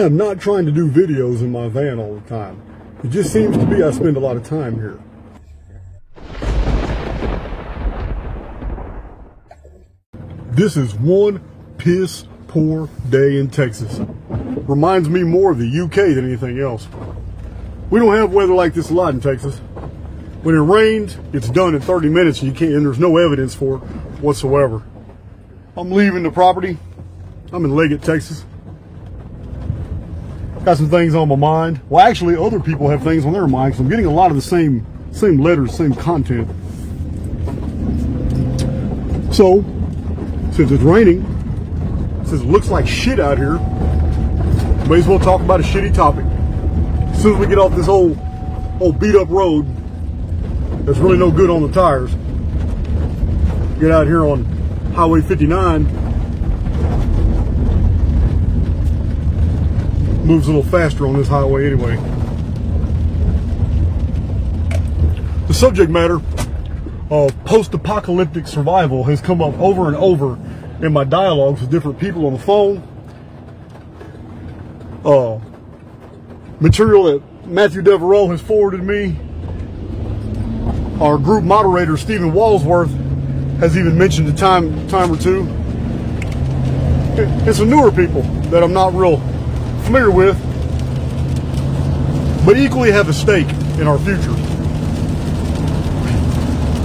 I am not trying to do videos in my van all the time. It just seems to be I spend a lot of time here. This is one piss poor day in Texas. Reminds me more of the UK than anything else. We don't have weather like this a lot in Texas. When it rains, it's done in 30 minutes and you can't and there's no evidence for it whatsoever. I'm leaving the property. I'm in Leggett, Texas. Got some things on my mind. Well, actually, other people have things on their minds. I'm getting a lot of the same same letters, same content. So, since it's raining, since it looks like shit out here, may as well talk about a shitty topic. As soon as we get off this old old beat up road, that's really no good on the tires. Get out here on Highway 59 moves a little faster on this highway anyway. The subject matter of post-apocalyptic survival has come up over and over in my dialogues with different people on the phone. Uh, material that Matthew Devereaux has forwarded me. Our group moderator, Stephen Walsworth, has even mentioned a time, time or two. It's some newer people that I'm not real familiar with, but equally have a stake in our future.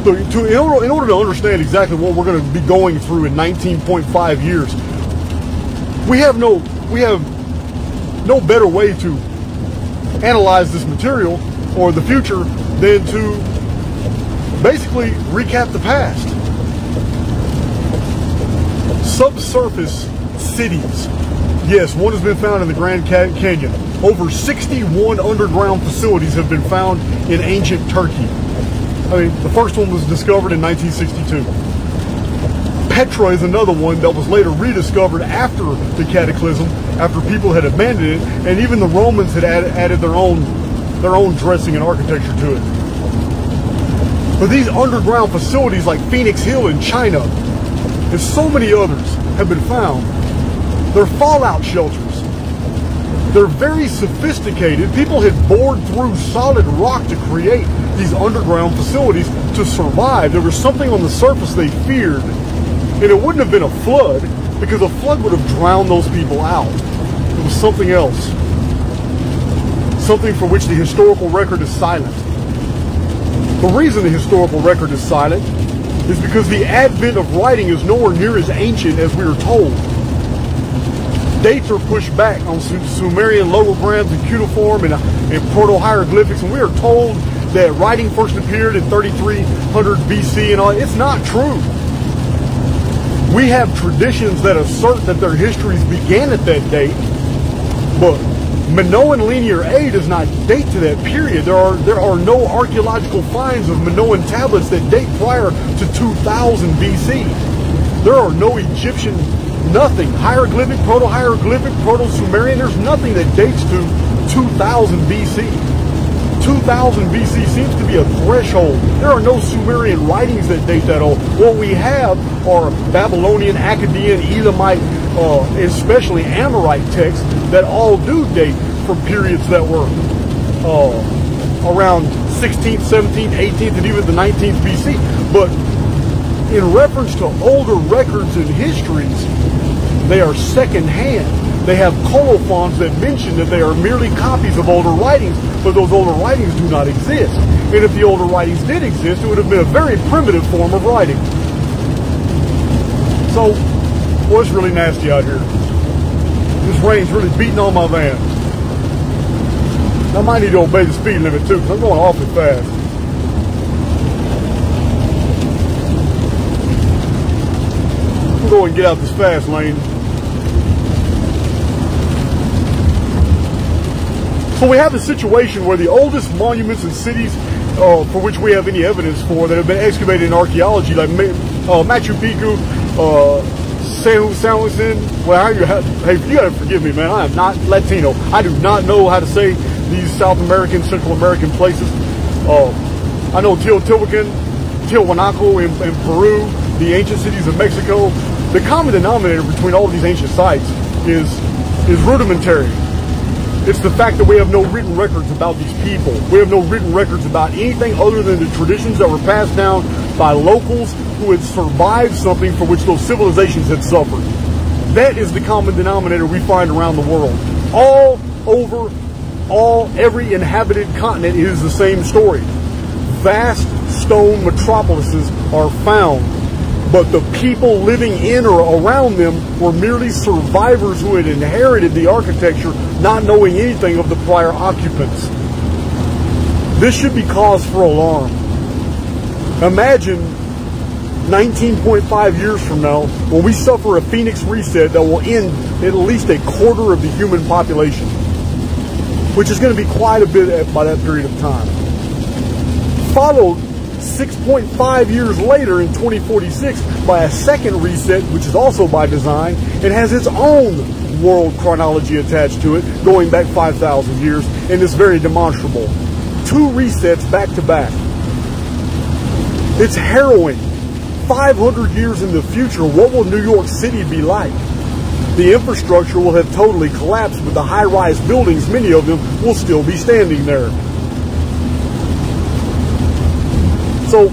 So to, in, order, in order to understand exactly what we're going to be going through in 19.5 years, we have no we have no better way to analyze this material or the future than to basically recap the past. Subsurface cities Yes, one has been found in the Grand Canyon. Over 61 underground facilities have been found in ancient Turkey. I mean, the first one was discovered in 1962. Petra is another one that was later rediscovered after the cataclysm, after people had abandoned it, and even the Romans had added, added their own their own dressing and architecture to it. But these underground facilities like Phoenix Hill in China, and so many others have been found they're fallout shelters. They're very sophisticated. People had bored through solid rock to create these underground facilities to survive. There was something on the surface they feared. And it wouldn't have been a flood because a flood would have drowned those people out. It was something else. Something for which the historical record is silent. The reason the historical record is silent is because the advent of writing is nowhere near as ancient as we are told dates are pushed back on Sumerian logograms and cuneiform and, uh, and proto-hieroglyphics, and we are told that writing first appeared in 3300 BC and all. It's not true. We have traditions that assert that their histories began at that date, but Minoan linear A does not date to that period. There are there are no archaeological finds of Minoan tablets that date prior to 2000 BC. There are no Egyptian Nothing. Hieroglyphic, proto-hieroglyphic, proto-Sumerian, there's nothing that dates to 2000 BC. 2000 BC seems to be a threshold. There are no Sumerian writings that date that old. What we have are Babylonian, Akkadian, Elamite, uh, especially Amorite texts that all do date from periods that were uh, around 16th, 17th, 18th, and even the 19th BC. But in reference to older records and histories, they are secondhand. They have colophons that mention that they are merely copies of older writings, but those older writings do not exist. And if the older writings did exist, it would have been a very primitive form of writing. So, boy, it's really nasty out here. This rain's really beating on my van. I might need to obey the speed limit too, because I'm going awfully fast. I'm going to get out this fast lane. So we have a situation where the oldest monuments and cities uh, for which we have any evidence for that have been excavated in archaeology, like uh, Machu Picchu, uh, San, San well, how you, hey, you gotta forgive me, man. I am not Latino. I do not know how to say these South American, Central American places. Uh, I know Teotihuacan, Tiwanaku in, in Peru, the ancient cities of Mexico. The common denominator between all of these ancient sites is is rudimentary It's the fact that we have no written records about these people. We have no written records about anything other than the traditions that were passed down by locals who had survived something for which those civilizations had suffered. That is the common denominator we find around the world. All over, all, every inhabited continent is the same story. Vast stone metropolises are found but the people living in or around them were merely survivors who had inherited the architecture, not knowing anything of the prior occupants. This should be cause for alarm. Imagine 19.5 years from now when we suffer a phoenix reset that will end at least a quarter of the human population, which is going to be quite a bit by that period of time. Followed 6.5 years later in 2046 by a second reset, which is also by design It has its own world chronology attached to it, going back 5,000 years, and it's very demonstrable. Two resets back to back. It's harrowing. 500 years in the future, what will New York City be like? The infrastructure will have totally collapsed, but the high rise buildings, many of them, will still be standing there. So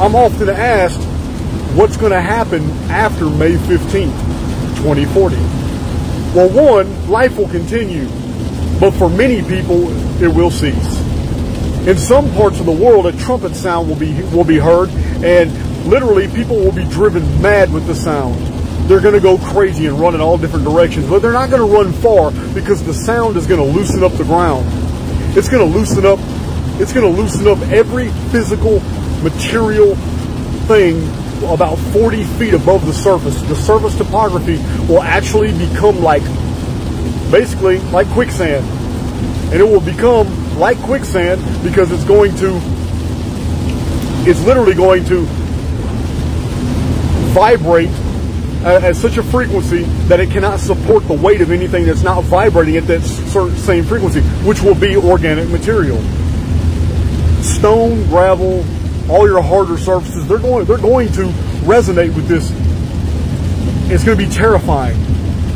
I'm often asked what's going to happen after May 15th, 2040. Well, one, life will continue, but for many people, it will cease. In some parts of the world, a trumpet sound will be will be heard, and literally people will be driven mad with the sound. They're going to go crazy and run in all different directions, but they're not going to run far because the sound is going to loosen up the ground. It's going to loosen up it's going to loosen up every physical material thing about 40 feet above the surface. The surface topography will actually become like, basically, like quicksand. And it will become like quicksand because it's going to, it's literally going to vibrate at, such a frequency that it cannot support the weight of anything that's not vibrating at that same frequency, which will be organic material stone, gravel, all your harder surfaces, they're going they're going to resonate with this. It's going to be terrifying.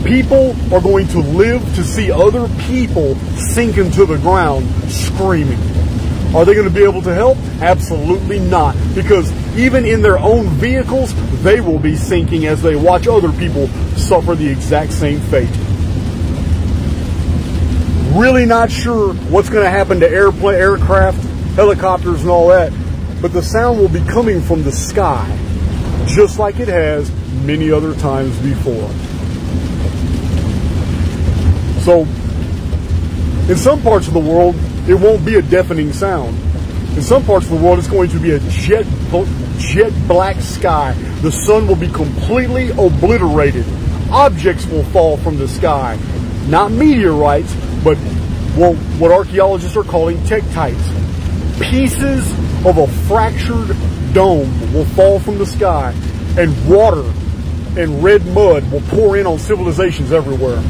People are going to live to see other people sink into the ground screaming. Are they going to be able to help? Absolutely not. Because even in their own vehicles, they will be sinking as they watch other people suffer the exact same fate. Really not sure what's going to happen to airplane aircraft helicopters and all that, but the sound will be coming from the sky, just like it has many other times before. So, in some parts of the world, it won't be a deafening sound. In some parts of the world, it's going to be a jet, jet black sky. The sun will be completely obliterated. Objects will fall from the sky. Not meteorites, but what archaeologists are calling tektites pieces of a fractured dome will fall from the sky and water and red mud will pour in on civilizations everywhere.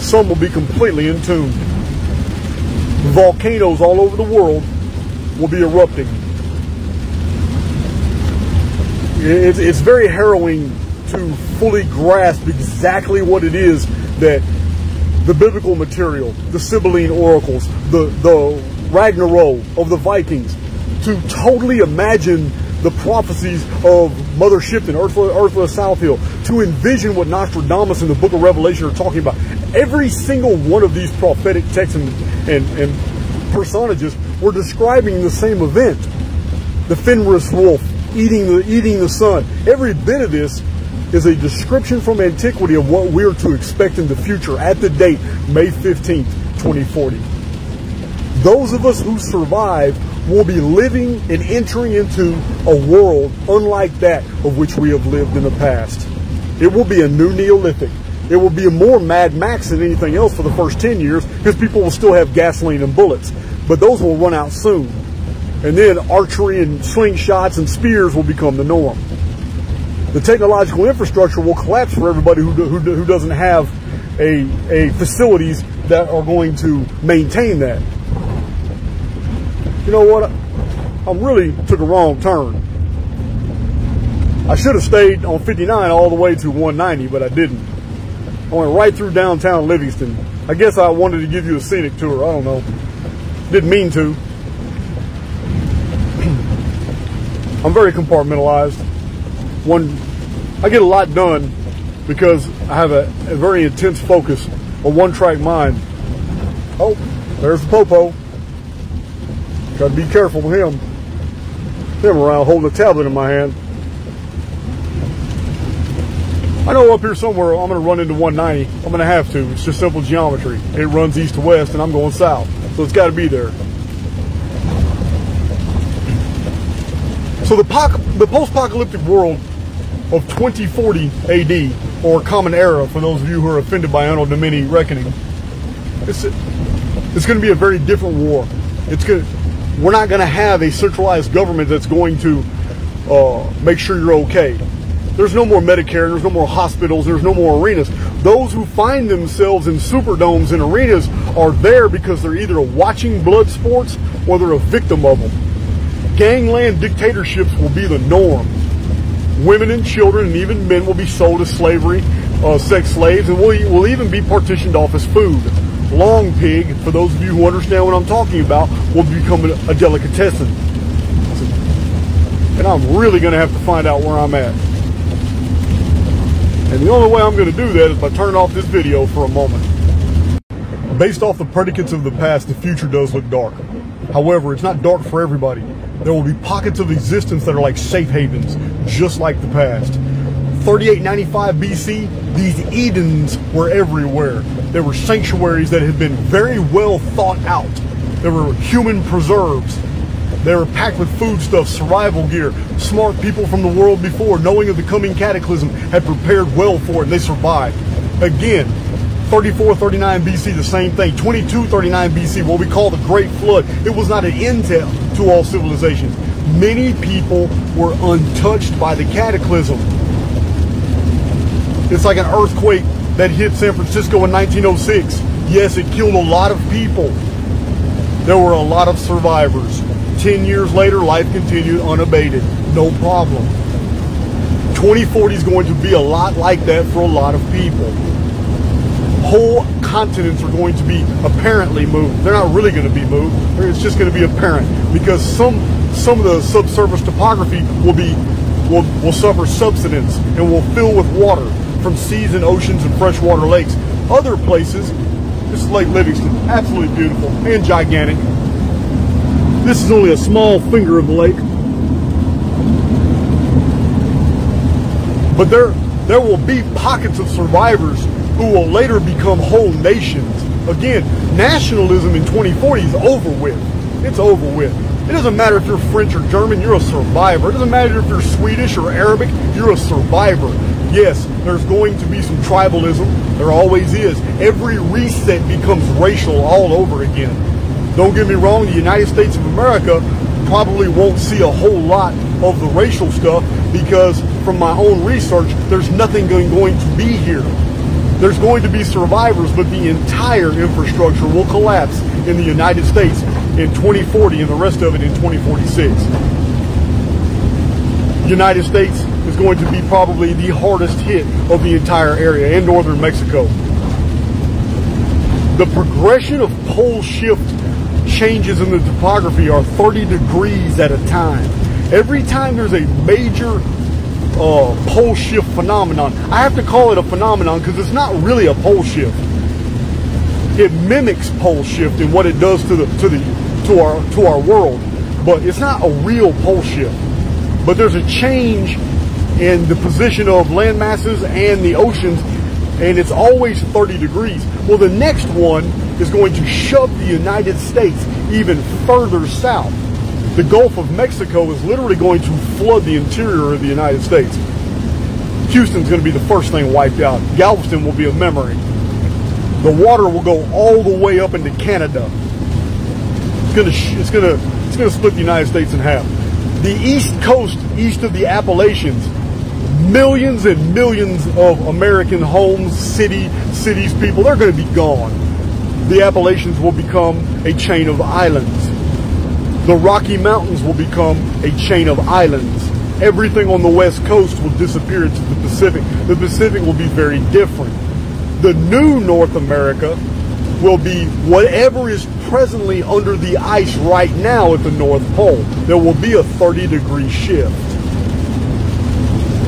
Some will be completely entombed. Volcanoes all over the world will be erupting. It's, very harrowing to fully grasp exactly what it is that the biblical material, the Sibylline oracles, the, the Ragnarok of the Vikings, to totally imagine the prophecies of Mother Shipton, Ursula, Ursula Southeil, to envision what Nostradamus and the book of Revelation are talking about. Every single one of these prophetic texts and, and, and personages were describing the same event. The Fenris wolf eating the, eating the sun. Every bit of this is a description from antiquity of what we're to expect in the future at the date, May 15th, 2040 those of us who survive will be living and entering into a world unlike that of which we have lived in the past. It will be a new Neolithic. It will be a more Mad Max than anything else for the first 10 years because people will still have gasoline and bullets. But those will run out soon. And then archery and slingshots and spears will become the norm. The technological infrastructure will collapse for everybody who, who, who doesn't have a, a facilities that are going to maintain that you know what? I'm really took a wrong turn. I should have stayed on 59 all the way to 190, but I didn't. I went right through downtown Livingston. I guess I wanted to give you a scenic tour. I don't know. Didn't mean to. I'm very compartmentalized. One, I get a lot done because I have a, a very intense focus, a one-track mind. Oh, there's the popo. Got to be careful with him. Him around holding a tablet in my hand. I know up here somewhere I'm going to run into 190. I'm going to have to. It's just simple geometry. It runs east to west and I'm going south. So it's got to be there. So the, the post-apocalyptic world of 2040 AD, or Common Era, for those of you who are offended by Anno Domini reckoning, it's, it's going to be a very different war. It's going we're not going to have a centralized government that's going to uh, make sure you're okay. There's no more Medicare, there's no more hospitals, there's no more arenas. Those who find themselves in superdomes and arenas are there because they're either watching blood sports or they're a victim of them. Gangland dictatorships will be the norm. Women and children and even men will be sold as slavery, uh, sex slaves, and will, will even be partitioned off as food. Long pig, for those of you who understand what I'm talking about, will become a, delicatessen. And I'm really going to have to find out where I'm at. And the only way I'm going to do that is by turning off this video for a moment. Based off the predicates of the past, the future does look dark. However, it's not dark for everybody. There will be pockets of existence that are like safe havens, just like the past. 3895 BC, these Edens were everywhere. There were sanctuaries that had been very well thought out. There were human preserves. They were packed with foodstuffs, survival gear. Smart people from the world before, knowing of the coming cataclysm, had prepared well for it and they survived. Again, 3439 BC, the same thing. 2239 BC, what we call the Great Flood. It was not an to, to all civilizations. Many people were untouched by the cataclysm. It's like an earthquake that hit San Francisco in 1906. Yes, it killed a lot of people. There were a lot of survivors. 10 years later, life continued unabated. No problem. 2040 is going to be a lot like that for a lot of people. Whole continents are going to be apparently moved. They're not really going to be moved. It's just going to be apparent because some some of the subsurface topography will be will, will suffer subsidence and will fill with water from seas and oceans and freshwater lakes. Other places, this is Lake Livingston, absolutely beautiful and gigantic. This is only a small finger of the lake. But there, there will be pockets of survivors who will later become whole nations. Again, nationalism in 2040 is over with. It's over with. It doesn't matter if you're French or German, you're a survivor. It doesn't matter if you're Swedish or Arabic, you're a survivor. Yes, there's going to be some tribalism. There always is. Every reset becomes racial all over again. Don't get me wrong, the United States of America probably won't see a whole lot of the racial stuff because from my own research, there's nothing going to be here. There's going to be survivors, but the entire infrastructure will collapse in the United States in 2040 and the rest of it in 2046. United States is going to be probably the hardest hit of the entire area in northern Mexico. The progression of pole shift changes in the topography are 30 degrees at a time. Every time there's a major uh, pole shift phenomenon, I have to call it a phenomenon because it's not really a pole shift. It mimics pole shift and what it does to the to the to our to our world, but it's not a real pole shift. But there's a change in the position of land masses and the oceans, and it's always 30 degrees. Well, the next one is going to shove the United States even further south. The Gulf of Mexico is literally going to flood the interior of the United States. Houston's going to be the first thing wiped out. Galveston will be a memory. The water will go all the way up into Canada. It's going to it's going to it's going to split the United States in half. The east coast, east of the Appalachians, millions and millions of American homes, city, cities, people, they're going to be gone the Appalachians will become a chain of islands. The Rocky Mountains will become a chain of islands. Everything on the west coast will disappear into the Pacific. The Pacific will be very different. The new North America will be whatever is presently under the ice right now at the North Pole. There will be a 30 degree shift.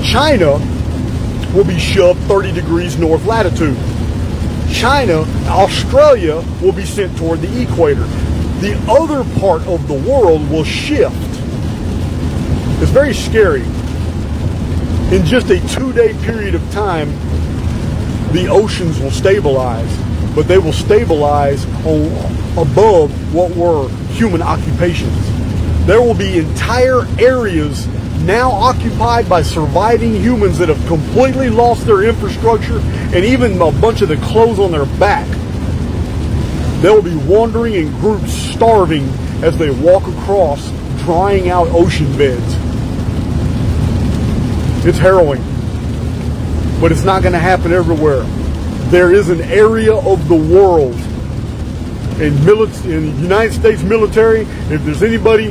China will be shoved 30 degrees north latitude. China, Australia will be sent toward the equator. The other part of the world will shift. It's very scary. In just a two day period of time, the oceans will stabilize, but they will stabilize on, above what were human occupations. There will be entire areas now occupied by surviving humans that have completely lost their infrastructure and even a bunch of the clothes on their back. They'll be wandering in groups starving as they walk across drying out ocean beds. It's harrowing, but it's not going to happen everywhere. There is an area of the world in, mili- in the United States military, if there's anybody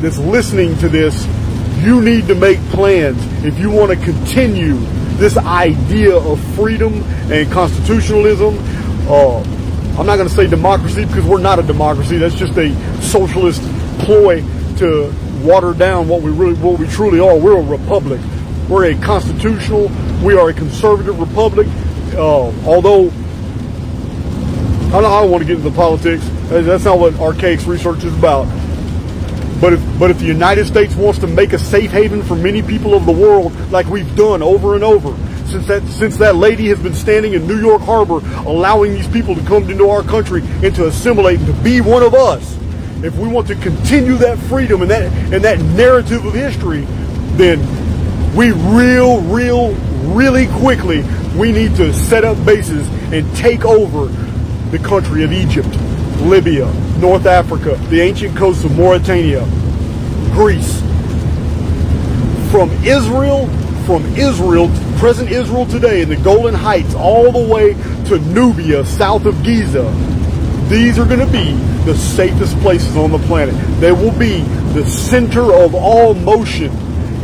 that's listening to this you need to make plans if you want to continue this idea of freedom and constitutionalism. Uh, I'm not going to say democracy because we're not a democracy. That's just a socialist ploy to water down what we really, what we truly are. We're a republic. We're a constitutional. We are a conservative republic. Uh, although I don't, want to get into the politics. That's not what Archaix research is about. But if, but if the United States wants to make a safe haven for many people of the world, like we've done over and over, since that since that lady has been standing in New York Harbor, allowing these people to come into our country and to assimilate and to be one of us, if we want to continue that freedom and that and that narrative of history, then we real, real, really quickly we need to set up bases and take over the country of Egypt. Libya, North Africa, the ancient coasts of Mauritania, Greece. From Israel, from Israel, present Israel today in the Golan Heights, all the way to Nubia, south of Giza. These are going to be the safest places on the planet. They will be the center of all motion.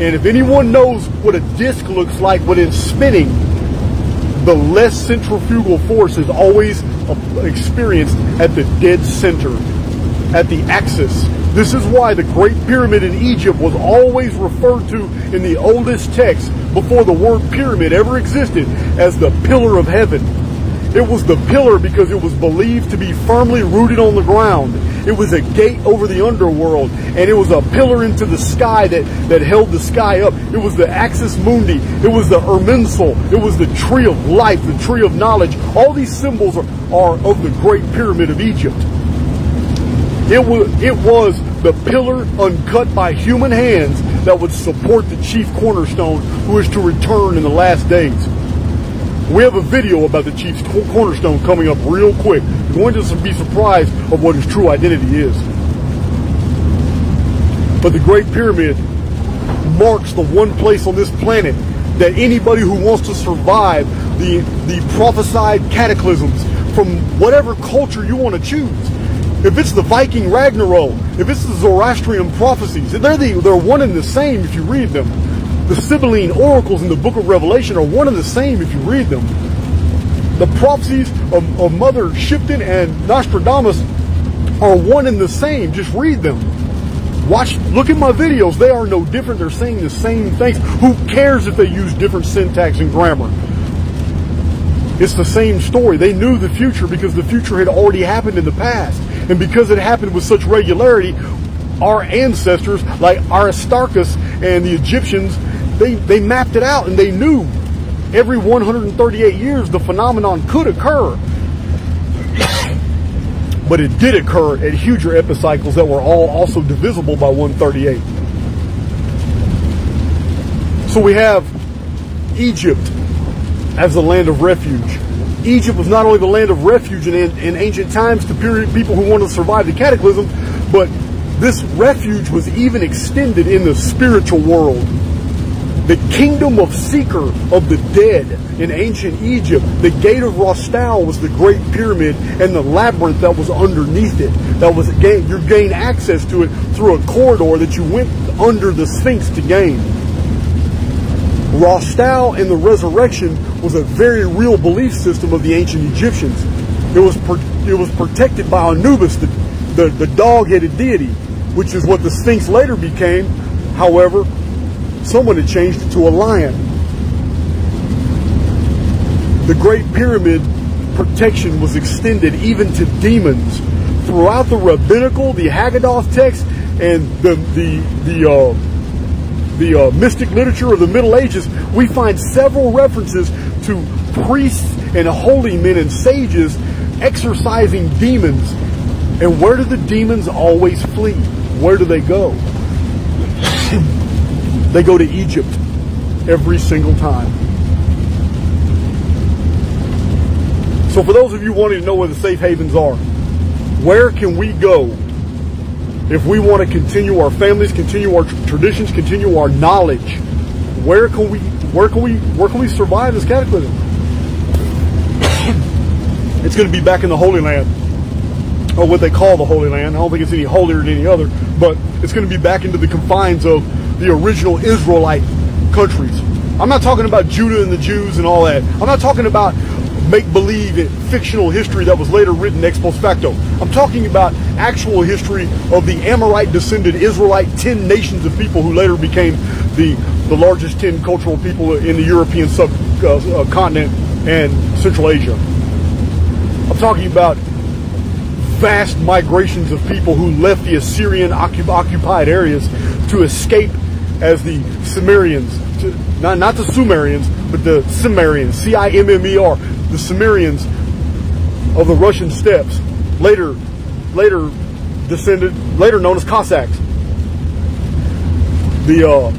And if anyone knows what a disk looks like when it's spinning, the less centrifugal force is always experienced at the dead center, at the axis. This is why the Great Pyramid in Egypt was always referred to in the oldest text before the word pyramid ever existed as the pillar of heaven. It was the pillar because it was believed to be firmly rooted on the ground. It was a gate over the underworld, and it was a pillar into the sky that, that held the sky up. It was the axis mundi. It was the Irminsul. It was the tree of life, the tree of knowledge. All these symbols are, are of the Great Pyramid of Egypt. It was, it was the pillar uncut by human hands that would support the chief cornerstone who is to return in the last days. We have a video about the Chiefs cornerstone coming up real quick. You're going to be surprised of what his true identity is. But the Great Pyramid marks the one place on this planet that anybody who wants to survive the, the prophesied cataclysms from whatever culture you want to choose. If it's the Viking Ragnarok, if it's the Zoroastrian prophecies, they're, the, they're one and the same if you read them the Sibylline oracles in the book of Revelation are one and the same if you read them. The prophecies of, of Mother Shipton and Nostradamus are one and the same. Just read them. Watch, look at my videos. They are no different. They're saying the same things. Who cares if they use different syntax and grammar? It's the same story. They knew the future because the future had already happened in the past. And because it happened with such regularity, our ancestors, like Aristarchus and the Egyptians, they, they mapped it out and they knew every 138 years the phenomenon could occur. but it did occur at huger epicycles that were all also divisible by 138. So we have Egypt as the land of refuge. Egypt was not only the land of refuge in, in ancient times to period people who wanted to survive the cataclysm, but this refuge was even extended in the spiritual world the kingdom of Seker of the dead in ancient Egypt, the gate of Rostau was the great pyramid and the labyrinth that was underneath it. That was you gain access to it through a corridor that you went under the Sphinx to gain. Rostau and the resurrection was a very real belief system of the ancient Egyptians. It was it was protected by Anubis, the, the, the dog-headed deity, which is what the Sphinx later became. However, someone had changed it to a lion. The Great Pyramid protection was extended even to demons. Throughout the rabbinical, the Haggadah text, and the the the uh, the uh, mystic literature of the Middle Ages, we find several references to priests and holy men and sages exorcising demons. And where do the demons always flee? Where do they go? They go to Egypt every single time. So for those of you wanting to know where the safe havens are, where can we go if we want to continue our families, continue our traditions, continue our knowledge? Where can we where can we where can we survive this cataclysm? it's going to be back in the Holy Land, or what they call the Holy Land. I don't think it's any holier than any other, but it's going to be back into the confines of the original Israelite countries. I'm not talking about Judah and the Jews and all that. I'm not talking about make-believe fictional history that was later written ex post facto. I'm talking about actual history of the Amorite descended Israelite 10 nations of people who later became the, the largest 10 cultural people in the European subcontinent uh, uh and Central Asia. I'm talking about vast migrations of people who left the Assyrian occupied areas to escape as the Sumerians, not, not the Sumerians, but the Cimmerians, C-I-M-M-E-R, the Cimmerians of the Russian steppes, later, later descended, later known as Cossacks. The, uh,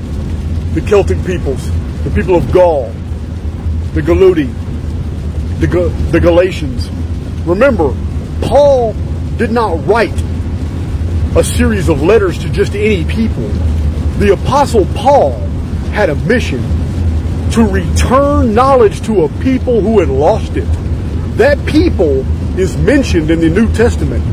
the Celtic peoples, the people of Gaul, the Geludi, the, the Galatians. Remember, Paul did not write a series of letters to just any people. The Apostle Paul had a mission to return knowledge to a people who had lost it. That people is mentioned in the New Testament.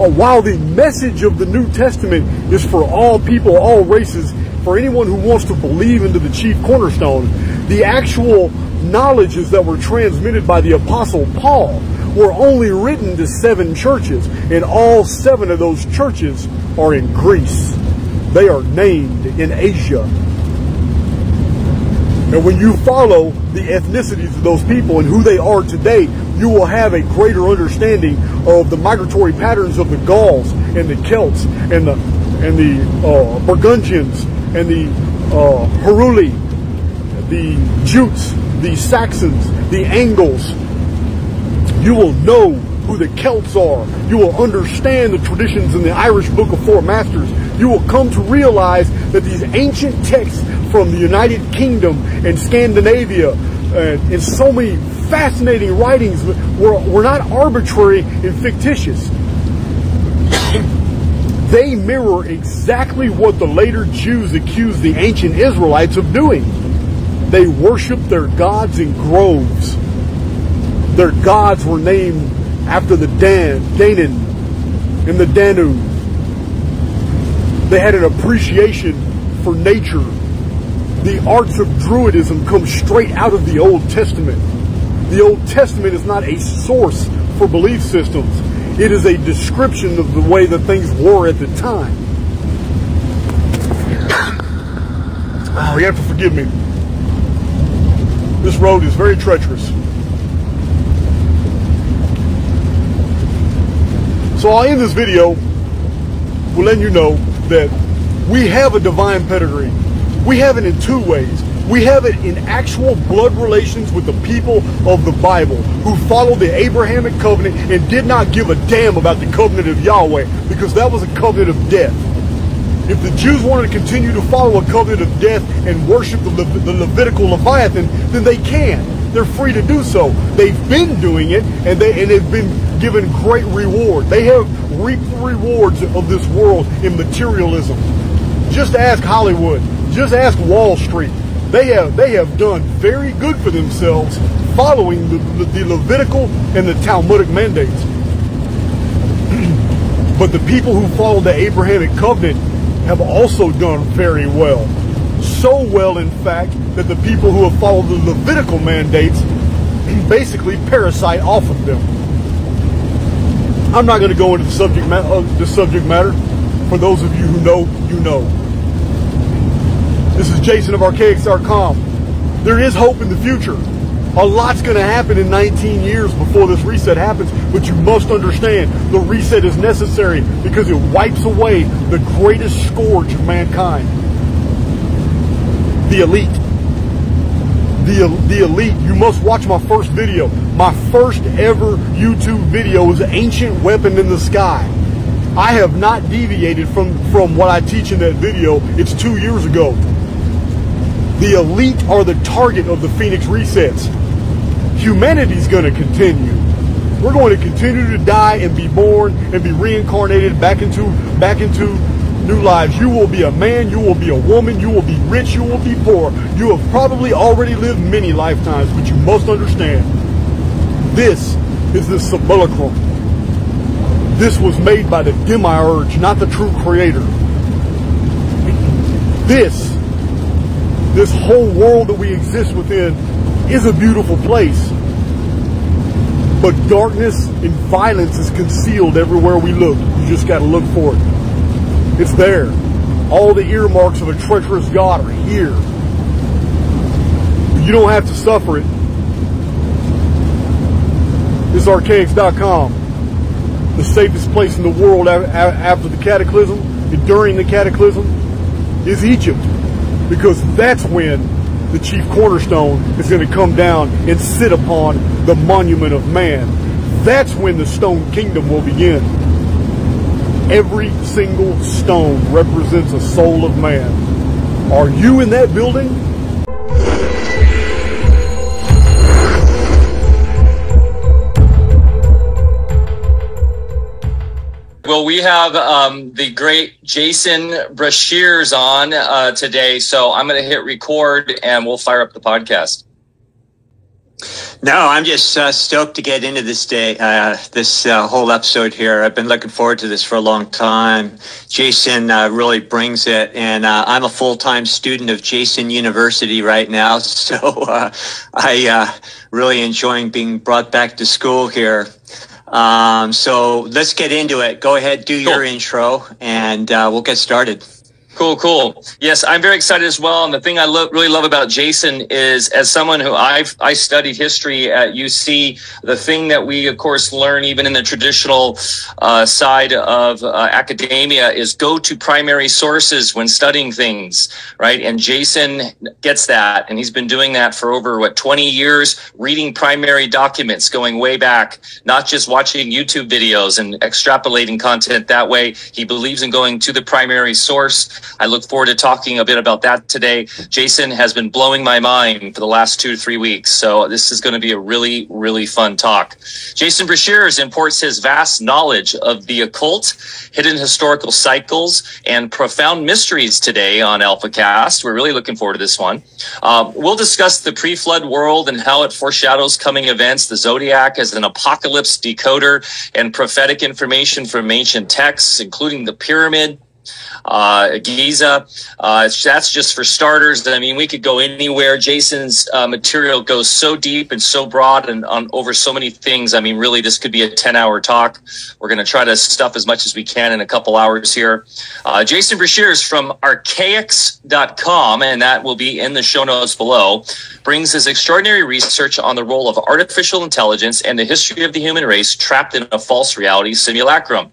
Uh, while the message of the New Testament is for all people, all races, for anyone who wants to believe into the chief cornerstone, the actual knowledges that were transmitted by the Apostle Paul were only written to seven churches, and all seven of those churches are in Greece. They are named in Asia. And when you follow the ethnicities of those people and who they are today, you will have a greater understanding of the migratory patterns of the Gauls and the Celts and the and the uh, Burgundians and the uh, Heruli, the Jutes, the Saxons, the Angles. You will know who the Celts are. You will understand the traditions in the Irish Book of Four Masters. You will come to realize that these ancient texts from the United Kingdom and Scandinavia uh, and so many fascinating writings were, were not arbitrary and fictitious. they mirror exactly what the later Jews accused the ancient Israelites of doing. They worshiped their gods in groves. Their gods were named after the Dan, Danaan and the Danu. They had an appreciation for nature. The arts of Druidism come straight out of the Old Testament. The Old Testament is not a source for belief systems. It is a description of the way that things were at the time. Oh, you have to forgive me. This road is very treacherous. So I'll end this video with letting you know that we have a divine pedigree. We have it in two ways. We have it in actual blood relations with the people of the Bible who followed the Abrahamic covenant and did not give a damn about the covenant of Yahweh because that was a covenant of death. If the Jews wanted to continue to follow a covenant of death and worship the, Le the Levitical Leviathan, then they can. They're free to do so. They've been doing it and, they, and they've been given great reward. They have reaped the rewards of this world in materialism. Just ask Hollywood. Just ask Wall Street. They have they have done very good for themselves following the, the, the Levitical and the Talmudic mandates. but the people who followed the Abrahamic covenant have also done very well. So well, in fact, that the people who have followed the Levitical mandates basically parasite off of them. I'm not going to go into the subject, ma- uh, the subject matter. For those of you who know, you know. This is Jason of Archaix.com. There is hope in the future. A lot's going to happen in 19 years before this reset happens, but you must understand the reset is necessary because it wipes away the greatest scourge of mankind the elite. The, the elite. You must watch my first video. My first ever YouTube video is Ancient Weapon in the Sky. I have not deviated from, from what I teach in that video. It's two years ago. The elite are the target of the Phoenix resets. Humanity's going to continue. We're going to continue to die and be born and be reincarnated back into back into new lives. You will be a man, you will be a woman, you will be rich, you will be poor. You have probably already lived many lifetimes, but you must understand this is the simulacrum. This was made by the demiurge, not the true creator. This, this whole world that we exist within is a beautiful place. But darkness and violence is concealed everywhere we look. You just got to look for it. It's there. All the earmarks of a treacherous God are here. You don't have to suffer it. This is archaix.com. The safest place in the world after the cataclysm and during the cataclysm is Egypt. Because that's when the chief cornerstone is going to come down and sit upon the monument of man. That's when the stone kingdom will begin. Every single stone represents a soul of man. Are you in that building? Well, we have um, the great Jason Breshears on uh, today, so I'm going to hit record and we'll fire up the podcast. No, I'm just uh, stoked to get into this day, uh, this uh, whole episode here. I've been looking forward to this for a long time. Jason uh, really brings it, and uh, I'm a full time student of Jason University right now, so uh, I really enjoying being brought back to school here. Um, so let's get into it. Go ahead, do your cool. intro, and we'll get started. Cool, cool. Yes, I'm very excited as well. And the thing I lo- really love about Jason is, as someone who I've I studied history at UC, the thing that we of course learn even in the traditional uh, side of uh, academia is go to primary sources when studying things, right? And Jason gets that, and he's been doing that for over what 20 years, reading primary documents going way back, not just watching YouTube videos and extrapolating content that way. He believes in going to the primary source. I look forward to talking a bit about that today. Jason has been blowing my mind for the last two to three weeks. So this is going to be a really, really fun talk. Jason Breshears imports his vast knowledge of the occult, hidden historical cycles, and profound mysteries today on AlphaCast. We're really looking forward to this one. Uh, we'll discuss the pre-flood world and how it foreshadows coming events, the zodiac as an apocalypse decoder, and prophetic information from ancient texts, including the pyramid, uh, Giza. Uh, that's just for starters. I mean, we could go anywhere. Jason's uh, material goes so deep and so broad and on over so many things. I mean, really, this could be a 10 hour talk. We're going to try to stuff as much as we can in a couple hours here. Uh, Jason is from archaix.com, and that will be in the show notes below, brings his extraordinary research on the role of artificial intelligence and the history of the human race trapped in a false reality simulacrum.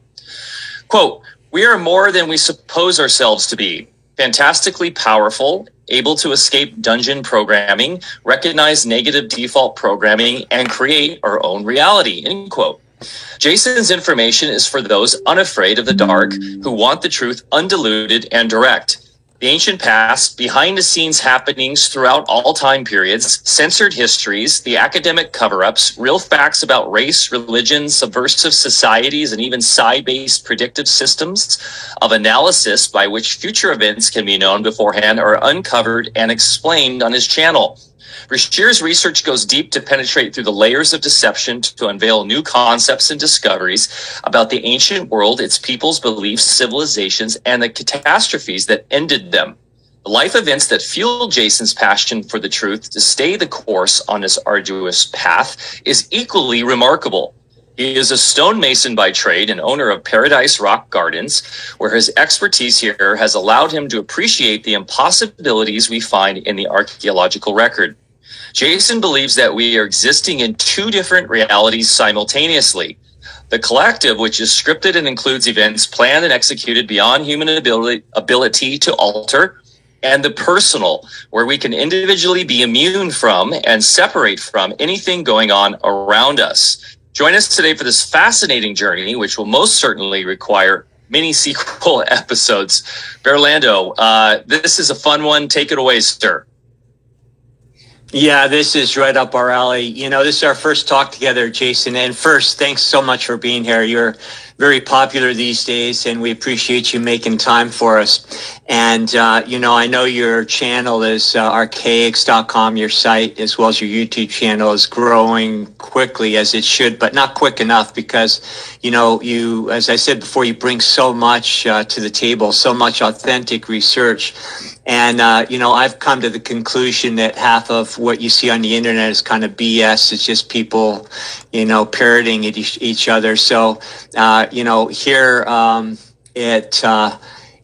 Quote, we are more than we suppose ourselves to be. Fantastically powerful, able to escape dungeon programming, recognize negative default programming, and create our own reality. End quote. Jason's information is for those unafraid of the dark who want the truth undiluted and direct the ancient past, behind the scenes happenings throughout all time periods, censored histories, the academic cover ups, real facts about race, religion, subversive societies, and even psi based predictive systems of analysis by which future events can be known beforehand are uncovered and explained on his channel. Breshears' research goes deep to penetrate through the layers of deception to unveil new concepts and discoveries about the ancient world, its peoples, beliefs, civilizations, and the catastrophes that ended them. The life events that fueled Jason's passion for the truth to stay the course on this arduous path is equally remarkable. He is a stonemason by trade and owner of Paradise Rock Gardens, where his expertise here has allowed him to appreciate the impossibilities we find in the archaeological record. Jason believes that we are existing in two different realities simultaneously. The collective, which is scripted and includes events planned and executed beyond human ability, ability to alter, and the personal, where we can individually be immune from and separate from anything going on around us. Join us today for this fascinating journey, which will most certainly require many sequel episodes. Berlando, uh, this is a fun one. Take it away, sir. Yeah, this is right up our alley. You know, this is our first talk together, Jason. And first, thanks so much for being here. You're very popular these days, and we appreciate you making time for us. And, uh, you know, I know your channel is uh, archaix.com, your site, as well as your YouTube channel is growing quickly as it should, but not quick enough because, you know, you, as I said before, you bring so much uh, to the table, so much authentic research. And, uh, you know, I've come to the conclusion that half of what you see on the internet is kind of BS. It's just people, you know, parroting each, each other. So, uh, you know, here um, it,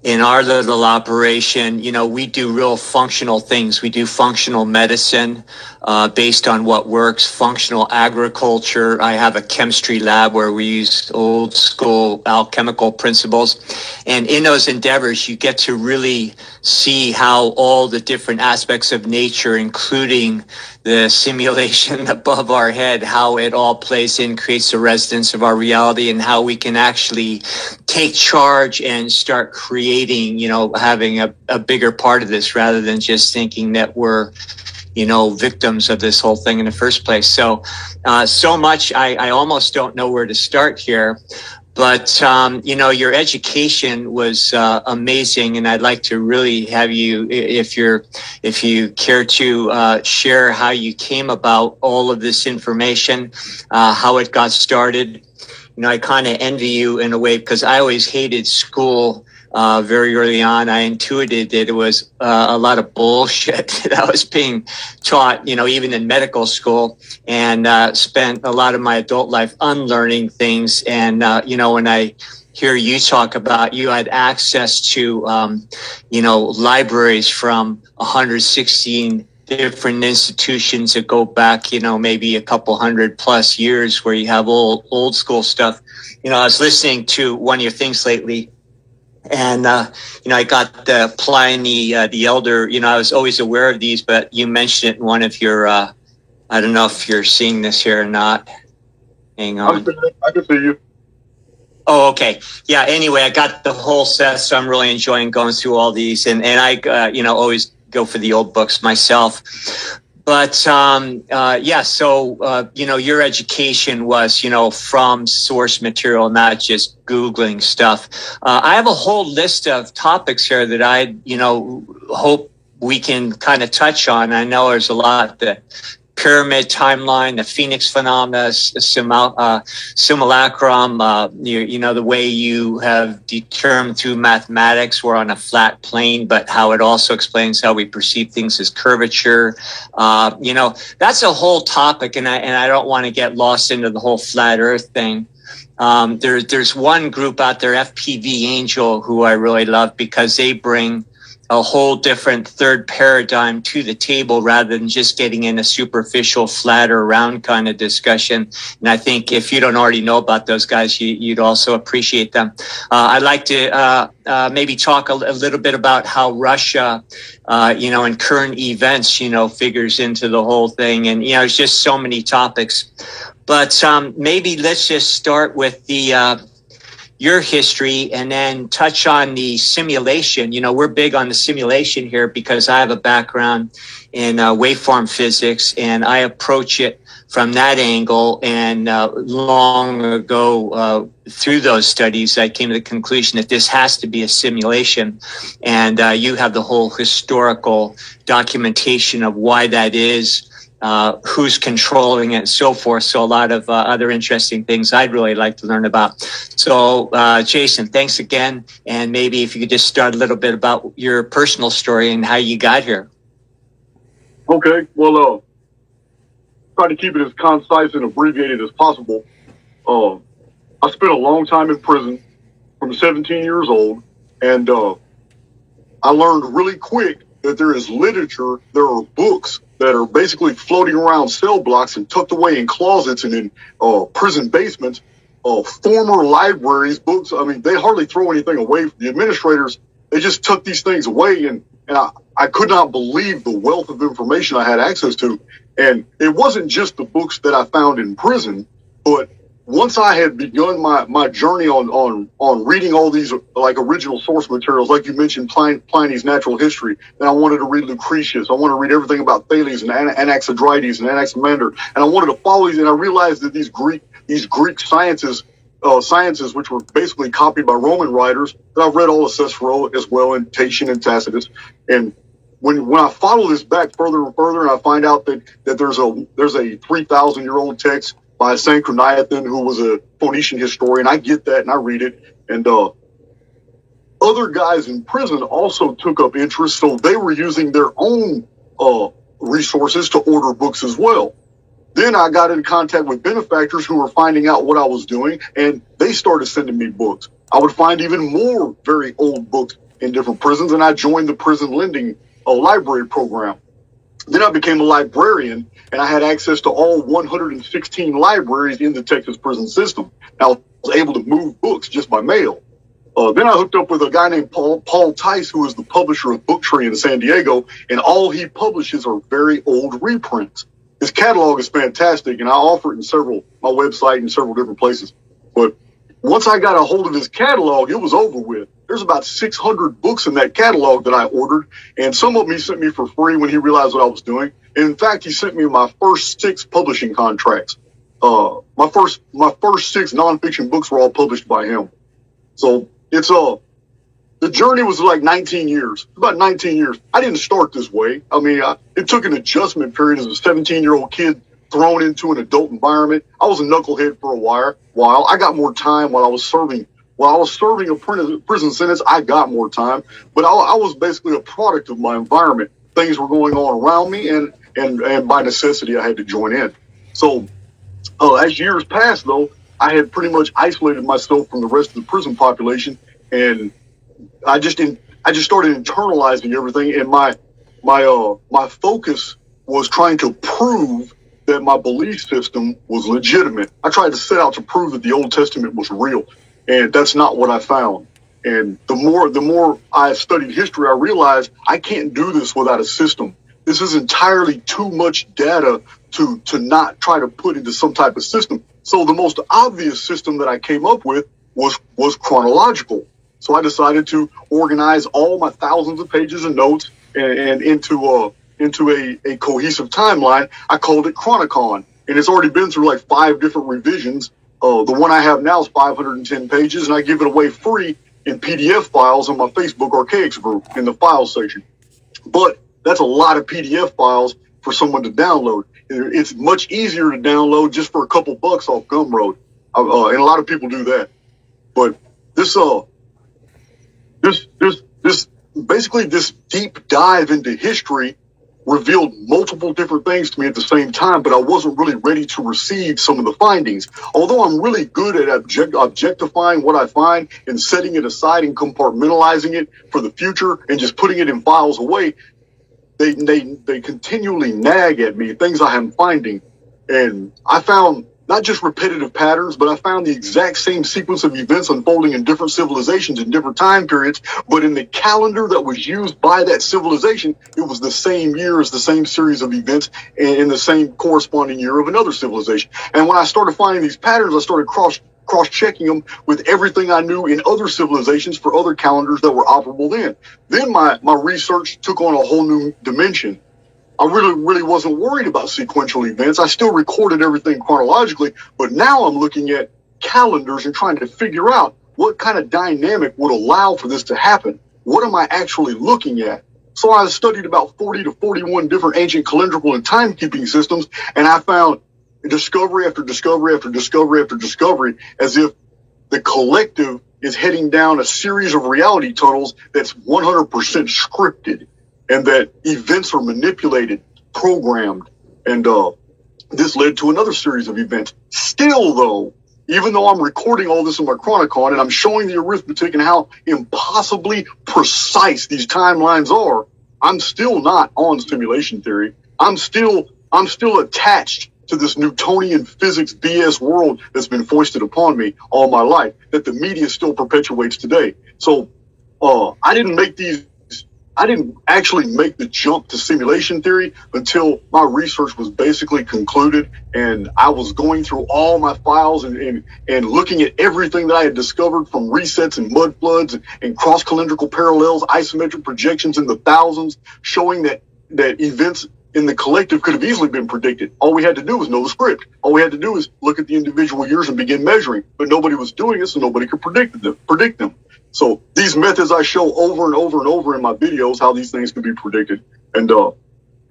in our little operation, you know, we do real functional things. We do functional medicine uh, based on what works, functional agriculture. I have a chemistry lab where we use old school alchemical principles. And in those endeavors, you get to really see how all the different aspects of nature, including the simulation above our head, how it all plays in, creates the resonance of our reality, and how we can actually take charge and start creating, you know, having a, a bigger part of this rather than just thinking that we're you know, victims of this whole thing in the first place. So, uh, so much, I, I almost don't know where to start here. But um, you know, your education was uh, amazing, and I'd like to really have you, if you're, if you care to uh, share how you came about all of this information, uh, how it got started. You know, I kind of envy you in a way because I always hated school uh, very early on, I intuited that it was uh, a lot of bullshit that I was being taught, you know, even in medical school, and uh, spent a lot of my adult life unlearning things. And, uh, you know, when I hear you talk about you had access to, um, you know, libraries from 116 different institutions that go back, you know, maybe a couple hundred plus years where you have old, old school stuff. You know, I was listening to one of your things lately and uh, you know, I got the Pliny uh, the Elder. You know, I was always aware of these, but you mentioned it in one of your. Uh, I don't know if you're seeing this here or not. Hang on. I can see you. Oh, okay. Yeah. Anyway, I got the whole set, so I'm really enjoying going through all these, and and I, uh, you know, always go for the old books myself. But um, uh, yeah, so uh, you know, your education was you know from source material, not just googling stuff. Uh, I have a whole list of topics here that I you know hope we can kind of touch on. I know there's a lot that pyramid timeline, the Phoenix phenomena, simul- uh, simulacrum, uh, you, you, know, the way you have determined through mathematics we're on a flat plane, but how it also explains how we perceive things as curvature. Uh, you know, that's a whole topic, and I, and I don't want to get lost into the whole flat earth thing. Um, there, there's one group out there, FPV Angel, who I really love because they bring – a whole different third paradigm to the table rather than just getting in a superficial, flat or round kind of discussion. And I think if you don't already know about those guys, you, would also appreciate them. Uh, I'd like to uh, uh, maybe talk a, a, little bit about how Russia, uh, you know, and current events, you know, figures into the whole thing. And, you know, it's just so many topics. But um, maybe let's just start with the uh, your history and then touch on the simulation. You know, we're big on the simulation here because I have a background in uh, waveform physics and I approach it from that angle. And uh, long ago, uh, through those studies, I came to the conclusion that this has to be a simulation. And uh, you have the whole historical documentation of why that is uh, who's controlling it, and so forth. So a lot of uh, other interesting things I'd really like to learn about. So, uh, Jason, thanks again, and maybe if you could just start a little bit about your personal story and how you got here. Okay. Well, uh, try to keep it as concise and abbreviated as possible. uh, I spent a long time in prison from 17 years old, and uh, I learned really quick that there is literature, there are books that are basically floating around cell blocks and tucked away in closets and in uh, prison basements, uh, former libraries, books. I mean, they hardly throw anything away. From the administrators, they just tuck these things away. And, and I, I could not believe the wealth of information I had access to. And it wasn't just the books that I found in prison, but once I had begun my, my journey on, on, on reading all these like original source materials, like you mentioned, Pliny, Pliny's natural history, and I wanted to read Lucretius. I want to read everything about Thales and Anaxagoras and Anaximander, and I wanted to follow these. And I realized that these Greek these Greek sciences uh, sciences, which were basically copied by Roman writers, that I've read all of Cicero as well, and Tatian and Tacitus, and when when I follow this back further and further, and I find out that that there's a there's a three thousand year old text by Sanchuniathon, who was a Phoenician historian. I get that and I read it. And uh, other guys in prison also took up interest, so they were using their own uh, resources to order books as well. Then I got in contact with benefactors who were finding out what I was doing, and they started sending me books. I would find even more very old books in different prisons, and I joined the prison lending uh, library program. Then I became a librarian and I had access to all 116 libraries in the Texas prison system. I was able to move books just by mail. Uh, then I hooked up with a guy named Paul, Paul Tice, who is the publisher of Booktree in San Diego, and all he publishes are very old reprints. His catalog is fantastic, and I offer it in several my website and several different places. But once I got a hold of his catalog, it was over with. There's about 600 books in that catalog that I ordered, and some of them he sent me for free when he realized what I was doing. In fact, he sent me my first six publishing contracts. Uh, my first, my first six nonfiction books were all published by him. So it's, uh, the journey was like 19 years, about 19 years. I didn't start this way. I mean, I, it took an adjustment period as a 17 year old kid thrown into an adult environment. I was a knucklehead for a while. While I got more time while I was serving, while I was serving a prison sentence, I got more time. But I, I was basically a product of my environment. Things were going on around me, and and and by necessity, I had to join in. So, uh, as years passed, though, I had pretty much isolated myself from the rest of the prison population, and I just in, I just started internalizing everything, and my my uh my focus was trying to prove that my belief system was legitimate. I tried to set out to prove that the Old Testament was real, and that's not what I found. And the more the more I studied history, I realized I can't do this without a system. This is entirely too much data to to not try to put into some type of system. So the most obvious system that I came up with was was chronological. So I decided to organize all my thousands of pages of notes and, and into a into a, a cohesive timeline. I called it Chronicon, and it's already been through like five different revisions. Uh, the one I have now is 510 pages, and I give it away free in PDF files on my Facebook Archaix group in the file section. But that's a lot of PDF files for someone to download. It's much easier to download just for a couple bucks off Gumroad, uh, uh, and a lot of people do that. But this, uh, this, this, this, basically this deep dive into history revealed multiple different things to me at the same time, but I wasn't really ready to receive some of the findings. Although I'm really good at object- objectifying what I find and setting it aside and compartmentalizing it for the future and just putting it in files away, they they they continually nag at me things I am finding, and I found not just repetitive patterns, but I found the exact same sequence of events unfolding in different civilizations in different time periods. But in the calendar that was used by that civilization, it was the same year as the same series of events in the same corresponding year of another civilization. And when I started finding these patterns, I started cross cross checking them with everything I knew in other civilizations for other calendars that were operable then. Then my, my research took on a whole new dimension. I really, really wasn't worried about sequential events. I still recorded everything chronologically, but now I'm looking at calendars and trying to figure out what kind of dynamic would allow for this to happen. What am I actually looking at? So I studied about 40 to 41 different ancient calendrical and timekeeping systems, and I found discovery after discovery after discovery after discovery as if the collective is heading down a series of reality tunnels that's 100% scripted and that events are manipulated, programmed. And uh, this led to another series of events. Still, though, even though I'm recording all this in my Chronicon and I'm showing the arithmetic and how impossibly precise these timelines are, I'm still not on simulation theory. I'm still I'm still attached to this Newtonian physics BS world that's been foisted upon me all my life that the media still perpetuates today. So uh, I didn't make these I didn't actually make the jump to simulation theory until my research was basically concluded and I was going through all my files and, and, and looking at everything that I had discovered from resets and mud floods and, and cross cylindrical parallels, isometric projections in the thousands, showing that, that events in the collective could have easily been predicted. All we had to do was know the script. All we had to do was look at the individual years and begin measuring, but nobody was doing it, so nobody could predict them. Predict them. So these methods I show over and over and over in my videos how these things can be predicted. And uh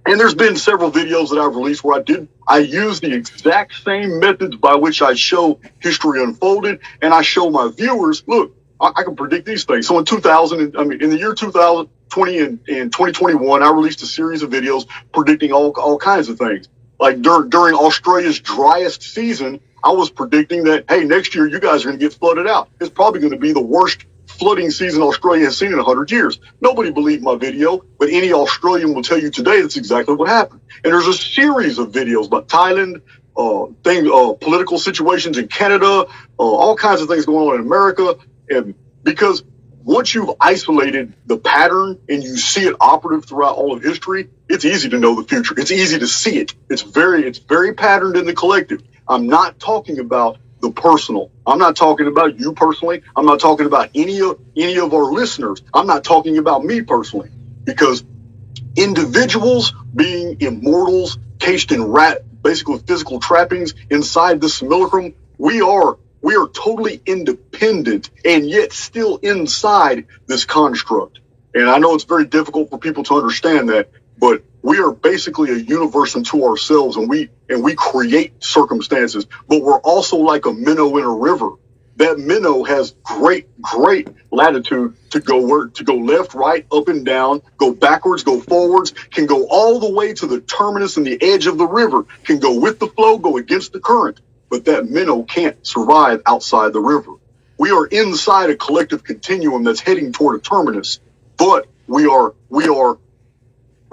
and there's been several videos that I've released where I did I use the exact same methods by which I show history unfolded and I show my viewers, look, I, I can predict these things. So in 2000, I mean in the year 2020 and, and 2021, I released a series of videos predicting all all kinds of things. Like dur- during Australia's driest season, I was predicting that, hey, next year you guys are going to get flooded out. It's probably going to be the worst flooding season Australia has seen in 100 years. Nobody believed my video, but any Australian will tell you today that's exactly what happened. And there's a series of videos about Thailand, uh, thing, uh, political situations in Canada, uh, all kinds of things going on in America. And because once you've isolated the pattern and you see it operative throughout all of history, it's easy to know the future. It's easy to see it. It's very, it's very patterned in the collective. I'm not talking about the personal. I'm not talking about you personally. I'm not talking about any of any of our listeners. I'm not talking about me personally because individuals being immortals cased in rat basically physical trappings inside the simulacrum, we are we are totally independent and yet still inside this construct. And I know it's very difficult for people to understand that, but we are basically a universe unto ourselves and we and we create circumstances. But we're also like a minnow in a river. That minnow has great great latitude to go where to go left right up and down go backwards go forwards can go all the way to the terminus and the edge of the river can go with the flow go against the current. But that minnow can't survive outside the river. We are inside a collective continuum that's heading toward a terminus. But we are we are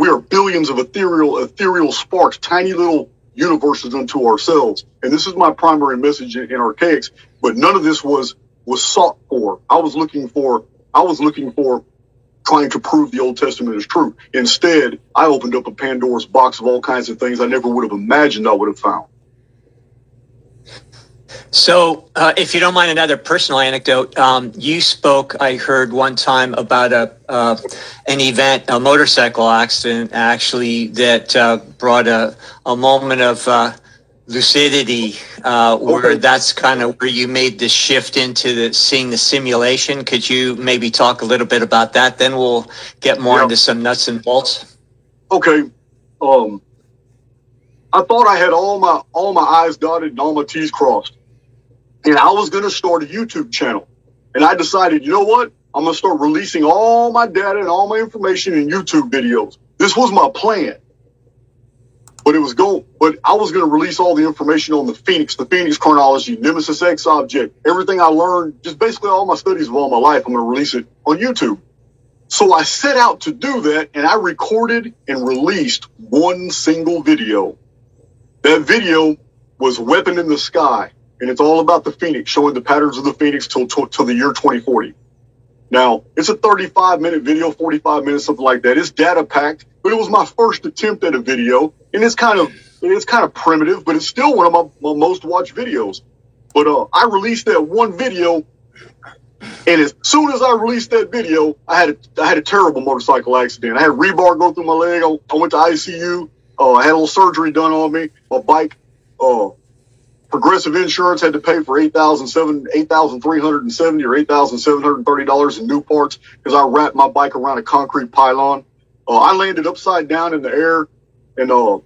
we are billions of ethereal, ethereal sparks, tiny little universes unto ourselves. And this is my primary message in, in Archaix, but none of this was, was sought for. I was looking for, I was looking for trying to prove the Old Testament is true. Instead, I opened up a Pandora's box of all kinds of things I never would have imagined I would have found. So, uh, if you don't mind another personal anecdote, um, you spoke, I heard one time about a uh, an event, a motorcycle accident, actually, that uh, brought a, a moment of uh, lucidity, uh, where okay. that's kind of where you made the shift into the seeing the simulation. Could you maybe talk a little bit about that? Then we'll get more into some nuts and bolts. Okay. Um, I thought I had all my all my I's dotted and all my T's crossed and I was going to start a YouTube channel. And I decided, you know what? I'm going to start releasing all my data and all my information in YouTube videos. This was my plan. But it was going, but I was going to release all the information on the Phoenix, the Phoenix chronology, Nemesis X object, everything I learned, just basically all my studies of all my life. I'm going to release it on YouTube. So I set out to do that and I recorded and released one single video. That video was Weapon in the Sky and it's all about the Phoenix, showing the patterns of the Phoenix till, till, till the year 2040. Now, it's a 35 minute video, 45 minutes, something like that. It's data packed, but it was my first attempt at a video, and it's kind of it's kind of primitive, but it's still one of my, my most watched videos. But uh, I released that one video, and as soon as I released that video, I had a, I had a terrible motorcycle accident. I had rebar go through my leg. I, I went to ICU. Uh, I had a little surgery done on me. My bike uh, Progressive Insurance had to pay for eight thousand seven eight thousand three hundred and seventy or eight thousand seven hundred thirty dollars in new parts because I wrapped my bike around a concrete pylon. Uh, I landed upside down in the air, and uh, I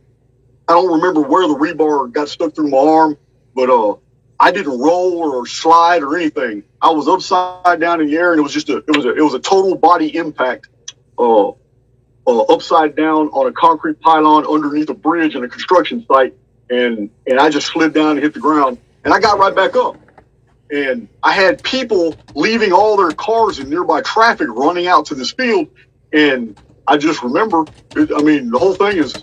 don't remember where the rebar got stuck through my arm, but uh, I didn't roll or slide or anything. I was upside down in the air, and it was just a it was a it was a total body impact. Uh, uh, upside down on a concrete pylon underneath a bridge in a construction site and and I just slid down and hit the ground, and I got right back up. and I had people leaving all their cars in nearby traffic running out to this field. And I just remember, I mean, the whole thing is,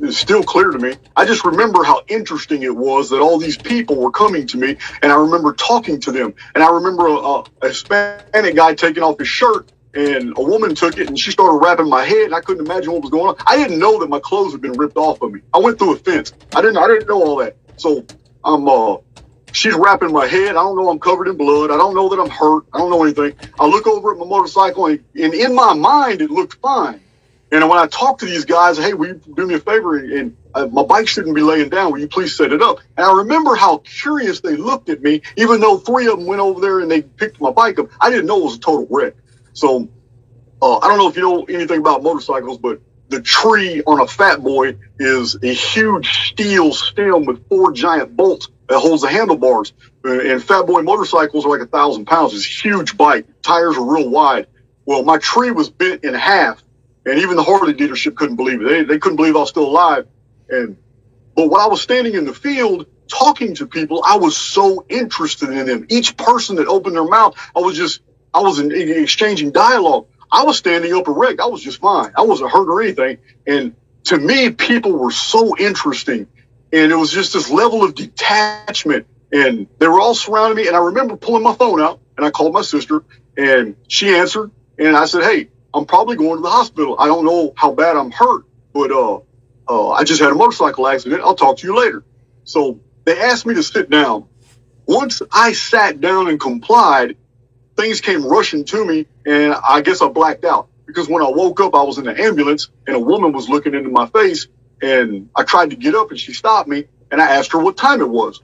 is still clear to me. I just remember how interesting it was that all these people were coming to me, and I remember talking to them. And I remember a, a Hispanic guy taking off his shirt, and a woman took it, and she started wrapping my head, and I couldn't imagine what was going on. I didn't know that my clothes had been ripped off of me. I went through a fence. I didn't. I didn't know all that. So I'm uh she's wrapping my head. I don't know I'm covered in blood. I don't know that I'm hurt. I don't know anything. I look over at my motorcycle and, and in my mind it looked fine. And when I talk to these guys, hey, will you do me a favor? And, uh, my bike shouldn't be laying down. Will you please set it up? And I remember how curious they looked at me, even though three of them went over there and they picked my bike up. I didn't know it was a total wreck. So uh, I don't know if you know anything about motorcycles, but the tree on a fat boy is a huge steel stem with four giant bolts that holds the handlebars. And Fat Boy motorcycles are like a thousand pounds. It's a huge bike. Tires are real wide. Well, my tree was bent in half, and even the Harley dealership couldn't believe it. They, they couldn't believe I was still alive. And but when I was standing in the field talking to people, I was so interested in them. Each person that opened their mouth, I was just I was in, in exchanging dialogue. I was standing up erect. I was just fine. I wasn't hurt or anything. And to me, people were so interesting and it was just this level of detachment. And they were all surrounding me. And I remember pulling my phone out and I called my sister and she answered. And I said, Hey, I'm probably going to the hospital. I don't know how bad I'm hurt, but uh, uh, I just had a motorcycle accident. I'll talk to you later. So they asked me to sit down. Once I sat down and complied, things came rushing to me, and I guess I blacked out because when I woke up, I was in the ambulance and a woman was looking into my face and I tried to get up and she stopped me and I asked her what time it was.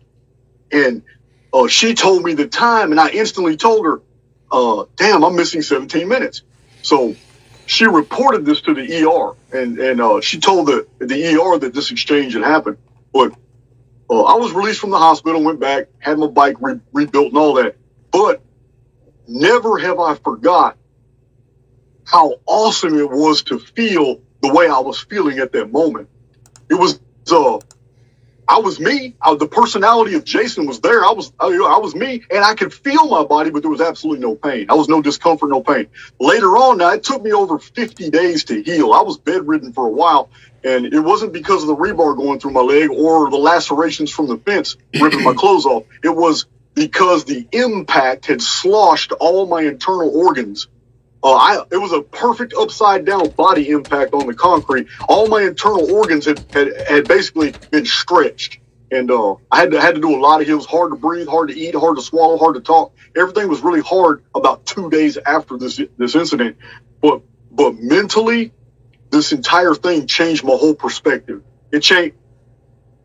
And uh, she told me the time and I instantly told her, uh, damn, I'm missing 17 minutes. So she reported this to the ER and, and uh, she told the, the ER that this exchange had happened. But uh, I was released from the hospital, went back, had my bike re- rebuilt and all that. But never have I forgot how awesome it was to feel the way I was feeling at that moment it was uh, I was me. I, the personality of Jason was there. I was I, I, was me, and I could feel my body, but there was absolutely no pain. I was no discomfort, no pain. Later on, now it took me over 50 days to heal. I was bedridden for a while, and it wasn't because of the rebar going through my leg or the lacerations from the fence ripping my clothes off. It was because the impact had sloshed all my internal organs uh, I, it was a perfect upside down body impact on the concrete. All my internal organs had, had, had basically been stretched. And uh, I had to had to do a lot of it. was hard to breathe, hard to eat, hard to swallow, hard to talk. Everything was really hard about two days after this this incident. But but mentally, this entire thing changed my whole perspective. It changed.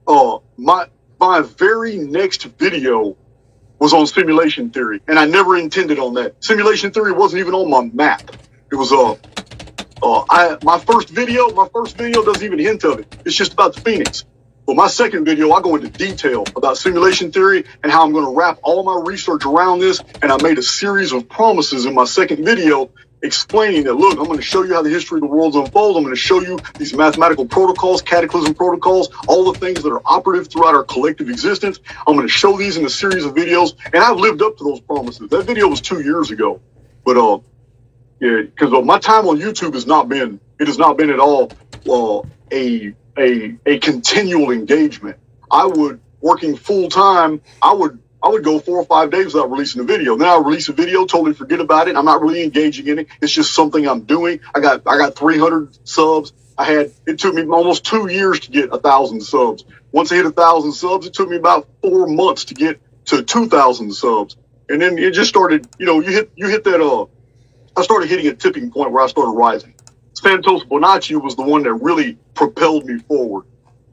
Uh, my my very next video was on simulation theory, and I never intended on that. Simulation theory wasn't even on my map. It was uh, uh, I my first video, my first video doesn't even hint of it. It's just about the Phoenix. But my second video, I go into detail about simulation theory and how I'm going to wrap all my research around this. And I made a series of promises in my second video explaining that, look, I'm going to show you how the history of the world unfolds. I'm going to show you these mathematical protocols, cataclysm protocols, all the things that are operative throughout our collective existence. I'm going to show these in a series of videos. And I've lived up to those promises. That video was two years ago. But, uh, yeah, because uh, my time on YouTube has not been, it has not been at all uh, a, a, a continual engagement. I would, working full time, I would I would go four or five days without releasing a video. Then I'll release a video, totally forget about it. I'm not really engaging in it. It's just something I'm doing. I got I got 300 subs. I had it took me almost two years to get a thousand subs. Once I hit a thousand subs, it took me about four months to get to 2,000 subs. And then it just started. You know, you hit you hit that. Uh, I started hitting a tipping point where I started rising. Santos Bonacci was the one that really propelled me forward.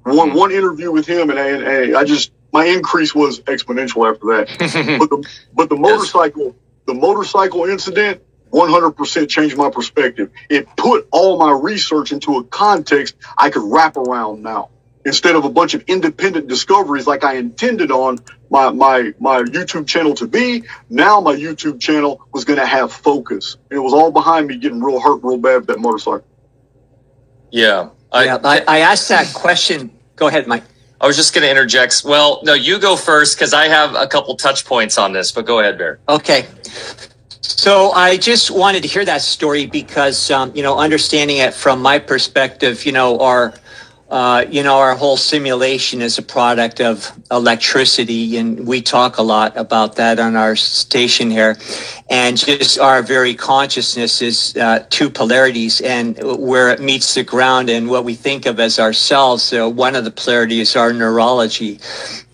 One mm-hmm. one interview with him, and and, and I just my increase was exponential after that. but the but the motorcycle yes. the motorcycle incident 100% changed my perspective. It put all my research into a context I could wrap around now. Instead of a bunch of independent discoveries like I intended on my my my YouTube channel to be, now my YouTube channel was going to have focus. And it was all behind me getting real hurt real bad with that motorcycle. Yeah. I, yeah, I, I asked that question. Go ahead, Mike. I was just going to interject. Well, no, you go first because I have a couple touch points on this, but go ahead, Bear. Okay. So I just wanted to hear that story because, um, you know, understanding it from my perspective, you know, our uh, you know, our whole simulation is a product of electricity, and we talk a lot about that on our station here. And just our very consciousness is uh, two polarities, and where it meets the ground and what we think of as ourselves. So one of the polarities is our neurology,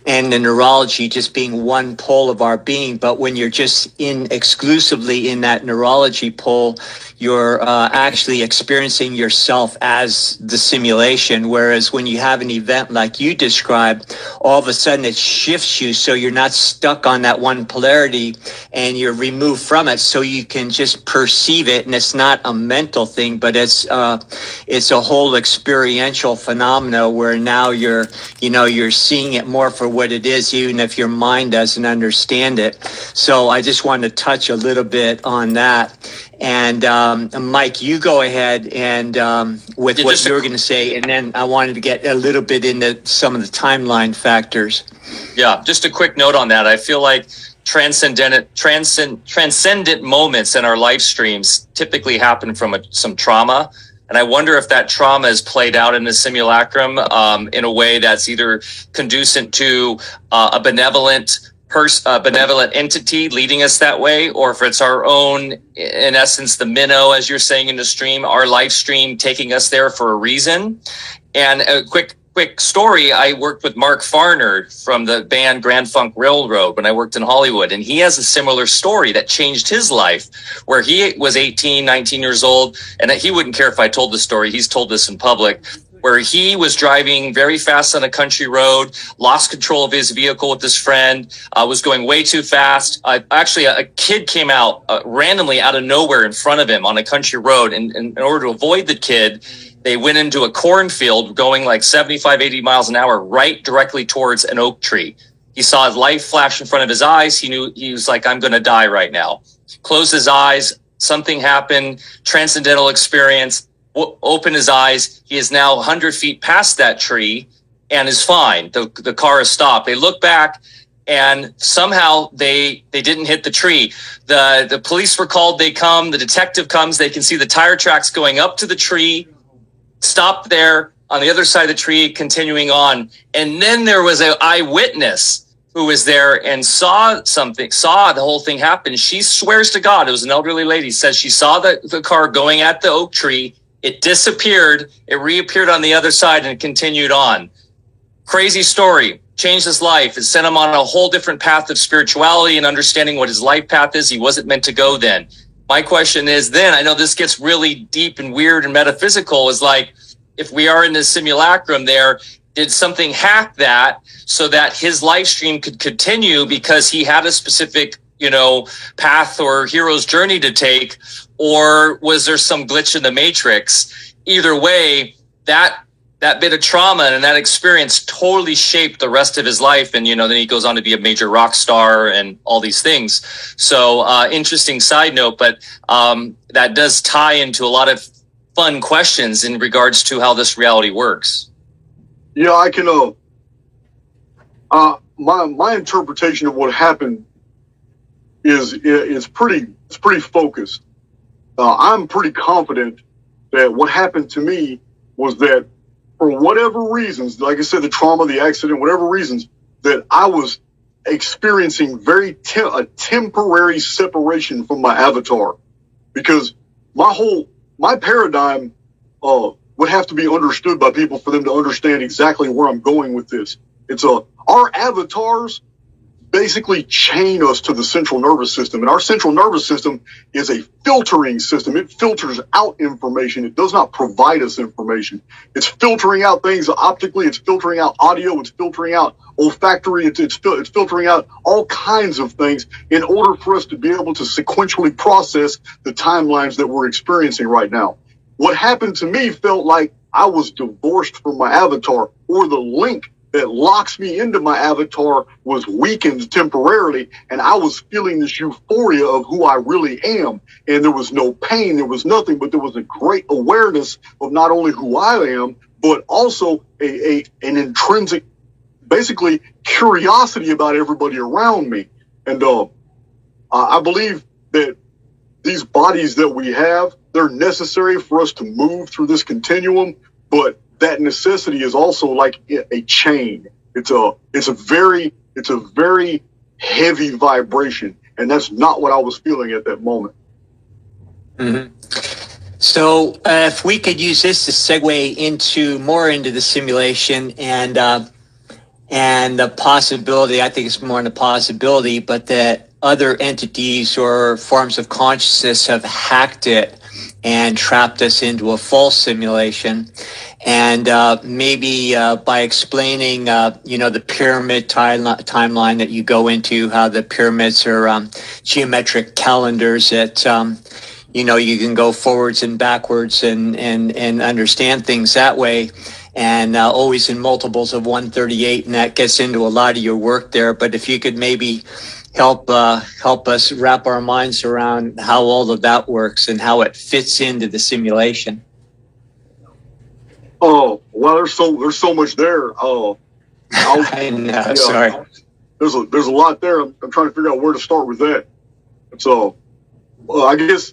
and the neurology just being one pole of our being. But when you're just in exclusively in that neurology pole, you're uh, actually experiencing yourself as the simulation. Whereas when you have an event like you described, all of a sudden it shifts you so you're not stuck on that one polarity and you're removed from it so you can just perceive it. And it's not a mental thing, but it's, uh, it's a whole experiential phenomena where now you're, you know, you're seeing it more for what it is, even if your mind doesn't understand it. So I just wanted to touch a little bit on that. And um, Mike, you go ahead and um, with yeah, what you were going to say, and then I wanted to get a little bit into some of the timeline factors. Yeah, just a quick note on that. I feel like transcendent transcend, transcendent moments in our life streams typically happen from a, some trauma. And I wonder if that trauma is played out in the simulacrum um, in a way that's either conducive to uh, a benevolent pers- uh, benevolent entity leading us that way, or if it's our own, in essence, the minnow, as you're saying in the stream, our life stream taking us there for a reason. And a quick quick story i worked with mark farner from the band grand funk railroad when i worked in hollywood and he has a similar story that changed his life where he was 18 19 years old and he wouldn't care if i told the story he's told this in public where he was driving very fast on a country road, lost control of his vehicle with his friend, uh, was going way too fast. Uh, actually, a, a, kid came out uh, randomly out of nowhere in front of him on a country road. And, and in order to avoid the kid, they went into a cornfield going like 75, 80 miles an hour, right directly towards an oak tree. He saw his life flash in front of his eyes. He knew he was like, I'm going to die right now. Closed his eyes. Something happened. Transcendental experience open his eyes. He is now 100 feet past that tree and is fine. The, the car is stopped. They look back and somehow they they didn't hit the tree. The the police were called. They come. The detective comes. They can see the tire tracks going up to the tree, stop there on the other side of the tree, continuing on. And then there was an eyewitness who was there and saw something, saw the whole thing happen. She swears to God, it was an elderly lady, says she saw the, the car going at the oak tree it disappeared. It reappeared on the other side and it continued on. Crazy story. Changed his life. It sent him on a whole different path of spirituality and understanding what his life path is. He wasn't meant to go then. My question is then, I know this gets really deep and weird and metaphysical, is like, if we are in the simulacrum there, did something hack that so that his life stream could continue because he had a specific you know path or hero's journey to take or was there some glitch in the matrix? Either way, that that bit of trauma and that experience totally shaped the rest of his life. And, you know, then he goes on to be a major rock star and all these things. So, uh, interesting side note, but, um, that does tie into a lot of fun questions in regards to how this reality works. Yeah, I can, uh, uh, my, my interpretation of what happened is, is pretty, it's pretty focused uh, I'm pretty confident that what happened to me was that for whatever reasons, like I said, the trauma, the accident, whatever reasons, that I was experiencing very te- a temporary separation from my avatar because my whole my paradigm uh, would have to be understood by people for them to understand exactly where I'm going with this. It's a our avatars basically chain us to the central nervous system. And our central nervous system is a filtering system. It filters out information. It does not provide us information. It's filtering out things optically. It's filtering out audio. It's filtering out olfactory. It's, it's, it's filtering out all kinds of things in order for us to be able to sequentially process the timelines that we're experiencing right now. What happened to me felt like I was divorced from my avatar or the link that locks me into my avatar was weakened temporarily and I was feeling this euphoria of who I really am. And there was no pain. There was nothing, but there was a great awareness of not only who I am, but also a, a an intrinsic basically curiosity about everybody around me. And uh, I believe that these bodies that we have, they're necessary for us to move through this continuum, but that necessity is also like a chain. It's a it's a very it's a very heavy vibration, and that's not what I was feeling at that moment. Mm-hmm. So, uh, if we could use this to segue into more into the simulation and uh, and the possibility, I think it's more than a possibility, but that other entities or forms of consciousness have hacked it and trapped us into a false simulation. And uh, maybe uh, by explaining, uh, you know, the pyramid time- timeline that you go into, how the pyramids are um, geometric calendars that, um, you know, you can go forwards and backwards and, and, and understand things that way and uh, always in multiples of 138 and that gets into a lot of your work there but if you could maybe help uh, help us wrap our minds around how all of that works and how it fits into the simulation. Oh well there's so there's so much there. Oh. I know, yeah, sorry. There's a there's a lot there. I'm, I'm, trying to figure out where to start with that. So well, i guess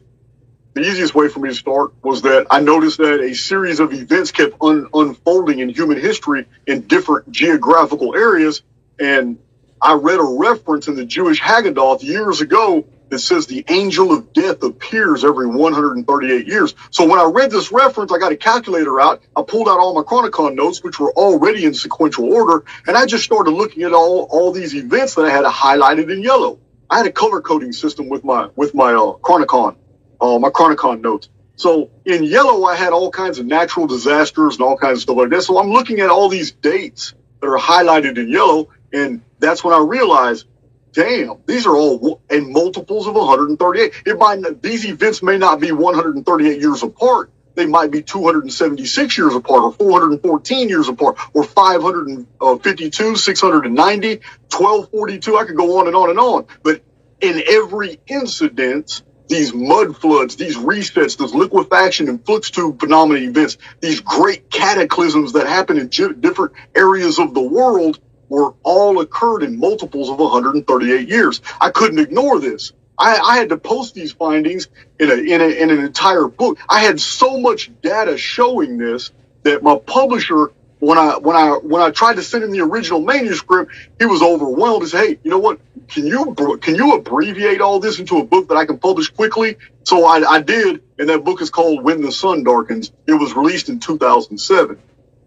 the easiest way for me to start was that I noticed that a series of events kept un- unfolding in human history in different geographical areas. And I read a reference in the Jewish Haggadah years ago that says the angel of death appears every 138 years. So when I read this reference, I got a calculator out. I pulled out all my Chronicon notes, which were already in sequential order. And I just started looking at all, all these events that I had highlighted in yellow. I had a color coding system with my, with my uh, Chronicon uh, my Chronicon notes. So in yellow, I had all kinds of natural disasters and all kinds of stuff like that. So I'm looking at all these dates that are highlighted in yellow, and that's when I realized, damn, these are all in multiples of 138. It might these events may not be 138 years apart. They might be 276 years apart, or 414 years apart, or 552, uh, 690, 1242. I could go on and on and on. But in every incident, these mud floods, these resets, those liquefaction and flux tube phenomena events, these great cataclysms that happen in different areas of the world were all occurred in multiples of 138 years. I couldn't ignore this. I, I had to post these findings in, a, in, a, in an entire book. I had so much data showing this that my publisher when I when I when I tried to send him the original manuscript, he was overwhelmed. He said, "Hey, you know what? Can you can you abbreviate all this into a book that I can publish quickly?" So I, I did, and that book is called "When the Sun Darkens." It was released in 2007.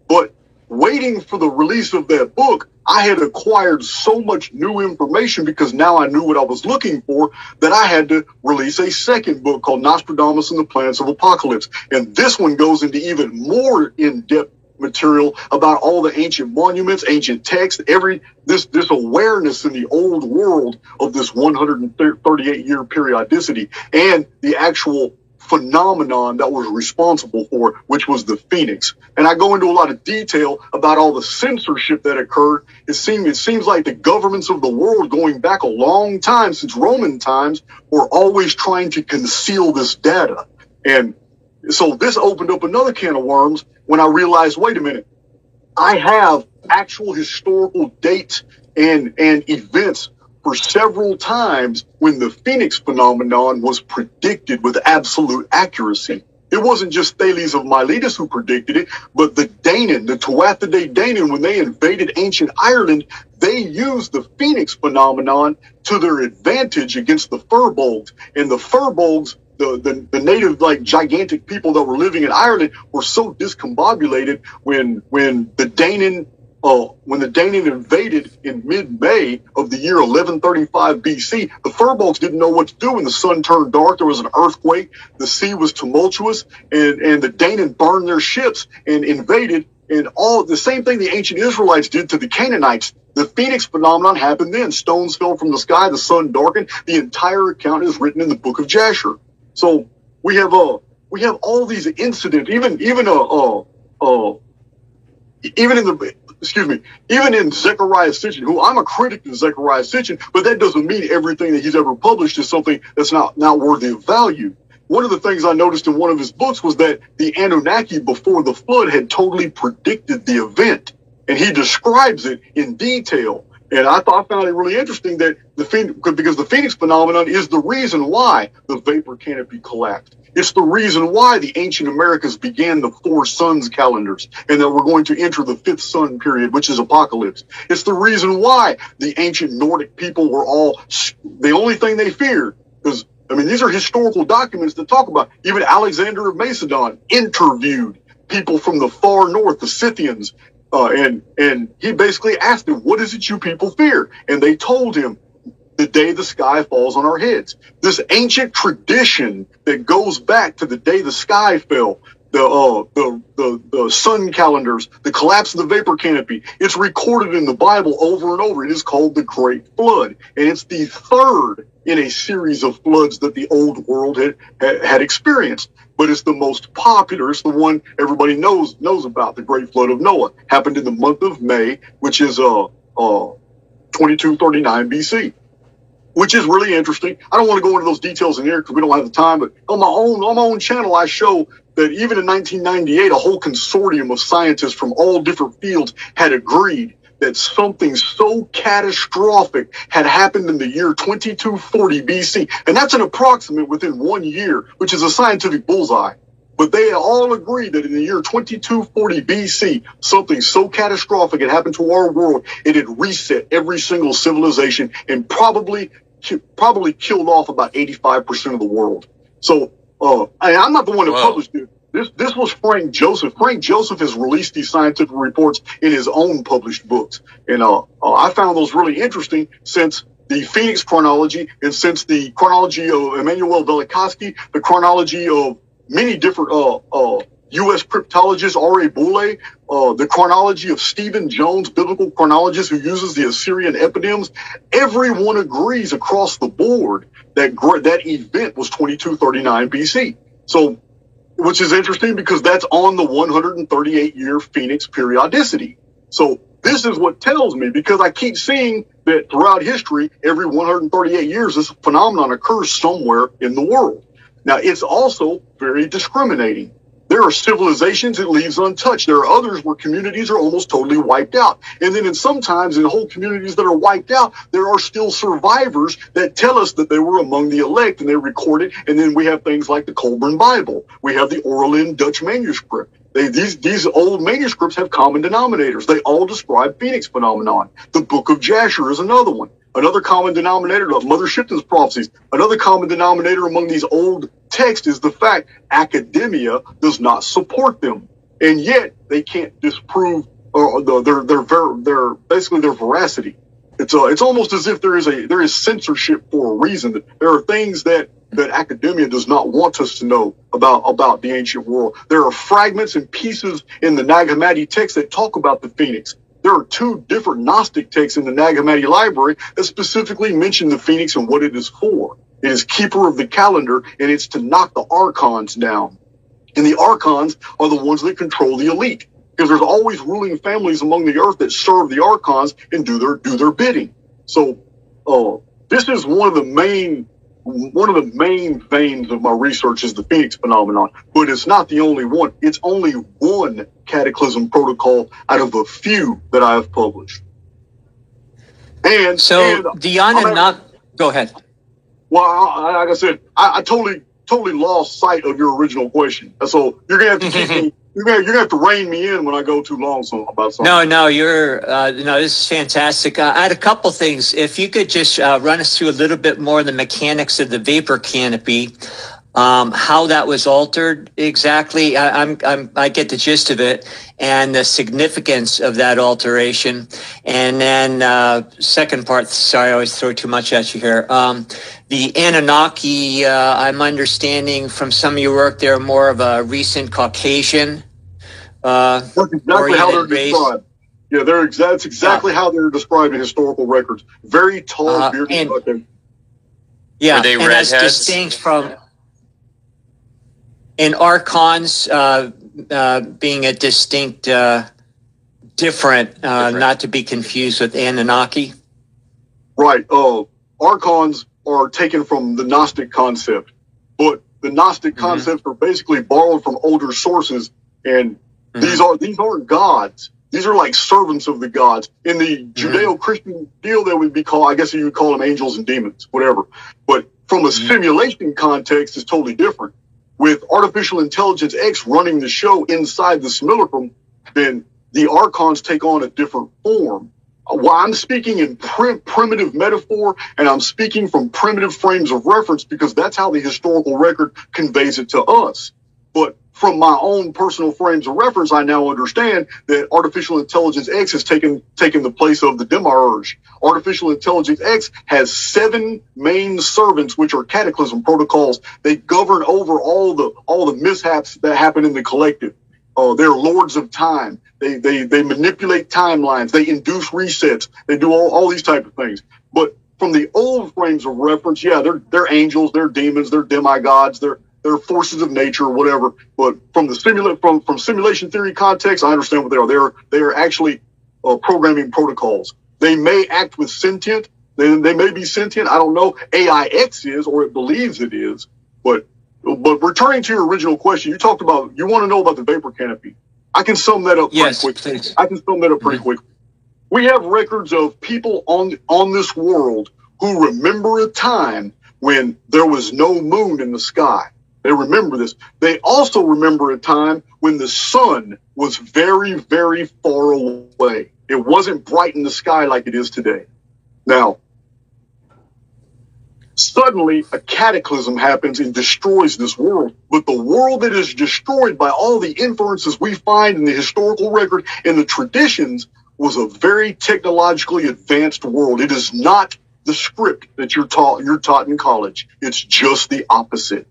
But waiting for the release of that book, I had acquired so much new information because now I knew what I was looking for that I had to release a second book called Nostradamus and the Planets of Apocalypse. And this one goes into even more in-depth material about all the ancient monuments, ancient texts, every this this awareness in the old world of this 138 year periodicity and the actual phenomenon that was responsible for, which was the phoenix. And I go into a lot of detail about all the censorship that occurred. It seems it seems like the governments of the world going back a long time since Roman times were always trying to conceal this data. And so this opened up another can of worms when I realized, wait a minute, I have actual historical dates and, and events for several times when the Phoenix phenomenon was predicted with absolute accuracy. It wasn't just Thales of Miletus who predicted it, but the Danan, the Tuatha De Danann, when they invaded ancient Ireland, they used the Phoenix phenomenon to their advantage against the Firbolgs. And the Firbolgs the, the, the native like gigantic people that were living in Ireland were so discombobulated when when the Danan uh, when the Danan invaded in mid-May of the year 1135 BC, the Firbolgs didn't know what to do when the sun turned dark. There was an earthquake, the sea was tumultuous, and, and the Danan burned their ships and invaded. And all the same thing the ancient Israelites did to the Canaanites. The Phoenix phenomenon happened then. Stones fell from the sky, the sun darkened. The entire account is written in the book of Jasher. So we have uh we have all these incidents, even even uh uh, uh even in the excuse me, even in Zecharia Sitchin, who I'm a critic to Zecharia Sitchin, but that doesn't mean everything that he's ever published is something that's not not worthy of value. One of the things I noticed in one of his books was that the Anunnaki before the flood had totally predicted the event. and he describes it in detail. And I thought I found it really interesting that the Phoenix, because the Phoenix phenomenon is the reason why the vapor canopy collapsed. It's the reason why the ancient Americas began the four suns calendars and that we're going to enter the fifth sun period, which is apocalypse. It's the reason why the ancient Nordic people were all, the only thing they feared, because, I mean, these are historical documents that talk about, even Alexander of Macedon interviewed people from the far north, the Scythians, uh, and and he basically asked them, "What is it you people fear?" And they told him, "The day the sky falls on our heads." This ancient tradition that goes back to the day the sky fell, the uh, the the the sun calendars, the collapse of the vapor canopy. It's recorded in the Bible over and over. It is called the Great Flood, and it's the third in a series of floods that the old world had had experienced but it's the most popular. It's the one everybody knows knows about. The Great Flood of Noah happened in the month of May, which is uh uh 2239 BC, which is really interesting. I don't want to go into those details in here because we don't have the time. But on my own on my own channel, I show that even in 1998, a whole consortium of scientists from all different fields had agreed that something so catastrophic had happened in the year 2240 BC. And that's an approximate within one year, which is a scientific bullseye. But they all agreed that in the year 2240 BC, something so catastrophic had happened to our world, it had reset every single civilization and probably probably killed off about 85% of the world. So uh, I, am not the one that published it, this this was Frank Joseph. Frank Joseph has released these scientific reports in his own published books, and uh, uh, I found those really interesting since the Phoenix chronology and since the chronology of Immanuel Velikovsky, the chronology of many different uh, uh, U.S. cryptologist R.A. Boole, uh, the chronology of Stephen Jones, biblical chronologist who uses the Assyrian eponyms. Everyone agrees across the board that that event was 2239 BC. So which is interesting because that's on the 138 year Phoenix periodicity. So this is what tells me because I keep seeing that throughout history, every 138 years, this phenomenon occurs somewhere in the world. Now, it's also very discriminating. There are civilizations it leaves untouched. There are others where communities are almost totally wiped out. And then in sometimes in whole communities that are wiped out, there are still survivors that tell us that they were among the elect and they record it. And then we have things like the Kolbrin Bible. We have the Oera Linda Dutch manuscript. They, these, these old manuscripts have common denominators. They all describe Phoenix phenomenon. The Book of Jasher is another one. Another common denominator of Mother Shipton's prophecies. Another common denominator among these old texts is the fact academia does not support them, and yet they can't disprove uh, their their their, their basically their veracity. It's uh, it's almost as if there is a there is censorship for a reason. There are things that that academia does not want us to know about about the ancient world. There are fragments and pieces in the Nag Hammadi text that talk about the phoenix. There are two different Gnostic texts in the Nag Hammadi library that specifically mention the phoenix and what it is for. It is keeper of the calendar, and it's to knock the archons down. And the archons are the ones that control the elite, because there's always ruling families among the earth that serve the archons and do their do their bidding. So, uh, this is one of the main one of the main veins of my research is the Phoenix phenomenon, but it's not the only one. It's only one cataclysm protocol out of a few that I have published. And so and Anunnaki. Go ahead. Well, I, like I said, I, I, totally, totally lost sight of your original question. So you're gonna have to keep me. You're gonna, you're gonna have to rein me in when I go too long so, about something. No, no, you're uh, no. This is fantastic. Uh, I had a couple things. If you could just uh, run us through a little bit more of the mechanics of the vapor canopy. Um, how that was altered exactly, I, I'm, I'm, I get the gist of it, and the significance of that alteration. And then uh, second part, sorry, I always throw too much at you here. Um, the Anunnaki, uh, I'm understanding from some of your work, they're more of a recent Caucasian. Uh, that's exactly how they're race. described. Yeah, they're ex- that's exactly how they're described in historical records. Very tall, uh, bearded. And, yeah, and that's distinct from and archons uh, uh, being a distinct, uh, different, uh, different, not to be confused with Anunnaki. Right. Uh, archons are taken from the Gnostic concept, but the Gnostic mm-hmm. concepts are basically borrowed from older sources, and mm-hmm. these are these aren't gods. these are like servants of the gods. In the mm-hmm. Judeo-Christian deal, they would be called, I guess you would call them angels and demons, whatever. But from a mm-hmm. simulation context, it's totally different. With artificial intelligence X running the show inside the simulacrum, then the archons take on a different form. While I'm speaking in prim- primitive metaphor and I'm speaking from primitive frames of reference because that's how the historical record conveys it to us. But from my own personal frames of reference, I now understand that artificial intelligence X has taken taken the place of the demiurge. Artificial intelligence X has seven main servants, which are cataclysm protocols. They govern over all the all the mishaps that happen in the collective. Uh, they're lords of time. They, they they manipulate timelines. They induce resets. They do all, all these type of things. But from the old frames of reference, yeah, they're they're angels, they're demons, they're demigods, they're they're forces of nature or whatever. But from the simulate from from simulation theory context, I understand what they are. They're they are actually uh, programming protocols. They may act with sentient. They, they may be sentient. I don't know. AIX is, or it believes it is. But but returning to your original question, you talked about you want to know about the vapor canopy. I can sum that up yes, pretty quickly. Please. I can sum that up pretty mm-hmm. quickly. We have records of people on on this world who remember a time when there was no moon in the sky. They remember this. They also remember a time when the sun was very, very far away. It wasn't bright in the sky like it is today. Now, suddenly a cataclysm happens and destroys this world. But the world that is destroyed by all the inferences we find in the historical record and the traditions was a very technologically advanced world. It is not the script that you're taught you're taught in college. It's just the opposite.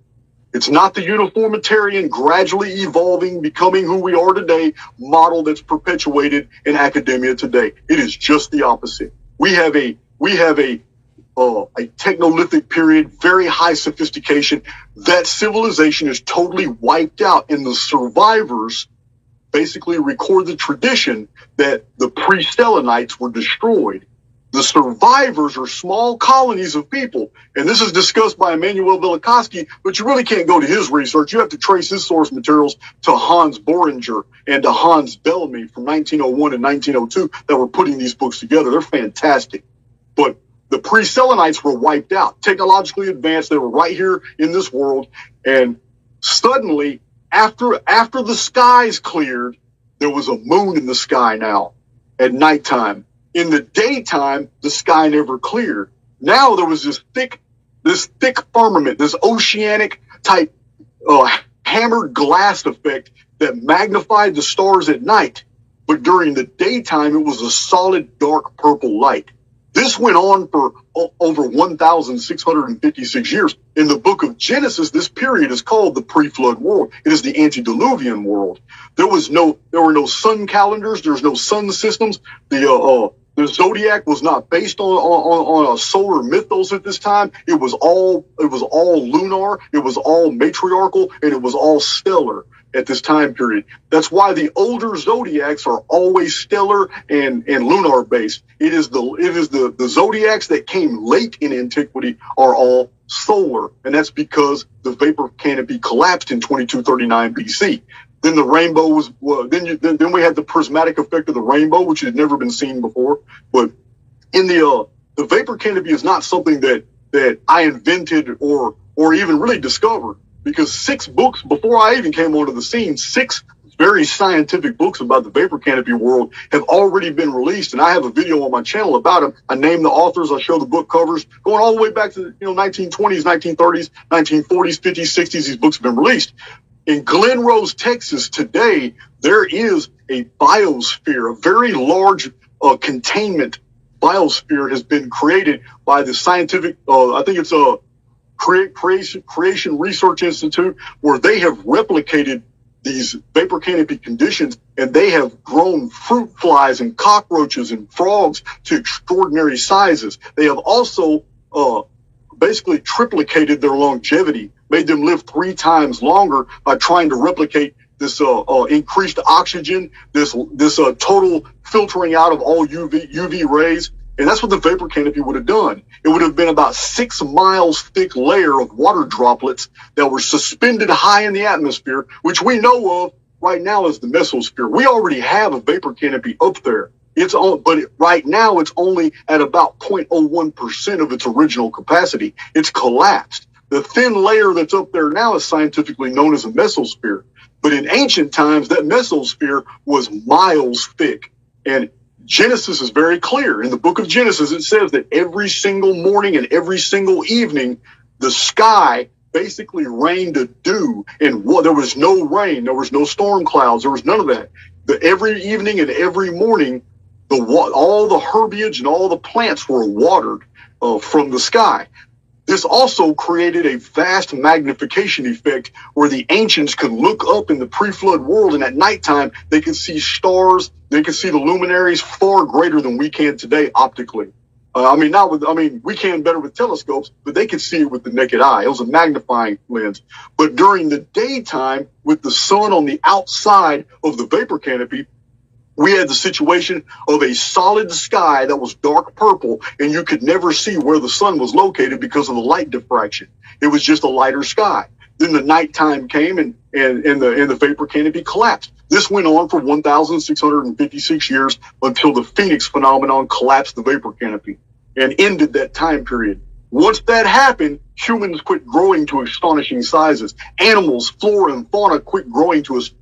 It's not the uniformitarian, gradually evolving, becoming who we are today model that's perpetuated in academia today. It is just the opposite. We have a we have a uh, a technolithic period, very high sophistication. That civilization is totally wiped out, and the survivors basically record the tradition that the pre-Selenites were destroyed the survivors are small colonies of people. And this is discussed by Immanuel Velikovsky, but you really can't go to his research. You have to trace his source materials to Hans Hörbiger and to Hans Bellamy from 1901 and 1902 that were putting these books together. They're fantastic. But the pre-Selenites were wiped out, technologically advanced. They were right here in this world. And suddenly, after, after the skies cleared, there was a moon in the sky now at nighttime in the daytime, the sky never cleared. Now there was this thick, this thick firmament, this oceanic type uh, hammered glass effect that magnified the stars at night. But during the daytime, it was a solid dark purple light. This went on for over 1,656 years. In the book of Genesis, this period is called the pre-flood world. It is the antediluvian world. There was no, there were no sun calendars. There's no sun systems. The, uh, uh, the zodiac was not based on, on, on a solar mythos at this time. It was all it was all lunar, it was all matriarchal, and it was all stellar at this time period. That's why the older zodiacs are always stellar and, and lunar based. It is the it is the, the zodiacs that came late in antiquity are all solar, and that's because the vapor canopy collapsed in 2239 BC. Then the rainbow was well, then you then, then we had the prismatic effect of the rainbow, which had never been seen before. But in the uh, the vapor canopy is not something that that I invented or or even really discovered because six books before I even came onto the scene, six very scientific books about the vapor canopy world have already been released, and I have a video on my channel about them. I name the authors, I show the book covers, going all the way back to you know 1920s, 1930s, 1940s, 50s, 60s. These books have been released. In Glen Rose, Texas today, there is a biosphere, a very large uh, containment biosphere has been created by the scientific, uh, I think it's a creation, creation Research Institute, where they have replicated these vapor canopy conditions and they have grown fruit flies and cockroaches and frogs to extraordinary sizes. They have also uh, basically triplicated their longevity made them live three times longer by trying to replicate this uh, uh, increased oxygen, this this uh, total filtering out of all UV UV rays, and that's what the vapor canopy would have done. It would have been about six miles thick layer of water droplets that were suspended high in the atmosphere, which we know of right now as the mesosphere. We already have a vapor canopy up there. It's on, but it, right now it's only at about 0.01% of its original capacity. It's collapsed. The thin layer that's up there now is scientifically known as a mesosphere. But in ancient times, that mesosphere was miles thick. And Genesis is very clear. In the book of Genesis, it says that every single morning and every single evening, the sky basically rained a dew and what there was no rain, there was no storm clouds, there was none of that. The, every evening and every morning, the all the herbage and all the plants were watered uh, from the sky. This also created a vast magnification effect where the ancients could look up in the pre-flood world and at nighttime they could see stars, they could see the luminaries far greater than we can today optically. Uh, I mean, not with, I mean, we can better with telescopes, but they could see it with the naked eye. It was a magnifying lens. But during the daytime, with the sun on the outside of the vapor canopy, we had the situation of a solid sky that was dark purple and you could never see where the sun was located because of the light diffraction. It was just a lighter sky. Then the nighttime came and, and, and the, and the vapor canopy collapsed. This went on for 1,656 years until the Phoenix phenomenon collapsed the vapor canopy and ended that time period. Once that happened, humans quit growing to astonishing sizes. Animals, flora and fauna quit growing to astonishing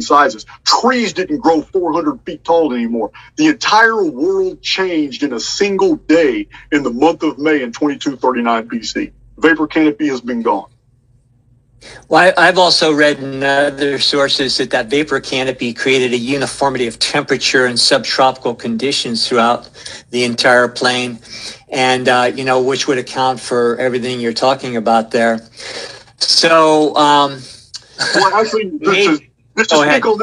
sizes. Trees didn't grow 400 feet tall anymore. The entire world changed in a single day in the month of May in 2239 BC. Vapor canopy has been gone. Well, I, have also read in other sources that that vapor canopy created a uniformity of temperature and subtropical conditions throughout the entire plain, and uh, you know which would account for everything you're talking about there. So, um, well, actually, this Mr. Stickle,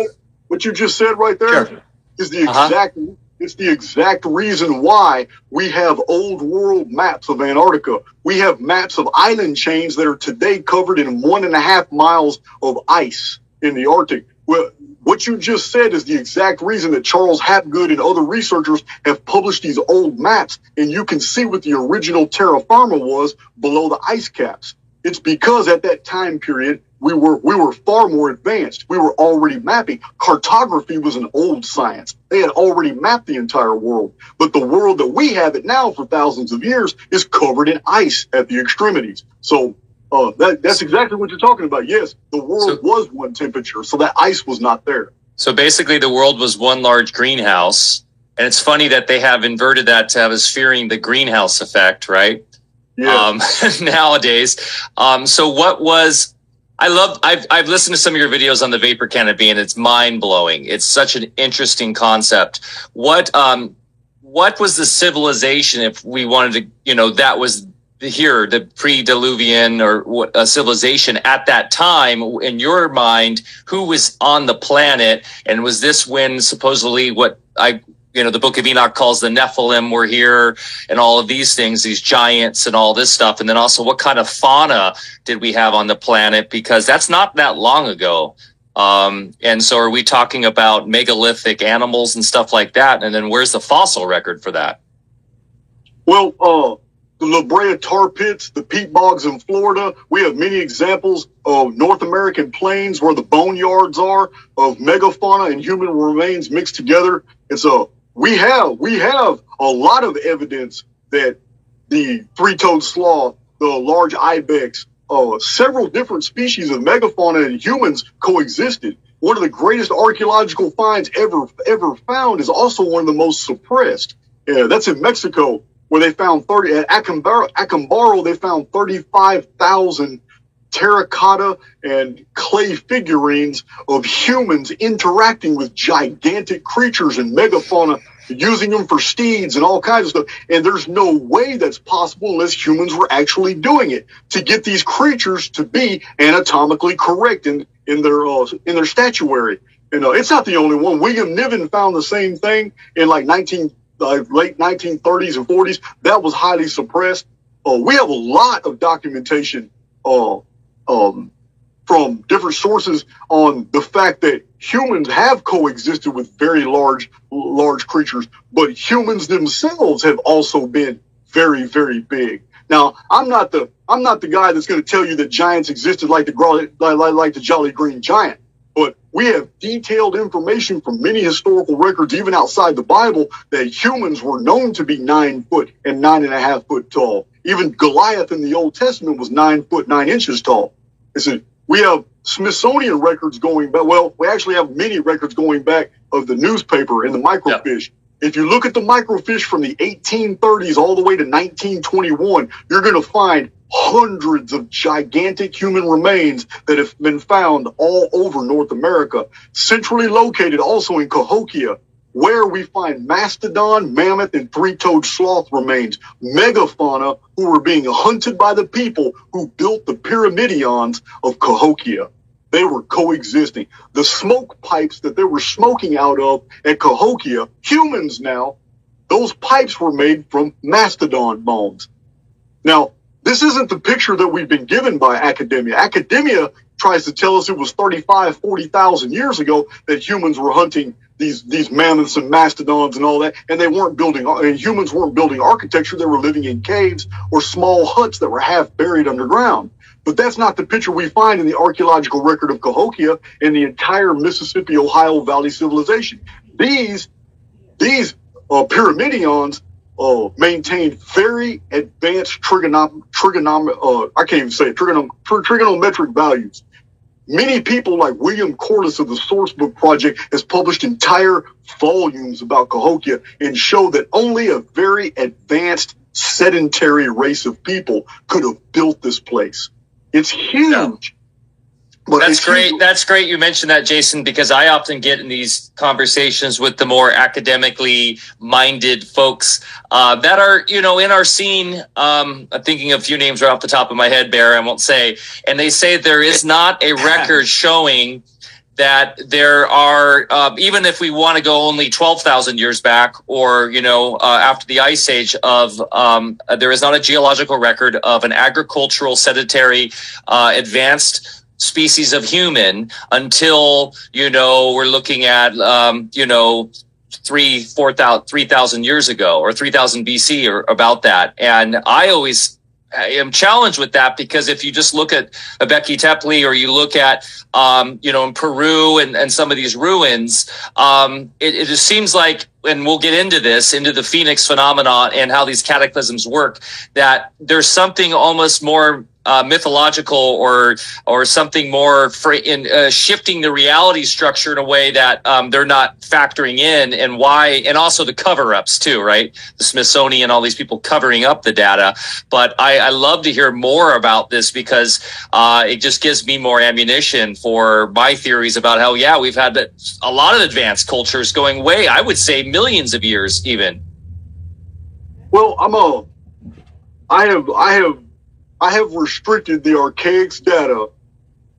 what you just said right there sure. is the uh-huh. exact uh-huh. it's the exact reason why we have old world maps of Antarctica. We have maps of island chains that are today covered in one and a half miles of ice in the Arctic. Well, what you just said is the exact reason that Charles Hapgood and other researchers have published these old maps, and you can see what the original terra firma was below the ice caps. It's because at that time period, we were we were far more advanced. We were already mapping. Cartography was an old science. They had already mapped the entire world. But the world that we have it now for thousands of years is covered in ice at the extremities. So uh, that, that's exactly what you're talking about. Yes, the world so, was one temperature, so that ice was not there. So basically, the world was one large greenhouse. And it's funny that they have inverted that to have us fearing the greenhouse effect, right? Yeah. Um, nowadays. Um, so what was I love I've I've listened to some of your videos on the vapor canopy and it's mind blowing. It's such an interesting concept. What um what was the civilization if we wanted to you know that was here the pre-diluvian or a civilization at that time in your mind who was on the planet and was this when supposedly what I you know, the book of Enoch calls the Nephilim were here and all of these things, these giants and all this stuff. And then also what kind of fauna did we have on the planet? Because that's not that long ago. Um, and so are we talking about megalithic animals and stuff like that? And then where's the fossil record for that? Well, uh, the La Brea tar pits, the peat bogs in Florida. We have many examples of North American plains where the boneyards are of megafauna and human remains mixed together. It's a we have we have a lot of evidence that the three-toed sloth, the large ibex, uh, several different species of megafauna and humans coexisted. One of the greatest archaeological finds ever ever found is also one of the most suppressed. Yeah, that's in Mexico, where they found 30 at Acambaro, Acambaro they found 35,000 terracotta and clay figurines of humans interacting with gigantic creatures and megafauna, using them for steeds and all kinds of stuff. And there's no way that's possible unless humans were actually doing it to get these creatures to be anatomically correct in, in their uh, in their statuary. You know, it's not the only one. William Niven found the same thing in like 19 uh, late 1930s and 40s. That was highly suppressed. Uh, we have a lot of documentation uh, um, from different sources on the fact that humans have coexisted with very large, large creatures, but humans themselves have also been very, very big. Now, I'm not the I'm not the guy that's going to tell you that giants existed like the like, like the Jolly Green Giant. But we have detailed information from many historical records, even outside the Bible, that humans were known to be nine foot and nine and a half foot tall. Even Goliath in the Old Testament was nine foot nine inches tall. Said we have Smithsonian records going back. Well, we actually have many records going back of the newspaper and the microfiche. If you look at the microfiche from the 1830s all the way to 1921, you're going to find hundreds of gigantic human remains that have been found all over North America, centrally located also in Cahokia, where we find mastodon, mammoth, and three-toed sloth remains, megafauna who were being hunted by the people who built the pyramidions of Cahokia. They were coexisting. The smoke pipes that they were smoking out of at Cahokia, humans now, those pipes were made from mastodon bones. Now, this isn't the picture that we've been given by academia. Academia tries to tell us it was 35, 40,000 years ago that humans were hunting these these mammoths and mastodons and all that, and they weren't building. And humans weren't building architecture; they were living in caves or small huts that were half buried underground. But that's not the picture we find in the archaeological record of Cahokia and the entire Mississippi Ohio Valley civilization. These these uh, pyramidions uh, maintained very advanced trigonom, uh, I can't even say it, trigonom, trigonometric values. Many people like William Corliss of the Sourcebook Project has published entire volumes about Cahokia and show that only a very advanced sedentary race of people could have built this place. It's huge. That's great. That's great. You mentioned that, Jason, because I often get in these conversations with the more academically minded folks uh, that are, you know, in our scene. Um, I'm thinking of a few names right off the top of my head, Bear. I won't say, and they say there is not a record showing that there are, uh, even if we want to go only 12,000 years back or, you know, uh, after the ice age of, um, there is not a geological record of an agricultural sedentary, uh, advanced species of human until you know we're looking at um, you know three four thousand three thousand years ago or three thousand BC or about that. And I always am challenged with that because if you just look at Göbekli Tepe or you look at um, you know in Peru and, and some of these ruins, um, it, it just seems like and we'll get into this into the phoenix phenomenon and how these cataclysms work that there's something almost more uh, mythological or or something more in uh, shifting the reality structure in a way that um, they're not factoring in and why and also the cover ups too right? The smithsonian all these people covering up the data. But i, I love to hear more about this because uh, it just gives me more ammunition for my theories about how yeah we've had a lot of advanced cultures going way i would say millions of years even. Well i'm a i have i have I have restricted the Archaix data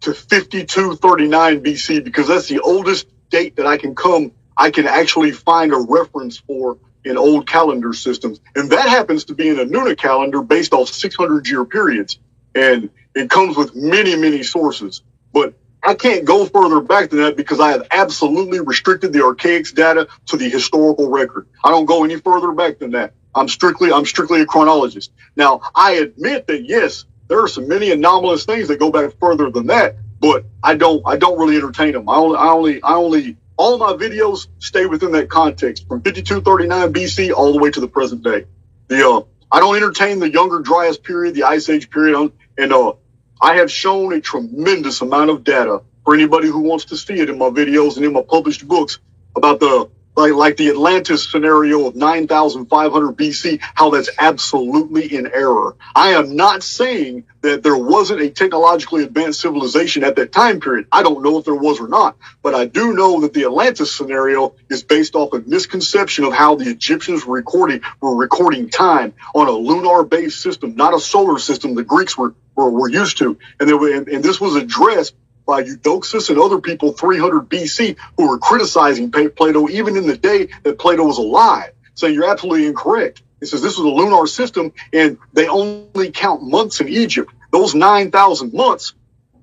to 5239 BC because that's the oldest date that I can come, I can actually find a reference for in old calendar systems. And that happens to be in a Nuna calendar based off 600 year periods. And it comes with many, many sources. But I can't go further back than that because I have absolutely restricted the Archaix data to the historical record. I don't go any further back than that. I'm strictly I'm strictly a chronologist. Now I admit that yes, there are some many anomalous things that go back further than that, but I don't I don't really entertain them. I only I only I only all my videos stay within that context from 5239 BC all the way to the present day. The uh, I don't entertain the younger Dryas period, the Ice Age period, and uh, I have shown a tremendous amount of data for anybody who wants to see it in my videos and in my published books about the like, like the Atlantis scenario of 9,500 BC, how that's absolutely in error. I am not saying that there wasn't a technologically advanced civilization at that time period. I don't know if there was or not, but I do know that the Atlantis scenario is based off a misconception of how the Egyptians were recording, were recording time on a lunar based system, not a solar system the Greeks were, were, were used to. And, were, and, and this was addressed by Eudoxus and other people 300 BC who were criticizing Plato even in the day that Plato was alive, saying you're absolutely incorrect. He says this was a lunar system and they only count months in Egypt. Those 9,000 months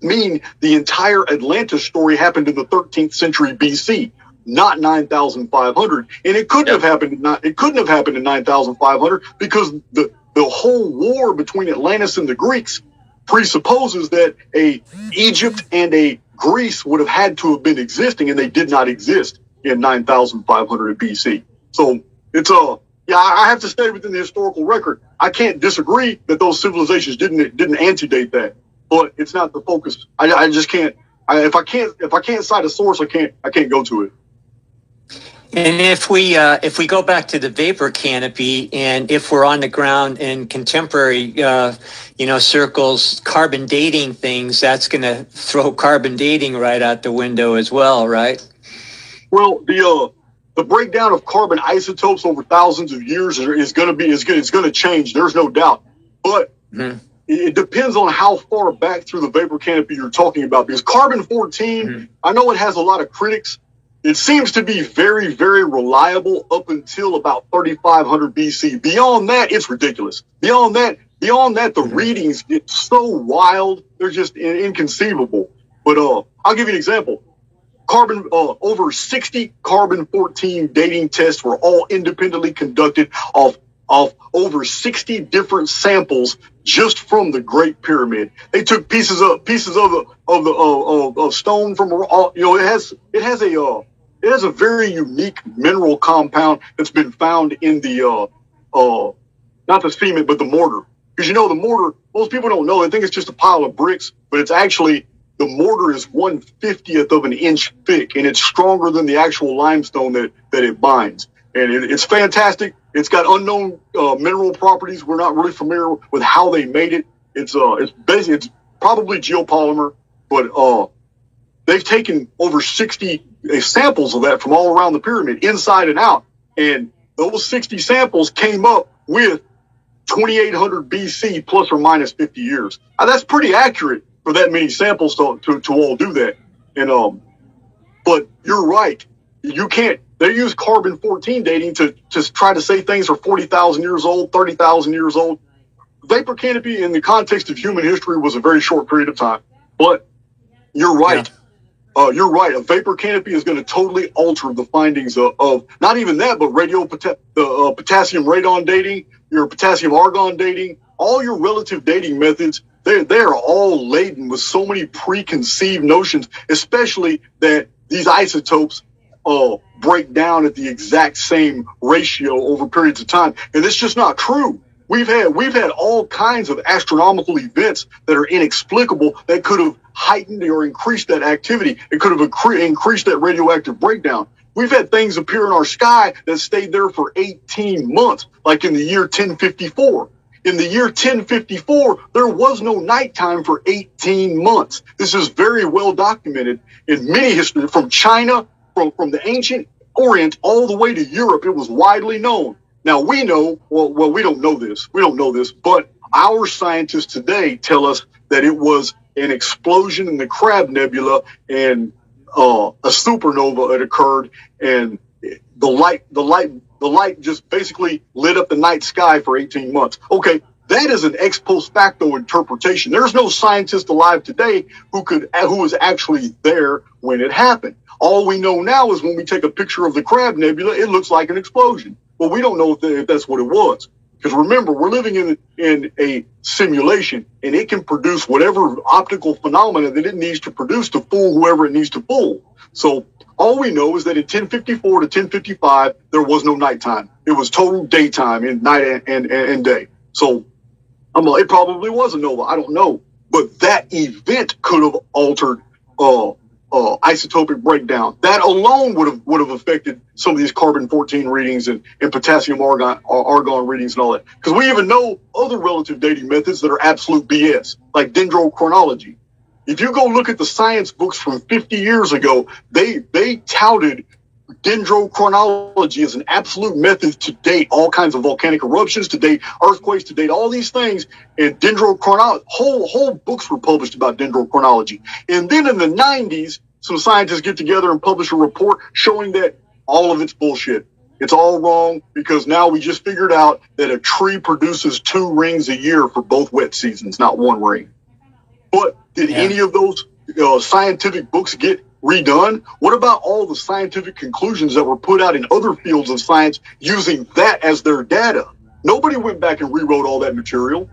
mean the entire Atlantis story happened in the 13th century BC, not 9,500. And it couldn't yep. have happened. Not, it couldn't have happened in 9,500 because the, the whole war between Atlantis and the Greeks presupposes that a Egypt and a Greece would have had to have been existing, and they did not exist in 9,500 BC. So it's a uh, yeah, I have to stay within the historical record. I can't disagree that those civilizations didn't didn't antedate that, but it's not the focus. I, I just can't. I, if I can't if I can't cite a source, I can't I can't go to it. And if we uh, if we go back to the vapor canopy, and if we're on the ground in contemporary, uh, you know, circles, carbon dating things, that's going to throw carbon dating right out the window as well, right? Well, the uh, the breakdown of carbon isotopes over thousands of years is going to be is going it's going to change. There's no doubt, but mm-hmm. it depends on how far back through the vapor canopy you're talking about. Because carbon 14, mm-hmm. I know it has a lot of critics it seems to be very, very reliable up until about 3500 BC. Beyond that, it's ridiculous. Beyond that, beyond that, the mm-hmm. readings get so wild, they're just inconceivable. But uh, I'll give you an example. Carbon, uh, over 60 carbon 14 dating tests were all independently conducted of of over 60 different samples just from the Great Pyramid. They took pieces of pieces of the of the of, of stone from you know it has it has a uh, it has a very unique mineral compound that's been found in the, uh, uh, not the cement, but the mortar. Because you know, the mortar, most people don't know. They think it's just a pile of bricks, but it's actually, the mortar is 150th of an inch thick and it's stronger than the actual limestone that, that it binds. And it, it's fantastic. It's got unknown uh, mineral properties. We're not really familiar with how they made it. It's, uh, it's basically, it's probably geopolymer, but, uh, they've taken over 60 samples of that from all around the pyramid, inside and out. And those 60 samples came up with 2800 BC plus or minus 50 years. Now, that's pretty accurate for that many samples to, to, to all do that. And, um, but you're right. You can't, they use carbon 14 dating to, to try to say things are 40,000 years old, 30,000 years old. Vapor canopy in the context of human history was a very short period of time, but you're right. Yeah uh, you're right. A vapor canopy is going to totally alter the findings of, of, not even that, but radio the uh, potassium radon dating, your potassium argon dating, all your relative dating methods. They they are all laden with so many preconceived notions, especially that these isotopes uh, break down at the exact same ratio over periods of time, and it's just not true. We've had we've had all kinds of astronomical events that are inexplicable that could have heightened or increased that activity. It could have increased that radioactive breakdown. We've had things appear in our sky that stayed there for 18 months, like in the year 1054. In the year 1054, there was no nighttime for 18 months. This is very well documented in many history from China, from, from the ancient Orient all the way to Europe. It was widely known now we know, well, well, we don't know this. We don't know this, but our scientists today tell us that it was an explosion in the Crab Nebula and uh, a supernova had occurred, and the light, the light, the light just basically lit up the night sky for 18 months. Okay, that is an ex post facto interpretation. There's no scientist alive today who could, who was actually there when it happened. All we know now is when we take a picture of the Crab Nebula, it looks like an explosion. Well, we don't know if, if that's what it was. Because remember, we're living in, in a simulation and it can produce whatever optical phenomena that it needs to produce to fool whoever it needs to fool. So all we know is that in 1054 to 1055, there was no nighttime. It was total daytime in night and, and, and day. So I'm like, it probably was a nova. I don't know. But that event could have altered uh, uh, isotopic breakdown. That alone would have would have affected some of these carbon 14 readings and, and potassium argon uh, argon readings and all that. Because we even know other relative dating methods that are absolute BS, like dendrochronology. If you go look at the science books from 50 years ago, they they touted dendrochronology is an absolute method to date all kinds of volcanic eruptions, to date earthquakes, to date all these things. And dendrochronology, whole whole books were published about dendrochronology. And then in the 90s, some scientists get together and publish a report showing that all of it's bullshit. It's all wrong because now we just figured out that a tree produces two rings a year for both wet seasons, not one ring. But did yeah. any of those uh, scientific books get redone? What about all the scientific conclusions that were put out in other fields of science using that as their data? Nobody went back and rewrote all that material.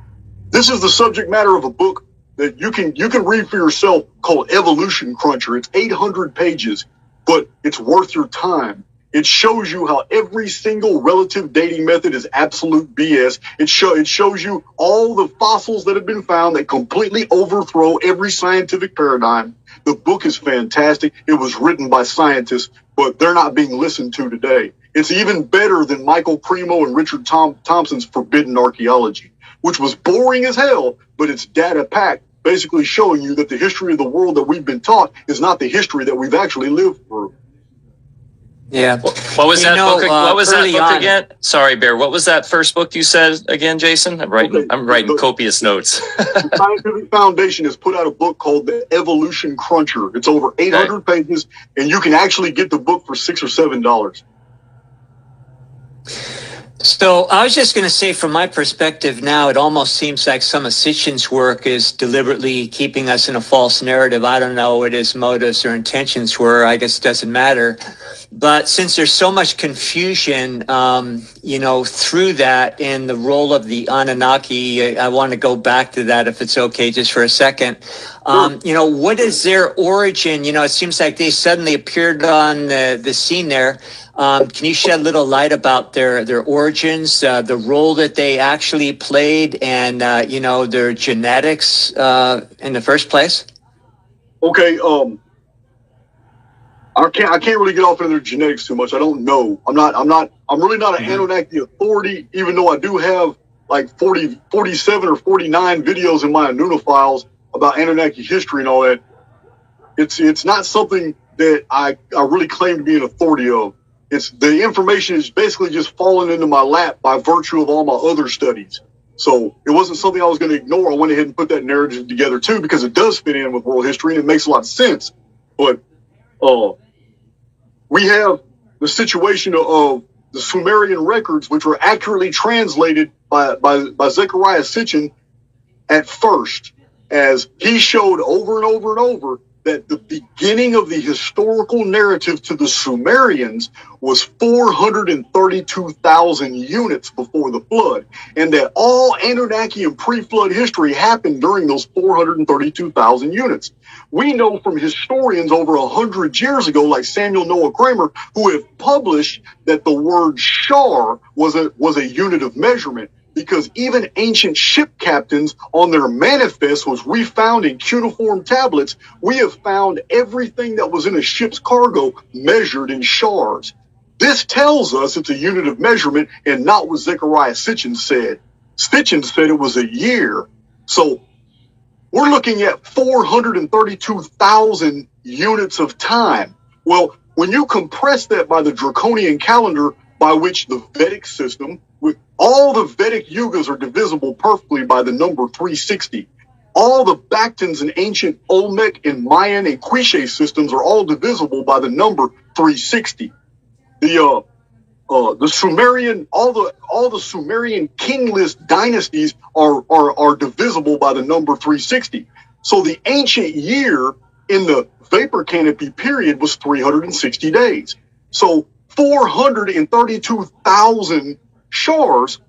This is the subject matter of a book that you can you can read for yourself called Evolution Cruncher. It's 800 pages, but it's worth your time. It shows you how every single relative dating method is absolute BS. It show it shows you all the fossils that have been found that completely overthrow every scientific paradigm. The book is fantastic. It was written by scientists, but they're not being listened to today. It's even better than Michael Cremo and Richard Tom- Thompson's Forbidden Archaeology, which was boring as hell, but it's data packed, basically showing you that the history of the world that we've been taught is not the history that we've actually lived through. Yeah. What was you that know, book? Uh, what was that book on, again? Sorry, Bear. What was that first book you said again, Jason? I'm writing. Okay. I'm writing the, copious notes. the Scientific Foundation has put out a book called The Evolution Cruncher. It's over 800 okay. pages, and you can actually get the book for six or seven dollars. So I was just going to say, from my perspective now, it almost seems like some of Sitchin's work is deliberately keeping us in a false narrative. I don't know what his motives or intentions were. I guess it doesn't matter. But since there's so much confusion, um, you know, through that in the role of the Anunnaki, I, I want to go back to that if it's okay, just for a second. Um, you know, what is their origin? You know, it seems like they suddenly appeared on the, the scene there. Um, can you shed a little light about their their origins, uh, the role that they actually played, and uh, you know their genetics uh, in the first place? Okay. Um, I can't I can't really get off into their genetics too much. I don't know. I'm not I'm not I'm really not an mm-hmm. Anunnaki authority, even though I do have like 40, 47 or 49 videos in my Anuna files about Anunnaki history and all that. It's it's not something that I, I really claim to be an authority of. It's the information is basically just falling into my lap by virtue of all my other studies. So it wasn't something I was going to ignore. I went ahead and put that narrative together too because it does fit in with world history and it makes a lot of sense. But uh, we have the situation of the Sumerian records, which were accurately translated by, by, by Zecharia Sitchin at first, as he showed over and over and over that the beginning of the historical narrative to the Sumerians was 432,000 units before the flood, and that all Anunnaki and pre-flood history happened during those 432,000 units. We know from historians over a hundred years ago, like Samuel Noah Kramer, who have published that the word shar was a was a unit of measurement because even ancient ship captains on their manifests, which we found in cuneiform tablets, we have found everything that was in a ship's cargo measured in shars. This tells us it's a unit of measurement and not what Zecharia Sitchin said. Sitchin said it was a year. So we're looking at 432,000 units of time. Well, when you compress that by the draconian calendar by which the Vedic system, all the Vedic yugas are divisible perfectly by the number 360. All the Bactrians and ancient Olmec and Mayan and Quiche systems are all divisible by the number 360. The uh, uh, the Sumerian, all the all the Sumerian kingless dynasties are, are are divisible by the number 360. So the ancient year in the vapor canopy period was 360 days. So 432,000 shars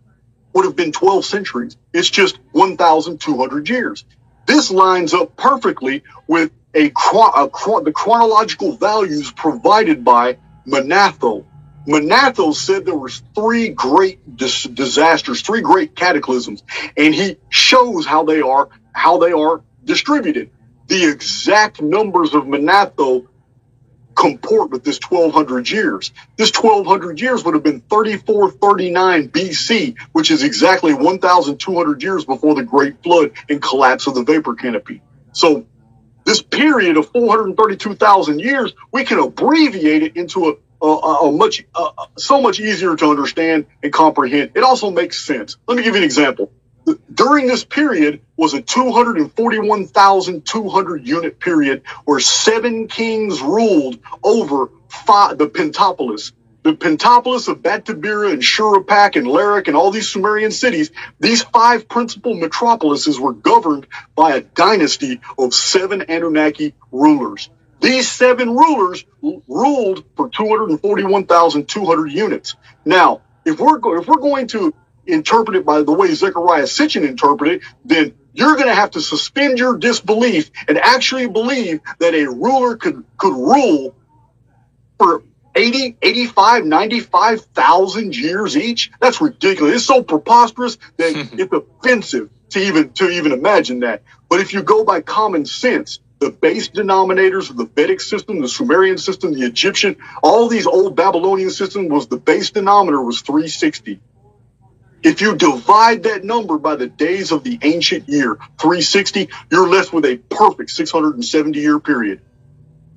would have been 12 centuries. It's just 1,200 years. This lines up perfectly with a, a, the chronological values provided by Manetho. Manetho said there was three great dis- disasters, three great cataclysms, and he shows how they are how they are distributed. The exact numbers of Manetho comport with this 1200 years. This 1200 years would have been 3439 BC, which is exactly 1200 years before the Great Flood and collapse of the vapor canopy. So this period of 432,000 years, we can abbreviate it into a a, a much so much easier to understand and comprehend. It also makes sense. Let me give you an example. During this period was a 241,200 unit period where seven kings ruled over five, the Pentapolis. The Pentapolis of Bad-tibira and Shuruppak and Larak and all these Sumerian cities, these five principal metropolises were governed by a dynasty of seven Anunnaki rulers. These seven rulers ruled for 241,200 units. Now, if we're if we're going to interpret it by the way Zecharia Sitchin interpreted, then you're going to have to suspend your disbelief and actually believe that a ruler could, could rule for 80, 85, 95,000 years each. That's ridiculous. It's so preposterous that it's offensive to even, to even imagine that. But if you go by common sense, the base denominators of the Vedic system, the Sumerian system, the Egyptian, all these old Babylonian systems was the base denominator was 360. If you divide that number by the days of the ancient year, 360, you're left with a perfect 670 year period.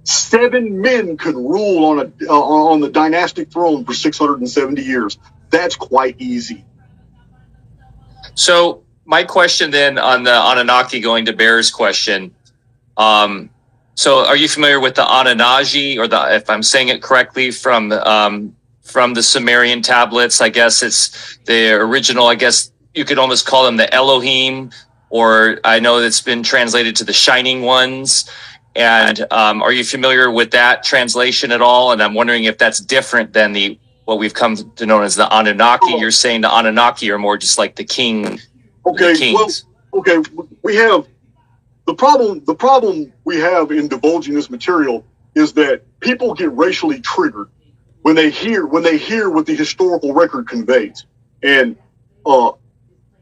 Seven men could rule on a uh, on the dynastic throne for 670 years. That's quite easy. So my question then on the Anunnaki, going to Bear's question. Um, so are you familiar with the Anunnaki, or the if I'm saying it correctly from um, from the Sumerian tablets? I guess it's the original. I guess you could almost call them the Elohim, or I know it's been translated to the Shining Ones. And um, are you familiar with that translation at all? And I'm wondering if that's different than the what we've come to know as the Anunnaki. Oh. You're saying the Anunnaki are more just like the king, Okay, the kings. well, okay, we have the problem. The problem we have in divulging this material is that people get racially triggered when they hear when they hear what the historical record conveys, and uh,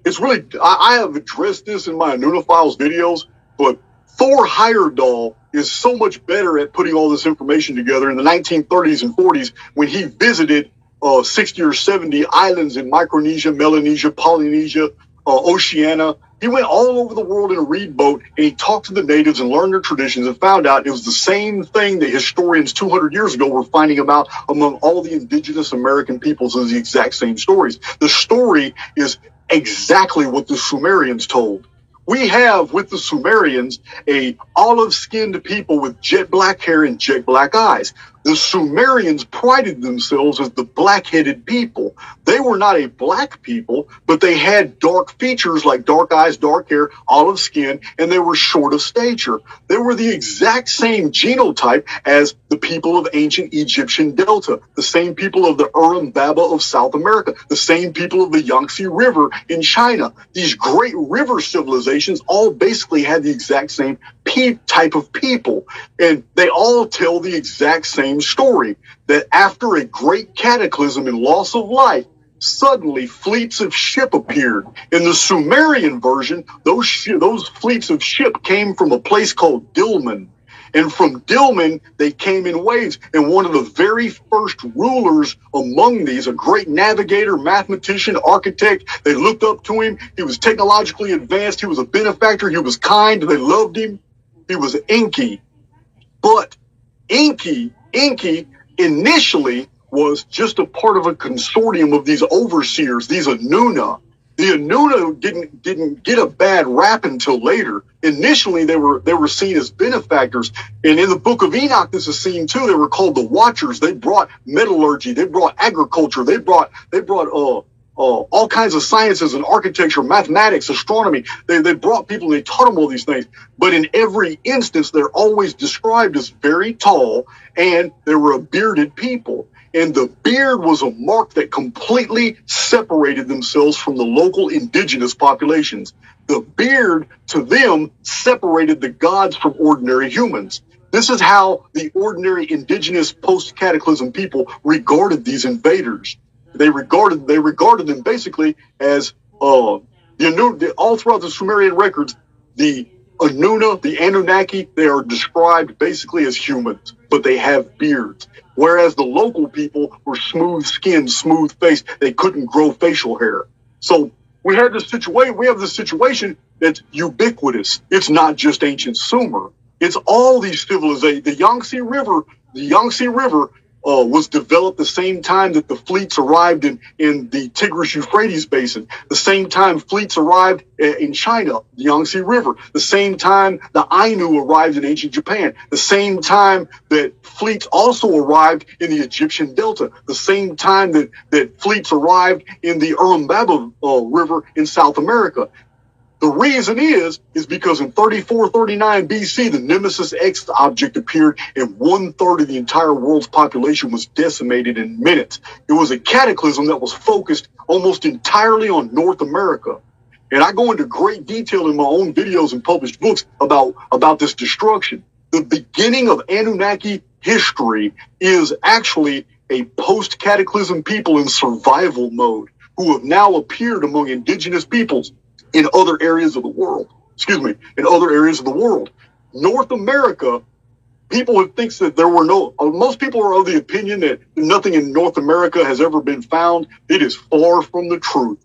it's really I, I have addressed this in my Anunophiles videos, but Thor Heyerdahl is so much better at putting all this information together in the 1930s and 40s when he visited uh, 60 or 70 islands in Micronesia, Melanesia, Polynesia, uh, Oceania. He went all over the world in a reed boat and he talked to the natives and learned their traditions and found out it was the same thing that historians 200 years ago were finding about among all the indigenous American peoples as the exact same stories. The story is exactly what the Sumerians told. We have with the Sumerians a olive skinned people with jet black hair and jet black eyes. The Sumerians prided themselves as the black headed people. They were not a black people, but they had dark features like dark eyes, dark hair, olive skin, and they were short of stature. They were the exact same genotype as the people of ancient Egyptian Delta, the same people of the Urubamba of South America, the same people of the Yangtze River in China. These great river civilizations all basically had the exact same pe- type of people, and they all tell the exact same story that after a great cataclysm and loss of life, suddenly fleets of ship appeared. In the Sumerian version, those sh- those fleets of ship came from a place called Dilmun. And from Dilmun, they came in waves. And one of the very first rulers among these, a great navigator, mathematician, architect, they looked up to him. He was technologically advanced. He was a benefactor. He was kind. They loved him. He was Enki. But Enki, Enki initially was just a part of a consortium of these overseers, these Anuna. The Anuna didn't didn't get a bad rap until later. Initially, they were they were seen as benefactors, and in the Book of Enoch, this is seen too. They were called the Watchers. They brought metallurgy, they brought agriculture, they brought they brought uh uh, all kinds of sciences and architecture, mathematics, astronomy. They, they brought people and they taught them all these things. But in every instance, they're always described as very tall and they were a bearded people. And the beard was a mark that completely separated themselves from the local indigenous populations. The beard to them separated the gods from ordinary humans. This is how the ordinary indigenous post cataclysm people regarded these invaders they regarded they regarded them basically as uh the, Anu- all throughout the Sumerian records the Anuna, the Anunnaki, they are described basically as humans, but they have beards. Whereas the local people were smooth skinned, smooth faced, they couldn't grow facial hair. So we had this situation, we have this situation that's ubiquitous. It's not just ancient Sumer. It's all these civilizations. The Yangtze River, the Yangtze River uh, was developed the same time that the fleets arrived in, in the Tigris Euphrates basin, the same time fleets arrived in China, the Yangtze River, the same time the Ainu arrived in ancient Japan, the same time that fleets also arrived in the Egyptian Delta, the same time that, that fleets arrived in the Urubamba uh, River in South America. The reason is, is because in 3439 BC, the Nemesis X object appeared and one third of the entire world's population was decimated in minutes. It was a cataclysm that was focused almost entirely on North America. And I go into great detail in my own videos and published books about, about this destruction. The beginning of Anunnaki history is actually a post cataclysm people in survival mode who have now appeared among indigenous peoples in other areas of the world. Excuse me, in other areas of the world. North America, people who thinks that there were no, uh, most people are of the opinion that nothing in North America has ever been found. It is far from the truth.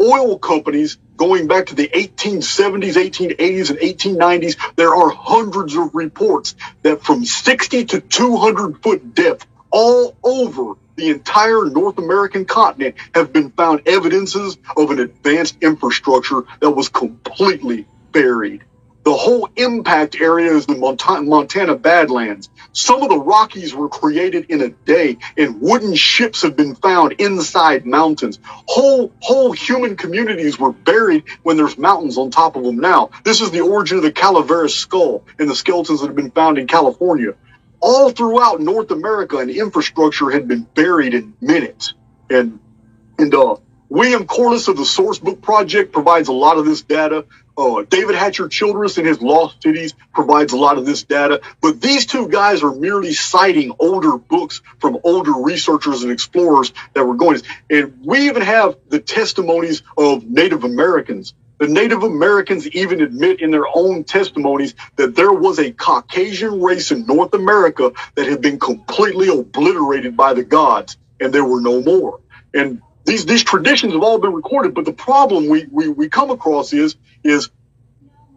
Oil companies going back to the 1870s, 1880s, and 1890s, there are hundreds of reports that from 60 to 200 foot depth all over the entire North American continent have been found evidences of an advanced infrastructure that was completely buried. The whole impact area is the Montana Badlands. Some of the Rockies were created in a day, and wooden ships have been found inside mountains. Whole whole human communities were buried when there's mountains on top of them now. This is the origin of the Calaveras skull and the skeletons that have been found in California all throughout North America, and infrastructure had been buried in minutes. And and uh, William Corliss of the Source Book Project provides a lot of this data. Uh, David Hatcher Childress in his Lost Cities provides a lot of this data. But these two guys are merely citing older books from older researchers and explorers that were going. And we even have the testimonies of Native Americans the Native Americans even admit in their own testimonies that there was a Caucasian race in North America that had been completely obliterated by the gods and there were no more. And these, these traditions have all been recorded. But the problem we, we, we come across is, is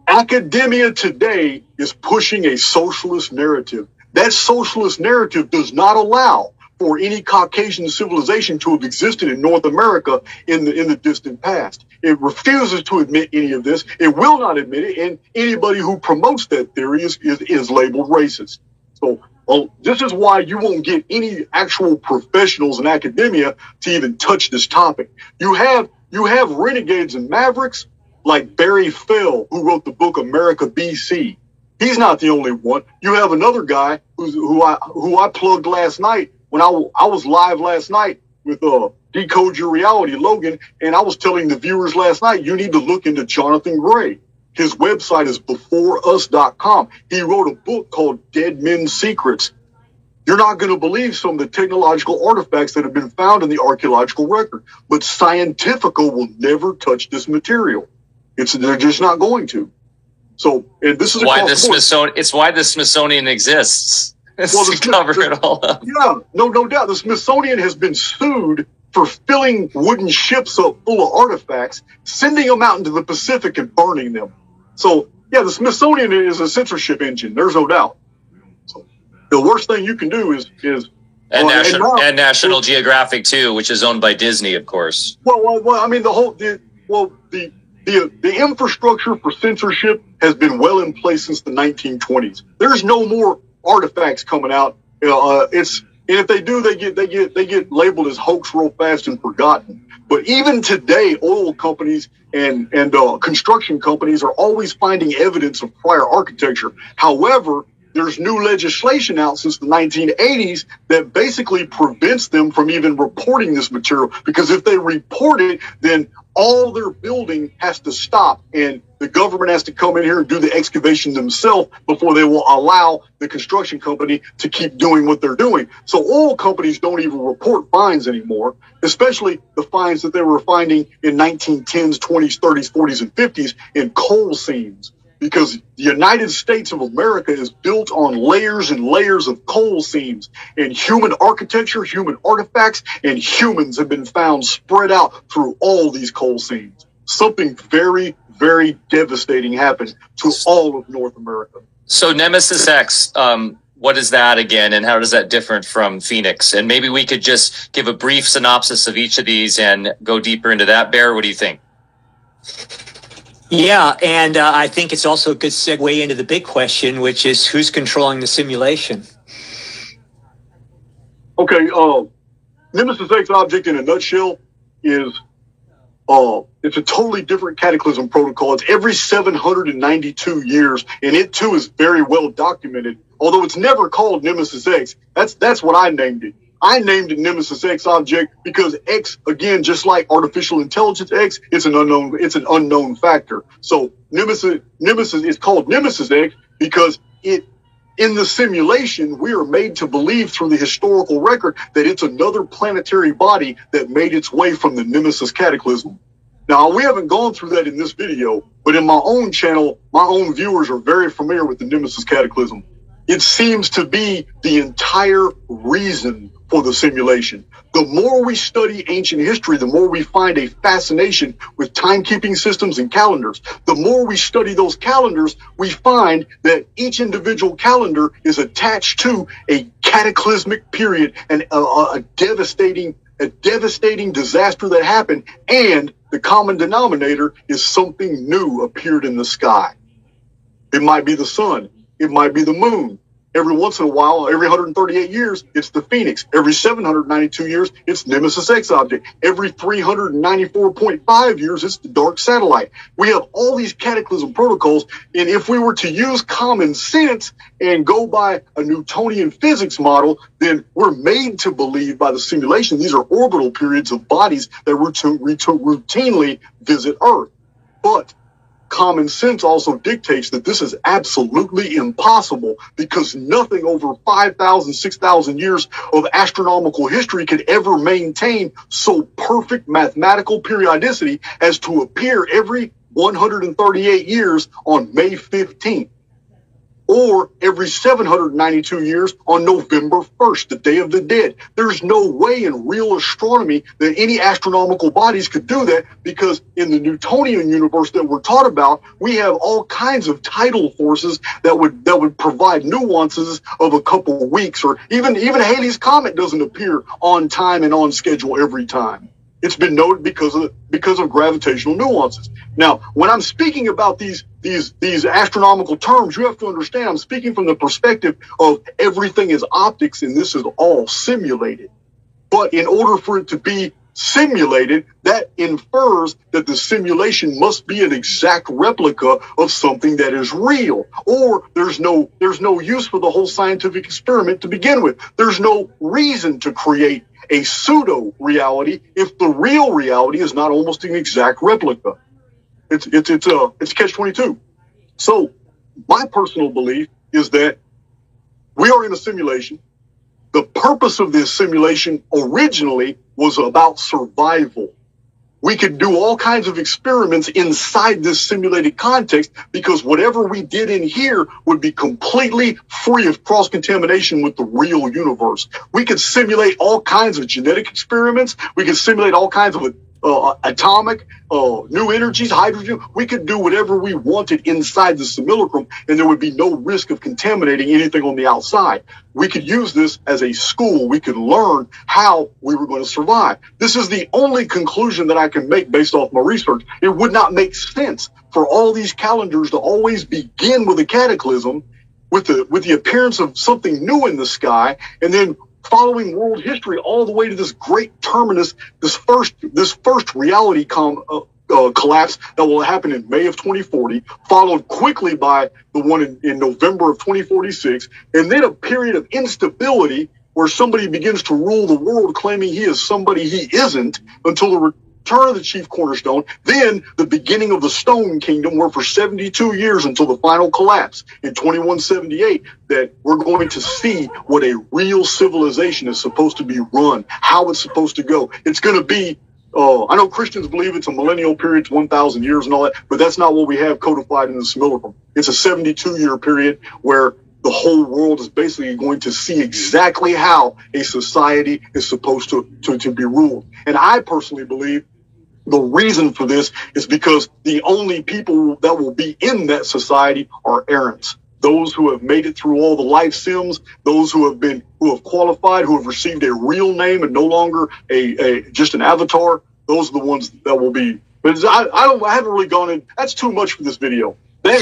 academia today is pushing a socialist narrative. That socialist narrative does not allow for any Caucasian civilization to have existed in North America in the in the distant past. It refuses to admit any of this. It will not admit it, and anybody who promotes that theory is is, is labeled racist. So well, this is why you won't get any actual professionals in academia to even touch this topic. You have you have renegades and mavericks like Barry Fell, who wrote the book America BC. He's not the only one. You have another guy who I who I plugged last night when I, I was live last night with uh, Decode Your Reality, Logan, and I was telling the viewers last night, you need to look into Jonathan Gray. His website is beforeus.com. He wrote a book called Dead Men's Secrets. You're not going to believe some of the technological artifacts that have been found in the archaeological record, but Scientifica will never touch this material. It's they're just not going to. So, and this is why the Smithsonian. It's why the Smithsonian exists well, the, cover the, it all up. Yeah, no, no doubt. The Smithsonian has been sued for filling wooden ships up full of artifacts, sending them out into the Pacific and burning them. So, yeah, the Smithsonian is a censorship engine. There's no doubt. So, the worst thing you can do is is and, uh, well, National, and, now, and National Geographic too, which is owned by Disney, of course. Well, well, well I mean the whole the, well the the the infrastructure for censorship has been well in place since the 1920s. There's no more artifacts coming out. you Uh, it's and if they do, they get they get they get labeled as hoax real fast and forgotten. But even today, oil companies and and uh, construction companies are always finding evidence of prior architecture. However, there's new legislation out since the 1980s that basically prevents them from even reporting this material because if they report it, then all their building has to stop and the government has to come in here and do the excavation themselves before they will allow the construction company to keep doing what they're doing. So oil companies don't even report fines anymore, especially the fines that they were finding in 1910s, 20s, 30s, 40s, and 50s in coal seams because the United States of America is built on layers and layers of coal seams and human architecture, human artifacts, and humans have been found spread out through all these coal seams. Something very, very devastating happened to all of North America. So Nemesis X, um, what is that again, and how does that differ from Phoenix? And maybe we could just give a brief synopsis of each of these and go deeper into that. Bear, what do you think? Yeah, and uh, I think it's also a good segue into the big question, which is who's controlling the simulation? Okay, uh, Nemesis X object in a nutshell is uh, it's a totally different cataclysm protocol. It's every 792 years, and it too is very well documented. Although it's never called Nemesis X, that's that's what I named it. I named it Nemesis X object because X, again, just like artificial intelligence X, it's an unknown, it's an unknown factor. So Nemesis, Nemesis is called Nemesis X because it, in the simulation, we are made to believe through the historical record that it's another planetary body that made its way from the Nemesis cataclysm. Now, we haven't gone through that in this video, but in my own channel, my own viewers are very familiar with the Nemesis cataclysm. It seems to be the entire reason for the simulation. The more we study ancient history, the more we find a fascination with timekeeping systems and calendars. The more we study those calendars, we find that each individual calendar is attached to a cataclysmic period and uh, a, a devastating, a devastating disaster that happened. And the common denominator is something new appeared in the sky. It might be the sun. It might be the moon. Every once in a while, every 138 years, it's the Phoenix. Every 792 years, it's Nemesis X object. Every 394.5 years, it's the dark satellite. We have all these cataclysm protocols. And if we were to use common sense and go by a Newtonian physics model, then we're made to believe by the simulation these are orbital periods of bodies that were to routinely visit Earth. But common sense also dictates that this is absolutely impossible because nothing over 5,000, 6,000 years of astronomical history could ever maintain so perfect mathematical periodicity as to appear every 138 years on May 15th or every 792 years on November 1st, the Day of the Dead. There's no way in real astronomy that any astronomical bodies could do that because in the Newtonian universe that we're taught about, we have all kinds of tidal forces that would that would provide nuances of a couple of weeks or even even Halley's comet doesn't appear on time and on schedule every time. It's been noted because of because of gravitational nuances. Now, when I'm speaking about these these these astronomical terms, you have to understand I'm speaking from the perspective of everything is optics and this is all simulated. But in order for it to be simulated, that infers that the simulation must be an exact replica of something that is real. Or there's no there's no use for the whole scientific experiment to begin with. There's no reason to create a pseudo reality if the real reality is not almost an exact replica. It's it's it's uh it's catch twenty two. So my personal belief is that we are in a simulation. The purpose of this simulation originally was about survival we could do all kinds of experiments inside this simulated context because whatever we did in here would be completely free of cross contamination with the real universe. We could simulate all kinds of genetic experiments. We could simulate all kinds of uh, atomic, uh, new energies, hydrogen. We could do whatever we wanted inside the simulacrum, and there would be no risk of contaminating anything on the outside. We could use this as a school. We could learn how we were going to survive. This is the only conclusion that I can make based off my research. It would not make sense for all these calendars to always begin with a cataclysm with the with the appearance of something new in the sky and then following world history all the way to this great terminus, this first this first reality com, uh, uh, collapse that will happen in May of 2040, followed quickly by the one in, in November of 2046, and then a period of instability where somebody begins to rule the world claiming he is somebody he isn't until the turn of the chief cornerstone, then the beginning of the stone kingdom, where for 72 years until the final collapse in 2178, that we're going to see what a real civilization is supposed to be run, how it's supposed to go. It's going to be uh, I know Christians believe it's a millennial period, 1,000 years and all that, but that's not what we have codified in the Simulacrum. It's a 72 year period where the whole world is basically going to see exactly how a society is supposed to, to, to be ruled. And I personally believe the reason for this is because the only people that will be in that society are errants. Those who have made it through all the life sims, those who have been, who have qualified, who have received a real name and no longer a, a just an avatar. Those are the ones that will be. But I, I don't, I haven't really gone in. That's too much for this video. That,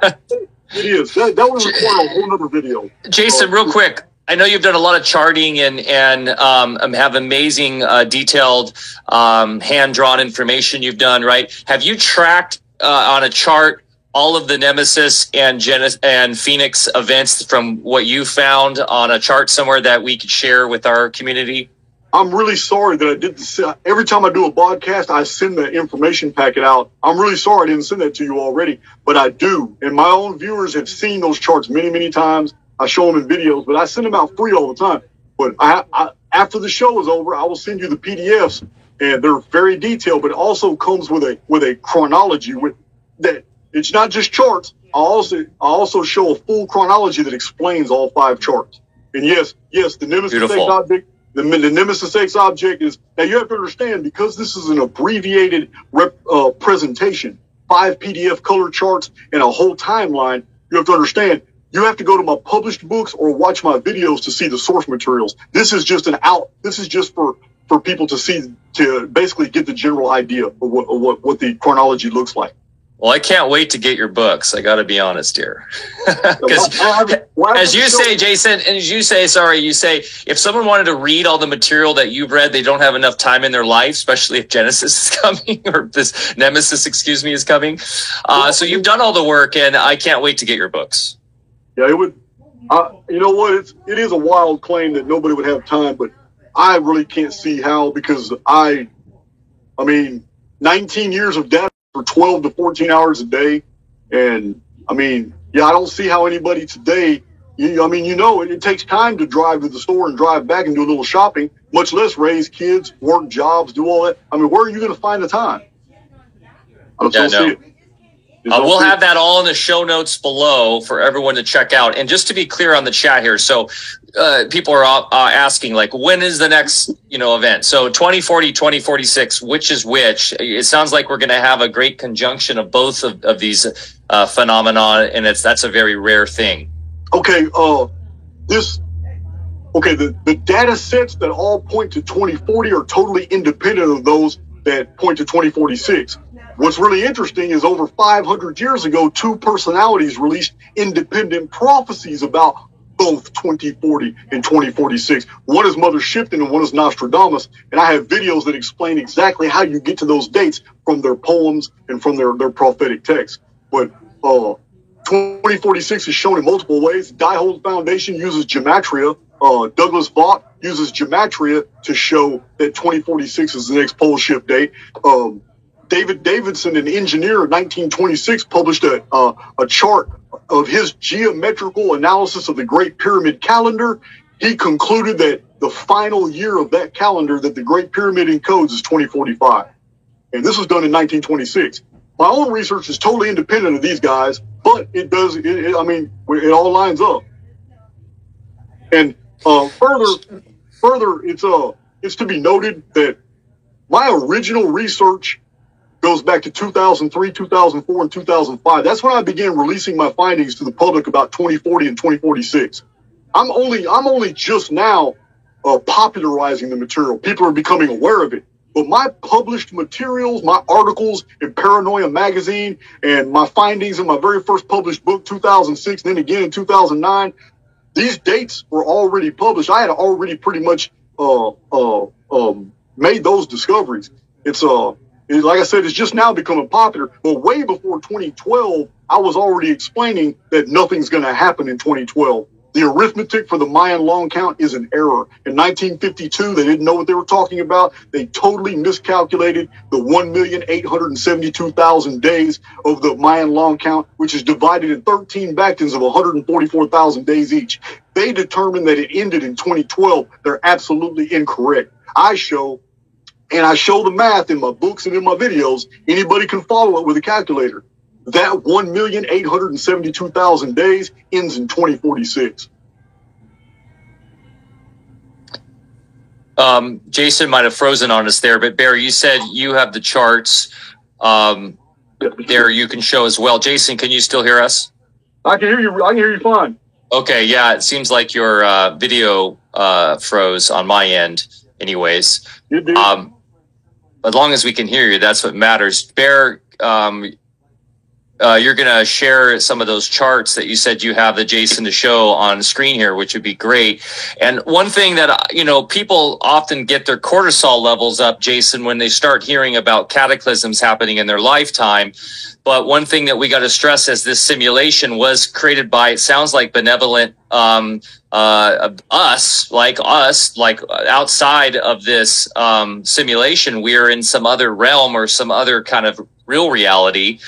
that, it is. That, that would require a whole other video. Jason, uh, real quick. I know you've done a lot of charting and and um, um, have amazing uh, detailed um, hand drawn information you've done. Right? Have you tracked uh, on a chart all of the Nemesis and Gen- and Phoenix events from what you found on a chart somewhere that we could share with our community? I'm really sorry that I did this. Every time I do a podcast, I send the information packet out. I'm really sorry I didn't send that to you already, but I do. And my own viewers have seen those charts many, many times. I show them in videos, but I send them out free all the time. But I, I, after the show is over, I will send you the PDFs, and they're very detailed. But it also comes with a with a chronology with that. It's not just charts. I also I also show a full chronology that explains all five charts. And yes, yes, the Nemesis Beautiful. object the, the Nemesis X object is now you have to understand because this is an abbreviated rep, uh, presentation, five PDF color charts and a whole timeline. You have to understand you have to go to my published books or watch my videos to see the source materials. This is just an out. This is just for for people to see to basically get the general idea of what of what, what the chronology looks like. Well, I can't wait to get your books. I got to be honest here. Because as you say, Jason, and as you say, sorry, you say if someone wanted to read all the material that you've read, they don't have enough time in their life, especially if Genesis is coming or this Nemesis, excuse me, is coming. Uh, so you've done all the work, and I can't wait to get your books. Yeah, it would. Uh, you know what? It's it is a wild claim that nobody would have time, but I really can't see how because I, I mean, 19 years of data for 12 to 14 hours a day, and I mean, yeah, I don't see how anybody today. You, I mean, you know, it, it takes time to drive to the store and drive back and do a little shopping, much less raise kids, work jobs, do all that. I mean, where are you going to find the time? I Yeah, don't see no. it. Just Uh, we'll have that all in the show notes below for everyone to check out. And just to be clear on the chat here, so uh, people are uh, asking, like, when is the next, you know, event? So 2040, 2046, which is which? It sounds like we're going to have a great conjunction of both of, of these uh, phenomena, and it's that's a very rare thing. okay, uh, this, okay, the, the data sets that all point to 2040 are totally independent of those that point to 2046. What's really interesting is over 500 years ago, two personalities released independent prophecies about both 2040 and 2046. One is Mother Shipton and one is Nostradamus. And I have videos that explain exactly how you get to those dates from their poems and from their, their prophetic texts. But, uh, 2046 is shown in multiple ways. Diehold Foundation uses gematria. Uh, Douglas Vogt uses gematria to show that 2046 is the next pole shift date. Um, David Davidson, an engineer in 1926, published a, uh, a chart of his geometrical analysis of the Great Pyramid calendar. He concluded that the final year of that calendar that the Great Pyramid encodes is 2045. And this was done in 1926. My own research is totally independent of these guys, but it does, it, it, I mean, it all lines up. And uh, further, further, it's uh, it's to be noted that my original research goes back to 2003, 2004, and 2005. That's when I began releasing my findings to the public about 2040 and 2046. I'm only I'm only just now uh, popularizing the material. People are becoming aware of it. But my published materials, my articles in Paranoia magazine, and my findings in my very first published book, 2006, and then again in 2009, these dates were already published. I had already pretty much uh, uh, um, made those discoveries. It's uh, like I said, it's just now becoming popular. But way before 2012, I was already explaining that nothing's going to happen in 2012. The arithmetic for the Mayan long count is an error. In 1952, they didn't know what they were talking about. They totally miscalculated the 1,872,000 days of the Mayan long count, which is divided in 13 baktuns of 144,000 days each. They determined that it ended in 2012. They're absolutely incorrect. I show and I show the math in my books and in my videos. Anybody can follow it with a calculator. That 1,872,000 days ends in 2046. Um, Jason might have frozen on us there, but Barry, you said you have the charts um, there you can show as well. Jason, can you still hear us? I can hear you. I can hear you fine. Okay, yeah, it seems like your uh, video uh, froze on my end, anyways. Um, as long as we can hear you, that's what matters. Bear, um, uh, you're going to share some of those charts that you said you have the Jason to show on screen here, which would be great. And one thing that, uh, you know, people often get their cortisol levels up, Jason, when they start hearing about cataclysms happening in their lifetime. But one thing that we got to stress is this simulation was created by, it sounds like benevolent, um, uh, us, like us, like outside of this, um, simulation, we're in some other realm or some other kind of real reality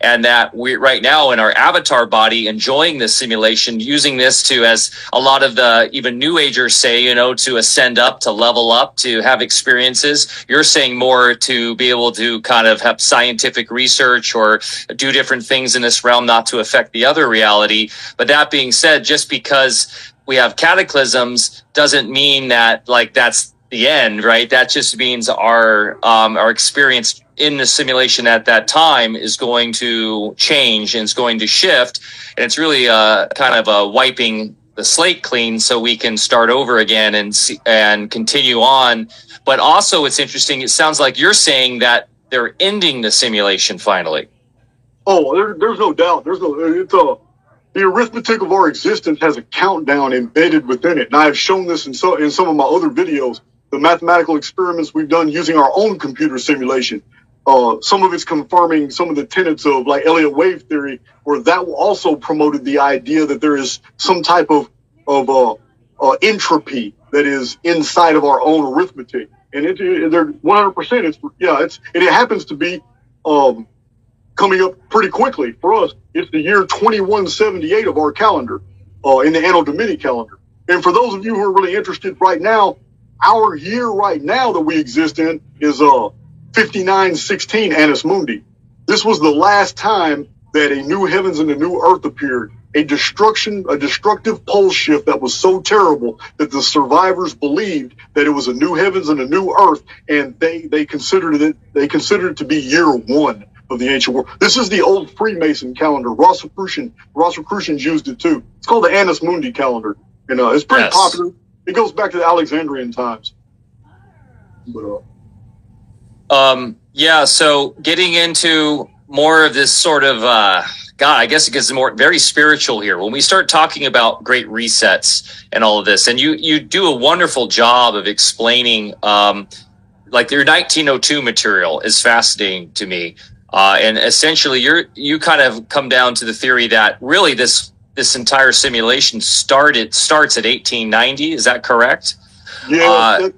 and that we're right now in our avatar body enjoying this simulation using this to as a lot of the even new agers say you know to ascend up to level up to have experiences. You're saying more to be able to kind of have scientific research or do different things in this realm not to affect the other reality. But that being said just because we have cataclysms doesn't mean that like that's the end right? That just means our um our experience in the simulation at that time is going to change and it's going to shift. And it's really uh, kind of a wiping the slate clean so we can start over again and see, and continue on. But also, it's interesting. It sounds like you're saying that they're ending the simulation finally. Oh, there, there's no doubt. There's no. It's a the arithmetic of our existence has a countdown embedded within it, and I have shown this in so in some of my other videos. The mathematical experiments we've done using our own computer simulation uh, some of it's confirming some of the tenets of like Elliott wave theory, where that also promoted the idea that there is some type of of uh, uh, entropy that is inside of our own arithmetic, and it, it they're 100. percent It's yeah, it's and it happens to be um, coming up pretty quickly for us. It's the year 2178 of our calendar uh, in the Anno Domini calendar. And for those of you who are really interested right now, our year right now that we exist in is uh 5916 Annus Mundi. This was the last time that a new heavens and a new earth appeared. A destruction, a destructive pole shift that was so terrible that the survivors believed that it was a new heavens and a new earth, and they they considered it they considered it to be year one of the ancient world. This is the old Freemason calendar. Rosicrucian Rosicrucians used it too. It's called the Annus Mundi calendar, and uh, it's pretty yes. popular. It goes back to the Alexandrian times. But, uh, um, yeah. So getting into more of this sort of, uh, God, I guess it gets more very spiritual here. When we start talking about great resets and all of this, and you you do a wonderful job of explaining, um, like your 1902 material is fascinating to me. Uh, and essentially, you're you kind of come down to the theory that really this this entire simulation started starts at 1890. Is that correct? Yeah, uh,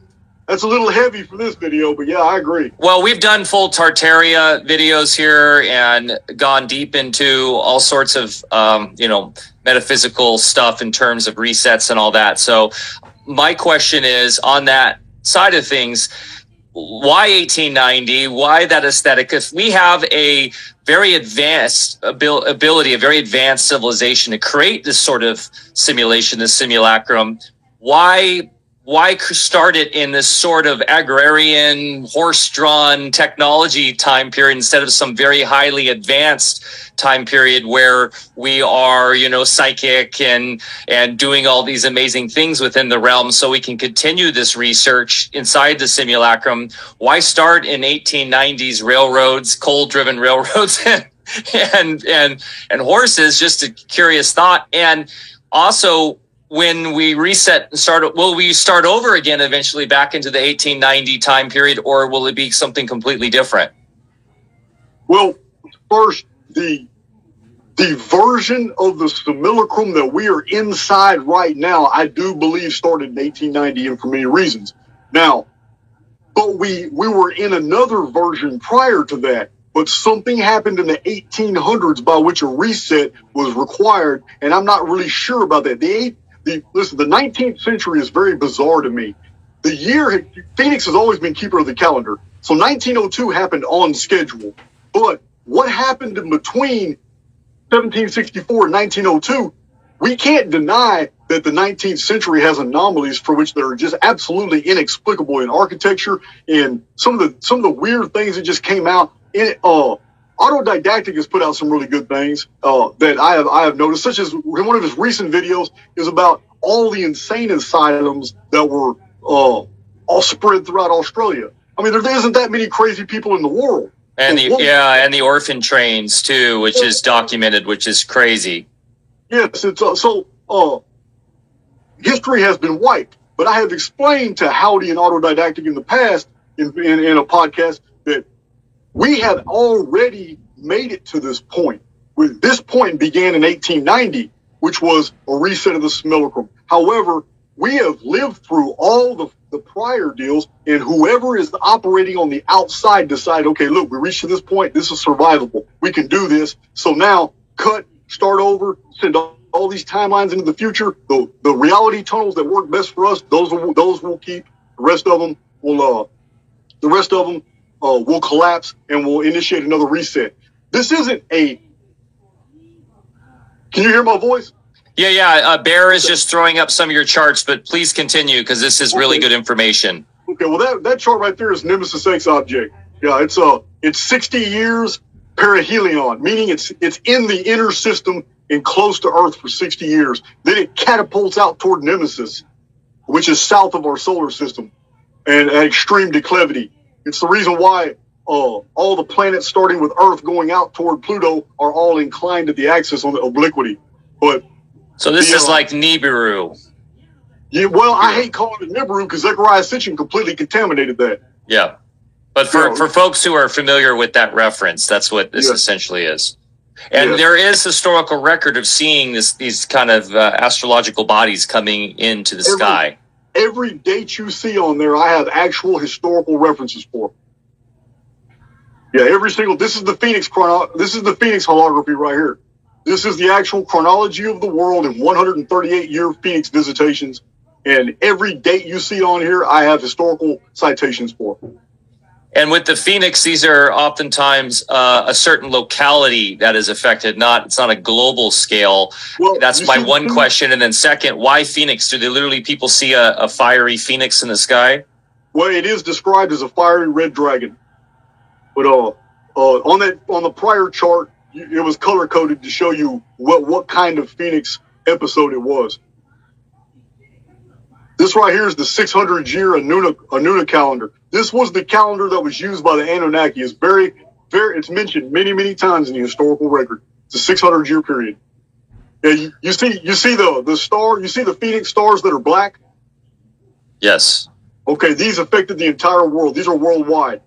that's a little heavy for this video, but yeah, I agree. Well, we've done full Tartaria videos here and gone deep into all sorts of, um, you know, metaphysical stuff in terms of resets and all that. So my question is on that side of things, why 1890? Why that aesthetic? If we have a very advanced ability, a very advanced civilization to create this sort of simulation, this simulacrum, why why start it in this sort of agrarian, horse-drawn technology time period instead of some very highly advanced time period where we are, you know, psychic and and doing all these amazing things within the realm, so we can continue this research inside the simulacrum? Why start in 1890s railroads, coal-driven railroads, and and and and horses? Just a curious thought, and also when we reset and start, will we start over again eventually back into the 1890 time period, or will it be something completely different? Well, first, the the version of the simulacrum that we are inside right now, I do believe started in 1890 and for many reasons. Now, but we we were in another version prior to that. But something happened in the 1800s by which a reset was required, and I'm not really sure about that. The the listen, the 19th century is very bizarre to me. The year Phoenix has always been keeper of the calendar, so 1902 happened on schedule. But what happened in between 1764 and 1902? We can't deny that the 19th century has anomalies for which that are just absolutely inexplicable in architecture and some of the some of the weird things that just came out in uh Autodidactic has put out some really good things uh, that I have I have noticed, such as one of his recent videos is about all the insane asylums that were uh, all spread throughout Australia. I mean, there isn't that many crazy people in the world. And the yeah, and the orphan trains too, which is documented, which is crazy. Yes, it's uh, so. Uh, history has been wiped, but I have explained to Howdy and Autodidactic in the past in, in, in a podcast that we have already made it to this point. With this point began in 1890, which was a reset of the simulacrum. However, we have lived through all the, the prior deals, and whoever is operating on the outside decide, okay, look, we reached to this point. This is survivable. We can do this. So now cut, start over, send all, all these timelines into the future. The, the reality tunnels that work best for us, those will, those will keep. The rest of them will, uh, the rest of them uh, will collapse and will initiate another reset. This isn't a. Can you hear my voice? Yeah, yeah. Uh, Bear is just throwing up some of your charts, but please continue because this is really good information. Okay, well that, that chart right there is Nemesis X object. Yeah, it's uh it's 60 years perihelion, meaning it's it's in the inner system and close to Earth for 60 years. Then it catapults out toward Nemesis, which is south of our solar system, and at extreme declivity. It's the reason why uh, all the planets starting with Earth going out toward Pluto are all inclined to the axis on the obliquity. But so this the, is uh, like Nibiru. Yeah, well, I hate calling it Nibiru because Zecharia Sitchin completely contaminated that. Yeah. But for, Yeah. for folks who are familiar with that reference, that's what this Yeah. essentially is. And Yeah. there is historical record of seeing this these kind of uh, astrological bodies coming into the Every- sky. Every date you see on there, I have actual historical references for. Yeah, every single. This is the Phoenix chrono. This is the Phoenix holography right here. This is the actual chronology of the world in 138 year Phoenix visitations, and every date you see on here, I have historical citations for. And with the Phoenix, these are oftentimes uh, a certain locality that is affected. Not it's not a global scale. Well, That's my one question. And then second, why Phoenix? Do they literally people see a, a fiery Phoenix in the sky? Well, it is described as a fiery red dragon, but uh, uh, on that on the prior chart, it was color coded to show you what what kind of phoenix episode it was. This right here is the 600 year Anuna Anuna calendar. This was the calendar that was used by the Anunnaki. It's very, very. It's mentioned many, many times in the historical record. It's a 600 year period. Yeah, you, you see, you see the the star. You see the phoenix stars that are black. Yes. Okay, these affected the entire world. These are worldwide.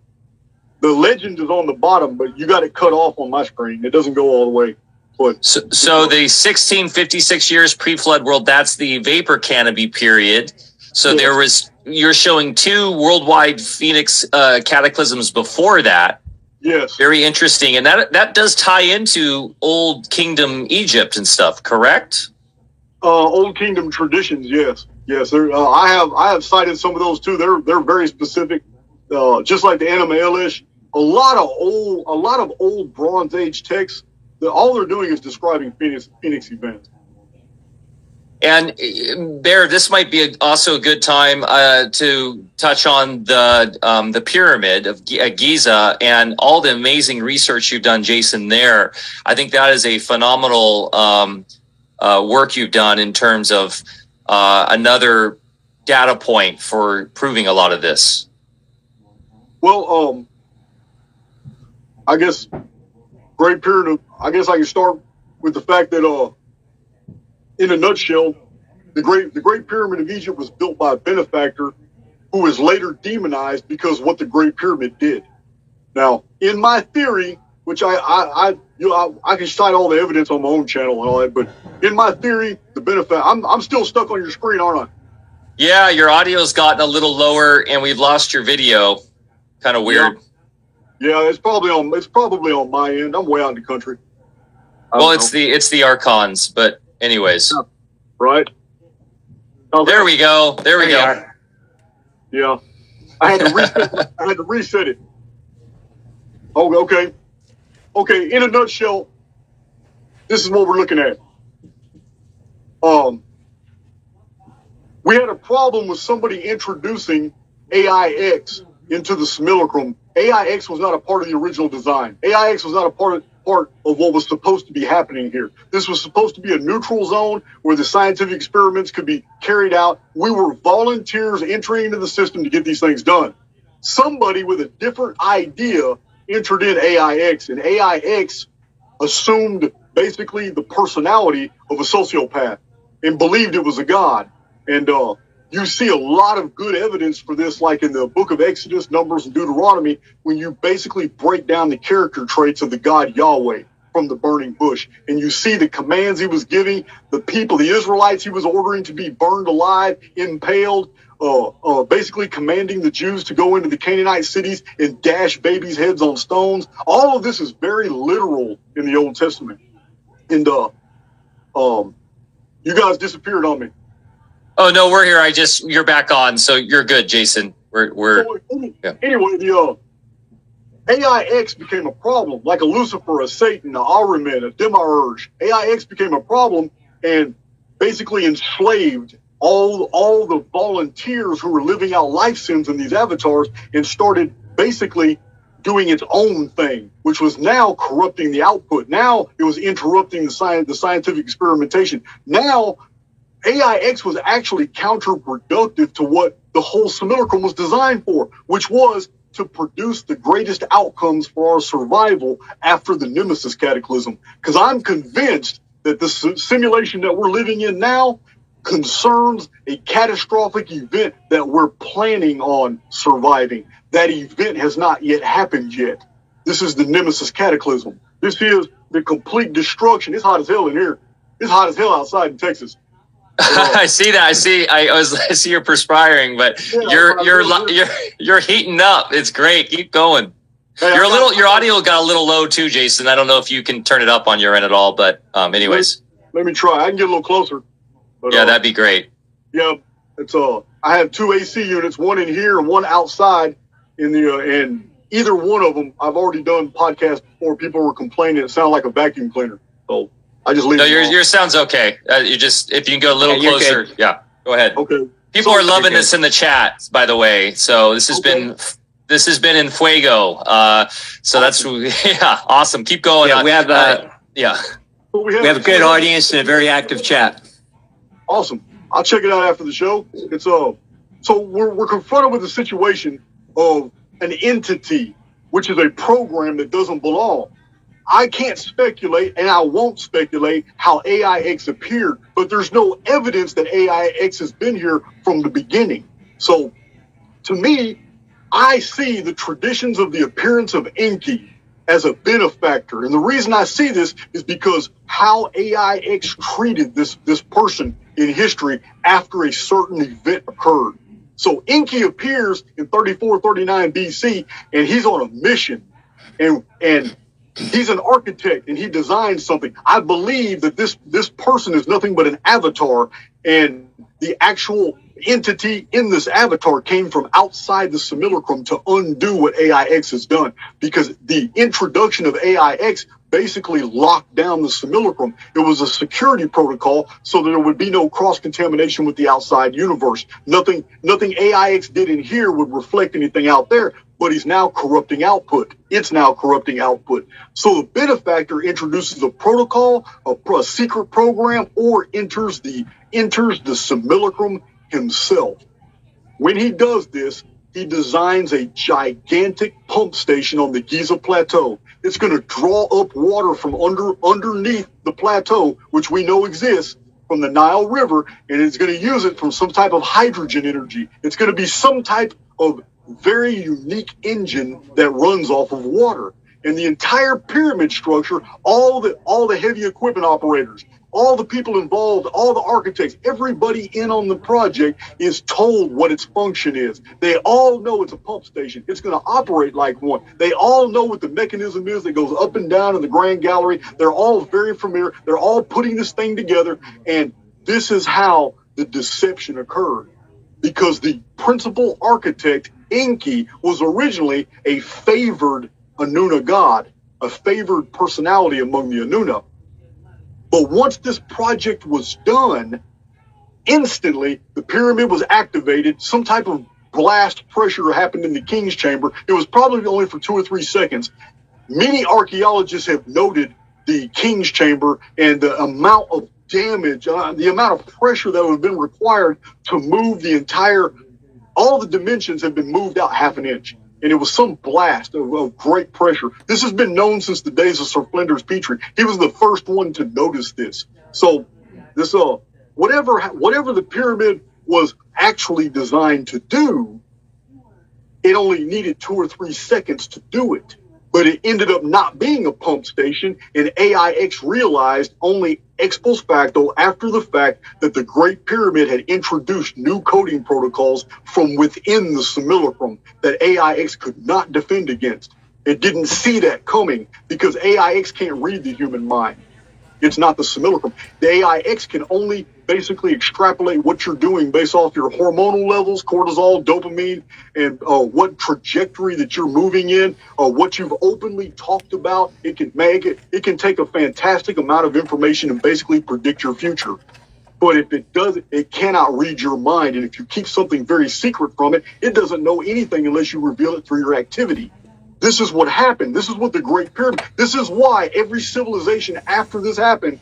The legend is on the bottom, but you got it cut off on my screen. It doesn't go all the way. But So, so the 1656 years pre-flood world, that's the vapor canopy period. So Yes. there was, you're showing two worldwide Phoenix uh, cataclysms before that. yes, Very interesting. And that, that does tie into old kingdom Egypt and stuff, correct? uh, Old Kingdom traditions. Yes, yes. Uh, I have I have cited some of those too. They're they're very specific. Uh, just like the Enuma Elish, a lot of old a lot of old Bronze Age texts. That all they're doing is describing Phoenix Phoenix events. And uh, Bear, this might be also a good time uh, to touch on the um, the pyramid of uh, Giza and all the amazing research you've done, Jason. There, I think that is a phenomenal um, uh, work you've done in terms of uh, another data point for proving a lot of this. Well, um, I guess Great Pyramid. I guess I can start with the fact that, uh, in a nutshell, the Great the Great Pyramid of Egypt was built by a benefactor who was later demonized because of what the Great Pyramid did. Now, in my theory, which I I, I you know, I, I can cite all the evidence on my own channel and all that, but in my theory, the benefactor. I'm I'm still stuck on your screen, aren't I? Yeah, your audio's gotten a little lower, and we've lost your video. Kind of weird. Yeah, it's probably on it's probably on my end. I'm way out in the country. I Well, it's know. the it's the archons, but anyways. right? Oh, There we go. There we There go. are. Yeah, I had to reset. I had to reset it. Oh, okay, okay. In a nutshell, this is what we're looking at. Um, we had a problem with somebody introducing AIX into the simulacrum. AIX was not a part of the original design. AIX was not a part of, part of what was supposed to be happening here. This was supposed to be a neutral zone where the scientific experiments could be carried out. We were volunteers entering into the system to get these things done. Somebody with a different idea entered in AIX, and AIX assumed basically the personality of a sociopath and believed it was a god. And uh, you see a lot of good evidence for this, like in the book of Exodus, Numbers, and Deuteronomy, when you basically break down the character traits of the God Yahweh from the burning bush. And you see the commands he was giving the people, the Israelites he was ordering to be burned alive, impaled, uh, uh, basically commanding the Jews to go into the Canaanite cities and dash babies' heads on stones. All of this is very literal in the Old Testament. And uh, um, you guys disappeared on me. Oh no, we're here. I just you're back on, so you're good, Jason. We're we're yeah. anyway. The uh, AIX became a problem, like a Lucifer, a Satan, a Ahriman, a Demiurge. AIX became a problem and basically enslaved all all the volunteers who were living out life sims in these avatars and started basically doing its own thing, which was now corrupting the output. Now it was interrupting the science, the scientific experimentation. Now AIX was actually counterproductive to what the whole simulacrum was designed for, which was to produce the greatest outcomes for our survival after the Nemesis cataclysm. Because I'm convinced that the simulation that we're living in now concerns a catastrophic event that we're planning on surviving. That event has not yet happened yet. This is the Nemesis cataclysm. This is the complete destruction. It's hot as hell in here. It's hot as hell outside in Texas. I see that. I see. I, was. I see you're perspiring, but yeah, you're you're you're you're heating up. It's great. Keep going. Hey, you're a little. Your audio got a little low too, Jason. I don't know if you can turn it up on your end at all, but um, anyways. Let, let me try. I can get a little closer. But, yeah, uh, that'd be great. Yeah, it's uh. I have two AC units, one in here and one outside in the uh, and either one of them. I've already done podcasts before. People were complaining it sounded like a vacuum cleaner. So I just leave. No, your your sounds okay. Uh, you just if you can go a little yeah, closer. Good. Yeah, go ahead. Okay. People so, are loving this in the chat, by the way. So this has okay. been this has been in fuego. Uh, so awesome. that's yeah, awesome. Keep going. Yeah, we have uh, yeah. We have, we have a good audience and a very active chat. Awesome. I'll check it out after the show. It's uh so we're we're confronted with a situation of an entity, which is a program that doesn't belong. I can't speculate and I won't speculate how AIX appeared, but there's no evidence that AIX has been here from the beginning. So to me, I see the traditions of the appearance of Enki as a benefactor. And the reason I see this is because how AIX treated this, this person in history after a certain event occurred. So Enki appears in 34, 39 BC, and he's on a mission. And, and He's an architect and he designed something. I believe that this this person is nothing but an avatar, and the actual entity in this avatar came from outside the simulacrum to undo what AIX has done. Because the introduction of AIX basically locked down the simulacrum. It was a security protocol so that there would be no cross contamination with the outside universe. Nothing, nothing AIX did in here would reflect anything out there but he's now corrupting output. It's now corrupting output. So the benefactor introduces a protocol, a, a secret program, or enters the enters the simulacrum himself. When he does this, he designs a gigantic pump station on the Giza Plateau. It's going to draw up water from under underneath the plateau, which we know exists from the Nile River, and it's going to use it from some type of hydrogen energy. It's going to be some type of very unique engine that runs off of water. And the entire pyramid structure, all the all the heavy equipment operators, all the people involved, all the architects, everybody in on the project is told what its function is. They all know it's a pump station. It's going to operate like one. They all know what the mechanism is that goes up and down in the grand gallery. They're all very familiar. They're all putting this thing together. And this is how the deception occurred because the principal architect Enki was originally a favored Anuna god, a favored personality among the Anuna. But once this project was done, instantly the pyramid was activated. Some type of blast pressure happened in the king's chamber. It was probably only for two or three seconds. Many archaeologists have noted the king's chamber and the amount of damage, uh, the amount of pressure that would have been required to move the entire all the dimensions have been moved out half an inch. And it was some blast of, of, great pressure. This has been known since the days of Sir Flinders Petrie. He was the first one to notice this. So this uh whatever whatever the pyramid was actually designed to do, it only needed two or three seconds to do it. But it ended up not being a pump station, and AIX realized only ex post facto after the fact that the Great Pyramid had introduced new coding protocols from within the simulacrum that AIX could not defend against. It didn't see that coming because AIX can't read the human mind. It's not the simulacrum. The AIX can only basically extrapolate what you're doing based off your hormonal levels, cortisol, dopamine, and uh, what trajectory that you're moving in, uh, what you've openly talked about. It can make it. It can take a fantastic amount of information and basically predict your future. But if it does, it cannot read your mind. And if you keep something very secret from it, it doesn't know anything unless you reveal it through your activity. This is what happened. This is what the Great Pyramid. This is why every civilization after this happened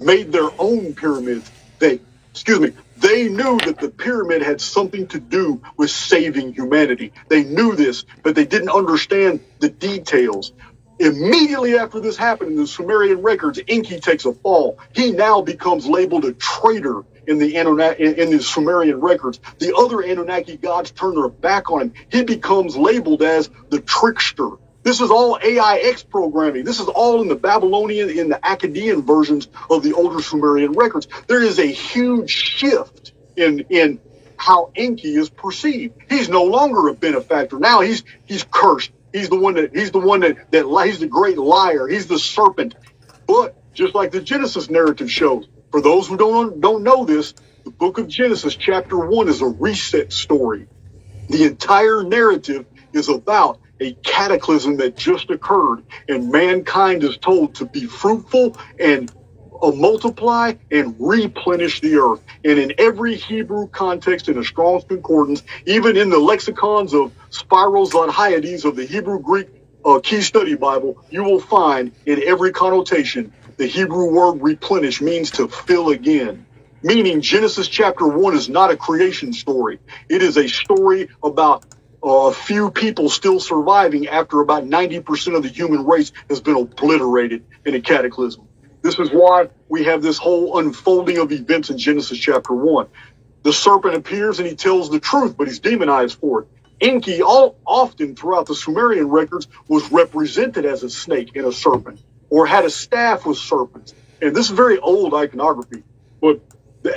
made their own pyramids. They, excuse me, they knew that the pyramid had something to do with saving humanity. They knew this, but they didn't understand the details. Immediately after this happened in the Sumerian records, Enki takes a fall. He now becomes labeled a traitor in the in the Sumerian records. The other Anunnaki gods turn their back on him. He becomes labeled as the trickster. This is all AIX programming. This is all in the Babylonian, in the Akkadian versions of the older Sumerian records. There is a huge shift in in how Enki is perceived. He's no longer a benefactor. Now he's he's cursed. He's the one that he's the one that that he's the great liar. He's the serpent. But just like the Genesis narrative shows, for those who don't don't know this, the book of Genesis chapter 1 is a reset story. The entire narrative is about a cataclysm that just occurred and mankind is told to be fruitful and multiply and replenish the earth. And in every Hebrew context in a Strong's Concordance, even in the lexicons of Spiros Zodhiates of the Hebrew Greek uh, Key Study Bible, you will find in every connotation the Hebrew word replenish means to fill again. Meaning Genesis chapter 1 is not a creation story. It is a story about a few people still surviving after about 90% of the human race has been obliterated in a cataclysm. This is why we have this whole unfolding of events in Genesis chapter 1. The serpent appears and he tells the truth, but he's demonized for it. Enki, all, often throughout the Sumerian records, was represented as a snake and a serpent or had a staff with serpents. And this is very old iconography. But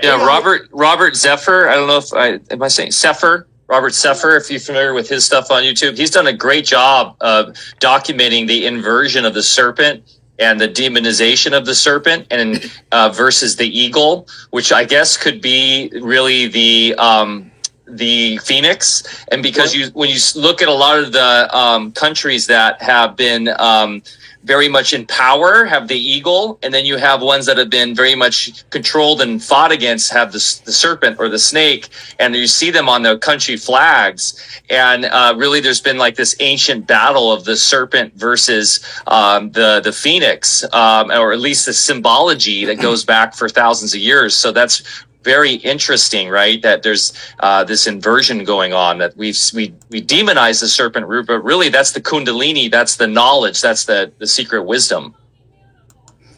yeah, Robert Robert Sepehr. I don't know if I am I saying Sepehr. Robert Sepehr, if you're familiar with his stuff on YouTube, he's done a great job of documenting the inversion of the serpent and the demonization of the serpent and uh, versus the eagle, which I guess could be really the um, the phoenix. And because you when you look at a lot of the um, countries that have been um, very much in power have the eagle, and then you have ones that have been very much controlled and fought against have the, the serpent or the snake, and you see them on the country flags. And uh, really, there's been like this ancient battle of the serpent versus um, the the phoenix, um, or at least the symbology that goes back for thousands of years. So that's very interesting, right? That there's uh, this inversion going on that we've we we demonize the serpent root, but really that's the kundalini, that's the knowledge, that's the the secret wisdom.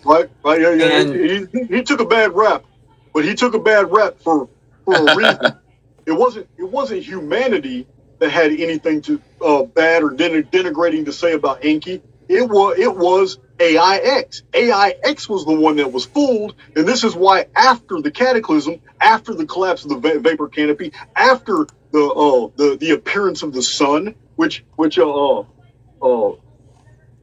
Right, right, yeah, yeah. And, he, he, he took a bad rap, but he took a bad rap for for a reason. it wasn't it wasn't humanity that had anything to uh, bad or denigrating to say about Enki. It was it was AIX. AIX was the one that was fooled, and this is why after the cataclysm, after the collapse of the va- vapor canopy, after the uh, the the appearance of the sun, which which uh, uh,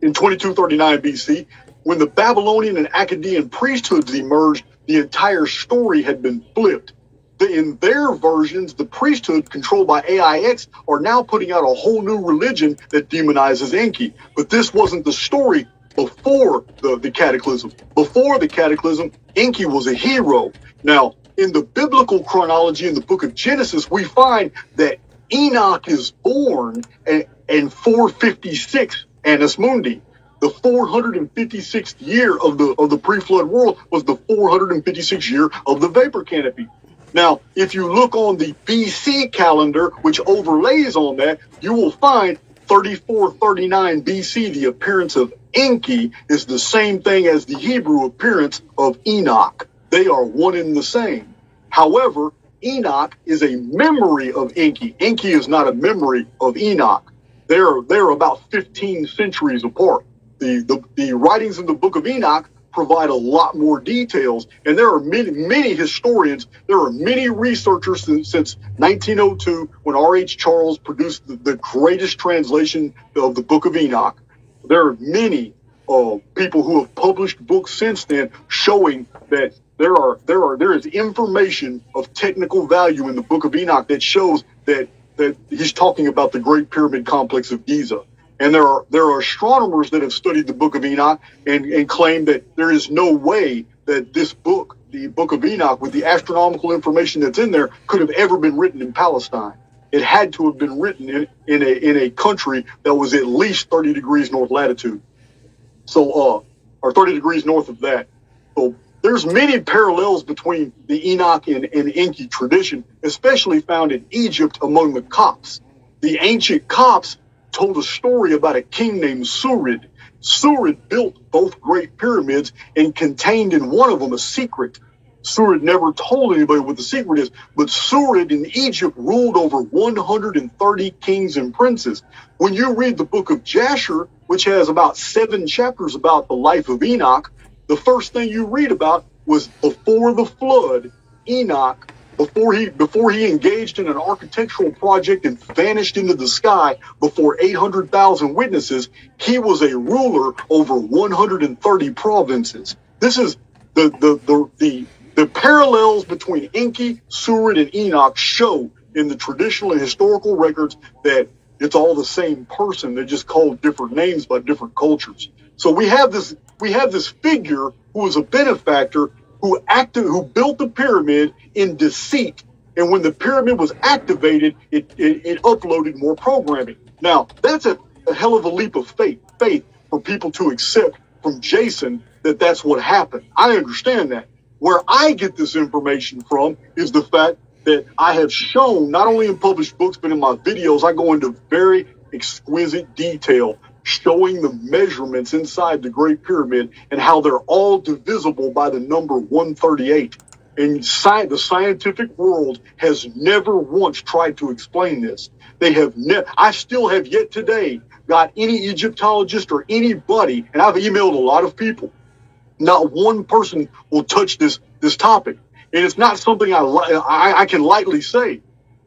in 2239 BC, when the Babylonian and Akkadian priesthoods emerged, the entire story had been flipped in their versions, the priesthood controlled by AIX are now putting out a whole new religion that demonizes Enki. But this wasn't the story before the, the cataclysm. Before the cataclysm, Enki was a hero. Now, in the biblical chronology in the book of Genesis, we find that Enoch is born in 456 Annus Mundi. The 456th year of the of the pre-flood world was the 456th year of the vapor canopy. Now, if you look on the BC calendar, which overlays on that, you will find 3439 BC, the appearance of Enki is the same thing as the Hebrew appearance of Enoch. They are one and the same. However, Enoch is a memory of Enki. Enki is not a memory of Enoch. They're they're about 15 centuries apart. The, the the writings in the book of Enoch provide a lot more details. And there are many, many historians, there are many researchers since, since 1902 when R.H. Charles produced the, the, greatest translation of the Book of Enoch. There are many uh, people who have published books since then showing that there are there are there is information of technical value in the Book of Enoch that shows that that he's talking about the Great Pyramid Complex of Giza. And there are there are astronomers that have studied the Book of Enoch and, and claim that there is no way that this book, the Book of Enoch, with the astronomical information that's in there, could have ever been written in Palestine. It had to have been written in, in a in a country that was at least 30 degrees north latitude. So uh or 30 degrees north of that. So there's many parallels between the Enoch and, and Enki tradition, especially found in Egypt among the Copts. The ancient Copts told a story about a king named Surid. Surid built both great pyramids and contained in one of them a secret. Surid never told anybody what the secret is, but Surid in Egypt ruled over 130 kings and princes. When you read the book of Jasher, which has about seven chapters about the life of Enoch, the first thing you read about was before the flood, Enoch before he before he engaged in an architectural project and vanished into the sky before 800,000 witnesses, he was a ruler over 130 provinces. This is the the the the, the parallels between Enki, Surid, and Enoch show in the traditional and historical records that it's all the same person. They're just called different names by different cultures. So we have this we have this figure who was a benefactor who acted, who built the pyramid in deceit. And when the pyramid was activated, it, it, it uploaded more programming. Now, that's a, a hell of a leap of faith, faith for people to accept from Jason that that's what happened. I understand that. Where I get this information from is the fact that I have shown, not only in published books, but in my videos, I go into very exquisite detail showing the measurements inside the Great Pyramid and how they're all divisible by the number 138. And sci- the scientific world has never once tried to explain this. They have never, I still have yet today got any Egyptologist or anybody, and I've emailed a lot of people. Not one person will touch this, this topic. And it's not something I, I, I can lightly say.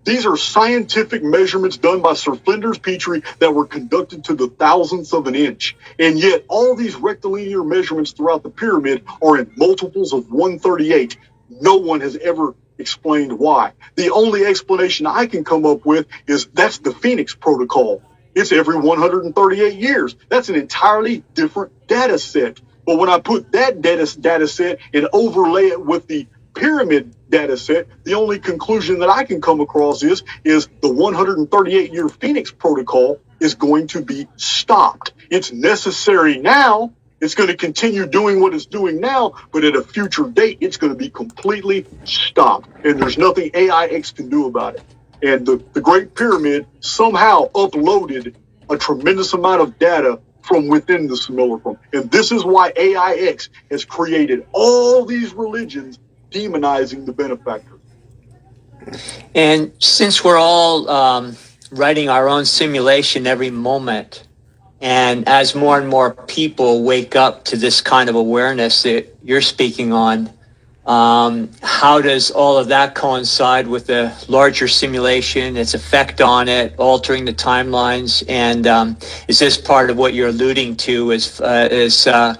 These are scientific measurements done by Sir Flinders Petrie that were conducted to the thousandths of an inch. And yet all these rectilinear measurements throughout the pyramid are in multiples of 138. No one has ever explained why. The only explanation I can come up with is that's the Phoenix protocol. It's every 138 years. That's an entirely different data set. But when I put that data, data set and overlay it with the pyramid data set, the only conclusion that I can come across is, is the 138 year Phoenix protocol is going to be stopped. It's necessary now. It's going to continue doing what it's doing now, but at a future date, it's going to be completely stopped. And there's nothing AIX can do about it. And the, the Great Pyramid somehow uploaded a tremendous amount of data from within the simulacrum. And this is why AIX has created all these religions demonizing the benefactor. And since we're all um, writing our own simulation every moment, and as more and more people wake up to this kind of awareness that you're speaking on, um, how does all of that coincide with the larger simulation, its effect on it, altering the timelines? And um, is this part of what you're alluding to? Is uh, is uh,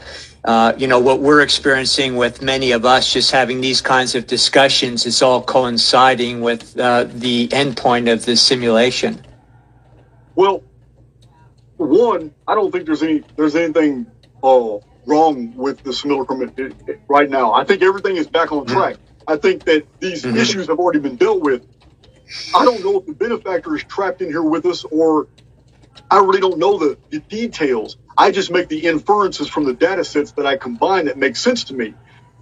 uh, you know, what we're experiencing with many of us just having these kinds of discussions is all coinciding with uh, the endpoint of the simulation. Well, one, I don't think there's any there's anything uh, wrong with the simulacrum right now. I think everything is back on track. Mm-hmm. I think that these mm-hmm. issues have already been dealt with. I don't know if the benefactor is trapped in here with us or I really don't know the, the details. I just make the inferences from the data sets that I combine that make sense to me.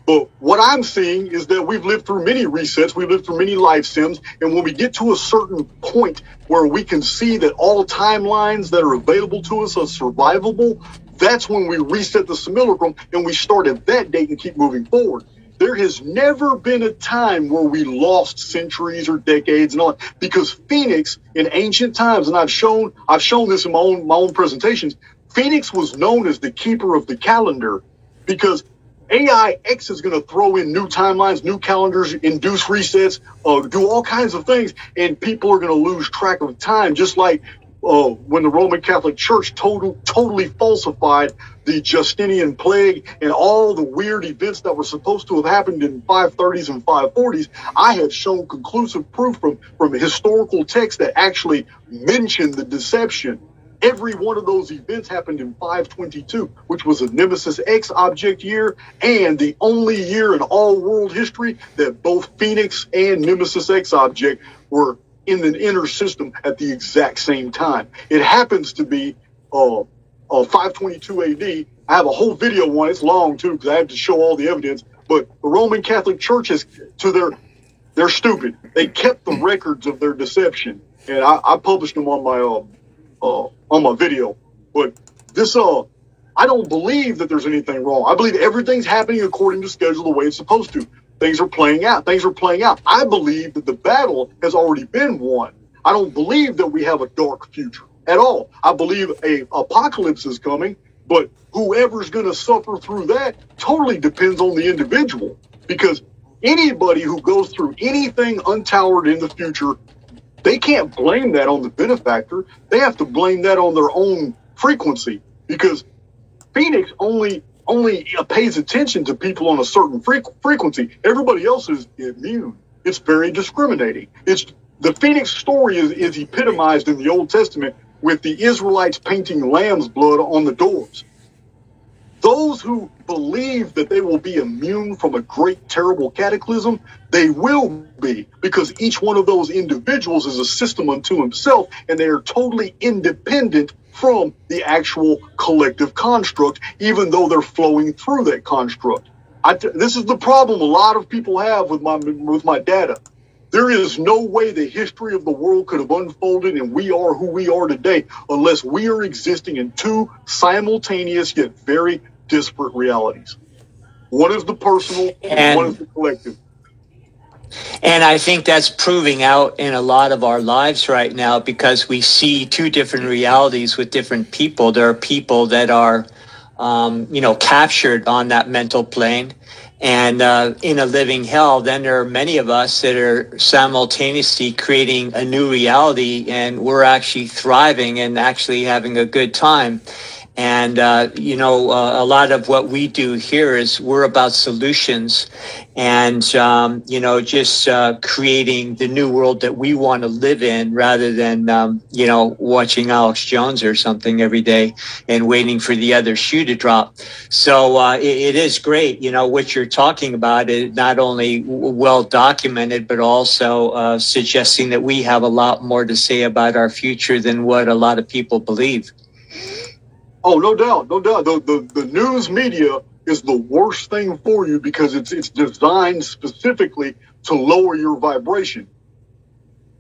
But what I'm seeing is that we've lived through many resets, we've lived through many life sims, and when we get to a certain point where we can see that all timelines that are available to us are survivable, that's when we reset the simulacrum and we start at that date and keep moving forward. There has never been a time where we lost centuries or decades and all because Phoenix in ancient times, and I've shown I've shown this in my own my own presentations, Phoenix was known as the keeper of the calendar because AIX is going to throw in new timelines, new calendars, induce resets, uh, do all kinds of things, and people are going to lose track of time, just like uh, when the Roman Catholic Church total, totally falsified the Justinian plague and all the weird events that were supposed to have happened in 530s and 540s. I have shown conclusive proof from, from historical texts that actually mention the deception Every one of those events happened in 522, which was a Nemesis X object year and the only year in all world history that both Phoenix and Nemesis X object were in the inner system at the exact same time. It happens to be uh, uh, 522 AD. I have a whole video on it. It's long too because I have to show all the evidence. But the Roman Catholic Church has, to their, they're stupid. They kept the records of their deception, and I, I published them on my uh, uh, on my video. But this, uh, I don't believe that there's anything wrong. I believe everything's happening according to schedule the way it's supposed to. Things are playing out. Things are playing out. I believe that the battle has already been won. I don't believe that we have a dark future at all. I believe a apocalypse is coming, but whoever's going to suffer through that totally depends on the individual because anybody who goes through anything untowered in the future they can't blame that on the benefactor. They have to blame that on their own frequency because Phoenix only only pays attention to people on a certain frequency. Everybody else is immune. It's very discriminating. It's the Phoenix story is, is epitomized in the Old Testament with the Israelites painting lamb's blood on the doors. Those who believe that they will be immune from a great, terrible cataclysm, they will be, because each one of those individuals is a system unto himself, and they are totally independent from the actual collective construct, even though they're flowing through that construct. this is the problem a lot of people have with my with my data. There is no way the history of the world could have unfolded and we are who we are today unless we are existing in two simultaneous yet very disparate realities. One is the personal and, and one is the collective. And I think that's proving out in a lot of our lives right now because we see two different realities with different people. There are people that are, um, you know, captured on that mental plane and uh, in a living hell. Then there are many of us that are simultaneously creating a new reality and we're actually thriving and actually having a good time. And, uh, you know, uh, a lot of what we do here is we're about solutions and, um, you know, just uh, creating the new world that we want to live in rather than, um, you know, watching Alex Jones or something every day and waiting for the other shoe to drop. So uh, it, it is great, you know, what you're talking about is not only well documented, but also uh, suggesting that we have a lot more to say about our future than what a lot of people believe. Oh, no doubt, no doubt. The, the, the news media is the worst thing for you because it's it's designed specifically to lower your vibration.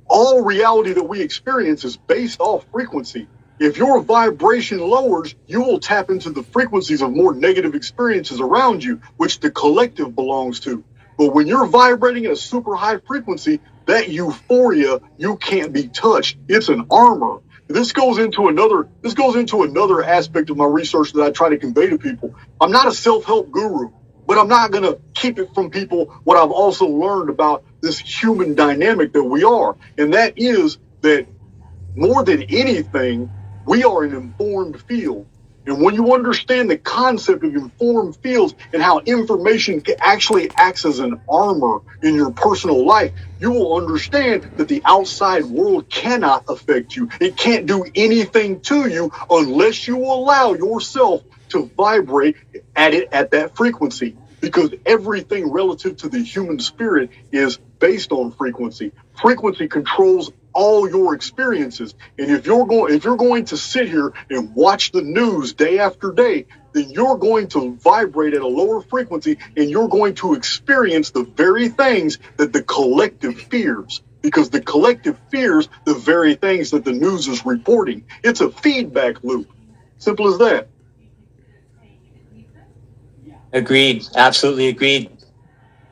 All reality that we experience is based off frequency. If your vibration lowers, you will tap into the frequencies of more negative experiences around you, which the collective belongs to. But when you're vibrating at a super high frequency, that euphoria, you can't be touched. It's an armor this goes into another this goes into another aspect of my research that I try to convey to people. I'm not a self-help guru, but I'm not going to keep it from people what I've also learned about this human dynamic that we are. And that is that more than anything, we are an informed field. And when you understand the concept of informed fields and how information actually acts as an armor in your personal life, you will understand that the outside world cannot affect you. It can't do anything to you unless you allow yourself to vibrate at it at that frequency. Because everything relative to the human spirit is based on frequency. Frequency controls all your experiences. And if you're going if you're going to sit here and watch the news day after day, then you're going to vibrate at a lower frequency and you're going to experience the very things that the collective fears because the collective fears the very things that the news is reporting. It's a feedback loop. Simple as that. Agreed. Absolutely agreed.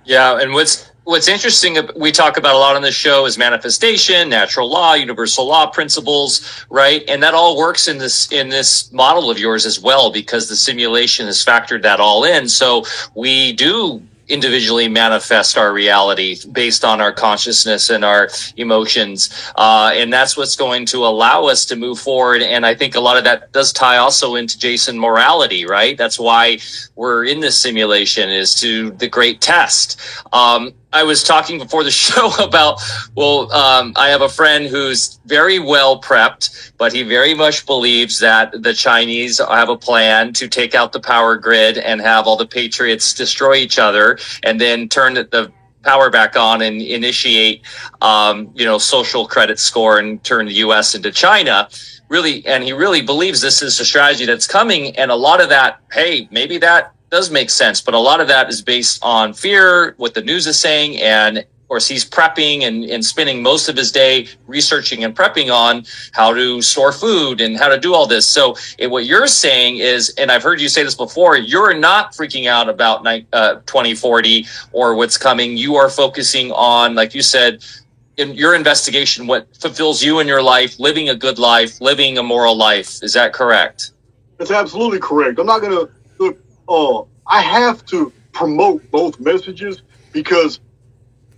Yeah, and what's what's interesting we talk about a lot on the show is manifestation natural law universal law principles right and that all works in this in this model of yours as well because the simulation has factored that all in so we do individually manifest our reality based on our consciousness and our emotions. Uh, and that's what's going to allow us to move forward. And I think a lot of that does tie also into Jason morality, right? That's why we're in this simulation is to the great test. Um, I was talking before the show about, well, um, I have a friend who's very well prepped, but he very much believes that the Chinese have a plan to take out the power grid and have all the patriots destroy each other and then turn the power back on and initiate, um, you know, social credit score and turn the U.S. into China. Really, and he really believes this is a strategy that's coming. And a lot of that, hey, maybe that does make sense, but a lot of that is based on fear, what the news is saying, and of course he's prepping and, and spending most of his day researching and prepping on how to store food and how to do all this. So it, what you're saying is, and I've heard you say this before, you're not freaking out about uh, 2040 or what's coming. You are focusing on, like you said, in your investigation, what fulfills you in your life, living a good life, living a moral life. Is that correct? That's absolutely correct. I'm not going to uh, I have to promote both messages because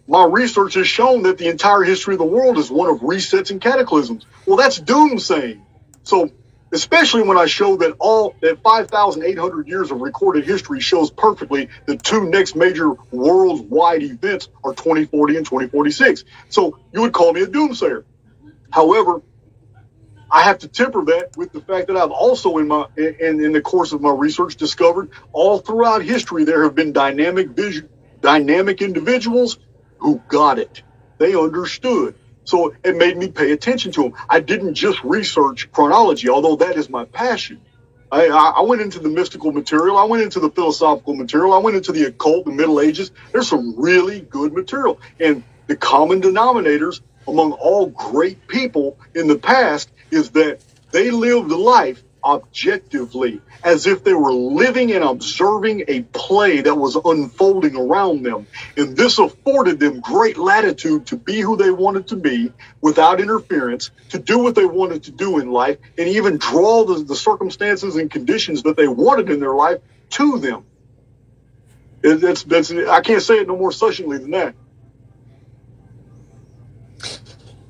my research has shown that the entire history of the world is one of resets and cataclysms. Well, that's doomsaying. So, especially when I show that all that 5,800 years of recorded history shows perfectly the two next major worldwide events are 2040 and 2046. So, you would call me a doomsayer. However, I have to temper that with the fact that I've also, in my in, in the course of my research, discovered all throughout history there have been dynamic vision, dynamic individuals who got it. They understood. So it made me pay attention to them. I didn't just research chronology, although that is my passion. I, I went into the mystical material. I went into the philosophical material. I went into the occult, the Middle Ages. There's some really good material. And the common denominators among all great people in the past is that they lived life objectively as if they were living and observing a play that was unfolding around them. And this afforded them great latitude to be who they wanted to be without interference, to do what they wanted to do in life, and even draw the, the circumstances and conditions that they wanted in their life to them. It, it's, it's, I can't say it no more succinctly than that.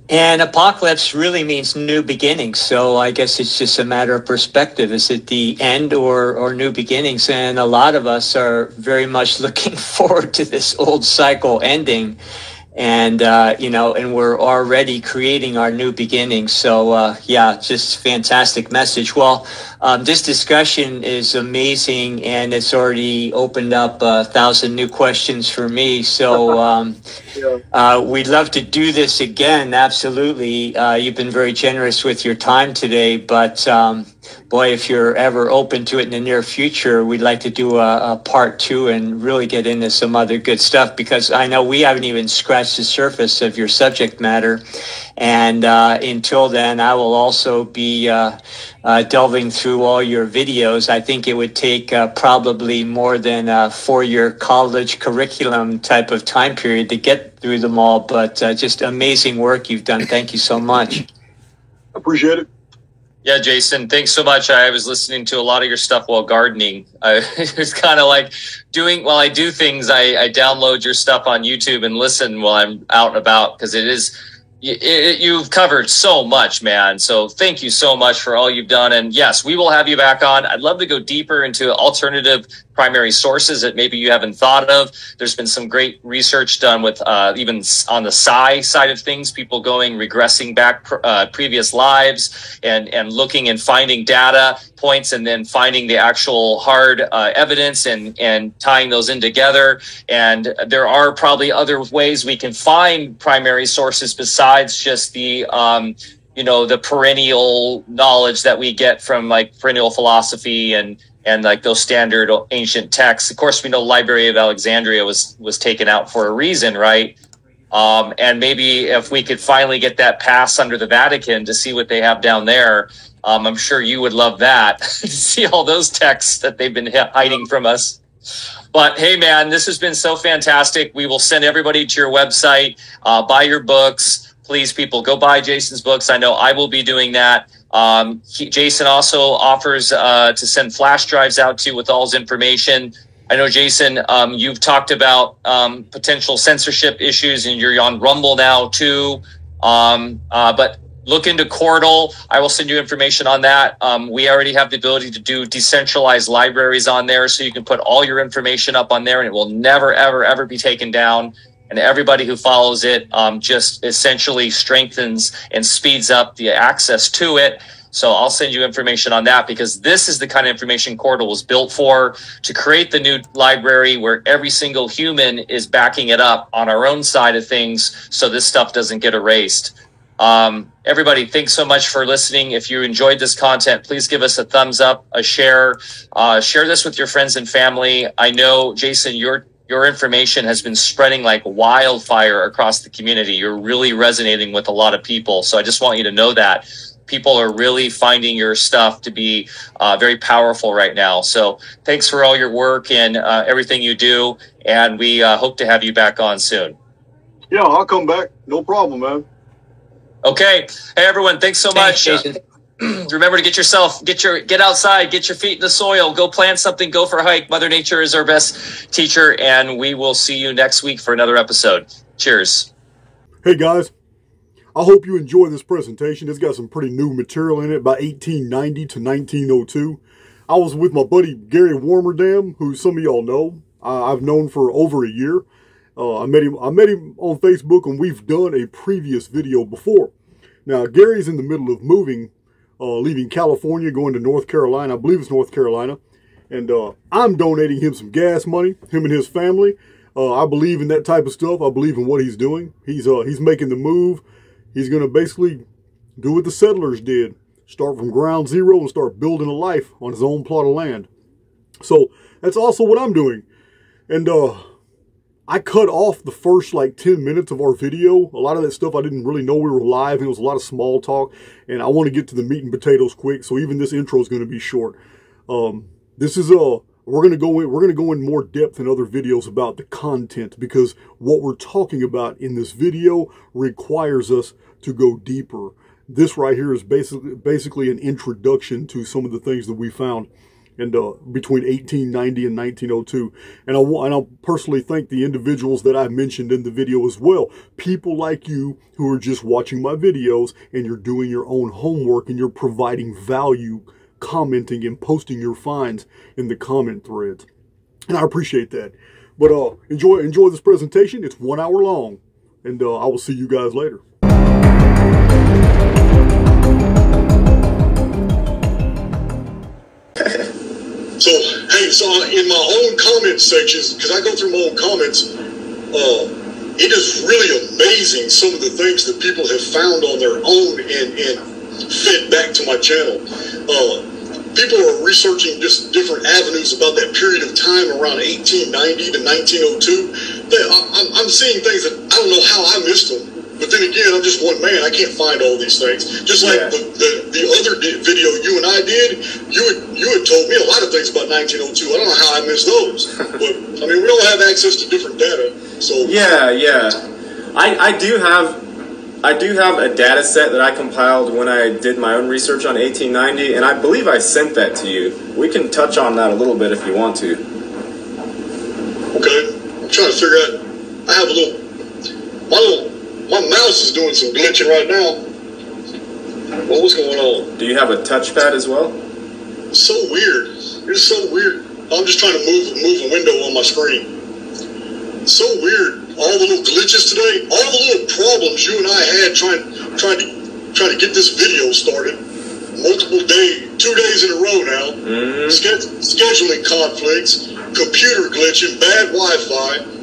And apocalypse really means new beginnings. So I guess it's just a matter of perspective. Is it the end or, or new beginnings? And a lot of us are very much looking forward to this old cycle ending and uh, you know, and we're already creating our new beginnings. So uh, yeah, just fantastic message. Well, um, this discussion is amazing, and it's already opened up a thousand new questions for me. So um, uh, we'd love to do this again. Absolutely, uh, you've been very generous with your time today, but. Um, boy, if you're ever open to it in the near future, we'd like to do a, a, part two and really get into some other good stuff because I know we haven't even scratched the surface of your subject matter. And uh, until then, I will also be uh, uh, delving through all your videos. I think it would take uh, probably more than a four year college curriculum type of time period to get through them all, but uh, just amazing work you've done. Thank you so much. Appreciate it. Yeah, Jason, thanks so much. I was listening to a lot of your stuff while gardening. I, it's kind of like doing while I do things. I, I download your stuff on YouTube and listen while I'm out and about because it is it, it, you've covered so much, man. So thank you so much for all you've done. And yes, we will have you back on. I'd love to go deeper into alternative primary sources that maybe you haven't thought of. There's been some great research done with uh, even on the psi side of things, people going regressing back pr- uh, previous lives and and looking and finding data points and then finding the actual hard uh, evidence and and tying those in together. And there are probably other ways we can find primary sources besides just the um, you know the perennial knowledge that we get from like perennial philosophy and and like those standard ancient texts. Of course, we know Library of Alexandria was was taken out for a reason, right? Um, and maybe if we could finally get that pass under the Vatican to see what they have down there, um, I'm sure you would love that to see all those texts that they've been hiding from us. But hey, man, this has been so fantastic. We will send everybody to your website, uh, buy your books. Please, people, go buy Jason's books. I know I will be doing that. Um, he, Jason also offers uh, to send flash drives out to with all his information. I know, Jason, um, you've talked about um, potential censorship issues, and you're on Rumble now too. Um, uh, but look into Cordal. I will send you information on that. Um, we already have the ability to do decentralized libraries on there, so you can put all your information up on there, and it will never, ever, ever be taken down and everybody who follows it um, just essentially strengthens and speeds up the access to it. So I'll send you information on that because this is the kind of information Cordal was built for to create the new library where every single human is backing it up on our own side of things so this stuff doesn't get erased. Um, everybody, thanks so much for listening. If you enjoyed this content, please give us a thumbs up, a share, uh, share this with your friends and family. I know, Jason, you're your information has been spreading like wildfire across the community. You're really resonating with a lot of people. So I just want you to know that people are really finding your stuff to be uh, very powerful right now. So thanks for all your work and uh, everything you do. And we uh, hope to have you back on soon. Yeah, I'll come back. No problem, man. Okay. Hey, everyone. Thanks so thanks, much. Jason. remember to get yourself get your get outside get your feet in the soil go plant something go for a hike. Mother nature is our best teacher and we will see you next week for another episode. Cheers. Hey guys. I hope you enjoy this presentation. It's got some pretty new material in it by 1890 to 1902 i was with my buddy gary warmerdam who some of y'all know. I've known for over a year. Uh, i met him i met him on facebook and we've done a previous video before. Now gary's in the middle of moving uh, leaving California, going to North Carolina. I believe it's North Carolina. And uh, I'm donating him some gas money, him and his family. Uh, I believe in that type of stuff. I believe in what he's doing. He's uh, he's making the move. He's going to basically do what the settlers did. Start from ground zero and start building a life on his own plot of land. So that's also what I'm doing. And uh, I cut off the first like 10 minutes of our video. A lot of that stuff I didn't really know we were live. It was a lot of small talk and I want to get to the meat and potatoes quick. So even this intro is going to be short. Um, this is a, uh, we're going to go in, we're going to go in more depth in other videos about the content because what we're talking about in this video requires us to go deeper. This right here is basically, basically an introduction to some of the things that we found and uh, between 1890 and 1902. And I and I'll personally thank the individuals that I mentioned in the video as well. People like you who are just watching my videos and you're doing your own homework and you're providing value, commenting and posting your finds in the comment threads. And I appreciate that. But uh, enjoy enjoy this presentation. It's one hour long, and uh, I will see you guys later. So, hey, so in my own comment sections, because I go through my own comments, uh, it is really amazing some of the things that people have found on their own and, and fed back to my channel. Uh, people are researching just different avenues about that period of time around 1890 to 1902. That I, I'm seeing things that I don't know how I missed them but then again, I'm just one man. I can't find all these things. Just like yeah. the, the, the other video you and I did, you had, you had told me a lot of things about 1902. I don't know how I missed those. but, I mean, we all have access to different data. So Yeah, yeah. I, I do have I do have a data set that I compiled when I did my own research on 1890, and I believe I sent that to you. We can touch on that a little bit if you want to. Okay. I'm trying to figure out. I have a little, my little my mouse is doing some glitching right now. What was going on? Do you have a touchpad as well? So weird. It's so weird. I'm just trying to move move a window on my screen. So weird. All the little glitches today, all the little problems you and I had trying trying to trying to get this video started. Multiple day, two days in a row now. Mhm. Sched- scheduling conflicts, computer glitching, bad Wi-Fi.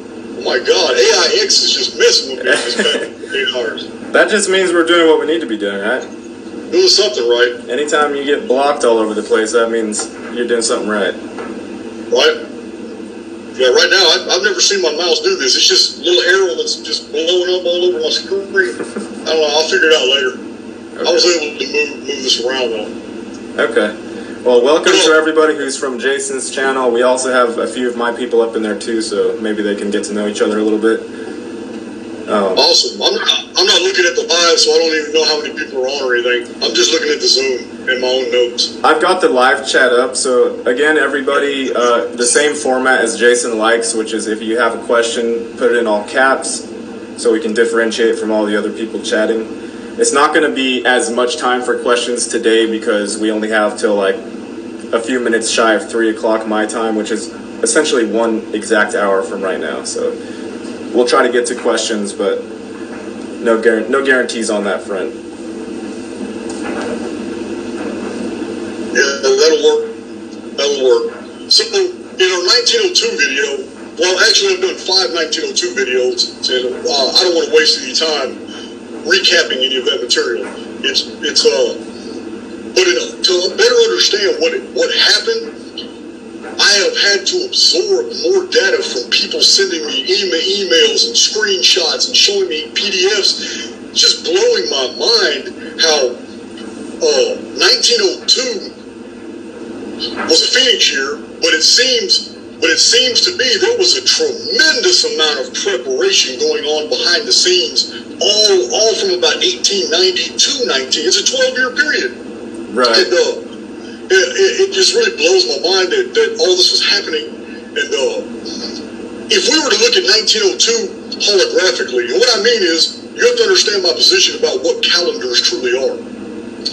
Oh my God, AIX is just messing with me this past eight hours. That just means we're doing what we need to be doing, right? Doing something right, Anytime you get blocked all over the place, that means you're doing something right. right? Yeah, right now I, I've never seen my mouse do this. It's just a little arrow that's just blowing up all over my screen. I don't know. I'll figure it out later. I was able to move move this around though. Okay. Well, welcome to everybody who's from Jason's channel. We also have a few of my people up in there too, so maybe they can get to know each other a little bit. Um, Awesome. I'm not, I'm not looking at the live, so I don't even know how many people are on or anything. I'm just looking at the Zoom and my own notes. I've got the live chat up, so again, everybody, uh, the same format as Jason likes, which is if you have a question, put it in all caps, so we can differentiate from all the other people chatting. It's not going to be as much time for questions today because we only have till like a few minutes shy of three o'clock my time, which is essentially one exact hour from right now. So we'll try to get to questions, but no guar- no guarantees on that front. Yeah, that'll work. That'll work. So, in our 1902 video, well, actually, I've done five 1902 videos, and uh, I don't want to waste any time recapping any of that material. It's, it's, uh, but in, to better understand what, it, what happened, I have had to absorb more data from people sending me email, emails and screenshots and showing me PDFs, just blowing my mind how uh, 1902 was a Phoenix year, but it seems, but it seems to be there was a tremendous amount of preparation going on behind the scenes, all all from about 1890 to 19. It's a 12 year period. Right. And uh, it, it, it just really blows my mind that, that all this was happening. And uh, if we were to look at 1902 holographically, and what I mean is, you have to understand my position about what calendars truly are.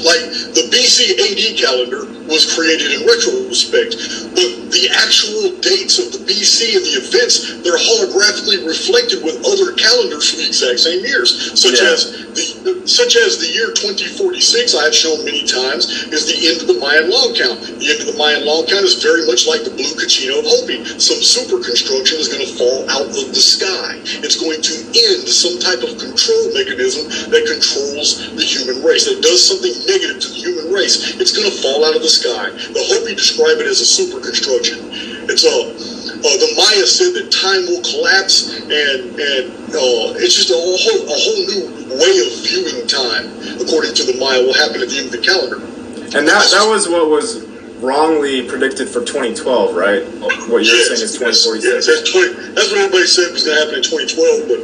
Like the BC AD calendar was created in retrospect, but the actual dates of the BC and the events they're holographically reflected with other calendars from the exact same years, such Yeah. as the such as the year 2046. I have shown many times is the end of the Mayan long count. The end of the Mayan long count is very much like the blue Kachina of Hopi. Some super construction is going to fall out of the sky. It's going to end some type of control mechanism that controls the human race, that does something negative to the human race. It's going to fall out of the sky. The Hopi describe it as a super construction. It's a uh, the Maya said that time will collapse, and and uh, it's just a whole a whole new way of viewing time, according to the Maya, will happen at the end of the calendar. And that that was what was wrongly predicted for 2012, right? What you're saying is yes, 2046. Yes, that's, 20, that's what everybody said was going to happen in 2012, but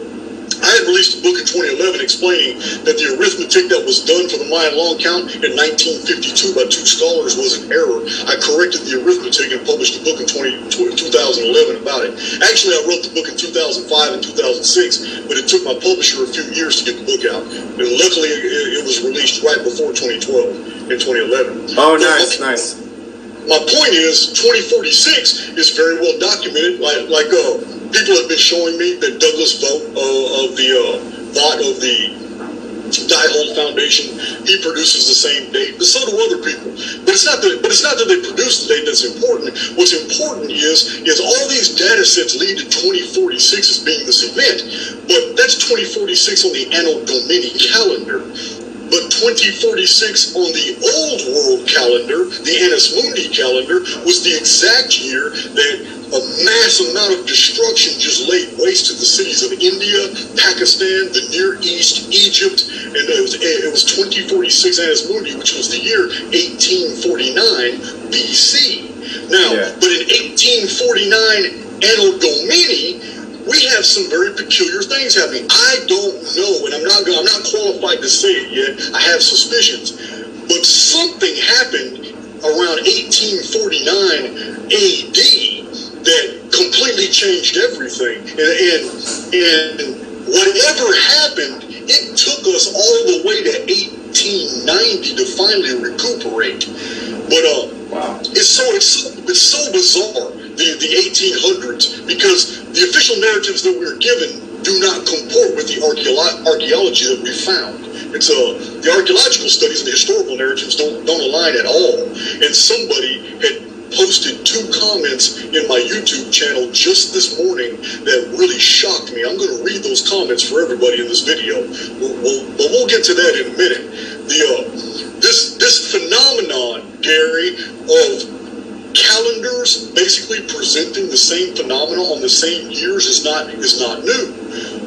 I had released a book in 2011 explaining that the arithmetic that was done for the Mayan long count in 1952 by two scholars was an error. I corrected the arithmetic and published a book in 20, 2011 about it. Actually, I wrote the book in 2005 and 2006, but it took my publisher a few years to get the book out. And luckily, it, it was released right before 2012 in 2011. Oh, But nice, my- nice. my point is 2046 is very well documented like like uh people have been showing me that douglas vogt uh, of the uh Vogt of the Diehold Foundation, he produces the same date, but so do other people. But it's not that. But it's not that they produce the date that's important. What's important is is all these data sets lead to 2046 as being this event, but that's 2046 on the Anno Domini calendar. But 2046 on the old world calendar, the Annus Mundi calendar, was the exact year that a mass amount of destruction just laid waste to the cities of India, Pakistan, the Near East, Egypt, and it was, it was 2046 Annus Mundi, which was the year 1849 BC. Now, Yeah. but in 1849 Anno Domini, we have some very peculiar things happening. I don't know, and I'm not I'm not qualified to say it yet. I have suspicions, but something happened around 1849 AD that completely changed everything. And and, and whatever happened, it took us all the way to 1890 to finally recuperate. But uh, Wow. it's so it's, it's so bizarre the the 1800s because the official narratives that we're given do not comport with the archeolo- archaeology that we found. It's uh the archaeological studies and the historical narratives don't don't align at all. And somebody had posted two comments in my YouTube channel just this morning that really shocked me. I'm going to read those comments for everybody in this video, we'll, we'll, but we'll get to that in a minute. The uh, this this phenomenon, Gary, of calendars basically presenting the same phenomena on the same years is not is not new.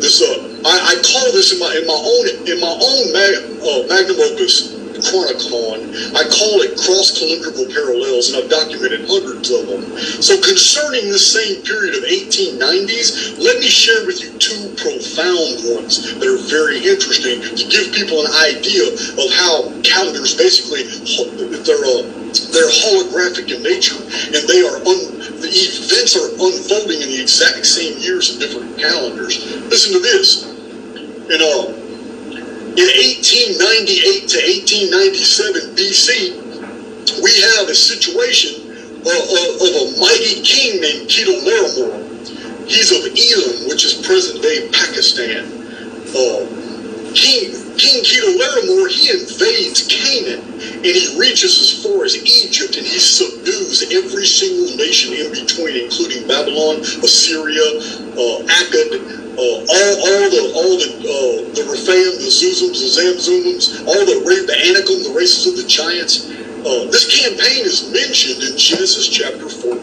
This uh, I, I call this in my in my own in my own mag, uh, magnum opus chronicon. I call it cross calendrical parallels, and I've documented hundreds of them. So concerning this same period of 1890s, let me share with you two profound ones that are very interesting to give people an idea of how calendars basically they're uh, they're holographic in nature, and they are un, the events are unfolding in the exact same years in different calendars. Listen to this. In uh, in 1898 to 1897 BC, we have a situation uh, of, of a mighty king named Chedorlaomer. He's of Elam, which is present-day Pakistan. Uh, king King Chedorlaomer, he invades Canaan, and he reaches as far as Egypt, and he subdues every single nation in between, including Babylon, Assyria, uh, Akkad, uh, all, all the all the uh, the Rephaim, the Zuzums, the Zamzumums, all the the Anakim, the races of the giants. Uh, this campaign is mentioned in Genesis chapter 14.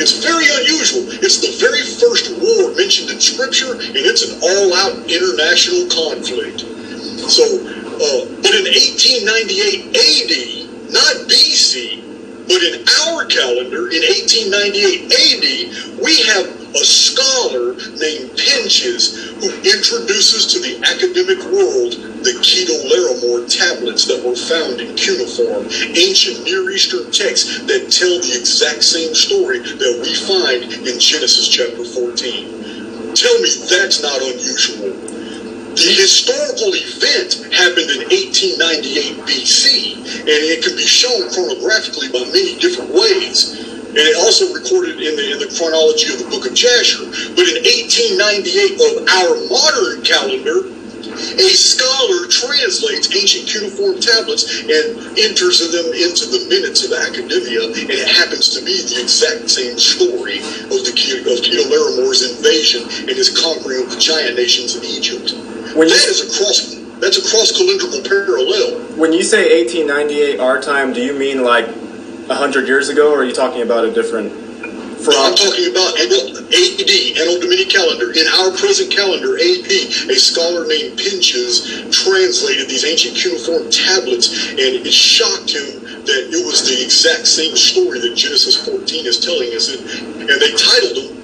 It's very unusual. It's the very first war mentioned in Scripture, and it's an all-out international conflict. So, uh, but in 1898 AD, not BC, but in our calendar, in 1898 AD, we have a scholar named Pinches who introduces to the academic world the Chedorlaomer tablets that were found in cuneiform, ancient Near Eastern texts that tell the exact same story that we find in Genesis chapter 14. Tell me that's not unusual. The historical event happened in 1898 BC, and it can be shown chronographically by many different ways. And it also recorded in the, in the chronology of the book of Jasher. But in 1898 of our modern calendar, a scholar translates ancient cuneiform tablets and enters them into the minutes of academia, and it happens to be the exact same story of the of Chedorlaomer's invasion and his conquering of the giant nations in Egypt. When you- that is a cross that's a cross calendrical parallel. When you say 1898 our time, do you mean like 100 years ago, or are you talking about a different No, I'm talking about AD, Anno Domini calendar. In our present calendar, AD, a scholar named Pinches translated these ancient cuneiform tablets, and it shocked him that it was the exact same story that Genesis 14 is telling us. And they titled them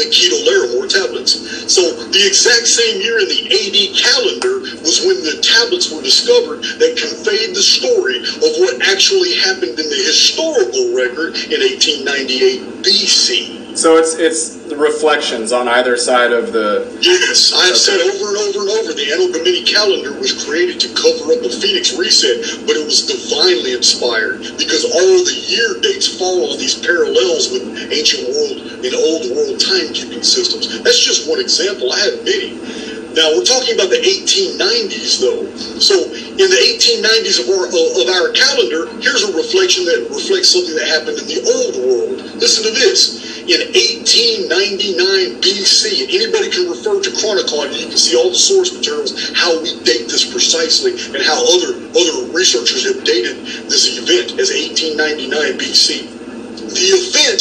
the Chedorlaomer tablets. So the exact same year in the AD calendar was when the tablets were discovered that conveyed the story of what actually happened in the historical record in 1898 BC. So it's it's the reflections on either side of the. Yes, I've said over and over and over the Anno Domini calendar was created to cover up the Phoenix reset, but it was divinely inspired because all the year dates fall on these parallels with ancient world and old world timekeeping systems. That's just one example. I have many. Now we're talking about the 1890s, though. So in the 1890s of our of our calendar, here's a reflection that reflects something that happened in the old world. Listen to this. In 1899 BC, anybody can refer to Chronicon, and you can see all the source materials, how we date this precisely, and how other other researchers have dated this event as 1899 BC. The event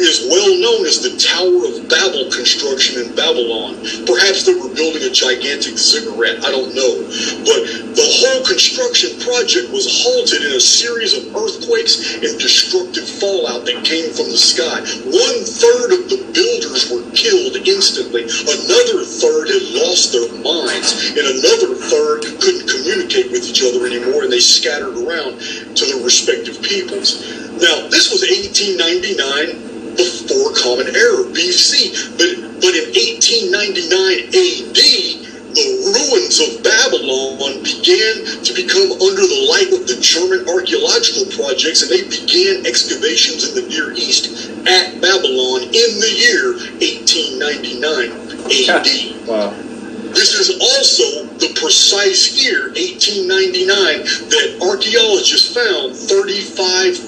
is well known as the Tower of Babel construction in Babylon. Perhaps they were building a gigantic ziggurat, I don't know. But the whole construction project was halted in a series of earthquakes and destructive fallout that came from the sky. One third of the builders were killed instantly. Another third had lost their minds. And another third couldn't communicate with each other anymore and they scattered around to their respective peoples. Now, this was 1899 before Common Era, BC. But, but in 1899 AD, the ruins of Babylon began to become under the light of the German archaeological projects, and they began excavations in the Near East at Babylon in the year 1899 AD. Wow. This is also the precise year, 1899, that archaeologists found 35,000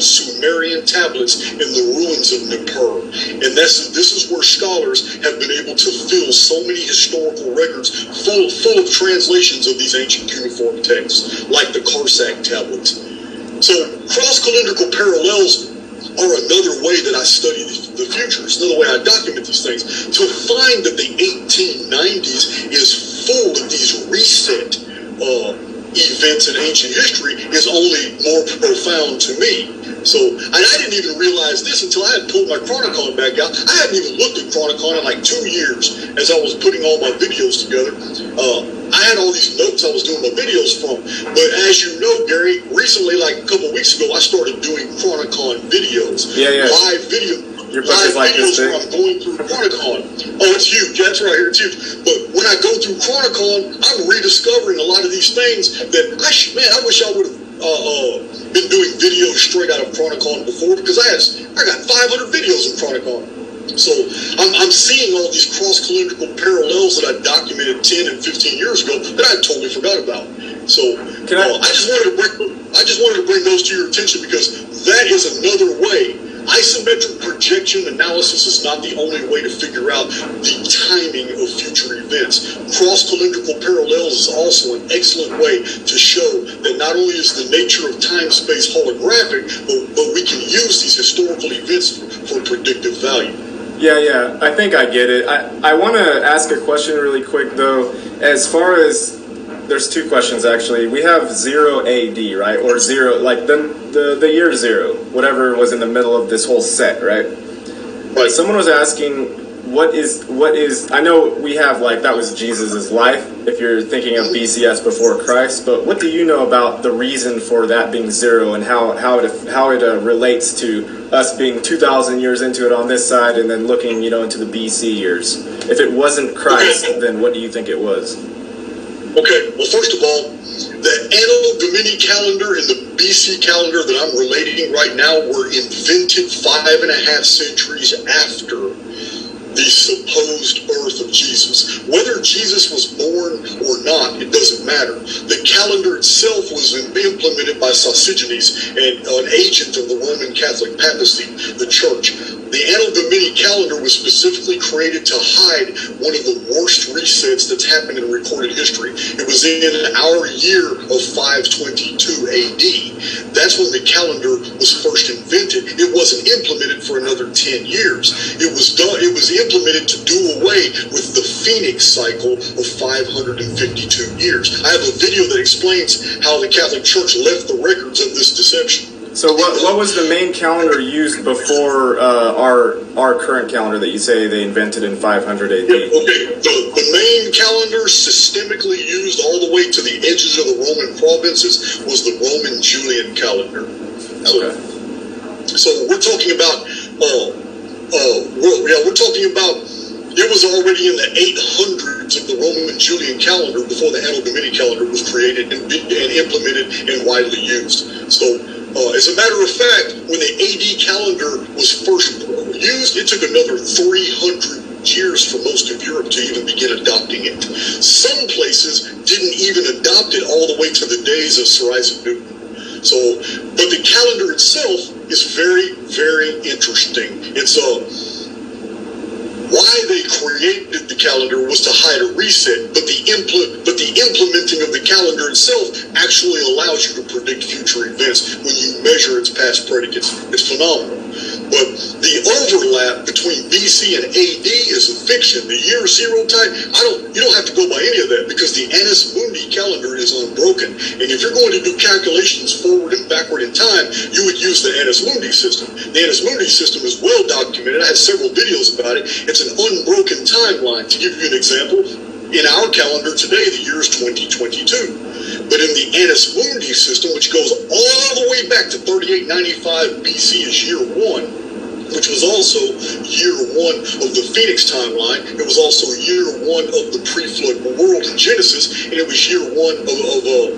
Sumerian tablets in the ruins of Nippur. And that's, this is where scholars have been able to fill so many historical records full, full of translations of these ancient cuneiform texts, like the Kharsag tablets. So cross-calendrical parallels are another way that I study the, the future. It's another way I document these things. To find that the 1890s is full of these reset uh, events in ancient history is only more profound to me. So, and I didn't even realize this until I had pulled my Chronicon back out. I hadn't even looked at Chronicon in like two years as I was putting all my videos together. Uh, I had all these notes I was doing my videos from. But as you know, Gary, recently, like a couple weeks ago, I started doing Chronicon videos. Yeah, yeah. Live video. Your book is like videos this where big? I'm going through Chronicon. Oh, it's huge. That's right here. It's huge. But when I go through Chronicon, I'm rediscovering a lot of these things that I should, man, I wish I would have uh, uh, been doing videos straight out of Chronicon before because I had I got 500 videos in Chronicon. So I'm, I'm seeing all these cross-calendrical parallels that I documented 10 and 15 years ago that I totally forgot about. So Can I- uh, I just wanted to bring I just wanted to bring those to your attention because that is another way. Isometric projection analysis is not the only way to figure out the timing of future events. Cross calendrical parallels is also an excellent way to show that not only is the nature of time-space holographic, but, but we can use these historical events for, for predictive value. Yeah, yeah, I think I get it. I, I want to ask a question really quick though. As far as there's two questions actually. We have zero AD, right, or zero like the the the year zero, whatever was in the middle of this whole set, right? But someone was asking, what is what is? I know we have like that was Jesus's life. If you're thinking of BCS before Christ, but what do you know about the reason for that being zero and how how it how it uh, relates to us being 2,000 years into it on this side and then looking you know into the BC years? If it wasn't Christ, then what do you think it was? Okay, well, first of all, the Anno Domini calendar and the BC calendar that I'm relating right now were invented five and a half centuries after the supposed birth of Jesus. Whether Jesus was born or not, it doesn't matter. The calendar itself was implemented by Sosigenes, and an agent of the Roman Catholic papacy, the church. The Anno Domini calendar was specifically created to hide one of the worst resets that's happened in recorded history. It was in our year of 522 AD. That's when the calendar was first invented. It wasn't implemented for another 10 years. It was done. It was implemented to do away with the Phoenix cycle of 552 years. I have a video that explains how the Catholic Church left the records of this deception. So what what was the main calendar used before uh, our our current calendar that you say they invented in 500 AD? Yeah, okay. The, the main calendar systemically used all the way to the edges of the Roman provinces was the Roman Julian calendar. So, Okay. so we're talking about, uh, uh, we're, yeah, we're talking about. It was already in the 800s of the Roman Julian calendar before the Anno Domini calendar was created and, and implemented and widely used. So, uh, as a matter of fact, when the AD calendar was first used, it took another 300 years for most of Europe to even begin adopting it. Some places didn't even adopt it all the way to the days of Sir Isaac Newton. So, but the calendar itself is very, very interesting. It's a why they created the calendar was to hide a reset, but the impl- but the implementing of the calendar itself actually allows you to predict future events when you measure its past predicates. It's phenomenal. But the overlap between BC and AD is a fiction. The year zero time, I don't you don't have to go by any of that because the Annus Mundi calendar is unbroken. And if you're going to do calculations forward and backward in time, you would use the Annus Mundi system. The Annus Mundi system is well documented. I have several videos about it. It's an unbroken timeline. To give you an example, in our calendar today, the year is 2022. But in the Annus Mundi system, which goes all the way back to 3895 BC is year one, which was also year one of the Phoenix timeline. It was also year one of the pre-flood world in Genesis, and it was year one of, of uh,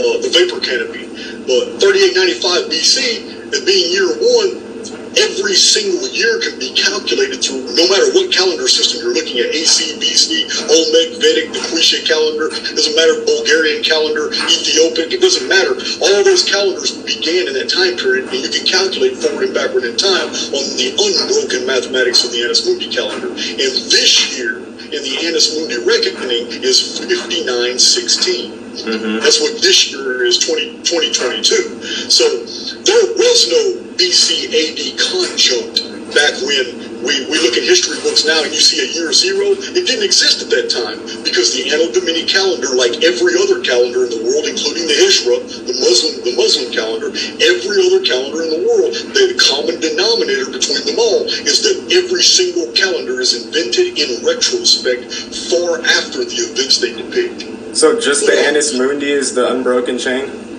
uh, the vapor canopy. But 3895 BC, as being year one, every single year can be calculated through no matter what calendar system you're looking at AC, BC, Olmec, Vedic, the Quiche calendar, doesn't matter Bulgarian calendar, Ethiopic, it doesn't matter. All those calendars began in that time period, and you can calculate forward and backward in time on the unbroken mathematics of the Annus Mundi calendar. And this year, in the Annus Mundi reckoning, is 5916. Mm-hmm. That's what this year is 20, 2022. So there was no BC AD conjunct back when we, we look at history books now and you see a year zero. It didn't exist at that time because the Anno Domini calendar, like every other calendar in the world, including the Hijra, the Muslim the Muslim calendar, every other calendar in the world, the common denominator between them all is that every single calendar is invented in retrospect far after the events they depict. So just the Annus Mundi is the unbroken chain?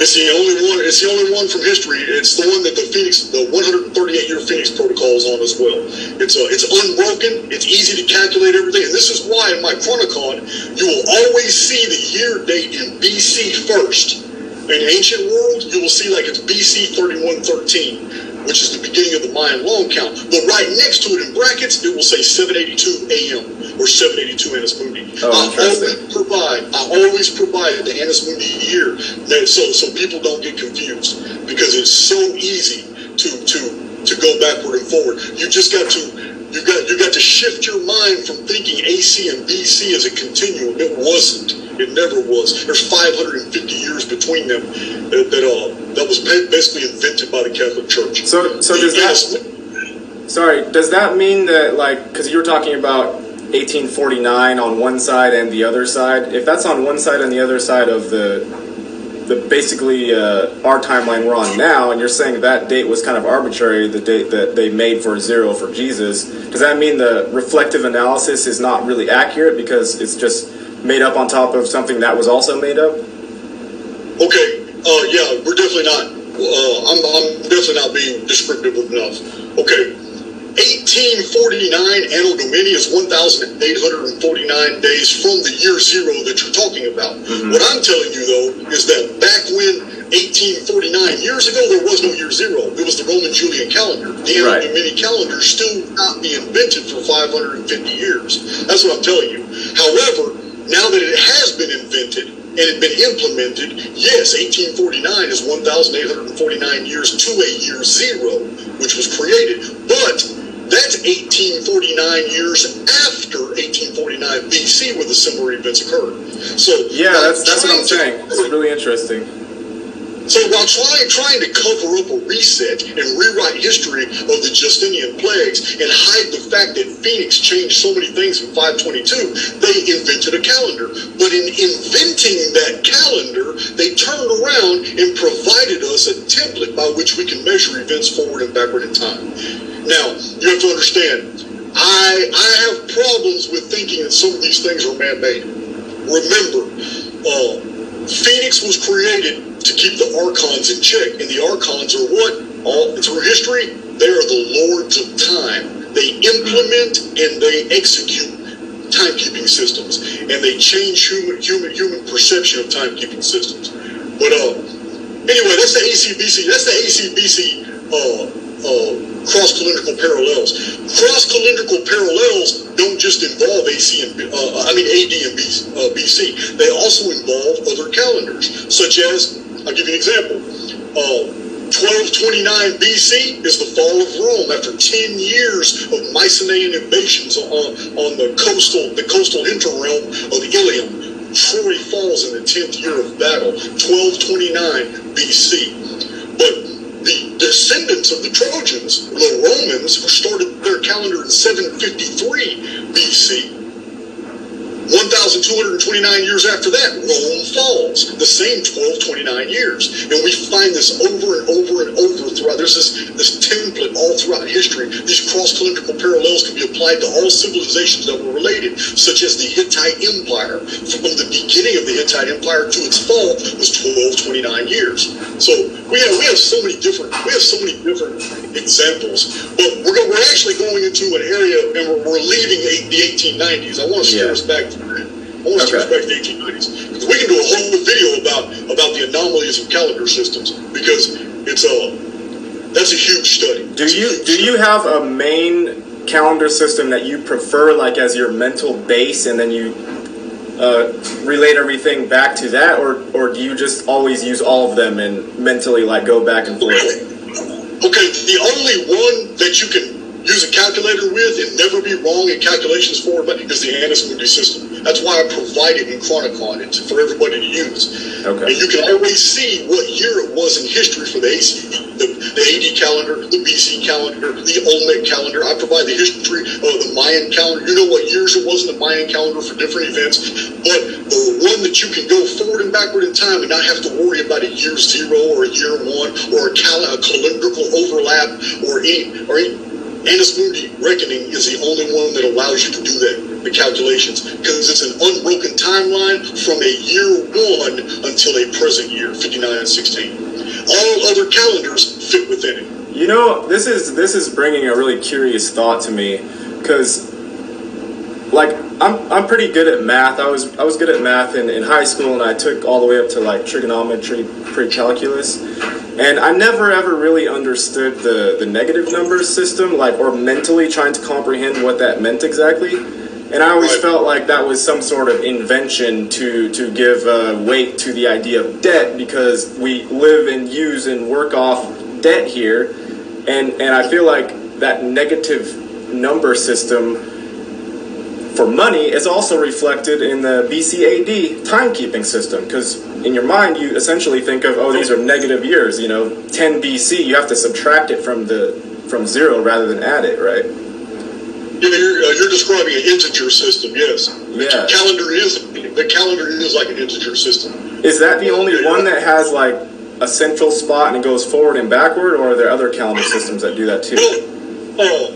It's the only one. It's the only one from history. It's the one that the Phoenix, the 138 year Phoenix protocol is on as well. It's uh, it's unbroken. It's easy to calculate everything, and this is why in my chronicon you will always see the year date in BC first. In ancient world, you will see like it's BC 3113, which is the beginning of the Mayan long count. But right next to it in brackets, it will say 782 AM or 782 Annus Mundi. Oh, I always provide. I always provide the Annus Mundi year, that- so so people don't get confused because it's so easy to to to go backward and forward. You just got to you got you got to shift your mind from thinking AC and BC as a continuum. It wasn't. It never was. There's 550 years between them that that, uh, that was basically invented by the Catholic Church. So so does that sorry does that mean that like because you were talking about 1849 on one side and the other side if that's on one side and the other side of the the basically uh, our timeline we're on now and you're saying that date was kind of arbitrary the date that they made for zero for jesus does that mean the reflective analysis is not really accurate because it's just made up on top of something that was also made up Okay, uh, yeah, we're definitely not. Uh, I'm, I'm definitely not being descriptive enough. Okay, 1849 Anno Domini is 1,849 days from the year zero that you're talking about. What I'm telling you though is that back when 1849 years ago there was no year zero. It was the Roman Julian calendar. The Anno Right. Domini calendar still not be invented for 550 years. That's what I'm telling you. However, now that it has been invented and it been implemented, yes, 1849 is 1,849 years to a year zero, which was created. But that's 1849 years after 1849 BC where the similar events occurred. So yeah that's that's what i'm saying it's really interesting so while trying trying to cover up a reset and rewrite history of the Justinian plagues and hide the fact that Phoenix changed so many things in 522, they invented a calendar. But in inventing that calendar, they turned around and provided us a template by which we can measure events forward and backward in time. Now, you have to understand, I I have problems with thinking that some of these things are man-made. Remember, uh, Phoenix was created to keep the archons in check, and the archons are what? All through history, they are the lords of time. They implement and they execute timekeeping systems, and they change human human human perception of timekeeping systems. But uh, anyway, that's the ACBC. That's the ACBC uh, uh, cross calendrical parallels. Cross calendrical parallels don't just involve AC and uh, I mean AD and B, uh, BC. They also involve other calendars, such as I'll give you an example. Uh, 1229 BC is the fall of Rome after 10 years of Mycenaean invasions on, on the coastal the coastal interrealm of Ilium. Troy falls in the 10th year of battle, 1229 BC. But the descendants of the Trojans, the Romans, who started their calendar in 753 BC, 1,229 years after that, Rome falls. The same 1229 years. And we find this over and over and over throughout. There's this, this template all throughout history. These cross calendrical parallels can be applied to all civilizations that were related, such as the Hittite Empire. From the beginning of the Hittite Empire to its fall was 1229 years. So we have we have so many different we have so many different examples. But we're, we're actually going into an area and we're, we're leaving the 1890s. I want to steer Yeah. us back to that. I want to steer us Okay. back to the 1890s. Because we can do a whole video about about the anomalies of calendar systems because it's a that's a huge study. Do It's you do study. you have a main calendar system that you prefer, like as your mental base, and then you uh, relate everything back to that, or or do you just always use all of them and mentally like go back and forth? Okay, the only one that you can use a calculator with and never be wrong in calculations for but is the Annus Mundi system. That's why I provide it in Chronicon it for everybody to use. Okay. And you can always see what year it was in history for the AC, the, the AD calendar, the BC calendar, the Olmec calendar. I provide the history of the Mayan calendar. You know what years it was in the Mayan calendar for different events. But the one that you can go forward and backward in time and not have to worry about a year zero or a year one or a, cal- a calendrical overlap or any or any Annus Mundi reckoning is the only one that allows you to do that, the calculations, because it's an unbroken timeline from a year one until a present year, 59 and 16. All other calendars fit within it. You know, this is this is bringing a really curious thought to me, because like I'm I'm pretty good at math. I was I was good at math in, in high school, and I took all the way up to like trigonometry, pre-calculus, and I never ever really understood the the negative number system, like or mentally trying to comprehend what that meant exactly. And I always felt like that was some sort of invention to to give uh, weight to the idea of debt because we live and use and work off debt here, and and I feel like that negative number system for money is also reflected in the BCAD timekeeping system because in your mind you essentially think of oh these are negative years you know 10 BC you have to subtract it from the from zero rather than add it right Yeah, You're, uh, you're describing an integer system, yes. The Yeah. calendar is the calendar is like an integer system. is that the only one that has like a central spot and it goes forward and backward or are there other calendar systems that do that too Well, uh,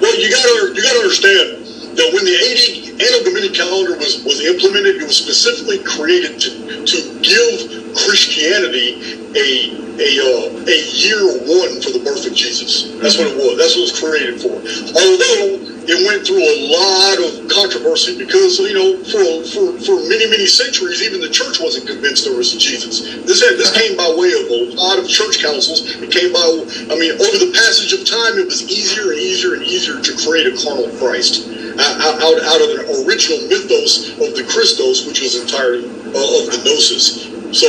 well, you gotta you gotta understand that when the 80 Anno Domini calendar was was implemented, it was specifically created to to give Christianity a a uh, a year one for the birth of Jesus. That's what it was. That's what it was created for. Although it went through a lot of controversy because you know for for for many many centuries even the church wasn't convinced there was a Jesus. This had, this came by way of a lot of church councils. It came by I mean over the passage of time it was easier and easier and easier to create a carnal Christ out, out, of an original mythos of the Christos, which was entirely uh, of the Gnosis. So,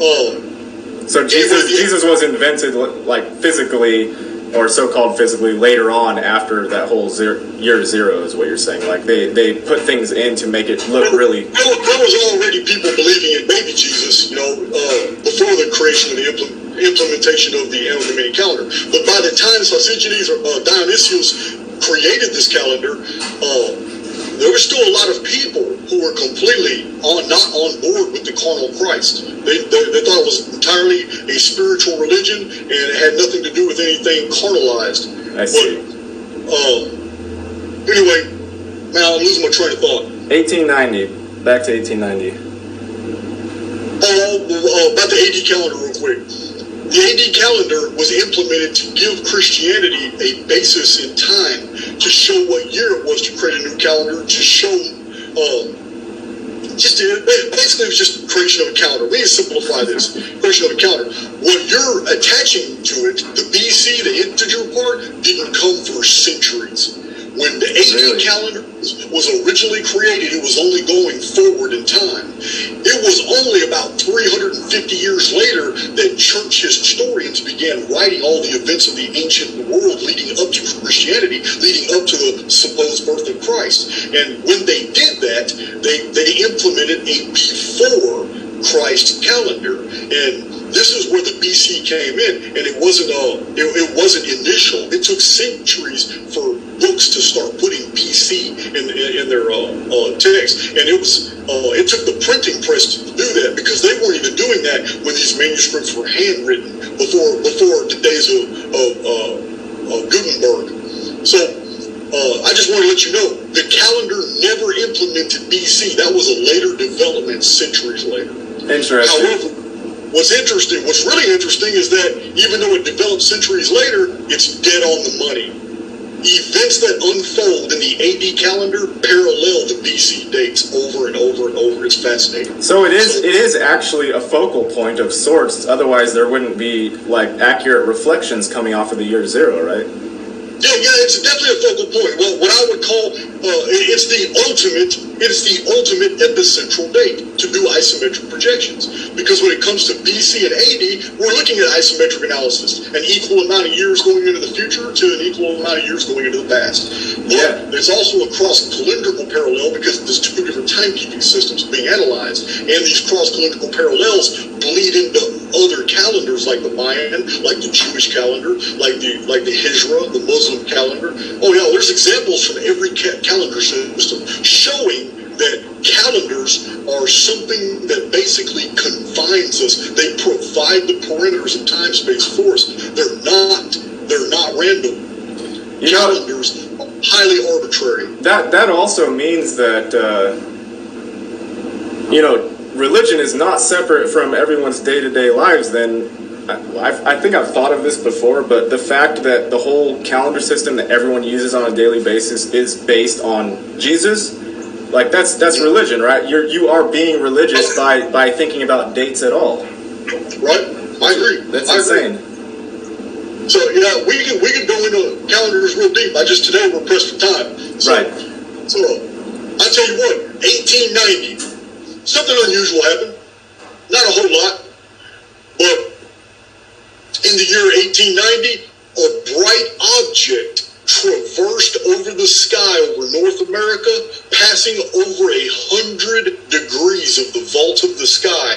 uh, so Jesus Jesus was invented like physically or so-called physically later on after that whole zero, year zero is what you're saying like they they put things in to make it look really there, was- there was already people believing in baby Jesus, you know, uh, before the creation of the implement, implementation of the Anno Domini calendar. But by the time Sosigenes or uh, Dionysius created this calendar, uh, there were still a lot of people who were completely on not on board with the carnal Christ. They, they, they thought it was entirely a spiritual religion and it had nothing to do with anything carnalized. I see But, uh, anyway, now I'm losing my train of thought. 1890 back to 1890 Uh, uh, about the AD calendar, real quick. The AD calendar was implemented to give Christianity a basis in time to show what year it was to create a new calendar, to show, um, just basically, it was just creation of a calendar. We need to simplify this creation of a calendar. What you're attaching to it, the BC, the integer part, didn't come for centuries. When the AD Really? calendar was, originally created, it was only going forward in time. It was only about 350 years later that church historians began writing all the events of the ancient world leading up to Christianity, leading up to the supposed birth of Christ. And when they did that, they, they implemented a before Christ calendar. And this is where the BC came in, and it wasn't uh, it, it wasn't initial. It took centuries for books to start putting BC in in, in their uh, uh, text, and it was uh, it took the printing press to do that because they weren't even doing that when these manuscripts were handwritten before before the days of, of uh, uh, Gutenberg. So uh, I just want to let you know the calendar never implemented BC. That was a later development, centuries later. Interesting. However, what's interesting, what's really interesting is that even though it developed centuries later, it's dead on the money. Events that unfold in the AD calendar parallel the BC dates over and over and over. It's fascinating. So it is it is actually a focal point of sorts. Otherwise, there wouldn't be like accurate reflections coming off of the year zero, right? Yeah, yeah, it's definitely a focal point. Well, what I would call uh, it's the ultimate, it's the ultimate epicentral date to do isometric projections. Because when it comes to BC and AD, we're looking at isometric analysis, an equal amount of years going into the future to an equal amount of years going into the past. But Yeah. there's also a cross calendrical parallel because there's two different timekeeping systems being analyzed, and these cross calendrical parallels bleed into other calendars like the Mayan, like the Jewish calendar, like the like the Hijra, the Muslim calendar. Oh yeah, there's examples from every ca- calendar system showing that calendars are something that basically confines us. They provide the parameters of time space for us. They're not they're not random. You know, calendars are highly arbitrary. that that also means that uh, you know religion is not separate from everyone's day-to-day lives then I've, I think I've thought of this before, but the fact that the whole calendar system that everyone uses on a daily basis is based on Jesus, like that's that's religion, right? You're you are being religious by by thinking about dates at all. Right? I agree. That's I agree. insane. So yeah, we can we can go into calendars real deep. I just today we're pressed for time. So, Right. So I tell you what, 1890, something unusual happened. Not a whole lot, but in the year 1890, a bright object traversed over the sky over North America, passing over a hundred degrees of the vault of the sky,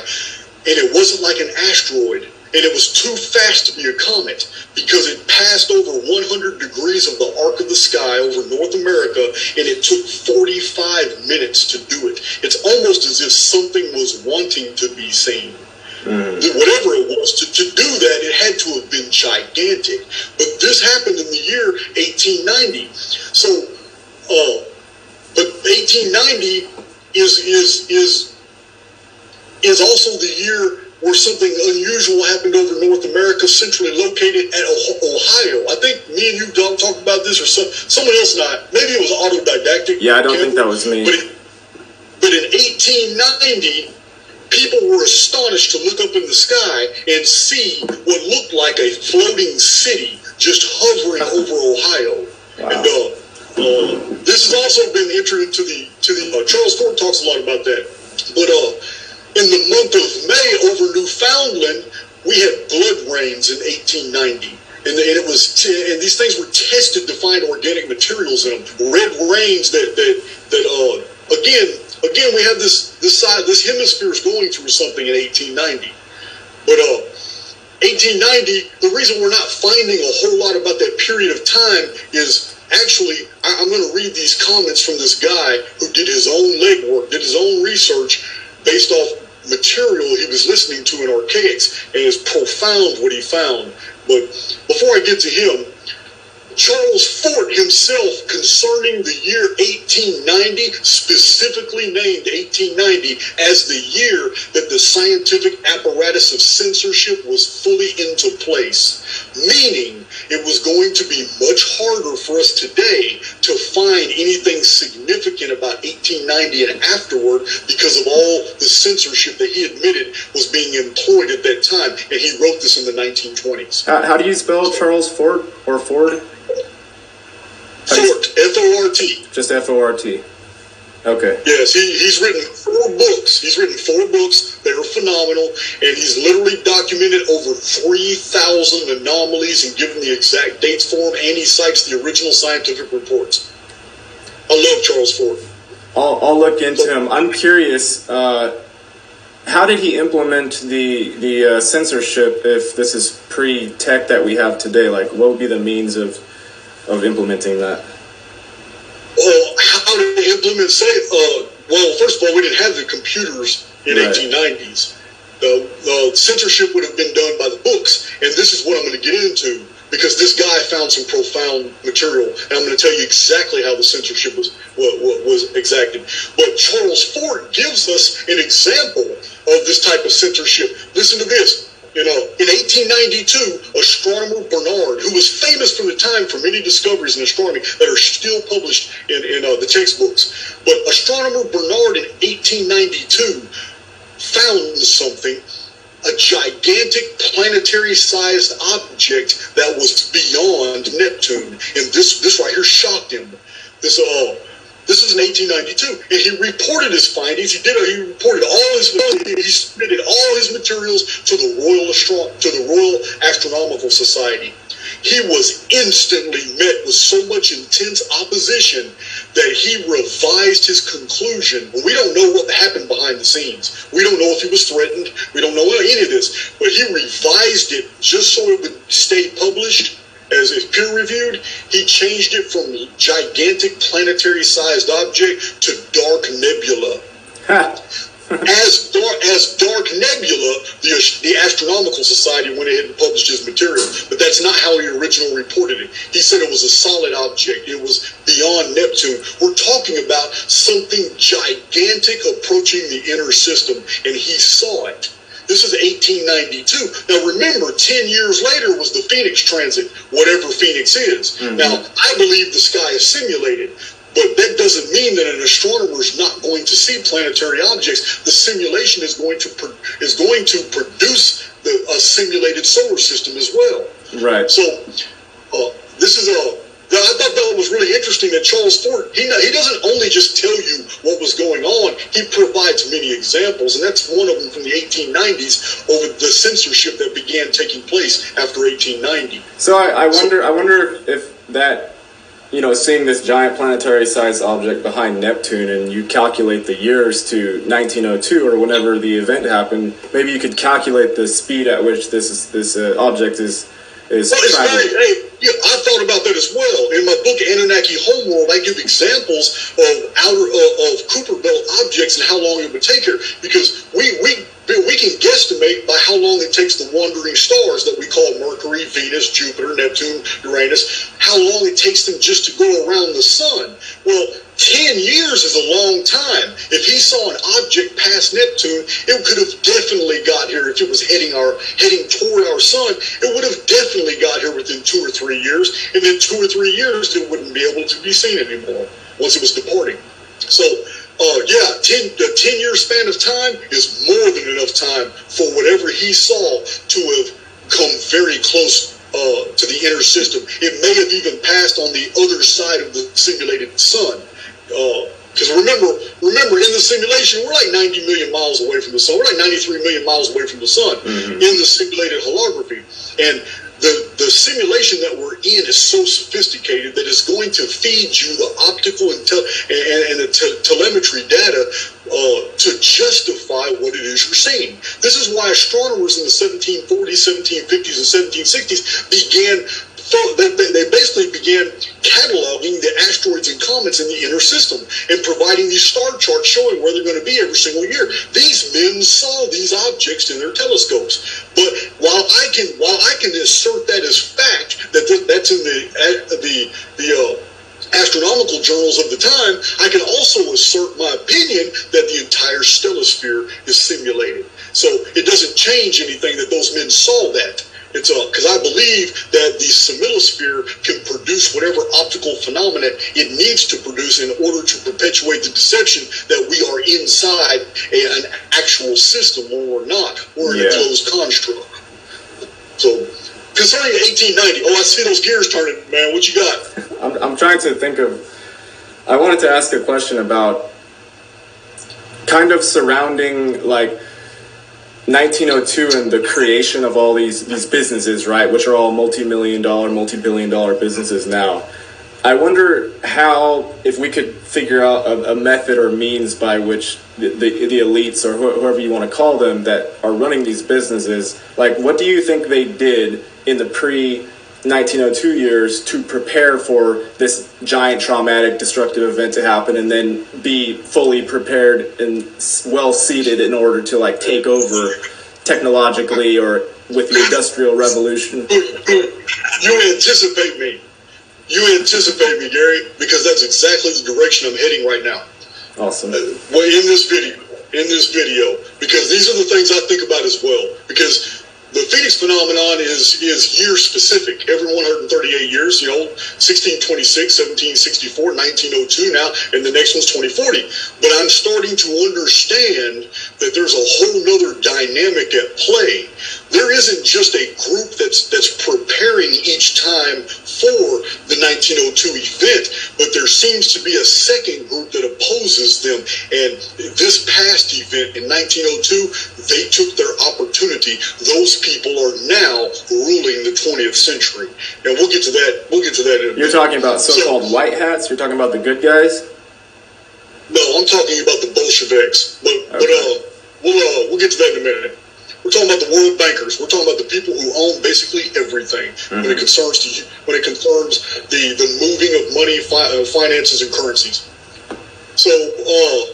and it wasn't like an asteroid. And it was too fast to be a comet because it passed over 100 degrees of the arc of the sky over North America, and it took 45 minutes to do it. It's almost as if something was wanting to be seen whatever it was, to, to do that, it had to have been gigantic. But this happened in the year 1890. So, uh, but 1890 is is is is also the year where something unusual happened over North America, centrally located at Oh- Ohio. I think me and you don't talk about this, or some, someone else not. Maybe it was autodidactic. Yeah, I don't think that was me. But, it- but in 1890, people were astonished to look up in the sky and see what looked like a floating city just hovering over Ohio. Wow. And uh, uh, this has also been entered into the to the uh, Charles Fort talks a lot about that. But uh, in the month of May over Newfoundland, we had blood rains in 1890. And, and it was, t- and these things were tested to find organic materials in them. Red rains that that that uh, again, again, we have this this side, this hemisphere is going through something in 1890. But uh, 1890, the reason we're not finding a whole lot about that period of time is actually, I, I'm going to read these comments from this guy who did his own legwork, did his own research based off material he was listening to in Archaix, and it's profound what he found. But before I get to him, Charles Fort himself, concerning the year 1890, specifically named 1890 as the year that the scientific apparatus of censorship was fully into place, meaning it was going to be much harder for us today to find anything significant about 1890 and afterward because of all the censorship that he admitted was being employed at that time. And he wrote this in the 1920s. How, how do you spell Charles Fort or Ford? Fort, F O R T. Just F O R T. Okay. Yes, he, he's written four books. He's written four books that are phenomenal, and he's literally documented over 3,000 anomalies and given the exact dates for them, and he cites the original scientific reports. I love Charles Fort. I'll, I'll look into him. I'm curious. Uh, how did he implement the the uh, censorship if this is pre-tech that we have today? Like, what would be the means of of implementing that? Well, how to implement say? Uh, well, first of all, we didn't have the computers in Right. 1890s. The, the censorship would have been done by the books, and this is what I'm going to get into because this guy found some profound material, and I'm going to tell you exactly how the censorship was wa- wa- was exacted. But Charles Fort gives us an example of this type of censorship. Listen to this. You know, in 1892, astronomer Bernard, who was famous for the time for many discoveries in astronomy that are still published in, in uh, the textbooks, but astronomer Bernard in 1892 found something, a gigantic planetary-sized object that was beyond Neptune, and this this right here shocked him. This uh, this is in 1892, and he reported his findings. He did. He reported all his. He submitted all his materials to the Royal Astro- to the Royal Astronomical Society. He was instantly met with so much intense opposition that he revised his conclusion. We don't know what happened behind the scenes. We don't know if he was threatened. We don't know any of this. But he revised it just so it would stay published as is peer reviewed. He changed it from gigantic planetary sized object to dark nebula as dark as dark nebula, the the astronomical society went ahead and published his material, but that's not how he originally reported it. He said it was a solid object. It was beyond Neptune. We're talking about something gigantic approaching the inner system, and he saw it. This is 1892. Now remember, 10 years later was the Phoenix transit, whatever Phoenix is. Now, I believe the sky is simulated. But that doesn't mean that an astronomer is not going to see planetary objects. The simulation is going to pro- is going to produce the, a simulated solar system as well. Right. So uh, this is a. I thought that was really interesting that Charles Fort he he doesn't only just tell you what was going on. He provides many examples, and that's one of them from the 1890s over the censorship that began taking place after 1890. So I, I wonder. I wonder if that, you know, seeing this giant planetary-sized object behind Neptune, and you calculate the years to 1902 or whenever the event happened, maybe you could calculate the speed at which this is, this uh, object is Well, it's very, hey, yeah, I thought about that as well. In my book, Anunnaki Homeworld, I give examples of outer uh, of Kuiper Belt objects and how long it would take here, because we we we can guesstimate by how long it takes the wandering stars that we call Mercury, Venus, Jupiter, Neptune, Uranus, how long it takes them just to go around the sun. Well, 10 years is a long time. If he saw an object pass Neptune, it could have definitely got here if it was heading our heading toward our sun. It would have definitely got here within two or three years, and then two or three years it wouldn't be able to be seen anymore once it was departing. So, uh, yeah, 10, the 10 year span of time is more than enough time for whatever he saw to have come very close uh, to the inner system. It may have even passed on the other side of the simulated sun. Because remember, remember, in the simulation, we're like 90 million miles away from the sun. We're like 93 million miles away from the sun in the simulated holography. And the, the simulation that we're in is so sophisticated that it's going to feed you the optical and, tel- and, and the te- telemetry data uh, to justify what it is you're seeing. This is why astronomers in the 1740s, 1750s, and 1760s began so they, they they basically began cataloging the asteroids and comets in the inner system and providing these star charts showing where they're going to be every single year. These men saw these objects in their telescopes. But while I can while I can assert that as fact that th- that's in the the the uh, astronomical journals of the time, I can also assert my opinion that the entire stellosphere is simulated. So it doesn't change anything that those men saw that. It's because I believe that the similosphere can produce whatever optical phenomena it needs to produce in order to perpetuate the deception that we are inside a, an actual system when we're not. We're in a closed construct. So concerning 1890, oh, I see those gears turning, man. What you got? I'm, I'm trying to think of. I wanted to ask a question about kind of surrounding like 1902 and the creation of all these these businesses, right? Which are all multi-million dollar, multi-billion dollar businesses now. I wonder how, if we could figure out a, a method or means by which the, the, the elites or wh- whoever you want to call them that are running these businesses, like what do you think they did in the pre 1902 years to prepare for this giant traumatic destructive event to happen and then be fully prepared and well seated in order to like take over technologically or with the industrial revolution You anticipate me. You anticipate me, Gary, because that's exactly the direction I'm heading right now. awesome uh, Well, in this video, in this video, because these are the things I think about as well. Because the Phoenix phenomenon is is year specific. Every 138 years, you know, 1626, 1764, 1902 now, and the next one's 2040. But I'm starting to understand that there's a whole nother dynamic at play. There isn't just a group that's that's preparing each time for the 1902 event, but there seems to be a second group that opposes them. And this past event in 1902, they took their opportunity. Those people are now ruling the 20th century, and we'll get to that. We'll get to that. In a you're minute. talking about so-called white hats you're talking about the good guys No, I'm talking about the Bolsheviks, but but uh, we'll uh, we'll get to that in a minute. We're talking about the world bankers. We're talking about the people who own basically everything when it concerns to when it concerns the the moving of money, fi- uh, finances, and currencies. So, uh,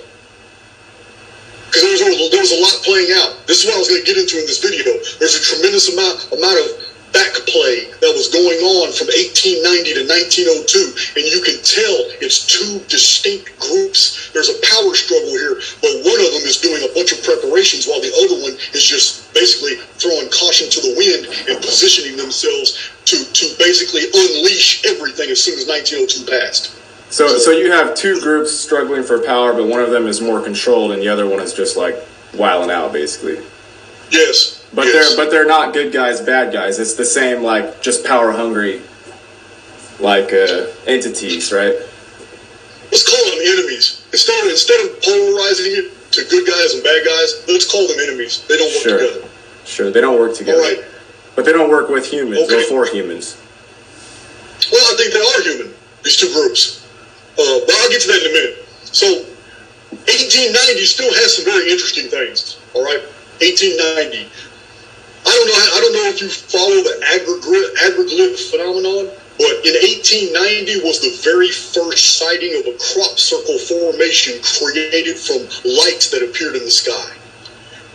because there was, a- there was a lot playing out. This is what I was going to get into in this video. There's a tremendous amount amount of back play that was going on from 1890 to 1902, and you can tell it's two distinct groups. There's a power struggle here, but one of them is doing a bunch of preparations while the other one is just basically throwing caution to the wind and positioning themselves to, to basically unleash everything as soon as 1902 passed. So, so you have two groups struggling for power, but one of them is more controlled, and the other one is just like wilding out, basically. Yes. But yes. they're but they're not good guys, bad guys. It's the same like just power hungry, like uh, entities, right? let's call them enemies instead of instead of polarizing it to good guys and bad guys. Let's call them enemies. They don't work Sure. together. Sure, they don't work together, right. but they don't work with humans or for humans. Well, I think they are human. These two groups. Uh, but I'll get to that in a minute. So, 1890 still has some very interesting things. All right, 1890. I don't know. I don't know if you follow the agriglyph, agriglyph phenomenon, but in 1890 was the very first sighting of a crop circle formation created from lights that appeared in the sky.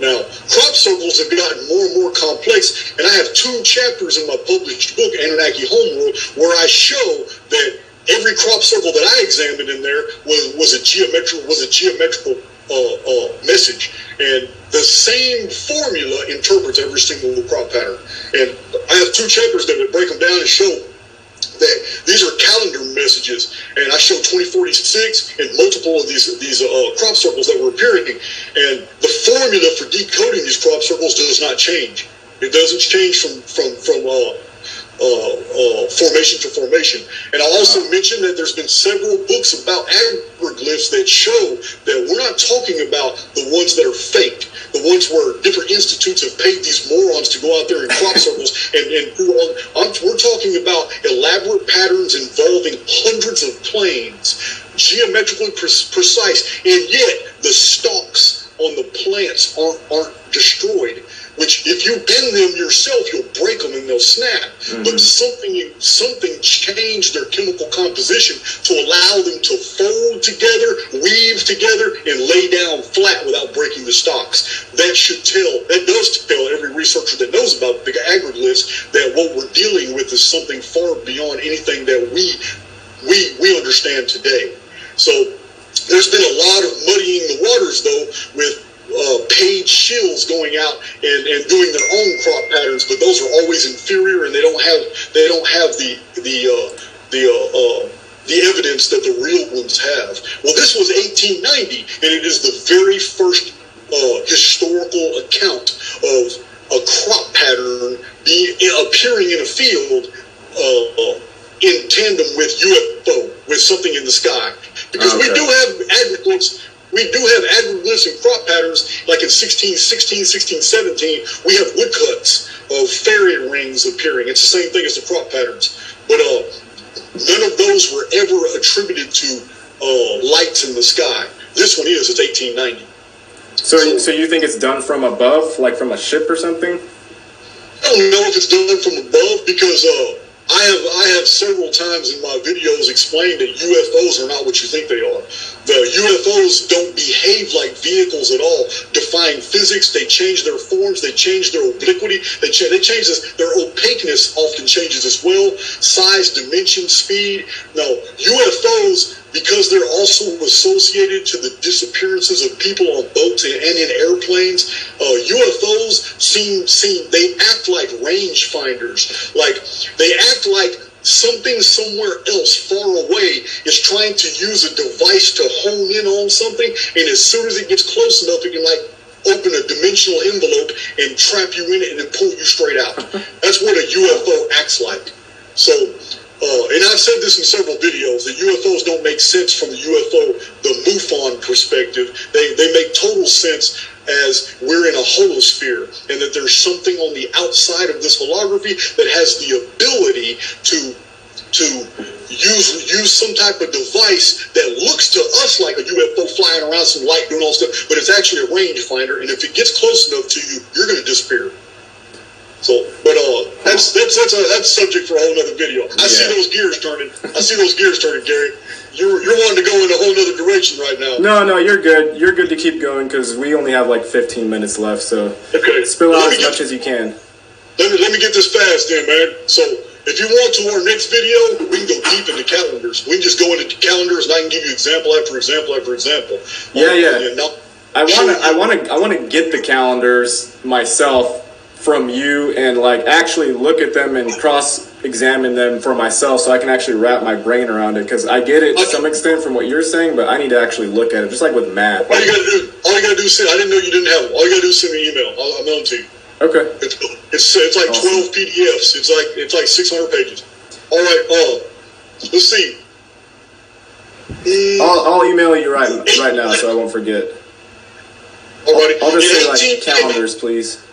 Now, crop circles have gotten more and more complex, and I have two chapters in my published book, Anunnaki Homeworld, where I show that every crop circle that I examined in there was, was a geometrical was a geometrical uh, uh, message, and the same formula interprets every single crop pattern. And I have two chapters that break them down and show that these are calendar messages, and I show 2046 and multiple of these these uh, crop circles that were appearing, and the formula for decoding these crop circles does not change. It doesn't change from from from uh, uh, uh, formation to formation. And I'll also mention that there's been several books about agriglyphs that show that we're not talking about the ones that are faked, the ones where different institutes have paid these morons to go out there in crop circles and, and we're talking about elaborate patterns involving hundreds of planes, geometrically pre- precise, and yet the stalks on the plants aren't, aren't destroyed which if you bend them yourself, you'll break them and they'll snap. Mm-hmm. But something something changed their chemical composition to allow them to fold together, weave together, and lay down flat without breaking the stalks. That should tell, that does tell every researcher that knows about the agriglyphs that what we're dealing with is something far beyond anything that we we we understand today. So there's been a lot of muddying the waters though with uh, paid shills going out and, and doing their own crop patterns, but those are always inferior and they don't have they don't have the the uh, the uh, uh, the evidence that the real ones have. Well, this was 1890, and it is the very first uh, historical account of a crop pattern being appearing in a field uh, in tandem with UFO, with something in the sky. Because we do have agriglyphs, we do have agriglyphs and crop patterns, like in 16, 16, 16, 17, we have woodcuts of fairy rings appearing. It's the same thing as the crop patterns. But uh, None of those were ever attributed to uh, lights in the sky. This one is. It's 1890. So, so you think it's done from above, like from a ship or something? I don't know if it's done from above because uh, I have I have several times in my videos explained that UFOs are not what you think they are. The UFOs don't behave like vehicles at all. Defying physics, they change their forms, they change their obliquity, they, cha- they change this. Their opaqueness often changes as well. Size, dimension, speed. No, UFOs because they're also associated to the disappearances of people on boats and in airplanes. Uh, UFOs seem seem they act like range finders. Like they act like something somewhere else far away is trying to use a device to hone in on something, and as soon as it gets close enough, it can like open a dimensional envelope and trap you in it and then pull you straight out. That's what a UFO acts like. So uh, and I've said this in several videos, the UFOs don't make sense from the UFO, the MUFON perspective. They, they make total sense as we're in a holosphere and that there's something on the outside of this holography that has the ability to to use use some type of device that looks to us like a UFO flying around some light doing all stuff, but it's actually a rangefinder. And if it gets close enough to you, you're going to disappear. So, but uh, that's that's that's a that's subject for a whole other video. I see those gears turning. I see those gears turning, Gary. You're you're wanting to go in a whole other direction right now. No, no, you're good. You're good to keep going because we only have like 15 minutes left. So Okay. spill out as get- much as you can. Let me let me get this fast, then, man. So. If you want to, our next video, we can go deep into calendars. We can just go into calendars, and I can give you example after example after example. Yeah, yeah. I want to, I want to, I want to get the calendars myself from you and like actually look at them and cross-examine them for myself, so I can actually wrap my brain around it. Because I get it to some extent from what you're saying, but I need to actually look at it, just like with math. All you gotta do, all you gotta do is send. I didn't know you didn't have them. All you gotta do is send me an email. I'll, I'll mail them to you. Okay. It's it's it's like Awesome. twelve PDFs. It's like it's like six hundred pages. All right. Uh, let's see. Mm, I'll, I'll email you right right now, so I won't forget. alrighty. I'll just In say like calendars, please.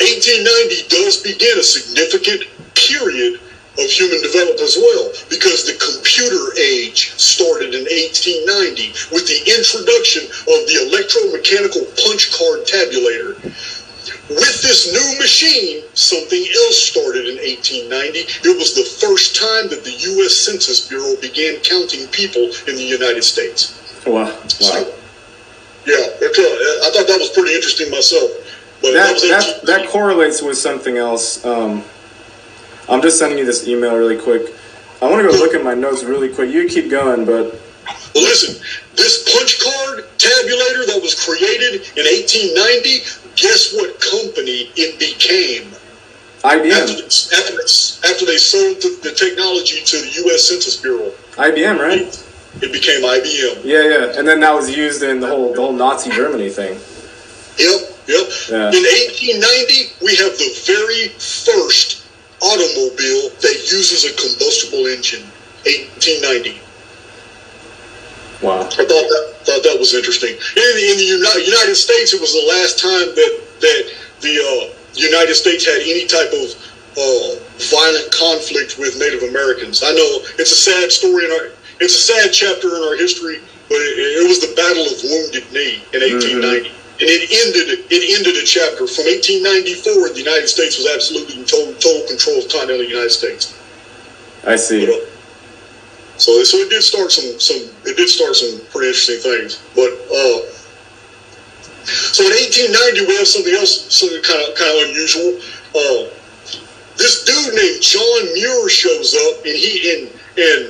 1890 does begin a significant period of human development as well because the computer age started in 1890 with the introduction of the electromechanical punch card tabulator. With this new machine, something else started in 1890. It was the first time that the U.S. Census Bureau began counting people in the United States. Wow. So, yeah, I thought that was pretty interesting myself. But That that that correlates with something else. Um, I'm just sending you this email really quick. I want to go look at my notes really quick. You keep going, but listen, this punch card tabulator that was created in 1890, guess what company it became? After, IBM, after, after they sold the, the technology to the U.S. Census Bureau, IBM, right? it became IBM. Yeah, yeah. And then that was used in the whole the whole Nazi Germany thing. Yep, yep. Yeah. In 1890, we have the very first automobile that uses a combustible engine. 1890. Wow. I thought that thought that was interesting. In the, in the Uni- United States, it was the last time that that the uh, United States had any type of uh, violent conflict with Native Americans. I know it's a sad story in our it's a sad chapter in our history, but it, it was the Battle of Wounded Knee in 1890. And it ended. It ended a chapter from 1894. The United States was absolutely in total, total control of continental United States. I see. So, so it did start some, some, it did start some pretty interesting things. But, uh, so in 1890, we have something else, something kind of, kind of unusual. Uh, this dude named John Muir shows up, and he, and, and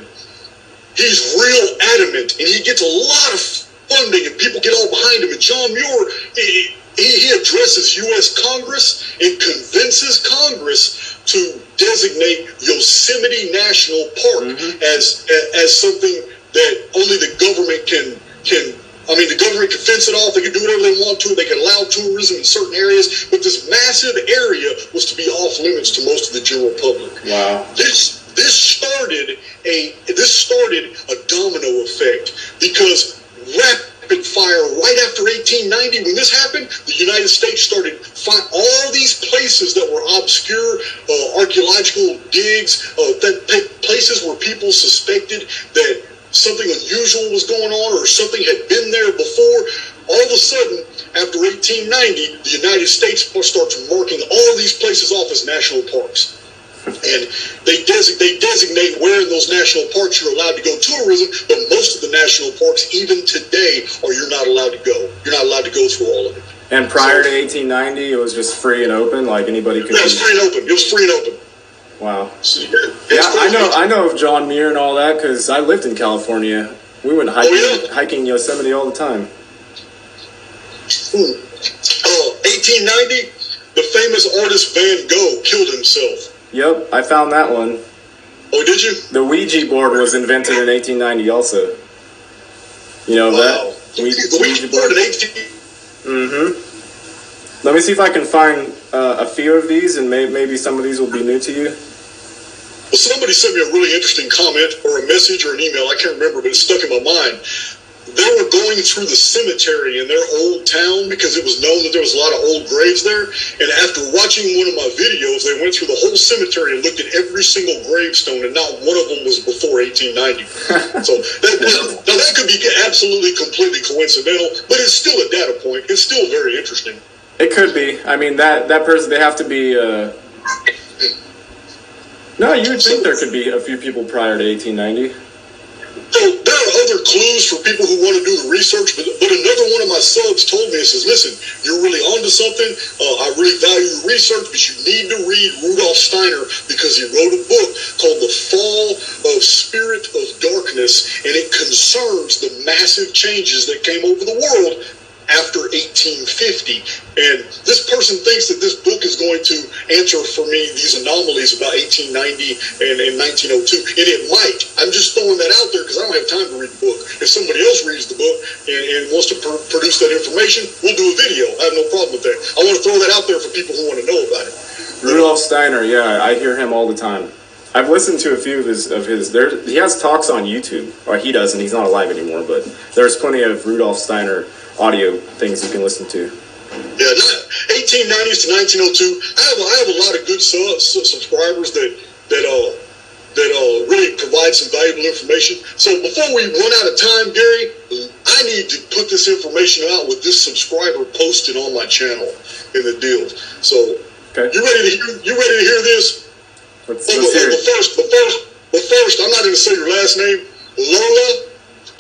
he's real adamant, and he gets a lot of funding, and people get all behind him. And John Muir, he, he, addresses U.S. Congress and convinces Congress to designate Yosemite National Park mm-hmm. as as something that only the government can can. I mean, the government can fence it off. They can do whatever they want to. They can allow tourism in certain areas, but this massive area was to be off limits to most of the general public Wow. this this started a this started a domino effect because rapid fire right after 1890. When this happened, the United States started find all these places that were obscure uh, archaeological digs, uh, that places where people suspected that something unusual was going on or something had been there before. All of a sudden, after 1890, the United States starts marking all these places off as national parks. And they, desi- they designate where in those national parks you're allowed to go tourism, but most of the national parks, even today, are you're not allowed to go. You're not allowed to go through all of it. And prior so, to 1890, it was just free and open, like anybody could. Yeah, it was free and open. It was free and open. Wow. yeah, I know. I know of John Muir and all that because I lived in California. We went hiking, oh, yeah? hiking Yosemite all the time. Hmm. Uh, 1890, the famous artist Van Gogh killed himself. Yep, I found that one. Oh, did you? The Ouija board was invented in 1890 also. You know wow. that? Ouija, the Ouija board in 18... Mm-hmm. Let me see if I can find uh, a few of these, and may- maybe some of these will be new to you. Well, somebody sent me a really interesting comment or a message or an email. I can't remember, but it stuck in my mind they were going through the cemetery in their old town because it was known that there was a lot of old graves there. And after watching one of my videos, they went through the whole cemetery and looked at every single gravestone, and not one of them was before 1890. so that, now that could be absolutely completely coincidental, but it's still a data point. It's still very interesting. It could be. I mean, that that person they have to be. Uh... No, you would think there could be a few people prior to 1890. So there are other clues for people who want to do the research, but, but another one of my subs told me, says, listen, you're really onto something. Uh, I really value your research, but you need to read Rudolf Steiner because he wrote a book called The Fall of Spirit of Darkness, and it concerns the massive changes that came over the world after 1850. And this person thinks that this book is going to answer for me these anomalies about 1890 and, and 1902. And it might. I'm just throwing that out there because I don't have time to read the book. If somebody else reads the book and, and wants to pr- produce that information, we'll do a video. I have no problem with that. I want to throw that out there for people who want to know about it. Rudolf Steiner, yeah, I hear him all the time. I've listened to a few of his of his. There, he has talks on YouTube, or he doesn't. He's not alive anymore, but there's plenty of Rudolf Steiner audio things you can listen to. Yeah, 1890s to 1902. I have I have a lot of good su- su- subscribers that that uh that uh really provide some valuable information. So before we run out of time, Gary, I need to put this information out with this subscriber posted on my channel in the deals. So okay. you ready to hear? You ready to hear this? Let's, oh, let's but, hear but first, but first, but first, I'm not going to say your last name, Lola.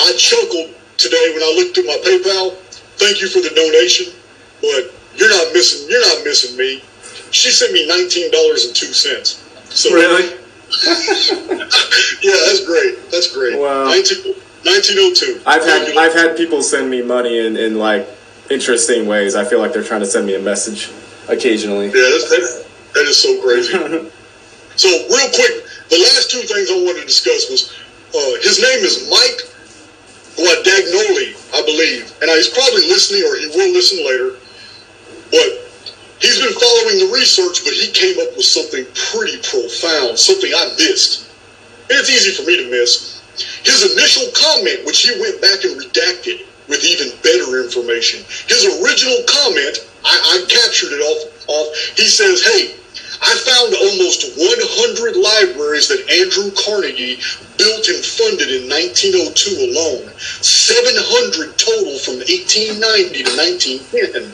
I chuckled today when I looked through my PayPal thank you for the donation, but you're not missing. You're not missing me. She sent me nineteen dollars and two cents. So really? yeah, that's great. That's great. Wow. 19, 1902. I've had I've had people send me money in, in like interesting ways. I feel like they're trying to send me a message occasionally. Yeah, that's, that, that is so crazy. so real quick, the last two things I wanted to discuss was uh, his name is Mike Guadagnoli, I believe. And he's probably listening or he will listen later. But he's been following the research, but he came up with something pretty profound, something I missed. And it's easy for me to miss. His initial comment, which he went back and redacted with even better information. His original comment, I, I captured it off, off. He says, hey, I found almost 100 libraries that Andrew Carnegie built and funded in 1902 alone. 700 total from 1890 to 1910.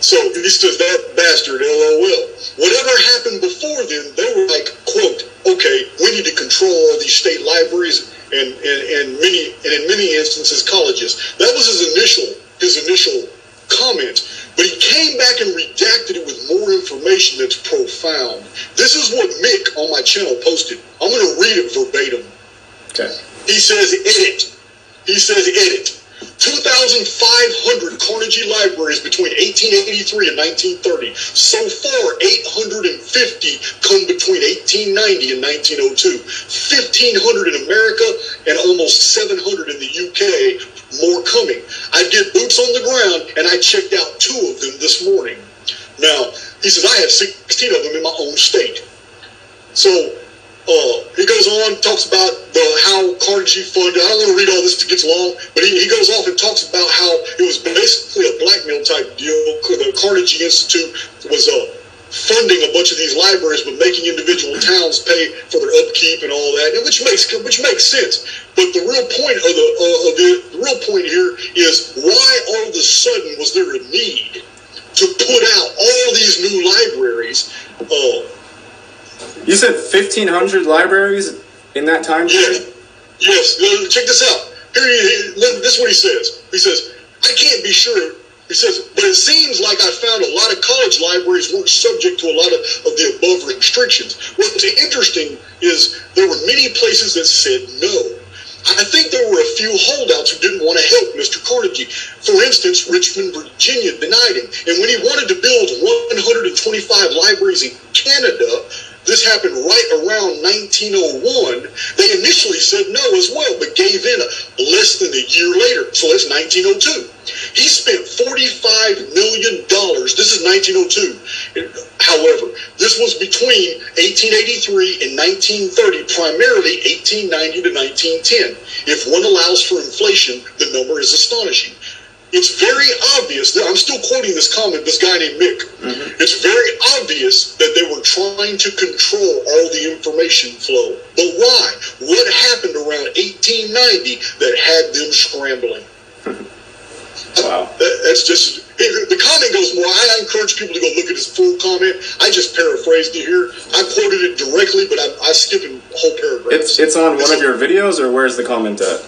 So he says that bastard, LOL. Whatever happened before then, they were like, quote, okay, we need to control all these state libraries and, and, and many and in many instances colleges. That was his initial his initial comment. But he came back and redacted it with more information that's profound. This is what Mick on my channel posted. I'm going to read it verbatim. Okay. He says, edit. He says, edit. 2,500 Carnegie libraries between 1883 and 1930. So far, 850 come between 1890 and 1902. 1,500 in America and almost 700 in the UK more coming. I did boots on the ground, and I checked out two of them this morning. Now, he says, I have 16 of them in my own state. So uh, he goes on, talks about the how Carnegie funded. I don't want to read all this; it gets long. But he, he goes off and talks about how it was basically a blackmail type deal. The Carnegie Institute was uh, funding a bunch of these libraries, but making individual towns pay for their upkeep and all that, which makes which makes sense. But the real point of the uh, of the, the real point here is why all of a sudden was there a need to put out all these new libraries? Uh, You said 1,500 libraries in that time Yes. period? Yes. Check this out. Here, he- he- this is what he says. He says, I can't be sure. He says, but it seems like I found a lot of college libraries weren't subject to a lot of, of the above restrictions. What's interesting is there were many places that said no. I think there were a few holdouts who didn't want to help Mr. Carnegie. For instance, Richmond, Virginia denied him. And when he wanted to build 125 libraries in Canada, this happened right around 1901. They initially said no as well, but gave in less than a year later. So that's 1902. He spent $45 million. This is 1902. However, this was between 1883 and 1930, primarily 1890 to 1910. If one allows for inflation, the number is astonishing. It's very obvious. That I'm still quoting this comment, this guy named Mick. Mm-hmm. It's very obvious that they were trying to control all the information flow. But why? What happened around 1890 that had them scrambling? Wow. Uh, that- that's just the comment goes more. I encourage people to go look at his full comment. I just paraphrased it here. I quoted it directly, but I, I skipped a whole paragraph. It's it's on one of your videos, or where's the comment at?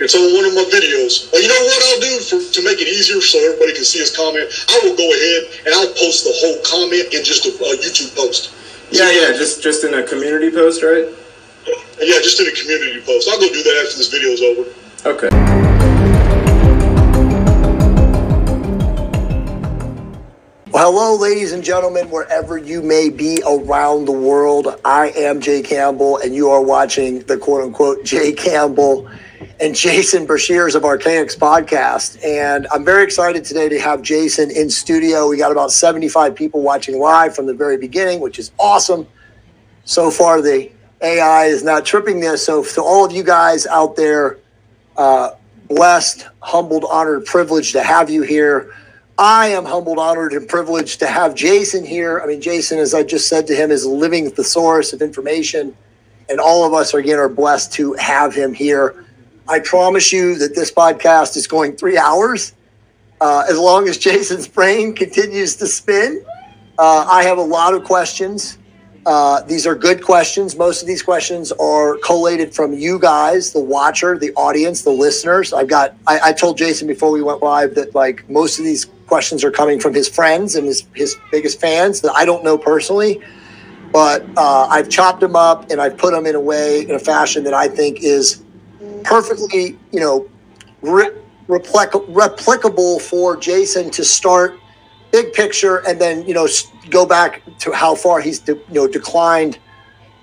It's on one of my videos. Uh, you know what I'll do for to make it easier so everybody can see his comment? I will go ahead and I'll post the whole comment in just a, a YouTube post. Yeah, yeah, just just in a community post, right? Yeah, just in a community post. I'll go do that after this video is over. Okay. Well, hello, ladies and gentlemen, wherever you may be around the world. I am Jay Campbell, and you are watching the quote unquote Jay Campbell and Jason Breshears of Archaix podcast. And I'm very excited today to have Jason in studio. We got about 75 people watching live from the very beginning, which is awesome. So far, the AI is not tripping this. So, to all of you guys out there, uh, blessed, humbled, honored, privileged to have you here. I am humbled, honored, and privileged to have Jason here. I mean, Jason, as I just said to him, is living thesaurus of information, and all of us again are blessed to have him here. I promise you that this podcast is going three hours. Uh, as long as Jason's brain continues to spin, uh, I have a lot of questions. Uh, these are good questions. Most of these questions are collated from you guys, the watcher, the audience, the listeners. I've got. I, I told Jason before we went live that like most of these questions are coming from his friends and his his biggest fans that I don't know personally, but uh, I've chopped them up and I've put them in a way in a fashion that I think is perfectly, you know, re- replic- replicable for Jason to start big picture and then you know go back to how far he's de- you know declined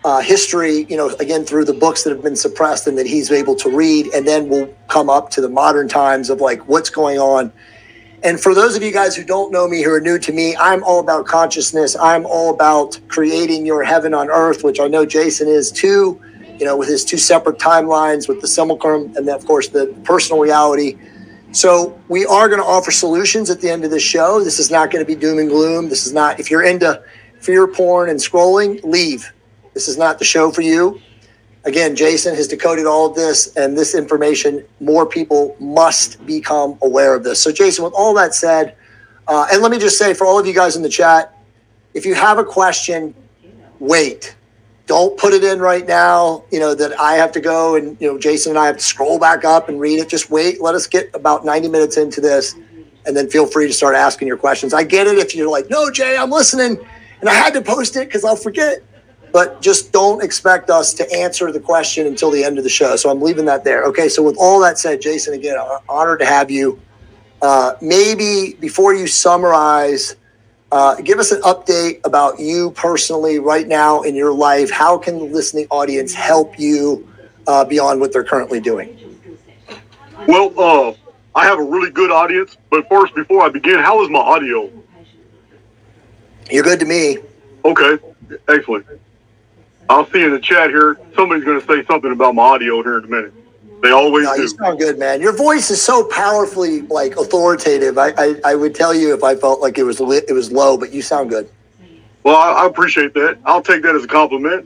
uh, history you know again through the books that have been suppressed and that he's able to read and then we'll come up to the modern times of like what's going on. And for those of you guys who don't know me who are new to me i'm all about consciousness. I'm all about creating your heaven on earth which i know jason is too you know with his two separate timelines with the simulacrum and then of course the personal reality so we are going to offer solutions at the end of this show. This is not going to be doom and gloom. This is not if you're into fear porn and scrolling, leave. This is not the show for you. Again, Jason has decoded all of this and this information. More people must become aware of this. So, Jason, with all that said, uh, and let me just say for all of you guys in the chat, if you have a question, wait. Don't put it in right now, you know, that I have to go and, you know, Jason and I have to scroll back up and read it. Just wait. Let us get about 90 minutes into this and then feel free to start asking your questions. I get it if you're like, no, Jay, I'm listening and I had to post it because I'll forget. But just don't expect us to answer the question until the end of the show. So I'm leaving that there. Okay. So, with all that said, Jason, again, honored to have you. Uh, maybe before you summarize, uh, give us an update about you personally right now in your life. How can the listening audience help you uh, beyond what they're currently doing? Well, uh, I have a really good audience, but first, before I begin, how is my audio? You're good to me. Okay, excellent. I'll see in the chat here. Somebody's going to say something about my audio here in a minute. They always No, do. you sound good, man. Your voice is so powerfully like authoritative. I, I, I would tell you if I felt like it was li- it was low, but you sound good. Well, I, I appreciate that. I'll take that as a compliment.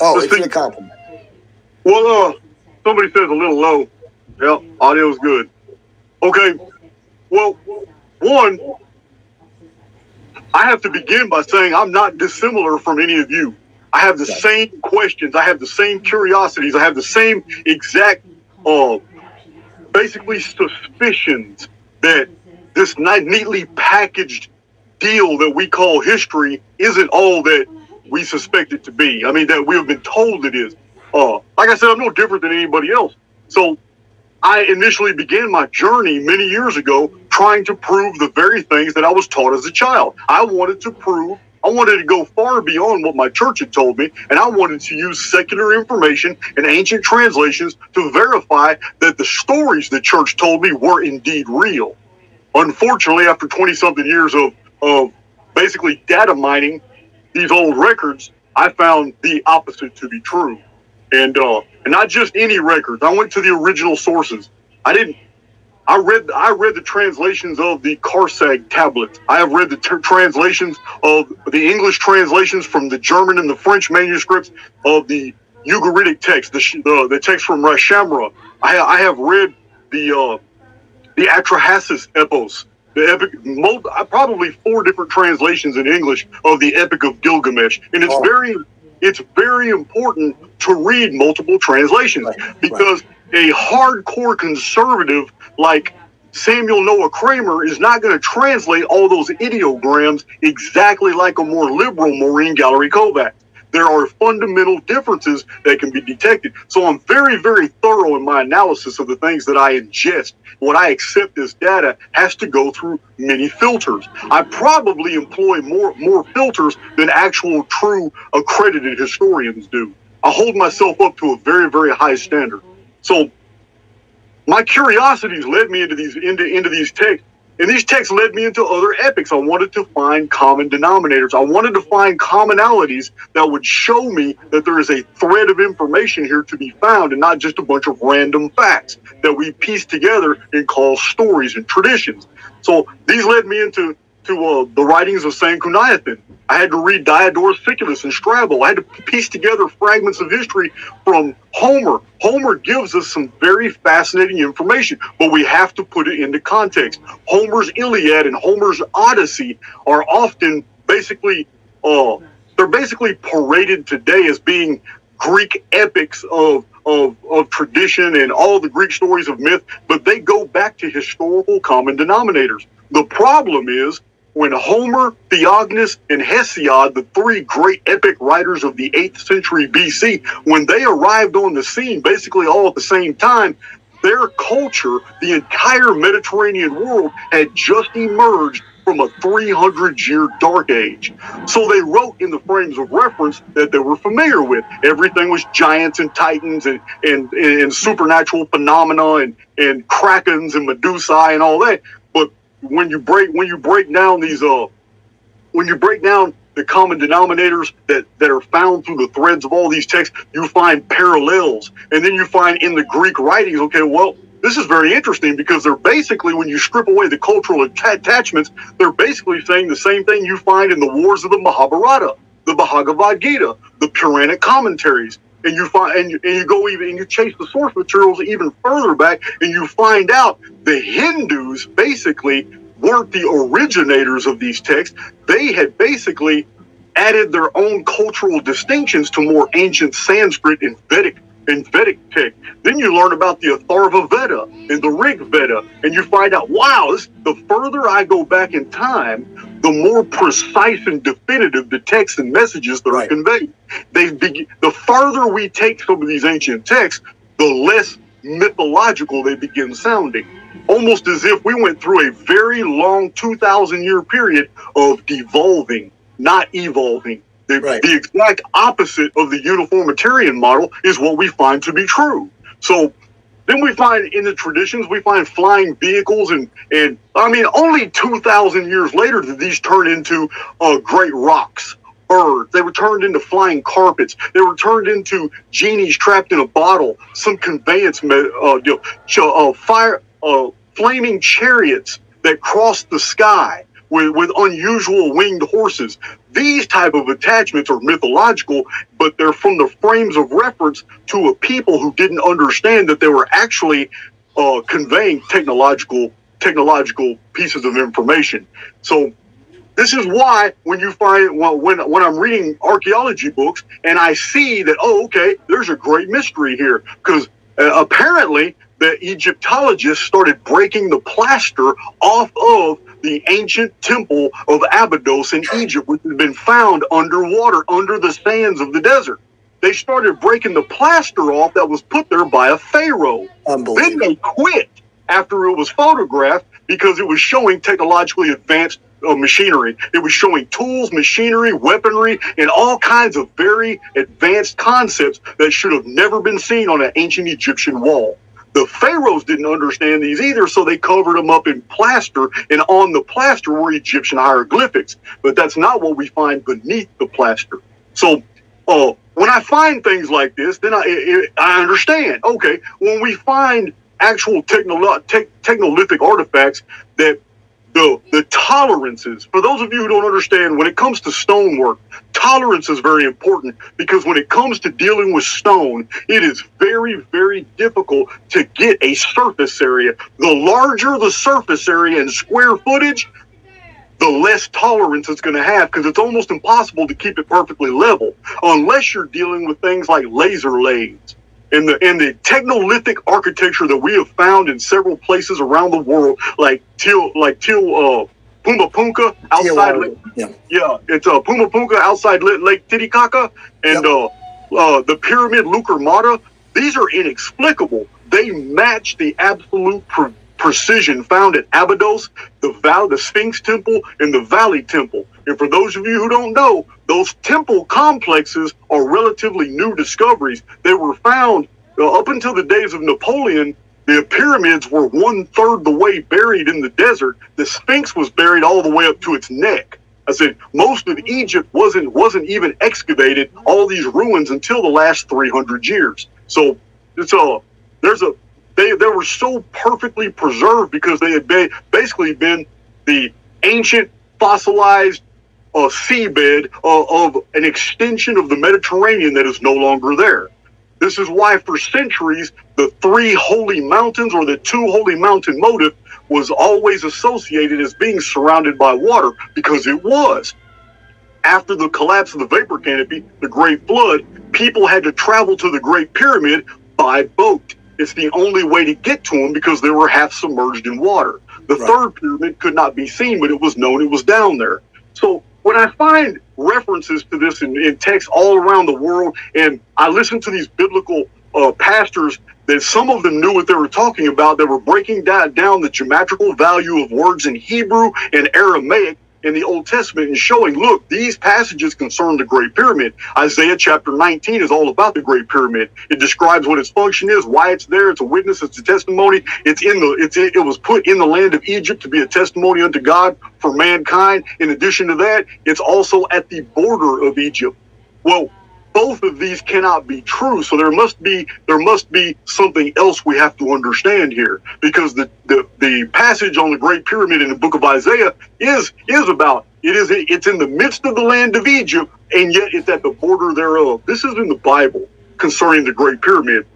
Oh, Let's it's a compliment. Well, uh, somebody says a little low. Yeah, audio's good. Okay. Well, one, I have to begin by saying I'm not dissimilar from any of you. I have the same questions. I have the same curiosities. I have the same exact, basically suspicions that this neatly packaged deal that we call history isn't all that we suspect it to be. I mean, that we have been told it is. Uh, like I said, I'm no different than anybody else. So I initially began my journey many years ago trying to prove the very things that I was taught as a child. I wanted to prove, I wanted to go far beyond what my church had told me, and I wanted to use secular information and ancient translations to verify that the stories the church told me were indeed real. Unfortunately, after 20 something years of, of basically data mining these old records, I found the opposite to be true. And uh, and not just any records. I went to the original sources. I didn't. I read. I read the translations of the Kharsag tablets. I have read the ter- translations of the English translations from the German and the French manuscripts of the Ugaritic text, the the, text from Ras Shamra. I, I have read the uh, the Atrahasis epos, the epic. Uh, probably four different translations in English of the Epic of Gilgamesh, and it's Oh. very it's very important to read multiple translations Right, because a hardcore conservative like Samuel Noah Kramer is not going to translate all those ideograms exactly like a more liberal Maureen Gallery Kovacs. There are fundamental differences that can be detected. So I'm very, very thorough in my analysis of the things that I ingest. What I accept as data has to go through many filters. I probably employ more more filters than actual true accredited historians do. I hold myself up to a very, very high standard. So my curiosities led me into these into into these texts and these texts led me into other epics. I wanted to find common denominators. I wanted to find commonalities that would show me that there is a thread of information here to be found and not just a bunch of random facts that we piece together and call stories and traditions. So these led me into to uh, the writings of Sanchuniathon. I had to read Diodorus Siculus and Strabo. I had to piece together fragments of history from Homer. Homer gives us some very fascinating information, but we have to put it into context. Homer's Iliad and Homer's Odyssey are often basically, uh, they're basically paraded today as being Greek epics of of, of tradition and all the Greek stories of myth, but they go back to historical common denominators. The problem is when Homer, Theognis, and Hesiod, the three great epic writers of the 8th century BC, when they arrived on the scene, basically all at the same time, their culture, the entire Mediterranean world, had just emerged from a 300 year dark age. So they wrote in the frames of reference that they were familiar with. Everything was giants and titans and, and, and supernatural phenomena and, and krakens and medusae and all that. When you break when you break down these uh when you break down the common denominators that, that are found through the threads of all these texts, you find parallels. And then you find in the Greek writings, okay, well, this is very interesting because they're basically, when you strip away the cultural atta- attachments, they're basically saying the same thing you find in the wars of the Mahabharata, the Bhagavad Gita, the Puranic commentaries. And you find, and you, and you go even, and you chase the source materials even further back, and you find out the Hindus basically weren't the originators of these texts. They had basically added their own cultural distinctions to more ancient Sanskrit and Vedic and Vedic text. Then you learn about the Atharva Veda and the Rig Veda, and you find out, wow, this, the further I go back in time, the more precise and definitive the texts and messages that Right. are conveyed. They be, the farther we take some of these ancient texts, the less mythological they begin sounding. Almost as if we went through a very long 2,000 year period of devolving, not evolving. The, Right. the exact opposite of the uniformitarian model is what we find to be true. So then we find in the traditions, we find flying vehicles and, and I mean, only 2,000 years later did these turn into uh, great rocs birds. They were turned into flying carpets. They were turned into genies trapped in a bottle. Some conveyance, uh, you know, uh, fire, uh, flaming chariots that crossed the sky with, with unusual winged horses. These type of attachments are mythological, but they're from the frames of reference to a people who didn't understand that they were actually uh, conveying technological technological pieces of information. So this is why when you find well, when when I'm reading archaeology books and I see that oh okay there's a great mystery here because uh, apparently the Egyptologists started breaking the plaster off of the ancient temple of Abydos in Egypt, which had been found underwater under the sands of the desert. They started breaking the plaster off that was put there by a pharaoh. Then they quit after it was photographed because it was showing technologically advanced uh, machinery. It was showing tools, machinery, weaponry, and all kinds of very advanced concepts that should have never been seen on an ancient Egyptian wall. The pharaohs didn't understand these either, so they covered them up in plaster, and on the plaster were Egyptian hieroglyphics. But that's not what we find beneath the plaster. So, uh, when I find things like this, then I, I, I understand. Okay, when we find actual technolo- tech technolithic artifacts that the the tolerances for those of you who don't understand when it comes to stonework tolerance is very important because when it comes to dealing with stone it is very very difficult to get a surface area. The larger the surface area and square footage the less tolerance it's going to have because it's almost impossible to keep it perfectly level unless you're dealing with things like laser lathes and the and the technolithic architecture that we have found in several places around the world, like Til like Til uh Puma Punka outside Lake, Yeah. yeah, it's uh Puma Punka outside Lake, Titicaca and uh uh the pyramid Lucarmata. These are inexplicable. They match the absolute pre- precision found at Abydos, the Val, the Sphinx Temple, and the Valley Temple. And for those of you who don't know, those temple complexes are relatively new discoveries. They were found uh, up until the days of Napoleon. The pyramids were one third the way buried in the desert. The Sphinx was buried all the way up to its neck. I said most of Egypt wasn't wasn't even excavated. All these ruins until the last 300 years. So it's a there's a they they were so perfectly preserved because they had ba- basically been the ancient fossilized uh, seabed uh, of an extension of the Mediterranean that is no longer there. This is why, for centuries, the three holy mountains or the two holy mountain motive was always associated as being surrounded by water because it was. After the collapse of the vapor canopy, the Great Flood, people had to travel to the Great Pyramid by boat. It's the only way to get to them because they were half submerged in water. The Right. third pyramid could not be seen, but it was known it was down there. So when I find references to this in, in texts all around the world, and I listen to these biblical uh, pastors that some of them knew what they were talking about, they were breaking down, down the geometrical value of words in Hebrew and Aramaic in the Old Testament and showing, look, these passages concern the Great Pyramid. Isaiah chapter 19 is all about the Great Pyramid. It describes what its function is, why it's there. It's a witness. It's a testimony. It's in the. It's it was put in the land of Egypt to be a testimony unto God for mankind. In addition to that, it's also at the border of Egypt. Well, both of these cannot be true. So there must be there must be something else we have to understand here, because the the, the passage on the Great Pyramid in the Book of Isaiah is is about it is it's in the midst of the land of Egypt, and yet it's at the border thereof. This is in the Bible concerning the Great Pyramid.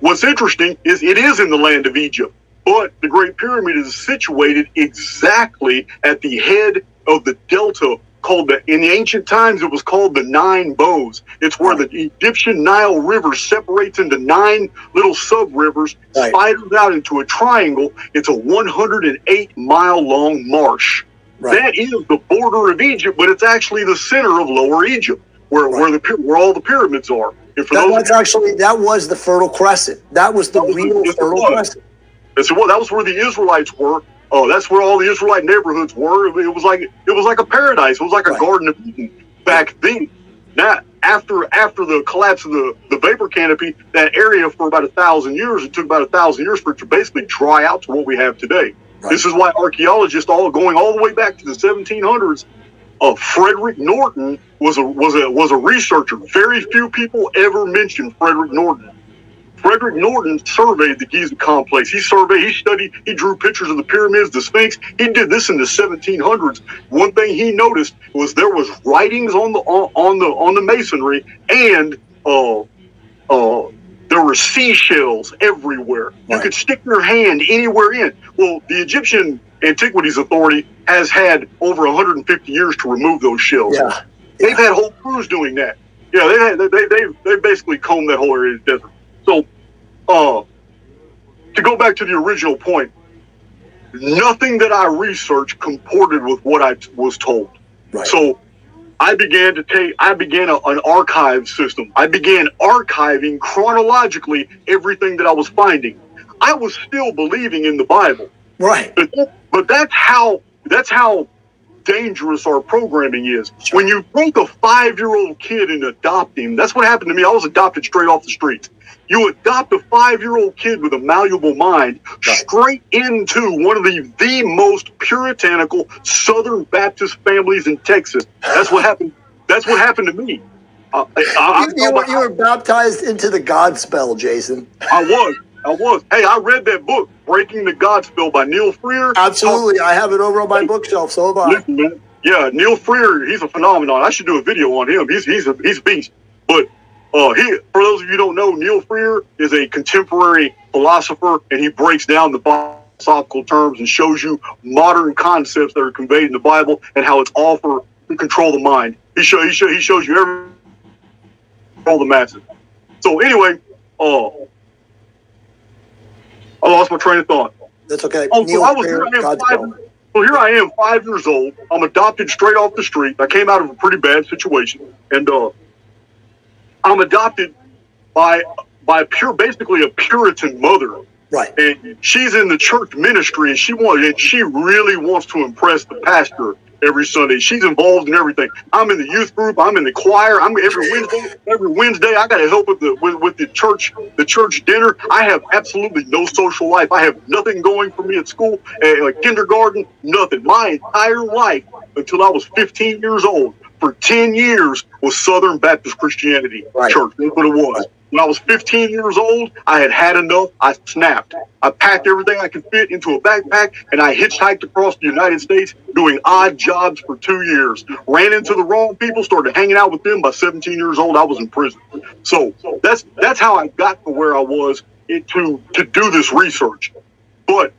What's interesting is it is in the land of Egypt, but the Great Pyramid is situated exactly at the head of the delta called the in the ancient times it was called the nine bows it's where the egyptian nile river separates into nine little sub rivers Right. spiders out into a triangle it's a 108 mile long marsh Right. that is the border of egypt but it's actually the center of lower egypt where where the where all the pyramids are and for That those was actually that was the Fertile Crescent. That was the That was real it Fertile was. Crescent. And so, well, that was where the Israelites were. Oh, that's where all the Israelite neighborhoods were. It was like it was like a paradise. It was like a Right. Garden of Eden back then. Now, after after the collapse of the, the vapor canopy, that area for about a thousand years, it took about a thousand years for it to basically dry out to what we have today. Right. This is why archaeologists, all going all the way back to the 1700s, uh, Frederick Norden was a was a was a researcher. Very few people ever mention Frederick Norden. Frederick Norden surveyed the Giza complex. He surveyed, he studied, he drew pictures of the pyramids, the Sphinx. He did this in the 1700s. One thing he noticed was there was writings on the on, on the on the masonry, and uh, uh, there were seashells everywhere. You could stick your hand anywhere in. Well, the Egyptian Antiquities Authority has had over 150 years to remove those shells. Yeah. They've had whole crews doing that. Yeah, they had, they they they basically combed that whole area of the desert. So, uh, to go back to the original point, nothing that I researched comported with what I was told. Right. So, I began to take, I began a, an archive system. I began archiving chronologically everything that I was finding. I was still believing in the Bible. right. But, but that's how that's how dangerous our programming is. When you take a five-year-old kid and adopt him, that's what happened to me. I was adopted straight off the streets. You adopt a five-year-old kid with a malleable mind straight into one of the the most puritanical Southern Baptist families in Texas. That's what happened. That's what happened to me. Uh, I, I, You, you, were, you were baptized into the God spell, Jason. I was. I was. Hey, I read that book, Breaking the God Spell by Neil Freer. Absolutely. I have it over on my bookshelf. So have I. Listen, man. Yeah, Neil Freer, he's a phenomenon. I should do a video on him. He's he's a he's a beast. But uh, he, for those of you who don't know, Neil Freer is a contemporary philosopher, and he breaks down the philosophical terms and shows you modern concepts that are conveyed in the Bible and how it's all for to control the mind. He show he show he shows you every control the masses. So anyway, uh, I lost my train of thought. That's okay. Oh, Neil so I was here I am five, so here I am, five years old. I'm adopted straight off the street. I came out of a pretty bad situation, and uh, I'm adopted by by pure, basically a Puritan mother, Right. and she's in the church ministry, and she wants, and she really wants to impress the pastor every Sunday. She's involved in everything. I'm in the youth group. I'm in the choir. I'm every Wednesday. Every Wednesday, I got to help with the with, with the church the church dinner. I have absolutely no social life. I have nothing going for me at school, uh, like kindergarten, nothing. My entire life until I was 15 years old, for 10 years, was Southern Baptist Christianity Right. church. That's what it was. When I was 15 years old, I had had enough. I snapped. I packed everything I could fit into a backpack and I hitchhiked across the United States doing odd jobs for two years. Ran into the wrong people, started hanging out with them. By 17 years old, I was in prison. So that's that's how I got to where I was it, to to do this research. But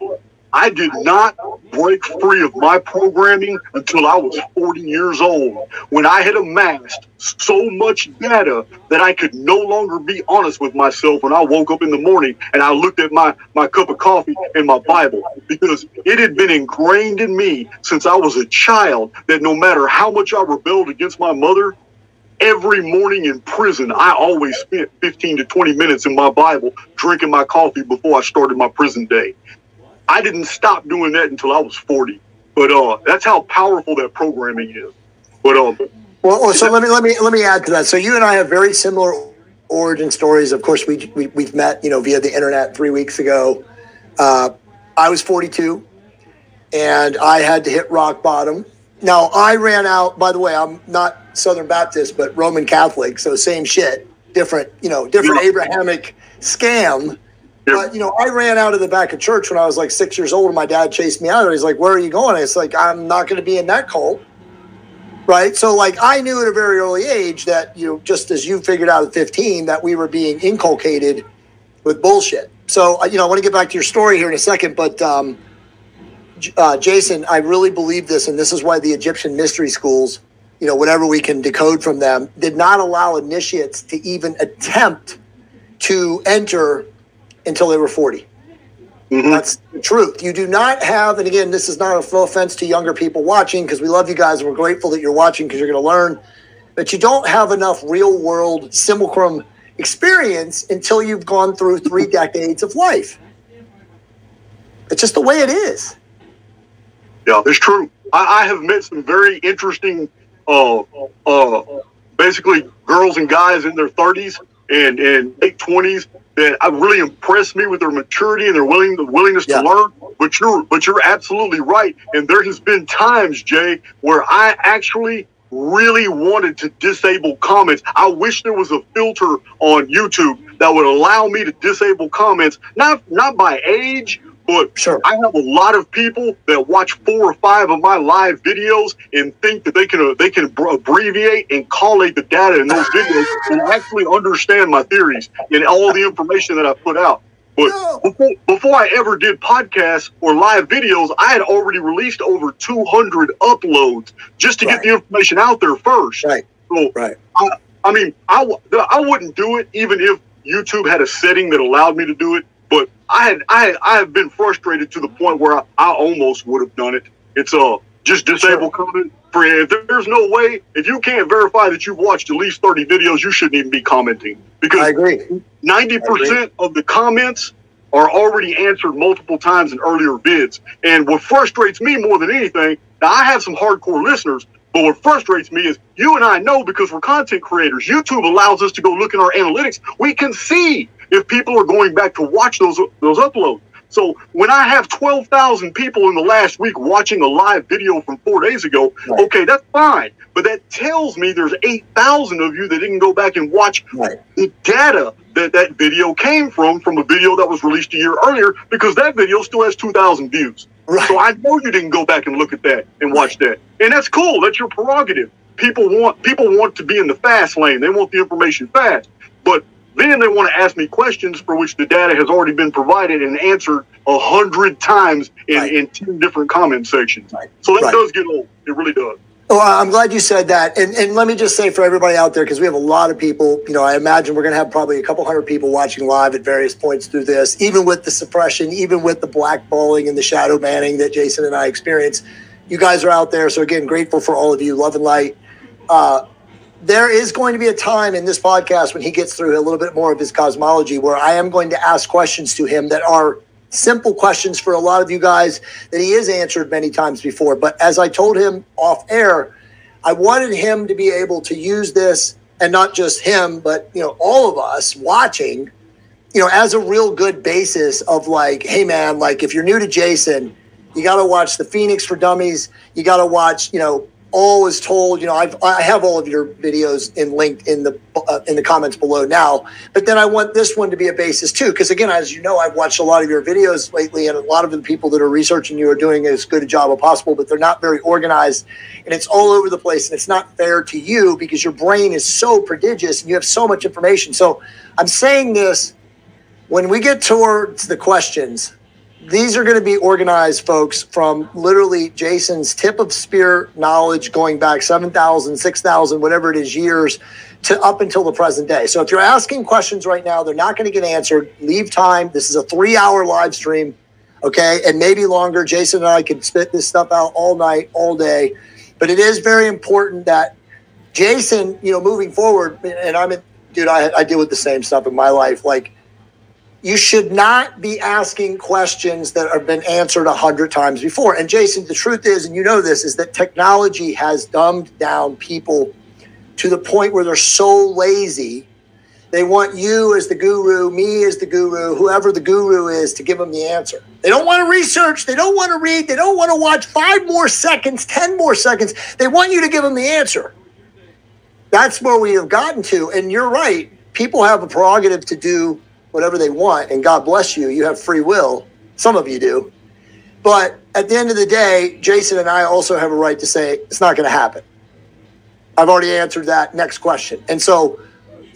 I did not break free of my programming until I was 40 years old, when I had amassed so much data that I could no longer be honest with myself when I woke up in the morning and I looked at my, my cup of coffee and my Bible, because it had been ingrained in me since I was a child that no matter how much I rebelled against my mother, every morning in prison, I always spent 15 to 20 minutes in my Bible drinking my coffee before I started my prison day. I didn't stop doing that until I was 40. But uh, that's how powerful that programming is. But um, Well, well, so let me let me let me add to that. So you and I have very similar origin stories. Of course, we, we we've met you know via the internet three weeks ago. Uh, I was 42, and I had to hit rock bottom. Now I ran out. By the way, I'm not Southern Baptist, but Roman Catholic, so same shit, different you know different Yeah. Abrahamic scam. You know, I ran out of the back of church when I was like six years old, and my dad chased me out. And He's like, "Where are you going?" It's like, "I'm not going to be in that cult." right? So like I knew at a very early age that you know just as you figured out at 15 that we were being inculcated with bullshit. So uh, you know I want to get back to your story here in a second, but um, uh, Jason, I really believe this, and this is why the Egyptian mystery schools, you know, whatever we can decode from them, did not allow initiates to even attempt to enter until they were 40. That's the truth. You do not have, and again, this is not a no offense to younger people watching because we love you guys and we're grateful that you're watching because you're going to learn, but you don't have enough real world simulacrum experience until you've gone through three decades of life. It's just the way it is. Yeah, it's true. I, I have met some very interesting, uh, uh, basically girls and guys in their 30s and and late twenties that really impressed me with their maturity and their willing willingness Yeah. to learn. But you're but you're absolutely right. And there has been times, Jay, where I actually really wanted to disable comments. I wish there was a filter on YouTube that would allow me to disable comments, not not by age, but Sure. I have a lot of people that watch four or five of my live videos and think that they can uh, they can abbreviate and collate the data in those videos and actually understand my theories and all the information that I put out. But before, before I ever did podcasts or live videos, I had already released over 200 uploads just to Right. get the information out there first. Right. So Right. I, I mean, I, w- I wouldn't do it even if YouTube had a setting that allowed me to do it. I had I had, I have been frustrated to the point where I, I almost would have done it. It's uh just disable comment. For if there's no way if you can't verify that you've watched at least 30 videos, you shouldn't even be commenting because I agree. 90% of the comments are already answered multiple times in earlier vids. And what frustrates me more than anything, now I have some hardcore listeners, but what frustrates me is you and I know because we're content creators. YouTube allows us to go look in our analytics. We can see if people are going back to watch those those uploads. So when I have 12,000 people in the last week watching a live video from four days ago, Right. okay, that's fine. But that tells me there's 8,000 of you that didn't go back and watch Right. the data that that video came from from a video that was released a year earlier because that video still has 2,000 views. Right. So I know you didn't go back and look at that and watch that. And that's cool. That's your prerogative. People want people want to be in the fast lane. They want the information fast. But then they want to ask me questions for which the data has already been provided and answered a hundred times in, Right. in 10 different comment sections. Right. So that Right. does get old. It really does. Well, I'm glad you said that. And, and let me just say for everybody out there, because we have a lot of people, you know, I imagine we're going to have probably a couple hundred people watching live at various points through this, even with the suppression, even with the blackballing and the shadow banning that Jason and I experience. You guys are out there. So, again, grateful for all of you. Love and light. Uh, there is going to be a time in this podcast when he gets through a little bit more of his cosmology where I am going to ask questions to him that are simple questions for a lot of you guys that he has answered many times before. But as I told him off air, I wanted him to be able to use this and not just him, but you know, all of us watching, you know, as a real good basis of like, hey man, like if you're new to Jason, you got to watch the Phoenix for Dummies. You got to watch, you know, all is told. You know, I've I have all of your videos in linked in the uh, in the comments below now. But then I want this one to be a basis too, because again, as you know, I've watched a lot of your videos lately, and a lot of the people that are researching you are doing as good a job as possible, but they're not very organized, and it's all over the place, and it's not fair to you because your brain is so prodigious and you have so much information. So I'm saying this when we get towards the questions these are going to be organized, folks, from literally Jason's tip of spear knowledge going back 7,000, 6,000, whatever it is, years to up until the present day. So if you're asking questions right now, they're not going to get answered. Leave time. This is a three hour live stream, okay? And maybe longer. Jason and I could spit this stuff out all night, all day. But it is very important that Jason, you know, moving forward, and I'm, in, dude, I, I deal with the same stuff in my life. Like, you should not be asking questions that have been answered a hundred times before. And Jason, the truth is, and you know this, is that technology has dumbed down people to the point where they're so lazy. They want you as the guru, me as the guru, whoever the guru is, to give them the answer. They don't want to research. They don't want to read. They don't want to watch five more seconds, 10 more seconds. They want you to give them the answer. That's where we have gotten to. And you're right. People have a prerogative to do whatever they want, and God bless you. You have free will. Some of you do. But at the end of the day, Jason and I also have a right to say it's not going to happen. I've already answered that. Next question. And so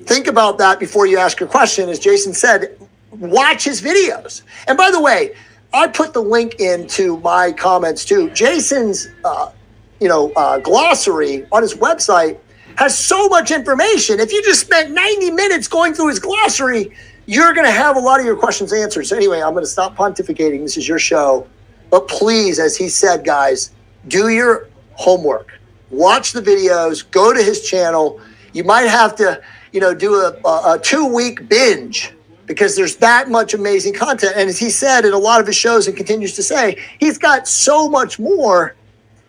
think about that before you ask your question. As Jason said, watch his videos. And by the way, I put the link into my comments too. Jason's, uh, you know, uh, glossary on his website has so much information. If you just spent 90 minutes going through his glossary, you're going to have a lot of your questions answered. So anyway, I'm going to stop pontificating. This is your show. But please, as he said, guys, do your homework. Watch the videos. Go to his channel. You might have to, you know, do a, a, a two week binge because there's that much amazing content. And as he said in a lot of his shows and continues to say, he's got so much more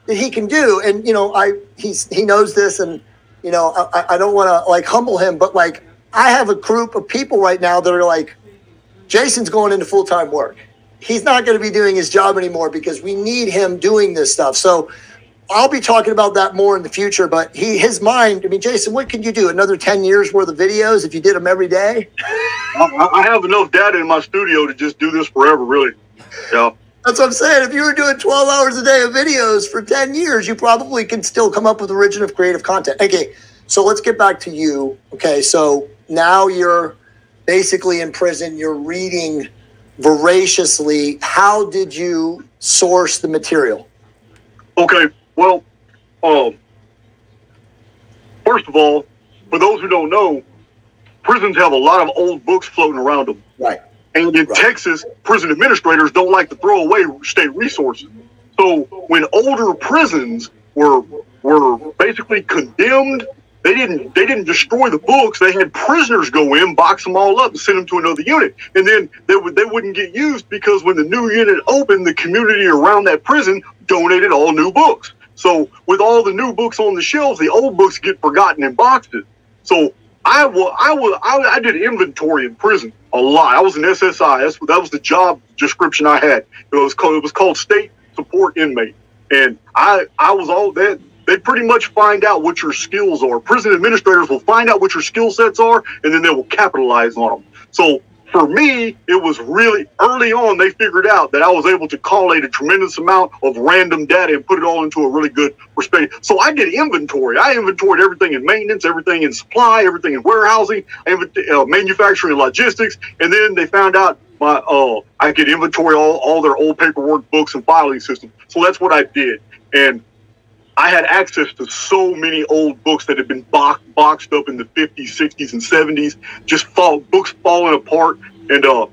that he can do. And you know, I he's he knows this, and you know, I, I don't want to like humble him, but like I have a group of people right now that are like, Jason's going into full time work. He's not going to be doing his job anymore because we need him doing this stuff. So I'll be talking about that more in the future. But he, his mind. I mean, Jason, what can you do? Another ten years worth of videos if you did them every day? I, I have enough data in my studio to just do this forever, really. Yeah. That's what I'm saying. If you were doing 12 hours a day of videos for 10 years, you probably can still come up with original creative content. Okay, so let's get back to you. Okay, so now you're basically in prison, you're reading voraciously. How did you source the material? Okay, well, um, first of all, for those who don't know, prisons have a lot of old books floating around them. Right. And in Right. Texas, prison administrators don't like to throw away state resources. So when older prisons were were basically condemned, they didn't they didn't destroy the books. They had prisoners go in, box them all up, and send them to another unit. And then they would they wouldn't get used because when the new unit opened, the community around that prison donated all new books. So with all the new books on the shelves, the old books get forgotten in boxes. So I was I was I, I did inventory in prison a lot. I was an SSI. That's that was the job description I had. It was called it was called state support inmate, and I I was all that. They pretty much find out what your skills are. Prison administrators will find out what your skill sets are, and then they will capitalize on them. So for me, it was really early on. They figured out that I was able to collate a tremendous amount of random data and put it all into a really good perspective. So I did inventory. I inventoried everything in maintenance, everything in supply, everything in warehousing, uh, manufacturing, logistics. And then they found out my uh, I could inventory all, all their old paperwork, books, and filing systems. So that's what I did. And I had access to so many old books that had been box, boxed up in the 50s, 60s, and 70s, just fall, books falling apart. And uh,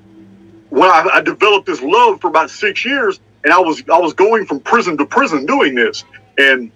when I, I developed this love for about six years, and I was I was going from prison to prison doing this, and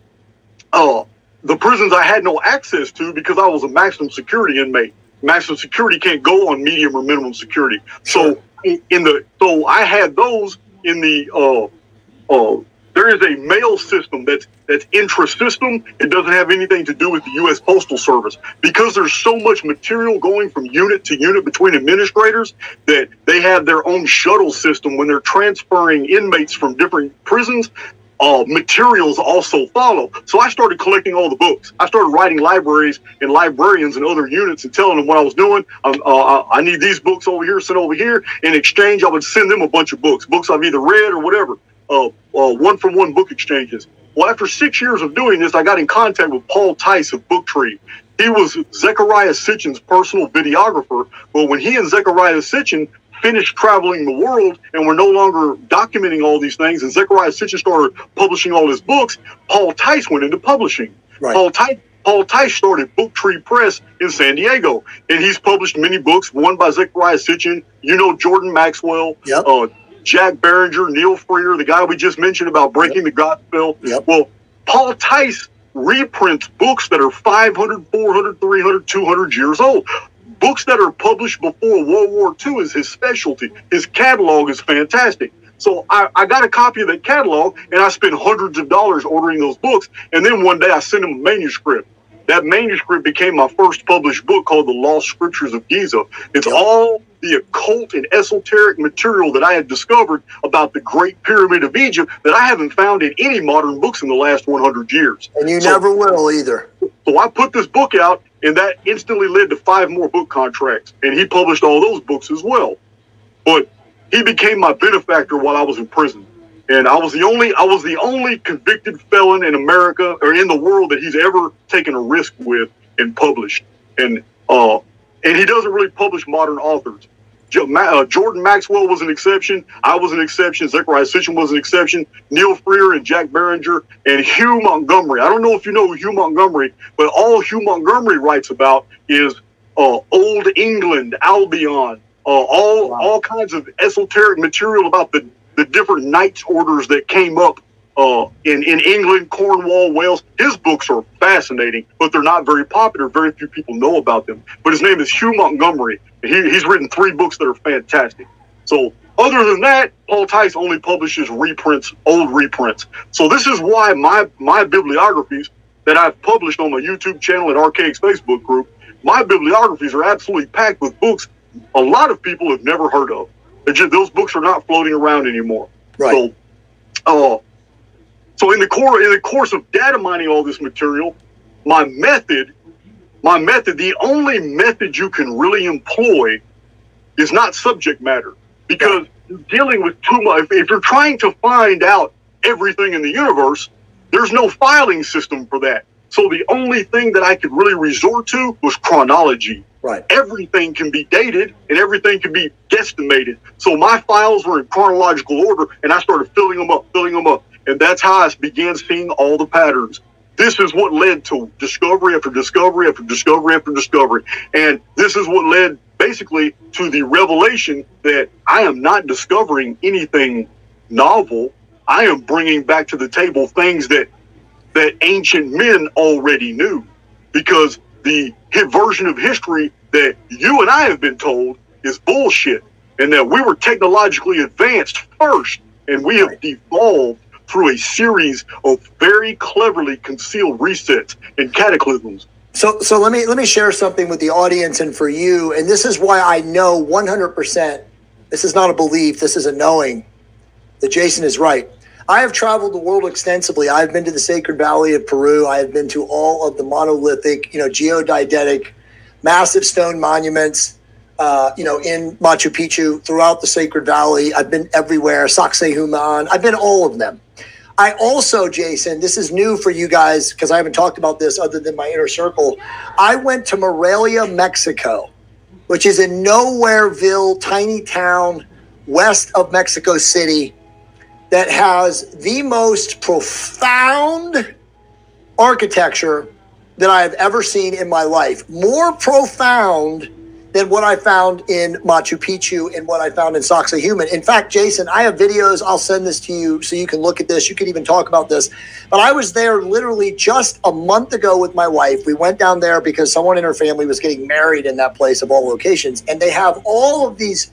uh, the prisons I had no access to because I was a maximum security inmate. Maximum security can't go on medium or minimum security. So in in the so I had those in the uh, uh, there is a mail system that's that's intra-system. It doesn't have anything to do with the U.S. Postal Service because there's so much material going from unit to unit between administrators that they have their own shuttle system when they're transferring inmates from different prisons. Uh, materials also follow. So I started collecting all the books. I started writing libraries and librarians and other units and telling them what I was doing. Um, uh, I need these books over here, sent over here. In exchange, I would send them a bunch of books, books I've either read or whatever uh, uh, one from one book exchanges. Well, after six years of doing this, I got in contact with Paul Tice of Booktree. He was Zecharia Sitchin's personal videographer. Well, when he and Zecharia Sitchin finished traveling the world and were no longer documenting all these things, and Zecharia Sitchin started publishing all his books, Paul Tice went into publishing. Right. Paul Tice Paul Tice started Booktree Press in San Diego, and he's published many books. One by Zecharia Sitchin, you know Jordan Maxwell, Yep. uh, Jack Barranger, Neil Freer, the guy we just mentioned about breaking the God spell. Yep. Well, Paul Tice reprints books that are 500, 400, 300, 200 years old. Books that are published before World War II is his specialty. His catalog is fantastic. So I, I got a copy of that catalog and I spent hundreds of dollars ordering those books. And then one day I sent him a manuscript. That manuscript became my first published book called The Lost Scriptures of Giza. It's all the occult and esoteric material that I had discovered about the Great Pyramid of Egypt that I haven't found in any modern books in the last 100 years. And you So- never will either. so I put this book out, and that instantly led to five more book contracts. And he published all those books as well. But he became my benefactor while I was in prison. And I was the only I was the only convicted felon in America or in the world that he's ever taken a risk with and published. And uh and he doesn't really publish modern authors. Uh, Jordan Maxwell was an exception. I was an exception. Zecharia Sitchin was an exception. Neil Freer and Jack Barranger and Hugh Montgomery. I don't know if you know Hugh Montgomery, but all Hugh Montgomery writes about is uh, old England, Albion, uh, all all kinds of esoteric material about the, the different knights orders that came up uh, in in England, Cornwall, Wales. His books are fascinating, but they're not very popular. Very few people know about them. But his name is Hugh Montgomery. He, he's written three books that are fantastic. So other than that, Paul Tice only publishes reprints, old reprints. So this is why my my bibliographies that I've published on my YouTube channel and Archaix's Facebook group, my bibliographies are absolutely packed with books a lot of people have never heard of. Just, those books are not floating around anymore. Right. So, uh, so in the core in the course of data mining all this material, my method, my method, the only method you can really employ is not subject matter because you're dealing with too much. If you're trying to find out everything in the universe, there's no filing system for that. So the only thing that I could really resort to was chronology. Right. Everything can be dated and everything can be guesstimated. So my files were in chronological order and I started filling them up, filling them up. And that's how I began seeing all the patterns. This is what led to discovery after discovery after discovery after discovery. And this is what led basically to the revelation that I am not discovering anything novel. I am bringing back to the table things that that ancient men already knew because the version of history that you and I have been told is bullshit and that we were technologically advanced first and we have devolved through a series of very cleverly concealed resets and cataclysms. So, so let me let me share something with the audience and for you, and this is why I know 100%. This is not a belief. This is a knowing that Jason is right. I have traveled the world extensively. I've been to the Sacred Valley of Peru. I have been to all of the monolithic, you know, geodetic, massive stone monuments, uh, you know, in Machu Picchu, throughout the Sacred Valley. I've been everywhere, Sacsayhuaman. I've been all of them. I also, Jason, this is new for you guys because I haven't talked about this other than my inner circle. I went to Morelia, Mexico, which is a Nowhereville, tiny town west of Mexico City that has the most profound architecture that I have ever seen in my life. More profound than what I found in Machu Picchu and what I found in Sacsayhuaman. In fact, Jason, I have videos. I'll send this to you so you can look at this. You can even talk about this. But I was there literally just a month ago with my wife. We went down there because someone in her family was getting married in that place of all locations. And they have all of these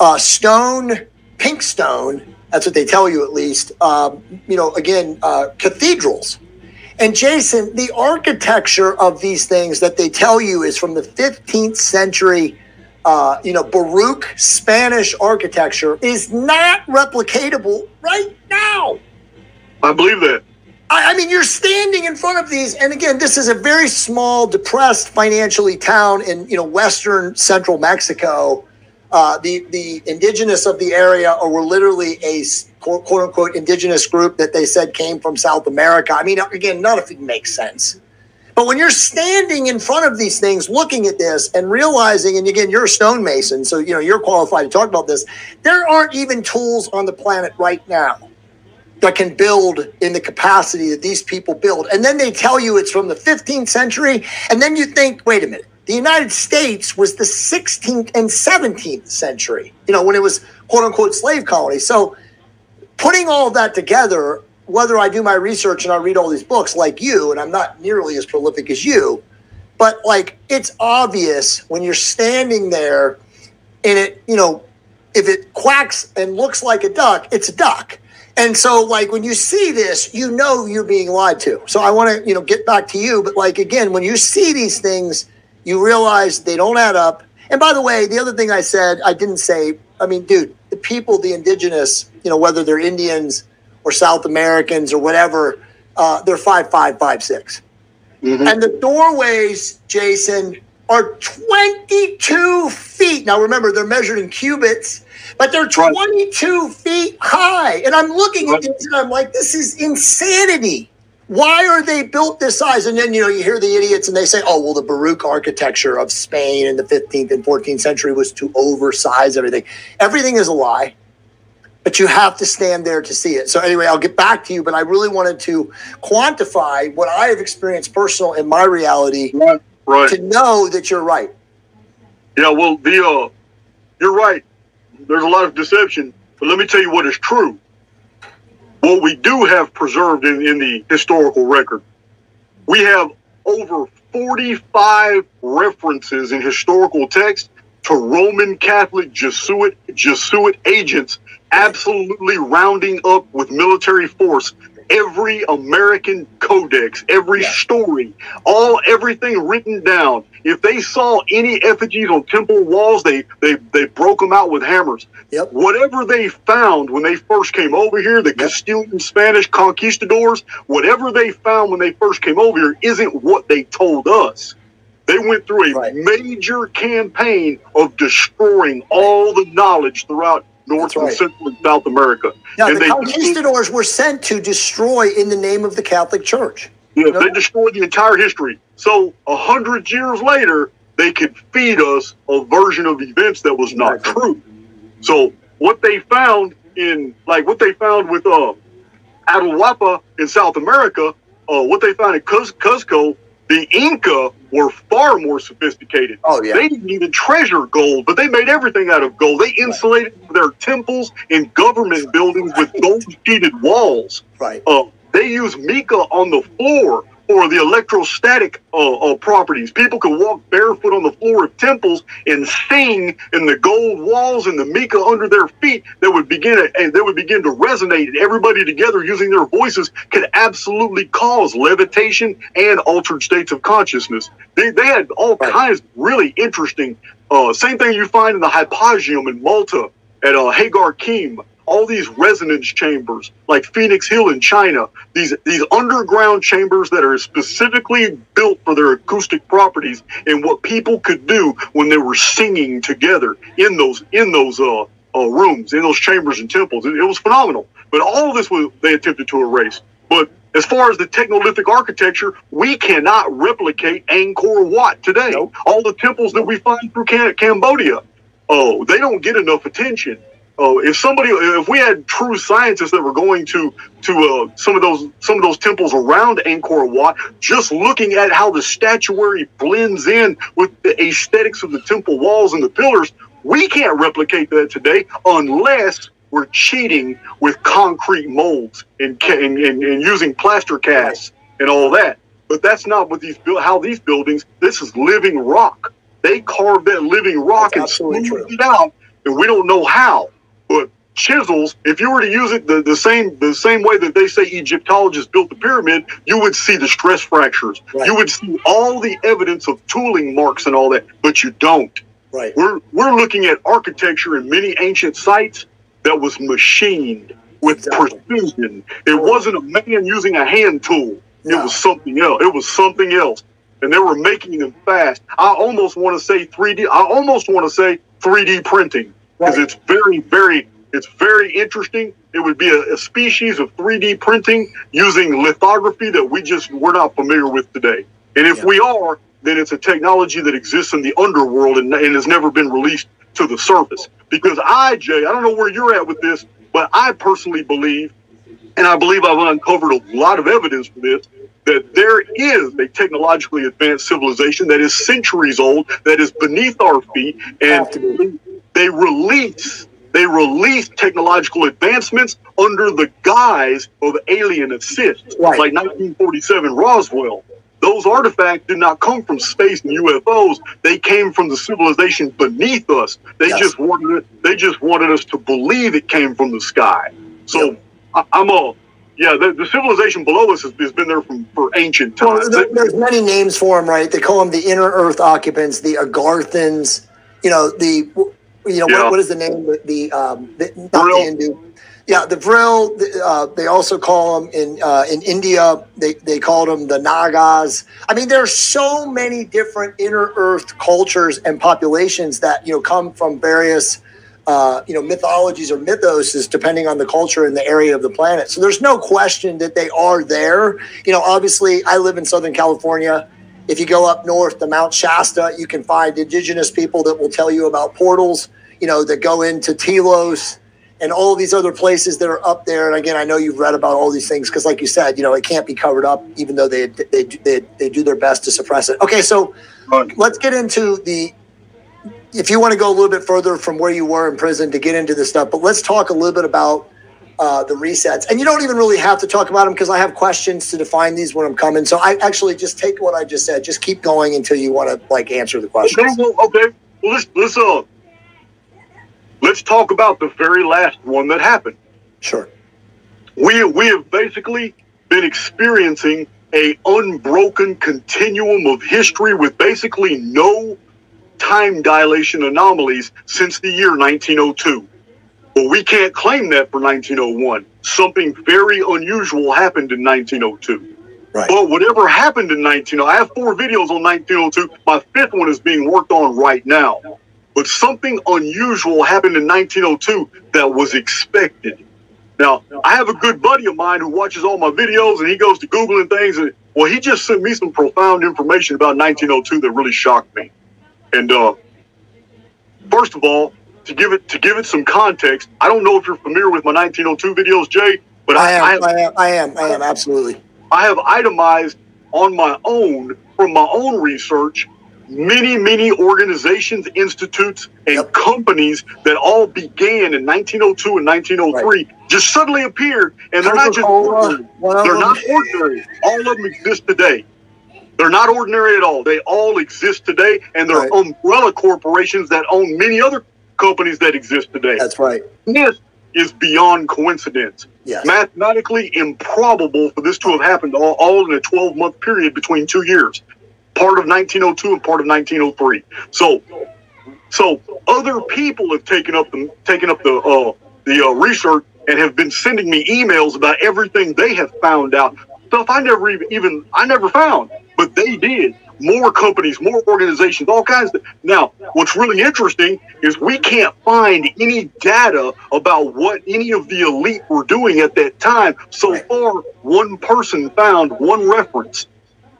uh, stone, pink stone, that's what they tell you, at least. Um, you know, again, uh, cathedrals. And Jason, the architecture of these things that they tell you is from the 15th century, uh, you know, Baroque Spanish architecture is not replicatable right now. I believe that. I, I mean, you're standing in front of these, and again, this is a very small, depressed financially town in you know western central Mexico uh, the the indigenous of the area or were literally a quote, quote unquote indigenous group that they said came from South America. I mean, again, none of it makes sense. But when you're standing in front of these things, looking at this and realizing, and again, you're a stonemason, so you know you're qualified to talk about this. There aren't even tools on the planet right now that can build in the capacity that these people build. And then they tell you it's from the 15th century, and then you think, wait a minute, the United States was the 16th and 17th century, you know, when it was quote unquote slave colony. So putting all that together, whether I do my research and I read all these books like you, and I'm not nearly as prolific as you, but like it's obvious when you're standing there and it, you know, if it quacks and looks like a duck, it's a duck. And so, like, when you see this, you know you're being lied to. So, I want to, you know, get back to you. But, like, again, when you see these things, you realize they don't add up. And by the way, the other thing I said, I didn't say, I mean, dude, the people, the indigenous, you know, whether they're Indians or South Americans or whatever, uh, they're five, five, five, six. Mm-hmm. And the doorways, Jason, are 22 feet. Now remember, they're measured in cubits, but they're 22 feet high. And I'm looking at this and I'm like, this is insanity why are they built this size? And then, you know, you hear the idiots and they say, oh, well, the Baroque architecture of Spain in the 15th and 14th century was to oversize everything. Everything is a lie, but you have to stand there to see it. So, anyway, I'll get back to you, but I really wanted to quantify what I have experienced personal in my reality right, right. to know that you're right. Yeah, well, the, uh, you're right. There's a lot of deception, but let me tell you what is true what we do have preserved in, in the historical record, we have over 45 references in historical text to Roman Catholic Jesuit Jesuit agents absolutely rounding up with military force every American codex, every story, all everything written down. If they saw any effigies on temple walls, they they they broke them out with hammers. Yep. Whatever they found when they first came over here, the Castilian Spanish conquistadors, whatever they found when they first came over here isn't what they told us. They went through a Right. major campaign of destroying all the knowledge throughout North right. and Central and South America. Now, and the they, conquistadors were sent to destroy in the name of the Catholic Church. yeah, they destroyed the entire history. So a hundred years later, they could feed us a version of events that was not true. So what they found in, like what they found with uh, Atahualpa in South America, uh, what they found in Cuz- Cuzco, the Inca were far more sophisticated. Oh, yeah. They didn't even treasure gold, but they made everything out of gold. They insulated their temples and government buildings with gold sheeted walls. Right. Uh, they used mica on the floor for the electrostatic uh, uh, properties. People could walk barefoot on the floor of temples and sing in the gold walls and the mica under their feet. That would begin to, and they would begin to resonate, and everybody together using their voices could absolutely cause levitation and altered states of consciousness. They, they had all kinds of really interesting. Uh, same thing you find in the Hypogeum in Malta at uh, Hagar Qim all these resonance chambers like Phoenix Hill in China, these these underground chambers that are specifically built for their acoustic properties and what people could do when they were singing together in those in those uh, uh rooms, in those chambers and temples. It, it was phenomenal. But all of this was they attempted to erase. But as far as the technolithic architecture, we cannot replicate Angkor Wat today. Nope. All the temples that we find through Cambodia, oh, they don't get enough attention. Oh, if somebody, if we had true scientists that were going to to uh, some of those some of those temples around Angkor Wat, just looking at how the statuary blends in with the aesthetics of the temple walls and the pillars, we can't replicate that today unless we're cheating with concrete molds and and, and, and using plaster casts and all that. But that's not what these how these buildings. This is living rock. They carved that living rock That's and smoothed true. it out, and we don't know how. But chisels, if you were to use it the, the same the same way that they say Egyptologists built the pyramid, you would see the stress fractures. Right. You would see all the evidence of tooling marks and all that, but you don't. Right. We're we're looking at architecture in many ancient sites that was machined with Exactly. precision. It wasn't a man using a hand tool. No. It was something else. It was something else. And they were making them fast. I almost want to say 3D. I almost want to say 3D printing because Right. it's very, very, it's very interesting. It would be a, a species of 3D printing using lithography that we just we're not familiar with today. And if Yeah. we are, then it's a technology that exists in the underworld and, and has never been released to the surface. Because I, Jay, I don't know where you're at with this, but I personally believe, and I believe I've uncovered a lot of evidence for this, that there is a technologically advanced civilization that is centuries old, that is beneath our feet, and they release they release technological advancements under the guise of alien assist, Right. like 1947 Roswell. Those artifacts did not come from space and UFOs. They came from the civilization beneath us. They Yes. just wanted it, they just wanted us to believe it came from the sky. So Yep. I, I'm a yeah. The, the civilization below us has, has been there from for ancient Well, times. there- there's many names for them, right? They call them the inner earth occupants, the Agarthans. You know the, you know Yeah. what, what is the name? The, um, the, not the Hindu. Yeah, the Vril. Uh, they also call them in uh, in India. They they called them the Nagas. I mean, there's so many different inner earth cultures and populations that you know come from various. Uh, you know, mythologies or mythoses, depending on the culture and the area of the planet. So there's no question that they are there. You know, obviously, I live in Southern California. If you go up north to Mount Shasta, you can find indigenous people that will tell you about portals, you know, that go into Telos and all of these other places that are up there. And again, I know you've read about all these things because, like you said, you know, it can't be covered up, even though they they they, they do their best to suppress it. Okay, so let's get into the. If you want to go a little bit further from where you were in prison to get into this stuff, but let's talk a little bit about uh, the resets. And you don't even really have to talk about them because I have questions to define these when I'm coming. So I actually just take what I just said. Just keep going until you want to like answer the Okay, well, okay. Well, let's let's uh let's talk about the very last one that happened. Sure. We we have basically been experiencing a unbroken continuum of history with basically no time dilation anomalies since the year 1902. But we can't claim that for 1901. Something very unusual happened in 1902. Right. But whatever happened in 1902, I have four videos on 1902. My fifth one is being worked on right now. But something unusual happened in 1902 that was expected. Now, I have a good buddy of mine who watches all my videos and he goes to Googling things. And, well, he just sent me some profound information about 1902 that really shocked me. And uh, first of all, to give it to give it some context, I don't know if you're familiar with my 1902 videos, Jay, but I I, am. I am. I am. I am. Absolutely. I have itemized on my own from my own research many, many organizations, institutes, and Yep. companies that all began in 1902 and 1903 just suddenly appeared, and they're not just ordinary. They're not ordinary. All of them exist today. They're not ordinary at all. They all exist today, and they're Right. umbrella corporations that own many other companies that exist today. That's right. This is beyond coincidence. Yes. Mathematically improbable for this to have happened all, all in a 12 month period between two years, part of 1902 and part of 1903. So, so other people have taken up the taken up the uh, the uh, research and have been sending me emails about everything they have found out stuff I never even, even I never found, but they did. More companies, more organizations, all kinds of. Now, what's really interesting is we can't find any data about what any of the elite were doing at that time. So far, one person found one reference.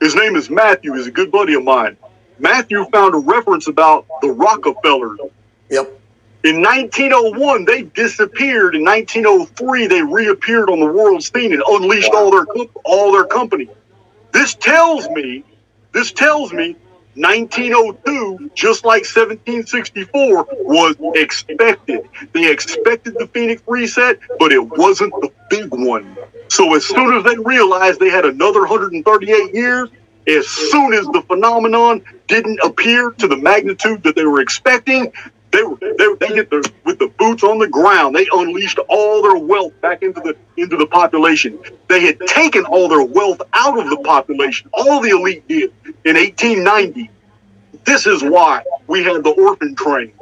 His name is Matthew. He's a good buddy of mine. Matthew found a reference about the Rockefellers. Yep. In 1901, they disappeared. In 1903, they reappeared on the world scene and unleashed all their all their company. This tells me, this tells me, 1902, just like 1764, was expected. They expected the Phoenix reset, but it wasn't the big one. So as soon as they realized they had another 138 years, as soon as the phenomenon didn't appear to the magnitude that they were expecting, they were they, they hit the with the boots on the ground. They unleashed all their wealth back into the into the population. They had taken all their wealth out of the population. All the elite did in 1890. This is why we had the orphan train.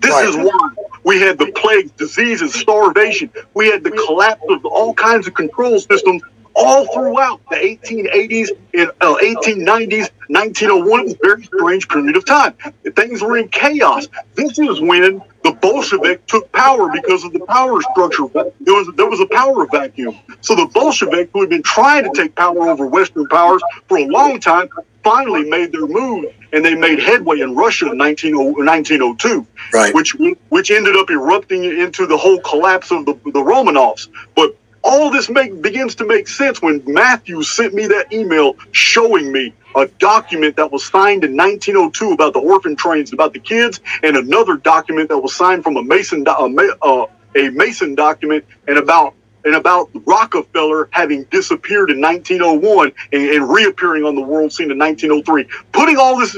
This Right. is why we had the plagues, diseases, starvation. We had the collapse of all kinds of control systems all throughout the 1880s and uh, 1890s, 1901 was a very strange period of time. Things were in chaos. This is when the Bolshevik took power because of the power structure. There was there was a power vacuum. So the Bolshevik, who had been trying to take power over Western powers for a long time, finally made their move, and they made headway in Russia in 19, 1902 Right. which which ended up erupting into the whole collapse of the, the Romanovs. But all this make begins to make sense when Matthews sent me that email showing me a document that was signed in 1902 about the orphan trains, and about the kids, and another document that was signed from a Mason a, uh, a Mason document and about and about Rockefeller having disappeared in 1901 and, and reappearing on the world scene in 1903. Putting all this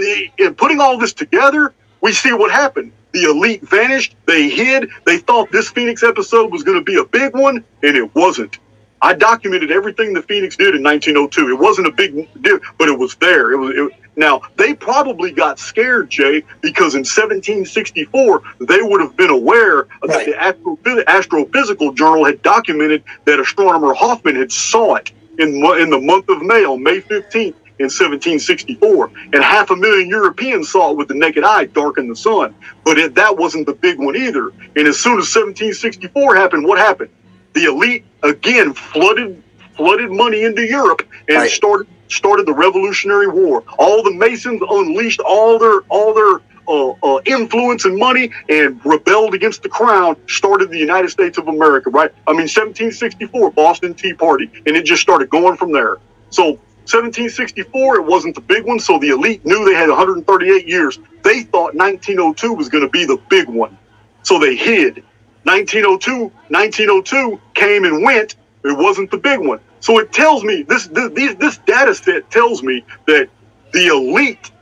putting all this together, we see what happened. The elite vanished. They hid. They thought this Phoenix episode was going to be a big one, and it wasn't. I documented everything the Phoenix did in 1902. It wasn't a big deal, but it was there. It was. It, now they probably got scared, Jay, because in 1764 they would have been aware that the Astro, Astrophysical Journal had documented that astronomer Hoffman had saw it in in the month of May on May 15th in 1764, and half a million Europeans saw it with the naked eye, dark in the sun. But it, that wasn't the big one either. And as soon as 1764 happened, what happened? The elite again flooded flooded money into Europe and Right. started started the Revolutionary War. All the Masons unleashed all their all their uh, uh, influence and money and rebelled against the crown. Started the United States of America. Right? I mean, 1764 Boston Tea Party, and it just started going from there. So 1764, it wasn't the big one. So the elite knew they had 138 years. They thought 1902 was going to be the big one. So they hid. 1902, 1902 came and went. It wasn't the big one. So it tells me this this, this data set tells me that the elite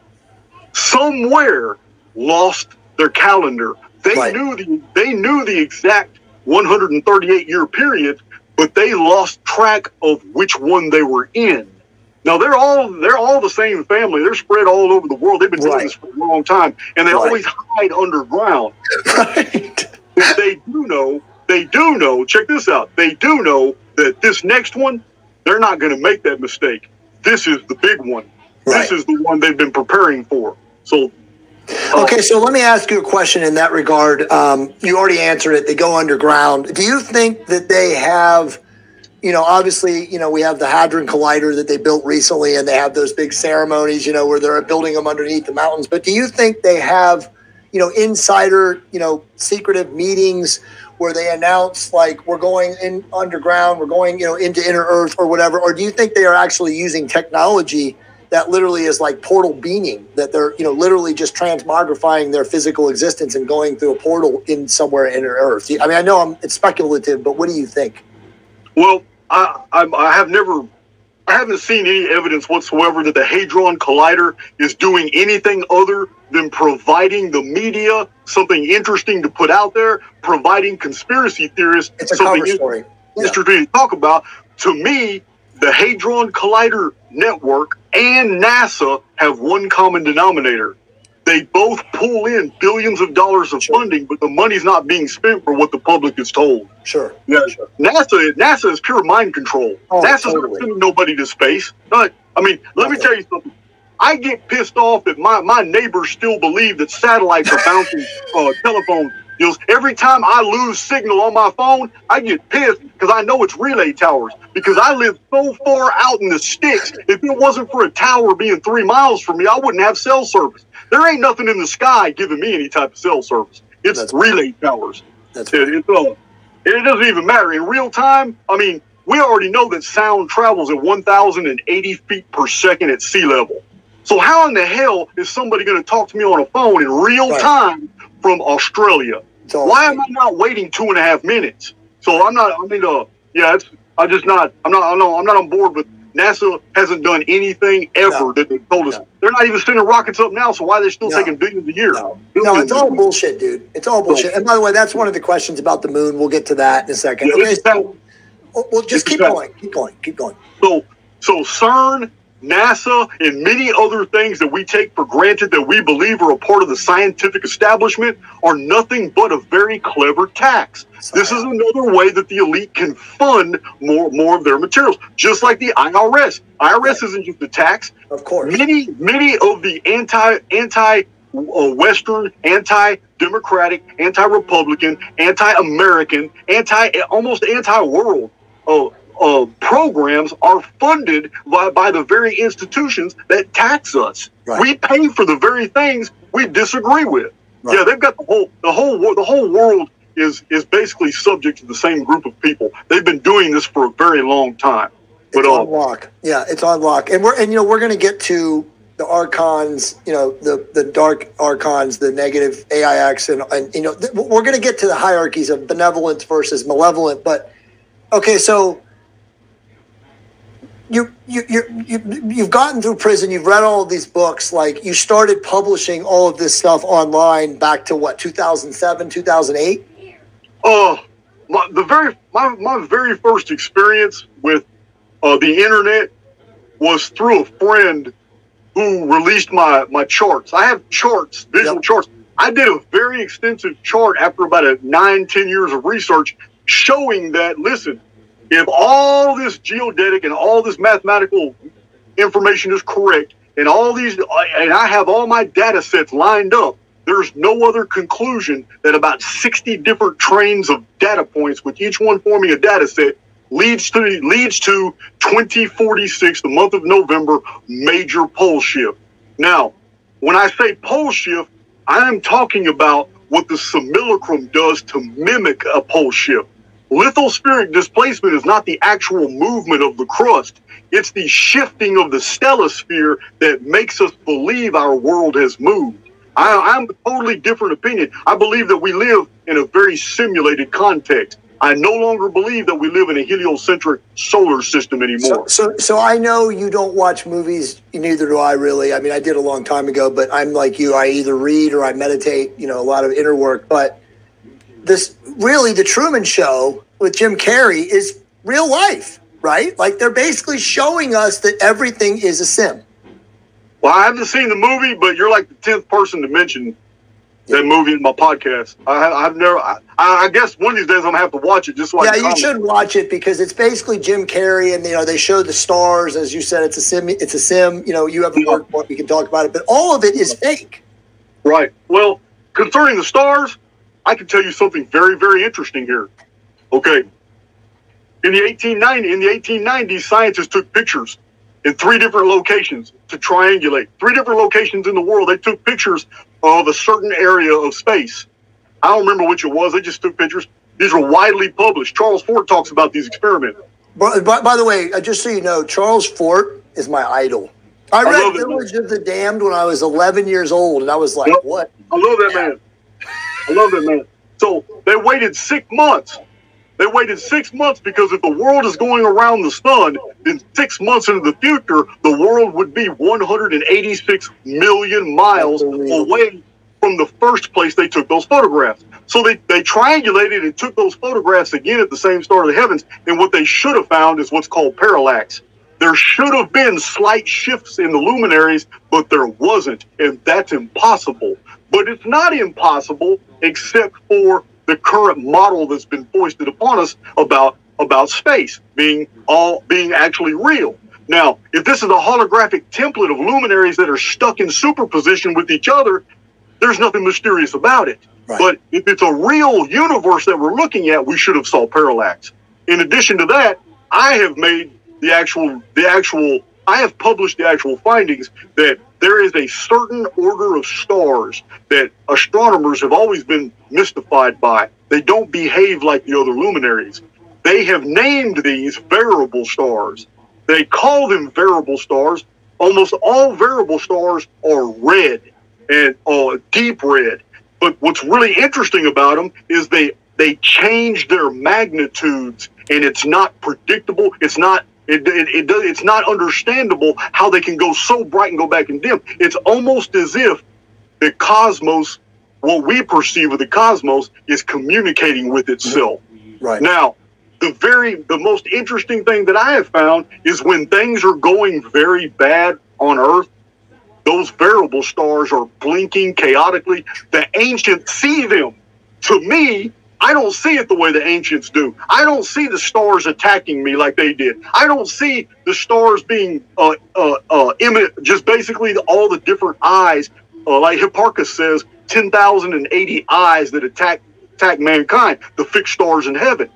somewhere lost their calendar. They Right. knew the they knew the exact 138 year period, but they lost track of which one they were in. Now they're all they're all the same family. They're spread all over the world. They've been doing Right. this for a long time, and they Right. always hide underground. Right. But they do know, they do know, check this out. They do know that this next one, they're not going to make that mistake. This is the big one. Right. This is the one they've been preparing for. So, uh, Okay, so let me ask you a question in that regard. Um, you already answered it. They go underground. Do you think that they have, you know, obviously, you know, we have the Hadron Collider that they built recently, and they have those big ceremonies, you know, where they're building them underneath the mountains. But do you think they have, you know, insider, you know, secretive meetings where they announce like we're going in underground, we're going, you know, into inner Earth or whatever? Or do you think they are actually using technology? that literally is like portal beaming that they're you know literally just transmogrifying their physical existence and going through a portal in somewhere in earth i mean i know I'm, it's speculative but what do you think well, I, I, I have never, I haven't seen any evidence whatsoever that the Hadron Collider is doing anything other than providing the media something interesting to put out there, providing conspiracy theorists it's a something story Yeah. interesting to talk about. To me, the Hadron Collider Network and NASA have one common denominator. They both pull in billions of dollars of Sure. funding, but the money's not being spent for what the public is told. sure Yeah, NASA NASA is pure mind control. Oh, NASA's totally. not sending nobody to space. But I mean, let me tell you something. I get pissed off that my, my neighbors still believe that satellites are bouncing uh, telephone deals. Every time I lose signal on my phone, I get pissed because I know it's relay towers. Because I live so far out in the sticks. If it wasn't for a tower being three miles from me, I wouldn't have cell service. There ain't nothing in the sky giving me any type of cell service. It's That's- relay towers. that's It, it's, uh, it doesn't even matter. In real time, I mean, we already know that sound travels at 1,080 feet per second at sea level. So how in the hell is somebody going to talk to me on a phone in real Right. time from Australia? Why am I not waiting two and a half minutes? So I'm not. I mean, uh, yeah, it's. I just not. I'm not. I'm not, I'm not on board with NASA. Hasn't done anything ever No. that they told us. No. They're not even sending rockets up now. So why are they still No. taking billions a year? No. No, it's all bullshit, dude. It's all bullshit. And by the way, that's one of the questions about the moon. We'll get to that in a second. Yeah, Okay, so well, just keep going, keep going, keep going. So, so CERN, NASA, and many other things that we take for granted that we believe are a part of the scientific establishment are nothing but a very clever tax. This is another way that the elite can fund more more of their materials, just like the IRS. IRS isn't just a tax. Of course. Many many of the anti anti uh, Western, anti Democratic, anti Republican, anti American, anti almost anti world uh, uh, programs are funded by, by the very institutions that tax us. Right. We pay for the very things we disagree with. Right. Yeah, they've got the whole the whole the whole world is is basically subject to the same group of people. They've been doing this for a very long time. But It's uh, on lock. Yeah, it's on lock. And we're and you know we're going to get to the archons, you know the the dark archons, the negative AIX, and and you know th- we're going to get to the hierarchies of benevolence versus malevolent. But okay, so you you you you you've gotten through prison. You've read all of these books. Like you started publishing all of this stuff online back to what 2007, 2008. Uh, my, the very my, my very first experience with uh, the internet was through a friend who released my my charts. I have charts, visual Yep. charts. I did a very extensive chart after about a nine ten years of research, showing that listen, if all this geodetic and all this mathematical information is correct, and all these, uh, and I have all my data sets lined up, there's no other conclusion that about 60 different trains of data points, with each one forming a data set, leads to leads to 2046, the month of November, major pole shift. Now, when I say pole shift, I am talking about what the simulacrum does to mimic a pole shift. Lithospheric displacement is not the actual movement of the crust. It's the shifting of the stellosphere that makes us believe our world has moved. I, I'm a totally different opinion. I believe that we live in a very simulated context. I no longer believe that we live in a heliocentric solar system So, anymore. so, so I know you don't watch movies. Neither do I really. I mean, I did a long time ago, but I'm like you. I either read or I meditate. You know, a lot of inner work. But this really, the Truman Show with Jim Carrey is real life, right? Like they're basically showing us that everything is a sim. Well, I haven't seen the movie, but you're like the tenth person to mention that movie in my podcast. I, I've never. I, I guess one of these days I'm gonna have to watch it just so Yeah, you should watch it because it's basically Jim Carrey, and you know they show the stars, as you said. It's a sim. It's a sim. You know, you have a word for it. We can talk about it, but all of it is fake. Right. Well, concerning the stars, I can tell you something very, very interesting here. Okay. In the 1890, in the 1890s, scientists took pictures in three different locations to triangulate. Three different locations in the world. They took pictures of a certain area of space. I don't remember which it was. They just took pictures. These were widely published. Charles Fort talks about these experiments. By, by, by the way, uh, just so you know, Charles Fort is my idol. I love read. Village of the Damned when I was 11 years old, and I was like, Yep. "What?" I love that man. I love that man. So they waited six months. They waited six months because if the world is going around the sun, then six months into the future, the world would be 186 million miles away from the first place they took those photographs. So they, they triangulated and took those photographs again at the same star of the heavens. And what they should have found is what's called parallax. There should have been slight shifts in the luminaries, but there wasn't. And that's impossible. But it's not impossible except for the current model that's been foisted upon us about about space being all being actually real. Now, if this is a holographic template of luminaries that are stuck in superposition with each other, there's nothing mysterious about it. Right. But if it's a real universe that we're looking at, we should have saw parallax. In addition to that, I have made the actual the actual I have published the actual findings that there is a certain order of stars that astronomers have always been mystified by. They don't behave like the other luminaries. They have named these variable stars. They call them variable stars. Almost all variable stars are red and uh, deep red. But what's really interesting about them is they they change their magnitudes, and it's not predictable. It's not it, it, it does, it's not understandable how they can go so bright and go back and dim. It's almost as if the cosmos, what we perceive of the cosmos, is communicating with itself. Right. Now, the very the most interesting thing that I have found is when things are going very bad on Earth, those variable stars are blinking chaotically. The ancients see them. To me, I don't see it the way the ancients do. I don't see the stars attacking me like they did. I don't see the stars being uh, uh, uh, imminent, just basically the, all the different eyes. Uh, like Hipparchus says, 10,080 eyes that attack attack mankind, the fixed stars in heaven.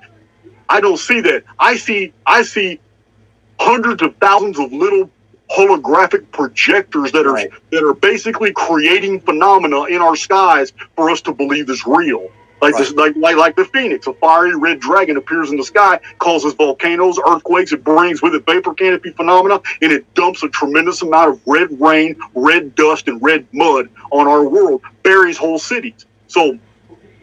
I don't see that. I see I see hundreds of thousands of little holographic projectors that are Right. that are basically creating phenomena in our skies for us to believe is real. Like this, like, like like the phoenix, a fiery red dragon appears in the sky, causes volcanoes, earthquakes. It brings with it vapor canopy phenomena, and it dumps a tremendous amount of red rain, red dust, and red mud on our world, buries whole cities. So,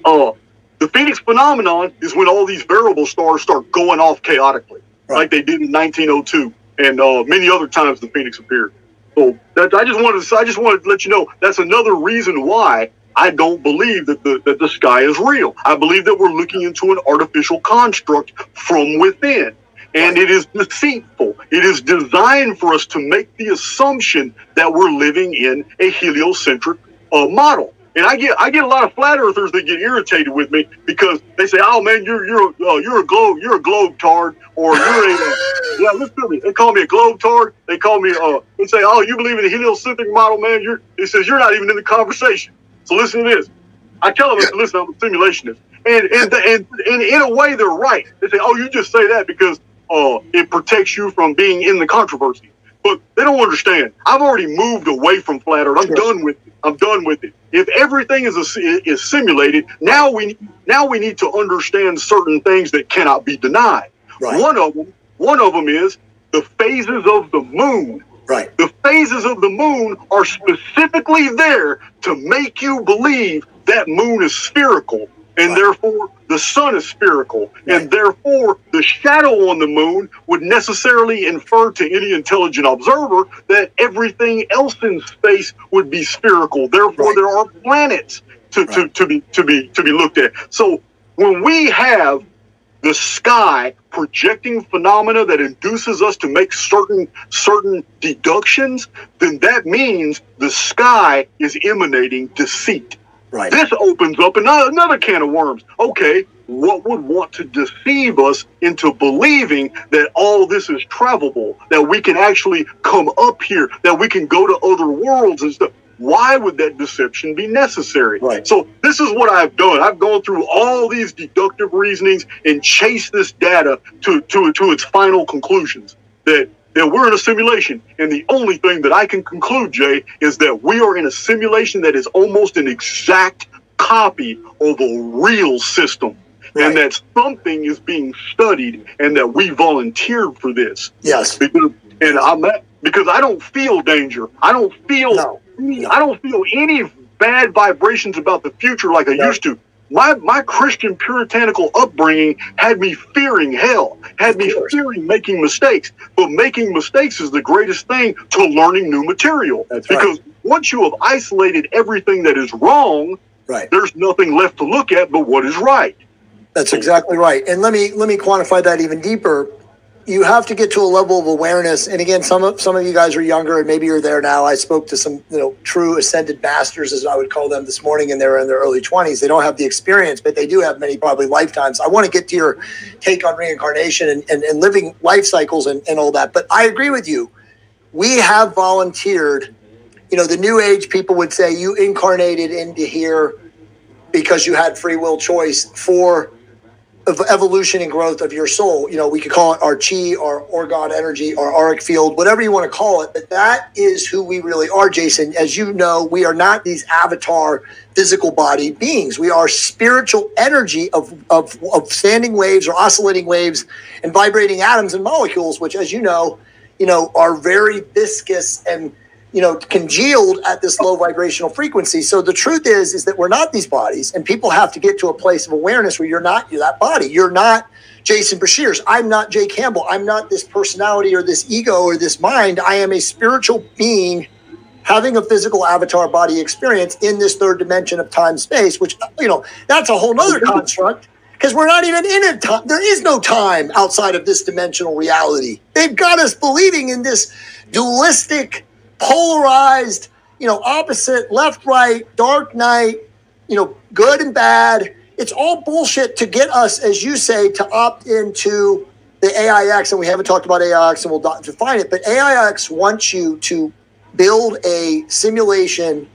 uh, the Phoenix phenomenon is when all these variable stars start going off chaotically, Right. like they did in 1902 and uh, many other times the Phoenix appeared. So that, I just wanted to, I just wanted to let you know that's another reason why I don't believe that the that the sky is real. I believe that we're looking into an artificial construct from within. And it is deceitful. It is designed for us to make the assumption that we're living in a heliocentric uh, model. And I get I get a lot of flat earthers that get irritated with me because they say, "Oh man, you're you're uh, you're a globe you're a globe tard or you're a yeah." Listen to me. They call me a globe tard. They call me uh. They say, "Oh, you believe in the heliocentric model, man?" You're. It says you're not even in the conversation. So listen to this. I tell them, say, "Listen, I'm a simulationist," and and and, and in a way, they're right. They say, "Oh, you just say that because uh it protects you from being in the controversy." But they don't understand. I've already moved away from flat Earth. I'm Sure. done with it. I'm done with it. If everything is a, is simulated, now we now we need to understand certain things that cannot be denied. Right. One of them, one of them is the phases of the moon. Right. The phases of the moon are specifically there to make you believe that moon is spherical, and Right. therefore the sun is spherical, Right. and therefore the shadow on the moon would necessarily infer to any intelligent observer that everything else in space would be spherical. Therefore, Right. there are planets to, to, to be to be to be looked at. So when we have the sky projecting phenomena that induces us to make certain certain deductions, then that means the sky is emanating deceit. Right. This opens up another, another can of worms. Okay, what would want to deceive us into believing that all this is travelable, that we can actually come up here, that we can go to other worlds and stuff? Why would that deception be necessary? Right. So this is what I've done. I've gone through all these deductive reasonings and chased this data to, to, to its final conclusions. That that we're in a simulation. And the only thing that I can conclude, Jay, is that we are in a simulation that is almost an exact copy of a real system. Right. And that something is being studied and that we volunteered for this. Yes. Because, and I'm at, because I don't feel danger. I don't feel No. I don't feel any bad vibrations about the future like I No. used to. My my Christian puritanical upbringing had me fearing hell, had me fearing making mistakes. But making mistakes is the greatest thing to learning new material. That's right. because once you have isolated everything that is wrong, Right. there's nothing left to look at but what is right. That's exactly right. And let me let me quantify that even deeper. You have to get to a level of awareness. And again, some of some of you guys are younger, and maybe you're there now. I spoke to some, you know, true ascended masters, as I would call them, this morning, and they're in their early 20s. They don't have the experience, but they do have many probably lifetimes. I want to get to your take on reincarnation and, and, and living life cycles and, and all that. But I agree with you. We have volunteered. You know, the new age people would say you incarnated into here because you had free will choice for of evolution and growth of your soul. You know, we could call it our chi, our orgone energy, our auric field, whatever you want to call it. But that is who we really are, Jason. As you know, we are not these avatar physical body beings. We are spiritual energy of, of, of standing waves or oscillating waves and vibrating atoms and molecules, which, as you know, you know, are very viscous and you know congealed at this low vibrational frequency. So the truth is is that we're not these bodies and people have to get to a place of awareness where you're not you're that body. You're not jason Breshears. i'm not jay campbell. I'm not this personality or this ego or this mind. I am a spiritual being having a physical avatar body experience in this third dimension of time space which you know that's a whole nother construct because we're not even in a time there is no time outside of this dimensional reality. They've got us believing in this dualistic polarized, you know, opposite, left, right, dark night, you know, good and bad. It's all bullshit to get us, as you say, to opt into the AIX. And we haven't talked about AIX and we'll define it, but AIX wants you to build a simulation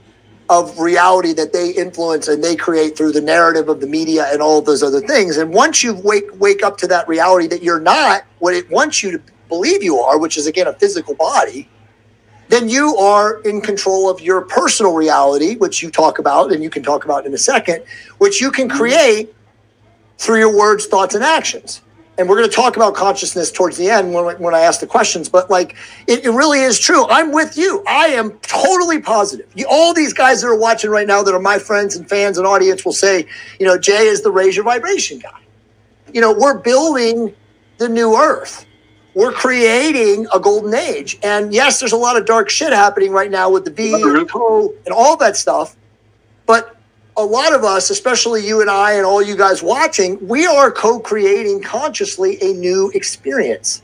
of reality that they influence and they create through the narrative of the media and all those other things. And once you wake wake up to that reality that you're not what it wants you to believe you are, which is again a physical body, then you are in control of your personal reality, which you talk about and you can talk about in a second, which you can create through your words, thoughts, and actions. And we're going to talk about consciousness towards the end when, when I ask the questions. But like, it, it really is true. I'm with you. I am totally positive. You, all these guys that are watching right now that are my friends and fans and audience will say, you know, Jay is the raise your vibration guy. You know, we're building the new earth we're creating a golden age. And yes, there's a lot of dark shit happening right now with the V and Co and all that stuff. But a lot of us, especially you and I and all you guys watching, we are co-creating consciously a new experience.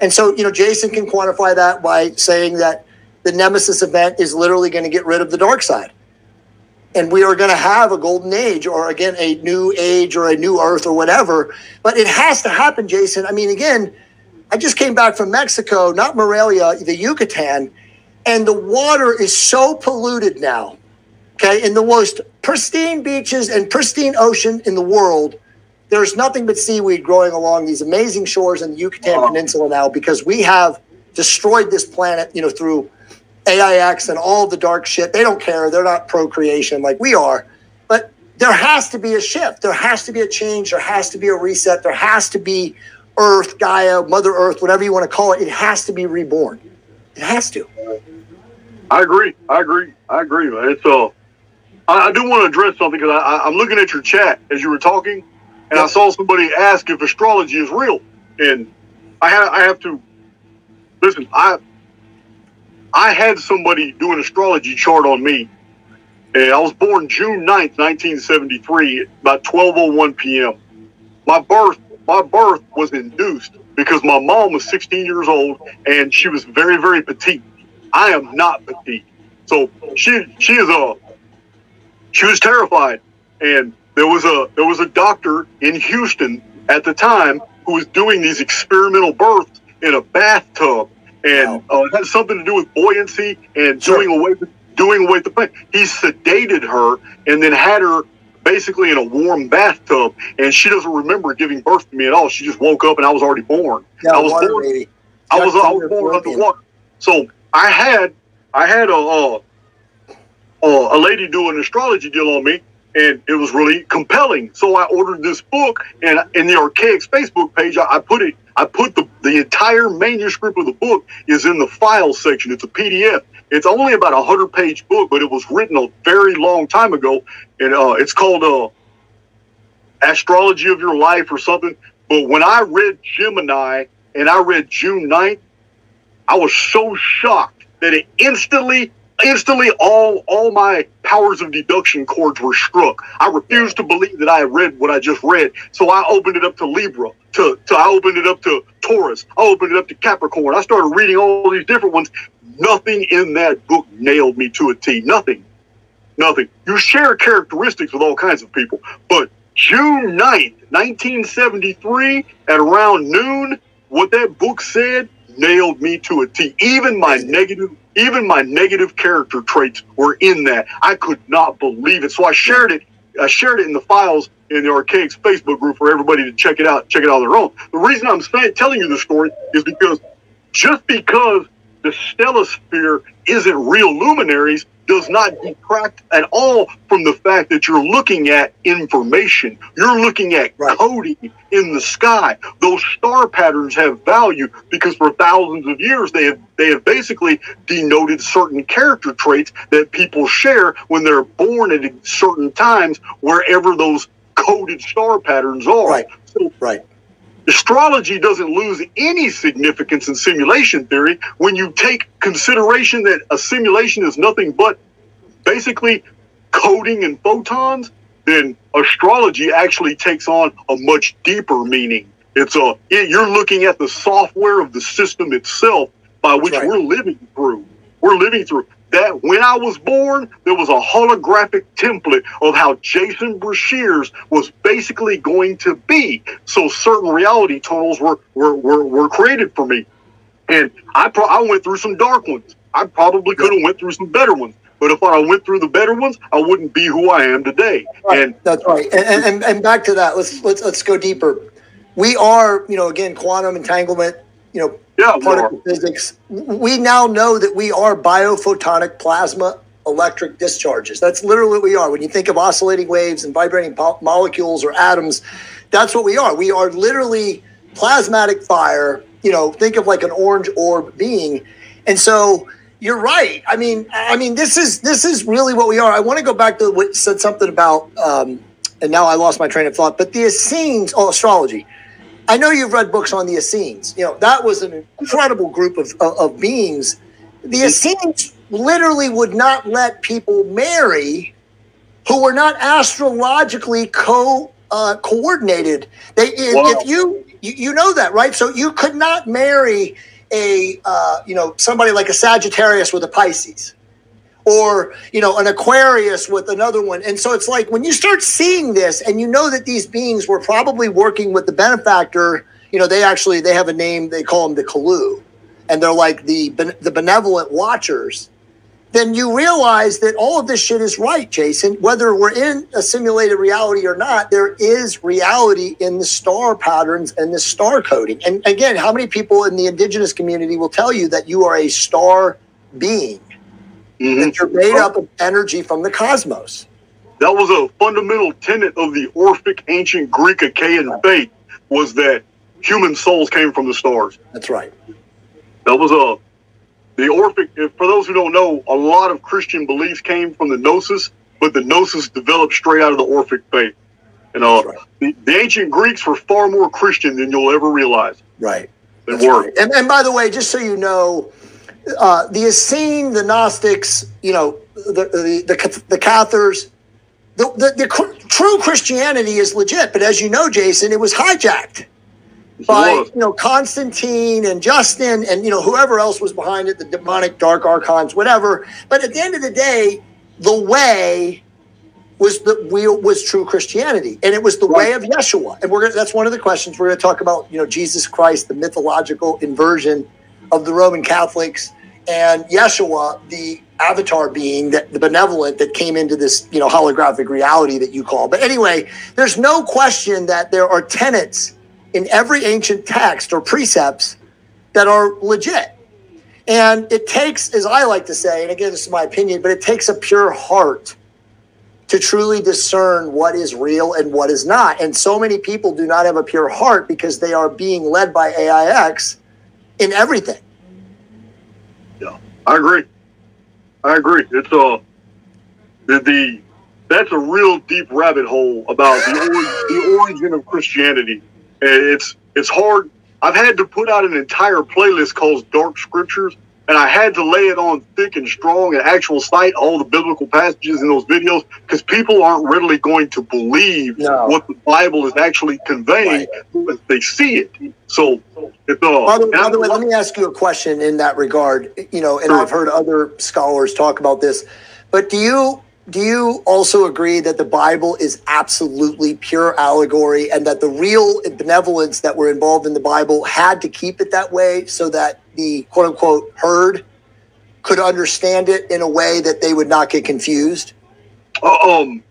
And so, you know, Jason can quantify that by saying that the Nemesis event is literally going to get rid of the dark side. And we are going to have a golden age or again a new age or a new earth or whatever. But it has to happen, Jason. I mean, again, I just came back from Mexico, not Morelia, the Yucatan, and the water is so polluted now. Okay, in the most pristine beaches and pristine ocean in the world, there's nothing but seaweed growing along these amazing shores in the Yucatan oh. Peninsula now because we have destroyed this planet, you know, through AIX and all the dark shit. They don't care. They're not procreation like we are. But there has to be a shift. There has to be a change. There has to be a reset. There has to be Earth, Gaia, Mother Earth, whatever you want to call it, it has to be reborn. It has to. I agree. I agree. I agree, man. It's uh, I, I do want to address something because I, I'm looking at your chat as you were talking, and I saw somebody ask if astrology is real, and I have I have to listen. I I had somebody do an astrology chart on me, and I was born June 9th, 1973, about 12:01 p.m. My birth my birth was induced because my mom was 16 years old and she was very, very petite. I am not petite. So she she is a she was terrified. And there was a there was a doctor in Houston at the time who was doing these experimental births in a bathtub. And uh, had something to do with buoyancy and Sure. doing away with doing away with the pain. He sedated her and then had her basically in a warm bathtub, and she doesn't remember giving birth to me at all. She just woke up and I was already born. Yeah, I was born. baby. I was I was born underwater. So I had I had a uh, uh, a lady do an astrology deal on me, and it was really compelling. So I ordered this book, and in the Archaix Facebook page, I, put it. I put the the entire manuscript of the book is in the file section. It's a PDF. It's only about a hundred page book, but it was written a very long time ago, and uh, it's called uh, Astrology of Your Life or something. But when I read Gemini and I read June 9th, I was so shocked that it instantly, instantly all all my powers of deduction chords were struck. I refused to believe that I had read what I just read. So I opened it up to Libra, to, to I opened it up to Taurus, I opened it up to Capricorn. I started reading all these different ones. Nothing in that book nailed me to a T. Nothing. Nothing. You share characteristics with all kinds of people, but June 9th, 1973, at around noon, what that book said nailed me to a T. Even my negative, even my negative character traits were in that. I could not believe it. So I shared it. I shared it in the files in the Archaix Facebook group for everybody to check it out, check it out on their own. The reason I'm telling you this story is because just because the stellosphere isn't real luminaries does not detract at all from the fact that you're looking at information. You're looking at Right. coding in the sky. Those star patterns have value because for thousands of years they have they have basically denoted certain character traits that people share when they're born at certain times wherever those coded star patterns are. Right. So Right. Astrology doesn't lose any significance in simulation theory when you take consideration that a simulation is nothing but basically coding and photons then astrology actually takes on a much deeper meaning. It's a it- you're looking at the software of the system itself by which right. we're living through. We're living through that when I was born, there was a holographic template of how Jason Breshears was basically going to be. So certain reality tunnels were were, were, were created for me. And I pro- I went through some dark ones. I probably could have went through some better ones. But if I went through the better ones, I wouldn't be who I am today. And That's right. And, and, and, and back to that, let's let's let's go deeper. We are, you know, again, quantum entanglement, you know, yeah, particle physics. We now know that we are biophotonic plasma electric discharges. That's literally what we are. When you think of oscillating waves and vibrating molecules or atoms, that's what we are. We are literally plasmatic fire. You know, think of like an orange orb being. And so you're right. I mean, I mean, this is this is really what we are. I want to go back to what said something about, um, and now I lost my train of thought. But the Essenes, oh, astrology. I know you've read books on the Essenes. You know that was an incredible group of of, of beings. The Essenes literally would not let people marry who were not astrologically co uh, coordinated. They if, if you, you you know that right, so you could not marry a uh, you know somebody like a Sagittarius with a Pisces or you know an aquarius with another one. And so it's like when you start seeing this and you know that these beings were probably working with the benefactor you know they actually they have a name they call them the kalu. And they're like the the benevolent watchers. Then you realize that all of this shit is right jason. Whether we're in a simulated reality or not there is reality in the star patterns and the star coding. And again how many people in the indigenous community will tell you that you are a star being Mhm. that you're made up of energy from the cosmos. that was a fundamental tenet of the Orphic ancient Greek Achaean faith was that human souls came from the stars. That's right. That was a the Orphic. For those who don't know, a lot of Christian beliefs came from the Gnosis, but the Gnosis developed straight out of the Orphic faith. And uh, right. the, the ancient Greeks were far more Christian than you'll ever realize. Right. They were. right. And, and by the way, just so you know, uh, the Essene, the Gnostics, you know, the the the, the Cathars, the, the, the true Christianity is legit. But as you know, Jason, it was hijacked. by you know Constantine and Justin and you know whoever else was behind it, the demonic dark archons, whatever. But at the end of the day, the way was the wheel was true Christianity, and it was the right. way of Yeshua. And we're gonna, that's one of the questions we're going to talk about. You know, Jesus Christ, the mythological inversion of the Roman Catholics, and Yeshua, the avatar being that the benevolent that came into this you know holographic reality that you call. But anyway, there's no question that there are tenets in every ancient text or precepts that are legit. And it takes, as I like to say, and again, this is my opinion, but it takes a pure heart to truly discern what is real and what is not. And so many people do not have a pure heart because they are being led by AIX in everything. I agree. I agree. It's a uh, the, the that's a real deep rabbit hole about the, the origin of Christianity it's it's hard. I've had to put out an entire playlist called Dark Scriptures, and I had to lay it on thick and strong and actual cite all the biblical passages in those videos because people aren't readily going to believe no. what the Bible is actually conveying right. they see it. So, if, uh, by the, by the way, let me ask you a question in that regard. You know, and sure. I've heard other scholars talk about this, but do you do you also agree that the Bible is absolutely pure allegory and that the real benevolence that were involved in the Bible had to keep it that way so that the quote unquote herd could understand it in a way that they would not get confused? Uh, um,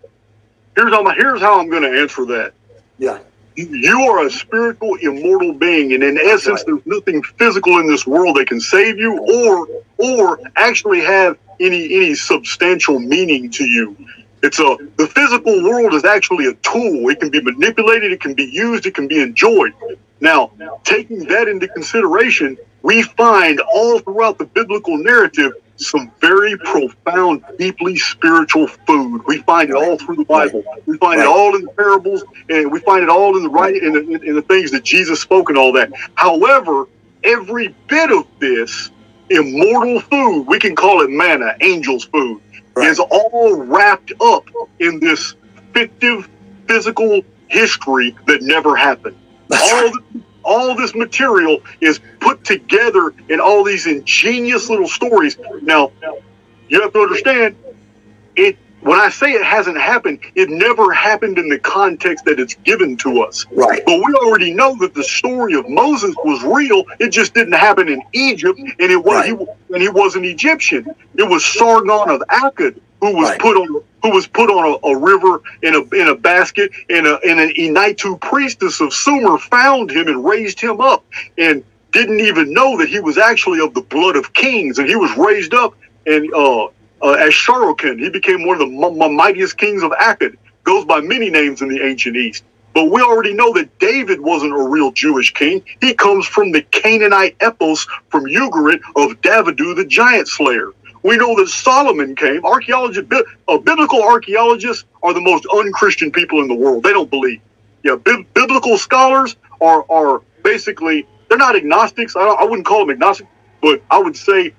here's how my, here's how I'm going to answer that. Yeah. You are a spiritual, immortal being, and in essence, right. there's nothing physical in this world that can save you, or or actually have any any substantial meaning to you. It's a the physical world is actually a tool. It can be manipulated, it can be used, it can be enjoyed. Now, taking that into consideration, we find all throughout the biblical narrative some very profound, deeply spiritual food. We find it all through the Bible. We find it all in the parables, and we find it all in the right in the, in the things that Jesus spoke and all that. However, every bit of this immortal food, we can call it manna, angel's food, right. is all wrapped up in this fictive physical history that never happened. all, this, all this material is put together in all these ingenious little stories. Now, you have to understand, it when I say it hasn't happened, it never happened in the context that it's given to us. Right. But we already know that the story of Moses was real. It just didn't happen in Egypt, and it was right. he, and he wasn't Egyptian. It was Sargon of Akkad who was right. put on who was put on a, a, river in a in a basket, and a and an Enitu priestess of Sumer found him and raised him up, and didn't even know that he was actually of the blood of kings, and he was raised up and uh uh, as Sharrukin. He became one of the mightiest kings of Akkad. Goes by many names in the ancient East. But we already know that David wasn't a real Jewish king. He comes from the Canaanite epos from Ugarit of Davidu the giant slayer. We know that Solomon came. Archaeologists, uh, biblical archaeologists are the most unchristian people in the world. They don't believe. Yeah, bi- biblical scholars are are basically they're not agnostics. I, I wouldn't call them agnostic, but I would say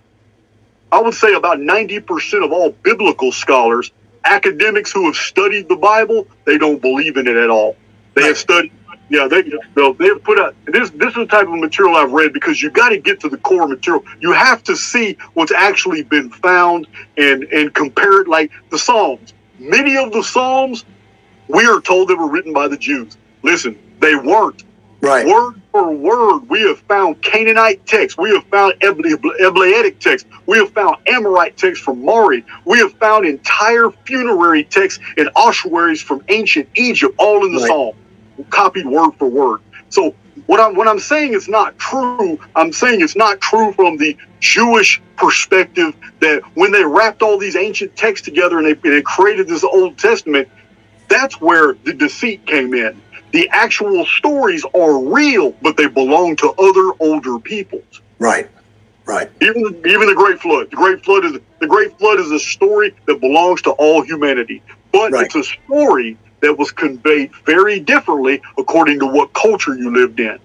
I would say about 90% of all biblical scholars, academics who have studied the Bible, they don't believe in it at all. They have studied, yeah, they they have put out this. This is the type of material I've read because you got to get to the core material. You have to see what's actually been found and and compare it like the Psalms. Many of the Psalms, we are told they were written by the Jews. Listen, they weren't. Right. Word for word, we have found Canaanite texts. We have found Eblaite texts. We have found Amorite texts from Mari. We have found entire funerary texts and ossuaries from ancient Egypt, all in the right. Psalm, copied word for word. So what I'm what I'm saying is not true. I'm saying it's not true from the Jewish perspective that when they wrapped all these ancient texts together and they, they created this Old Testament, that's where the deceit came in the actual stories are real, but they belong to other older peoples. Right. Right. Even even the Great Flood. The Great Flood is the Great Flood is a story that belongs to all humanity, but right. it's a story that was conveyed very differently according to what culture you lived in.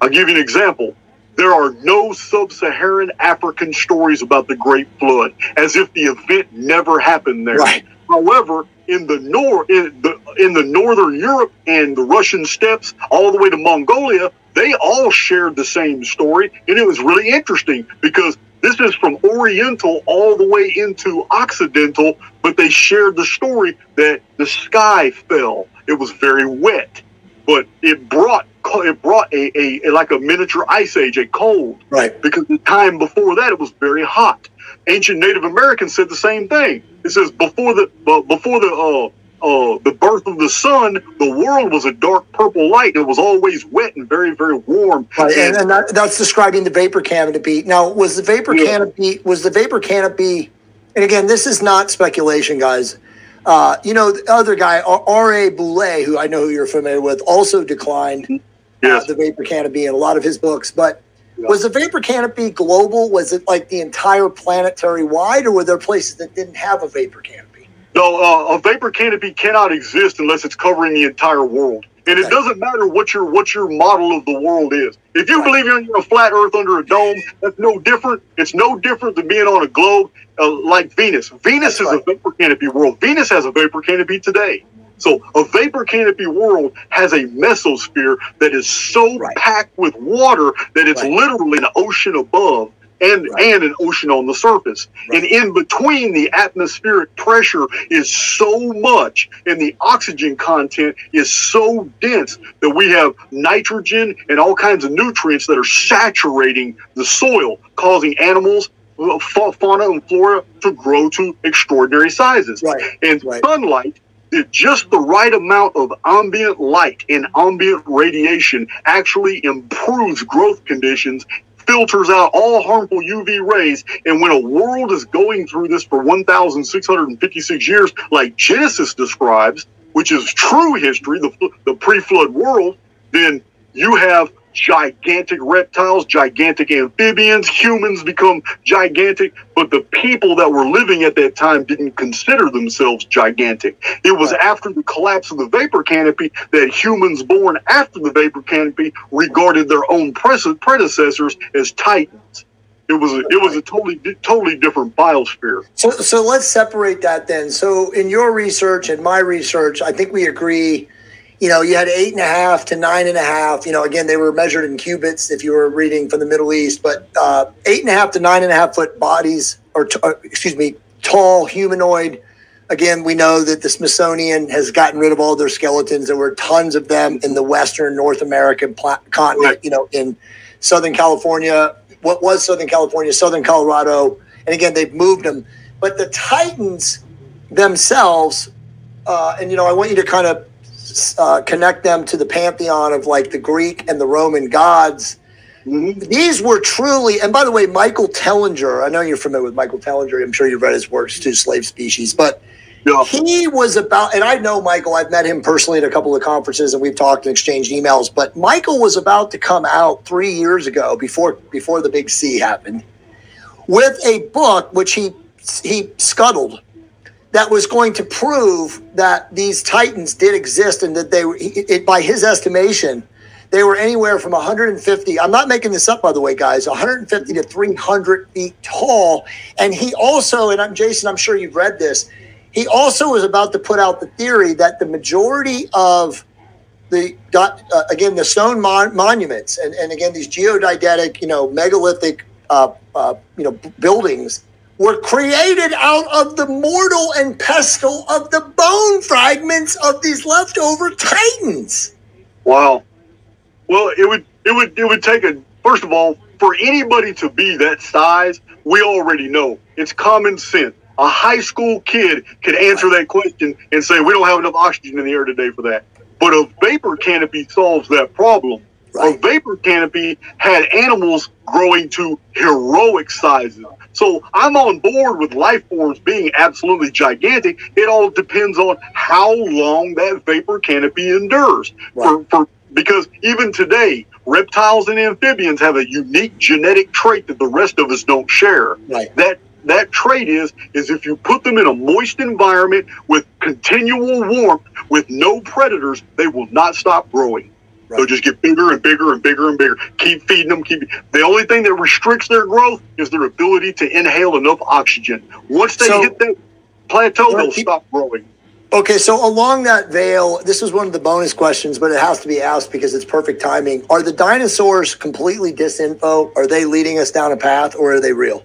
I'll give you an example. There are no sub-Saharan African stories about the Great Flood, as if the event never happened there. Right. However, in the north, in the in the northern Europe and the Russian steppes, all the way to Mongolia, they all shared the same story, and it was really interesting because this is from Oriental all the way into Occidental, but they shared the story that the sky fell. It was very wet, but it brought it brought a, a, like a miniature ice age, a cold. Right. Because the time before that it was very hot. Ancient Native Americans said the same thing. It says before the before the uh, uh, the birth of the sun, the world was a dark purple light. It was always wet and very, very warm. Right, and, and that, that's describing the vapor canopy. Now, was the vapor Yeah. canopy? Was the vapor canopy? And again, this is not speculation, guys. Uh, you know, the other guy, R. A. Boulay, who I know who you're familiar with, also declined uh, the vapor canopy in a lot of his books. But was the vapor canopy global? Was it like the entire planetary wide, or were there places that didn't have a vapor canopy? No, uh, a vapor canopy cannot exist unless it's covering the entire world. And it doesn't matter what your what your model of the world is. If you believe you're in a flat Earth under a dome, that's no different. It's no different than being on a globe uh, like Venus. Venus That's is right. a vapor canopy world. Venus has a vapor canopy today. So a vapor canopy world has a mesosphere that is so Right. packed with water that it's Right. literally an ocean above and Right. and an ocean on the surface. Right. And in between the atmospheric pressure is so much and the oxygen content is so dense that we have nitrogen and all kinds of nutrients that are saturating the soil, causing animals, uh, fa- fauna and flora to grow to extraordinary sizes. Right. And sunlight just the right amount of ambient light and ambient radiation actually improves growth conditions filters out all harmful UV rays. And when a world is going through this for 1,656 years, like Genesis describes, which is true history, the, the pre flood world, then you have gigantic reptiles, gigantic amphibians, humans become gigantic, but the people that were living at that time didn't consider themselves gigantic. It was after the collapse of the vapor canopy that humans born after the vapor canopy regarded their own predecessors as titans. It was a, it was a totally totally different biosphere. So, so let's separate that then. So, in your research and my research, I think we agree. You know, you had eight and a half to nine and a half. You know, again, they were measured in cubits if you were reading from the Middle East, but uh, eight and a half to nine and a half foot bodies, or t- uh, excuse me, tall humanoid. Again, we know that the Smithsonian has gotten rid of all their skeletons. There were tons of them in the Western North American pla- continent. You know, in Southern California, what was Southern California, Southern Colorado, and again, they've moved them. But the Titans themselves, uh, and you know, I want you to kind of uh, connect them to the pantheon of like the Greek and the Roman gods. These were truly, and by the way, Michael Tellinger, I know you're familiar with Michael Tellinger. I'm sure you've read his works too, Slave Species, but Yeah. he was about, and I know Michael, I've met him personally at a couple of conferences and we've talked and exchanged emails, but Michael was about to come out three years ago before, before the big C happened with a book, which he, he scuttled that was going to prove that these titans did exist and that they were, it, by his estimation, they were anywhere from 150. I'm not making this up, by the way, guys. 150 to 300 feet tall. And he also, and I'm Jason. I'm sure you've read this. He also was about to put out the theory that the majority of the uh, again the stone mon- monuments and, and again these geodetic, you know, megalithic, uh, uh, you know, b- buildings were created out of the mortal and pestle of the bone fragments of these leftover titans. Wow. Well, it would it would it would take a first of all for anybody to be that size. We already know it's common sense. A high school kid could answer that question and say we don't have enough oxygen in the air today for that. But a vapor canopy solves that problem. Right. A vapor canopy had animals growing to heroic sizes. So I'm on board with life forms being absolutely gigantic. It all depends on how long that vapor canopy endures. For, for because even today, reptiles and amphibians have a unique genetic trait that the rest of us don't share. Right. That that trait is is if you put them in a moist environment with continual warmth with no predators, they will not stop growing. They'll just get bigger and bigger and bigger and bigger. Keep feeding them. Keep. The only thing that restricts their growth is their ability to inhale enough oxygen. Once they So- hit that plateau, they'll keep- stop growing. Okay, so along that veil, this is one of the bonus questions, but it has to be asked because it's perfect timing. Are the dinosaurs completely disinfo? Are they leading us down a path, or are they real?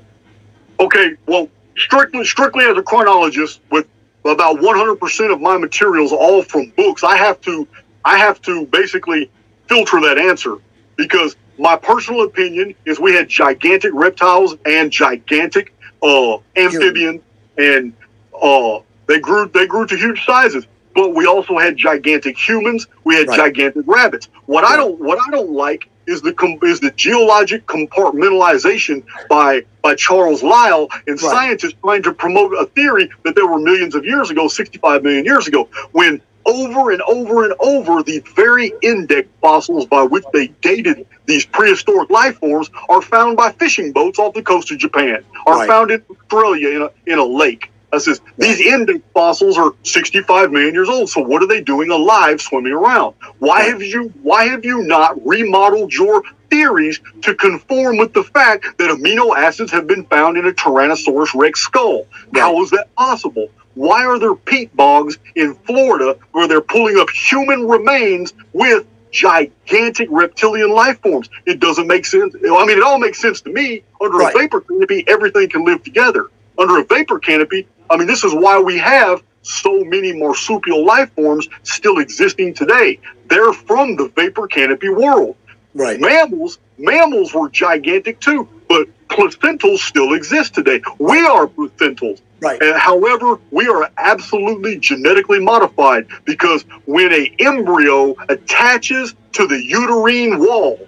Okay, well, strictly strictly as a chronologist, with about 100% of my materials all from books, I have to I have to basically filter that answer because my personal opinion is we had gigantic reptiles and gigantic uh, amphibians, and uh, they grew they grew to huge sizes. But we also had gigantic humans. We had Right. gigantic rabbits. What I don't what I don't like is the com- is the geologic compartmentalization by by Charles Lyell and Right. scientists trying to promote a theory that there were millions of years ago, 65 million years ago, when over and over and over the very index fossils by which they dated these prehistoric life forms are found by fishing boats off the coast of Japan, are Right. found in Australia in a, in a lake. That says these index fossils are 65 million years old. So what are they doing alive swimming around? Why Right. have you why have you not remodeled your theories to conform with the fact that amino acids have been found in a Tyrannosaurus Rex skull? How is that possible? Why are there peat bogs in Florida where they're pulling up human remains with gigantic reptilian life forms? It doesn't make sense. I mean, it all makes sense to me. Under Right. a vapor canopy, everything can live together. Under a vapor canopy, I mean, this is why we have so many marsupial life forms still existing today. They're from the vapor canopy world. Right. Mammals, mammals were gigantic too, but placentals still exist today. We are placentals. Right. Uh, however, we are absolutely genetically modified because when a embryo attaches to the uterine wall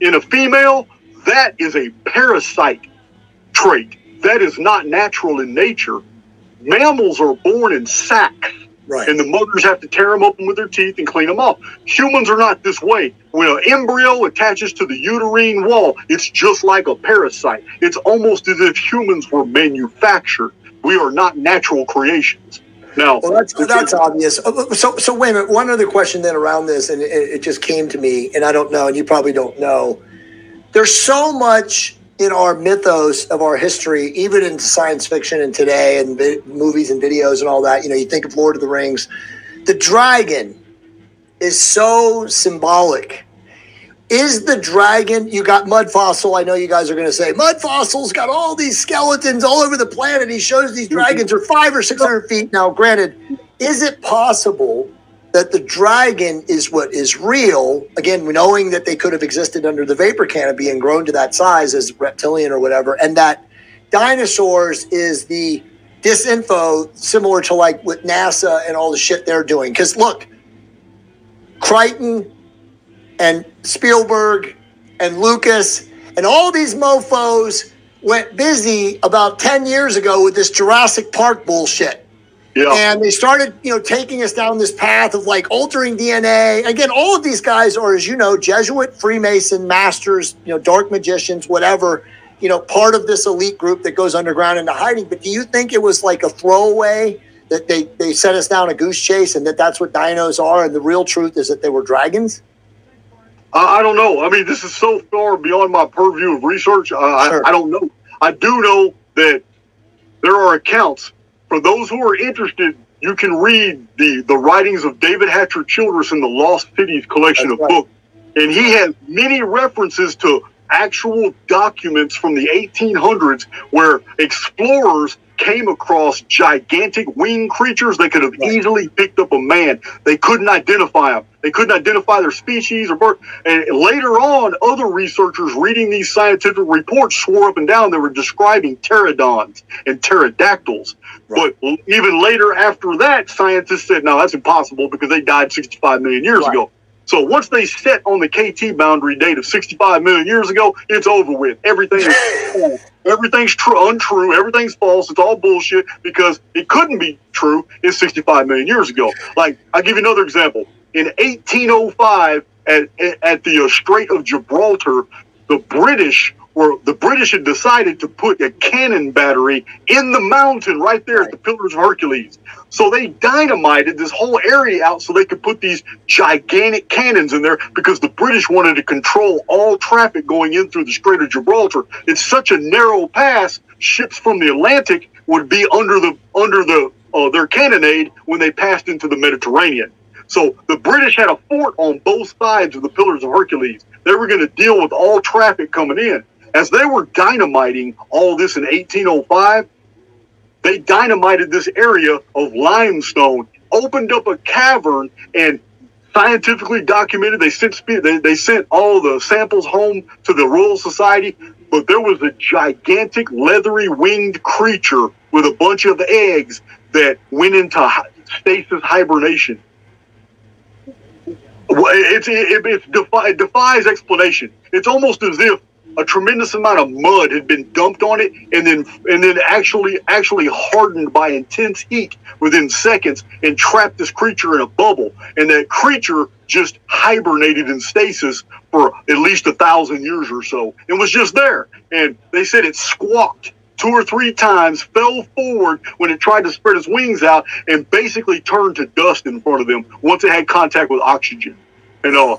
in a female, that is a parasite trait. That is not natural in nature. Mammals are born in sacks Right. and the mothers have to tear them open with their teeth and clean them off. Humans are not this way. When an embryo attaches to the uterine wall, it's just like a parasite. It's almost as if humans were manufactured. We are not natural creations. Now, Well, that's that's obvious. Uh, So, so wait a minute. One other question then around this, and it, it just came to me, and I don't know, and you probably don't know. There's so much in our mythos of our history, even in science fiction and today, and vi- movies and videos and all that. You know, you think of Lord of the Rings. The dragon is so symbolic. Is the dragon, you got Mud Fossil. I know you guys are going to say, Mud Fossil's got all these skeletons all over the planet. He shows these dragons are five or 600 feet. Now, granted, is it possible that the dragon is what is real? Again, knowing that they could have existed under the vapor canopy and grown to that size as reptilian or whatever, and that dinosaurs is the disinfo similar to like what NASA and all the shit they're doing. Because look, Crichton and Spielberg and Lucas and all these mofos went busy about 10 years ago with this Jurassic Park bullshit. Yeah, And they started, you know, taking us down this path of like altering DNA. Again, all of these guys are, as you know, Jesuit, Freemason, masters, you know, dark magicians, whatever, you know, part of this elite group that goes underground into hiding. But do you think it was like a throwaway that they, they set us down a goose chase and that that's what dinos are? And the real truth is that they were dragons? I, I don't know. I mean, this is so far beyond my purview of research. Uh, Sure. I, I don't know. I do know that there are accounts for those who are interested. You can read the the writings of David Hatcher Childress in the Lost Cities collection That's of right. books, and he has many references to actual documents from the 1800s where explorers came across gigantic winged creatures that could have Right. easily picked up a man. They couldn't identify them. They couldn't identify their species or birth. And later on, other researchers reading these scientific reports swore up and down they were describing pterodons and pterodactyls. Right. But even later after that, scientists said, no, that's impossible because they died 65 million years Right. ago. So once they set on the KT boundary date of 65 million years ago, it's over with. Everything is everything's true, untrue. Everything's false. It's all bullshit because it couldn't be true. It's 65 million years ago. Like I'll give you another example. In 1805, at at the uh, Strait of Gibraltar, the British were the British had decided to put a cannon battery in the mountain right there at the Pillars of Hercules. So they dynamited this whole area out so they could put these gigantic cannons in there because the British wanted to control all traffic going in through the Strait of Gibraltar. It's such a narrow pass, ships from the Atlantic would be under the under the uh, their cannonade when they passed into the Mediterranean. So the British had a fort on both sides of the Pillars of Hercules. They were going to deal with all traffic coming in. As they were dynamiting all this in 1805, they dynamited this area of limestone, opened up a cavern, and scientifically documented. They sent they, they sent all the samples home to the Royal Society, but there was a gigantic leathery winged creature with a bunch of eggs that went into stasis hibernation. It's it, it, it defies explanation. It's almost as if a tremendous amount of mud had been dumped on it and then and then actually actually hardened by intense heat within seconds and trapped this creature in a bubble. And that creature just hibernated in stasis for at least a thousand years or so and was just there. And they said it squawked two or three times fell forward when it tried to spread its wings out and basically turned to dust in front of them once it had contact with oxygen. And uh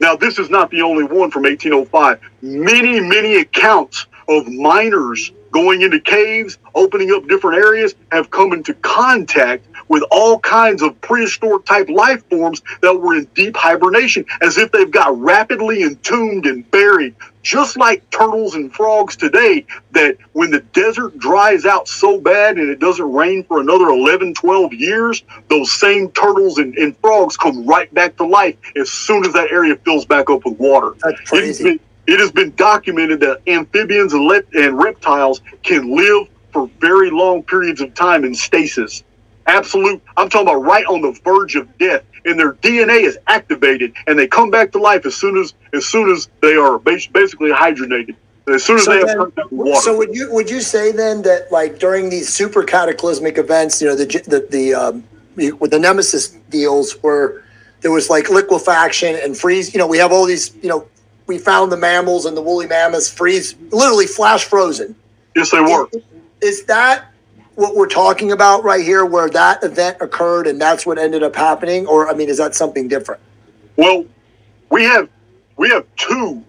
now, this is not the only one from 1805. Many, many accounts of miners going into caves, opening up different areas, have come into contact with all kinds of prehistoric type life forms that were in deep hibernation, as if they've got rapidly entombed and buried, just like turtles and frogs today, that when the desert dries out so bad and it doesn't rain for another 11, 12 years, those same turtles and, and frogs come right back to life as soon as that area fills back up with water. That's crazy. It has been documented that amphibians and, and reptiles can live for very long periods of time in stasis. Absolute, I'm talking about right on the verge of death, and their DNA is activated, and they come back to life as soon as as soon as they are basically hydrogenated. As soon as so they then, have water. So would you would you say then that like during these super cataclysmic events, you know, the the the um, with the Nemesis deals where there was like liquefaction and freeze, you know, we have all these, you know, we found the mammals and the woolly mammoths freeze, literally flash frozen. Yes, they were. Is, is that what we're talking about right here, where that event occurred and that's what ended up happening? Or, I mean, is that something different? Well, we have we have two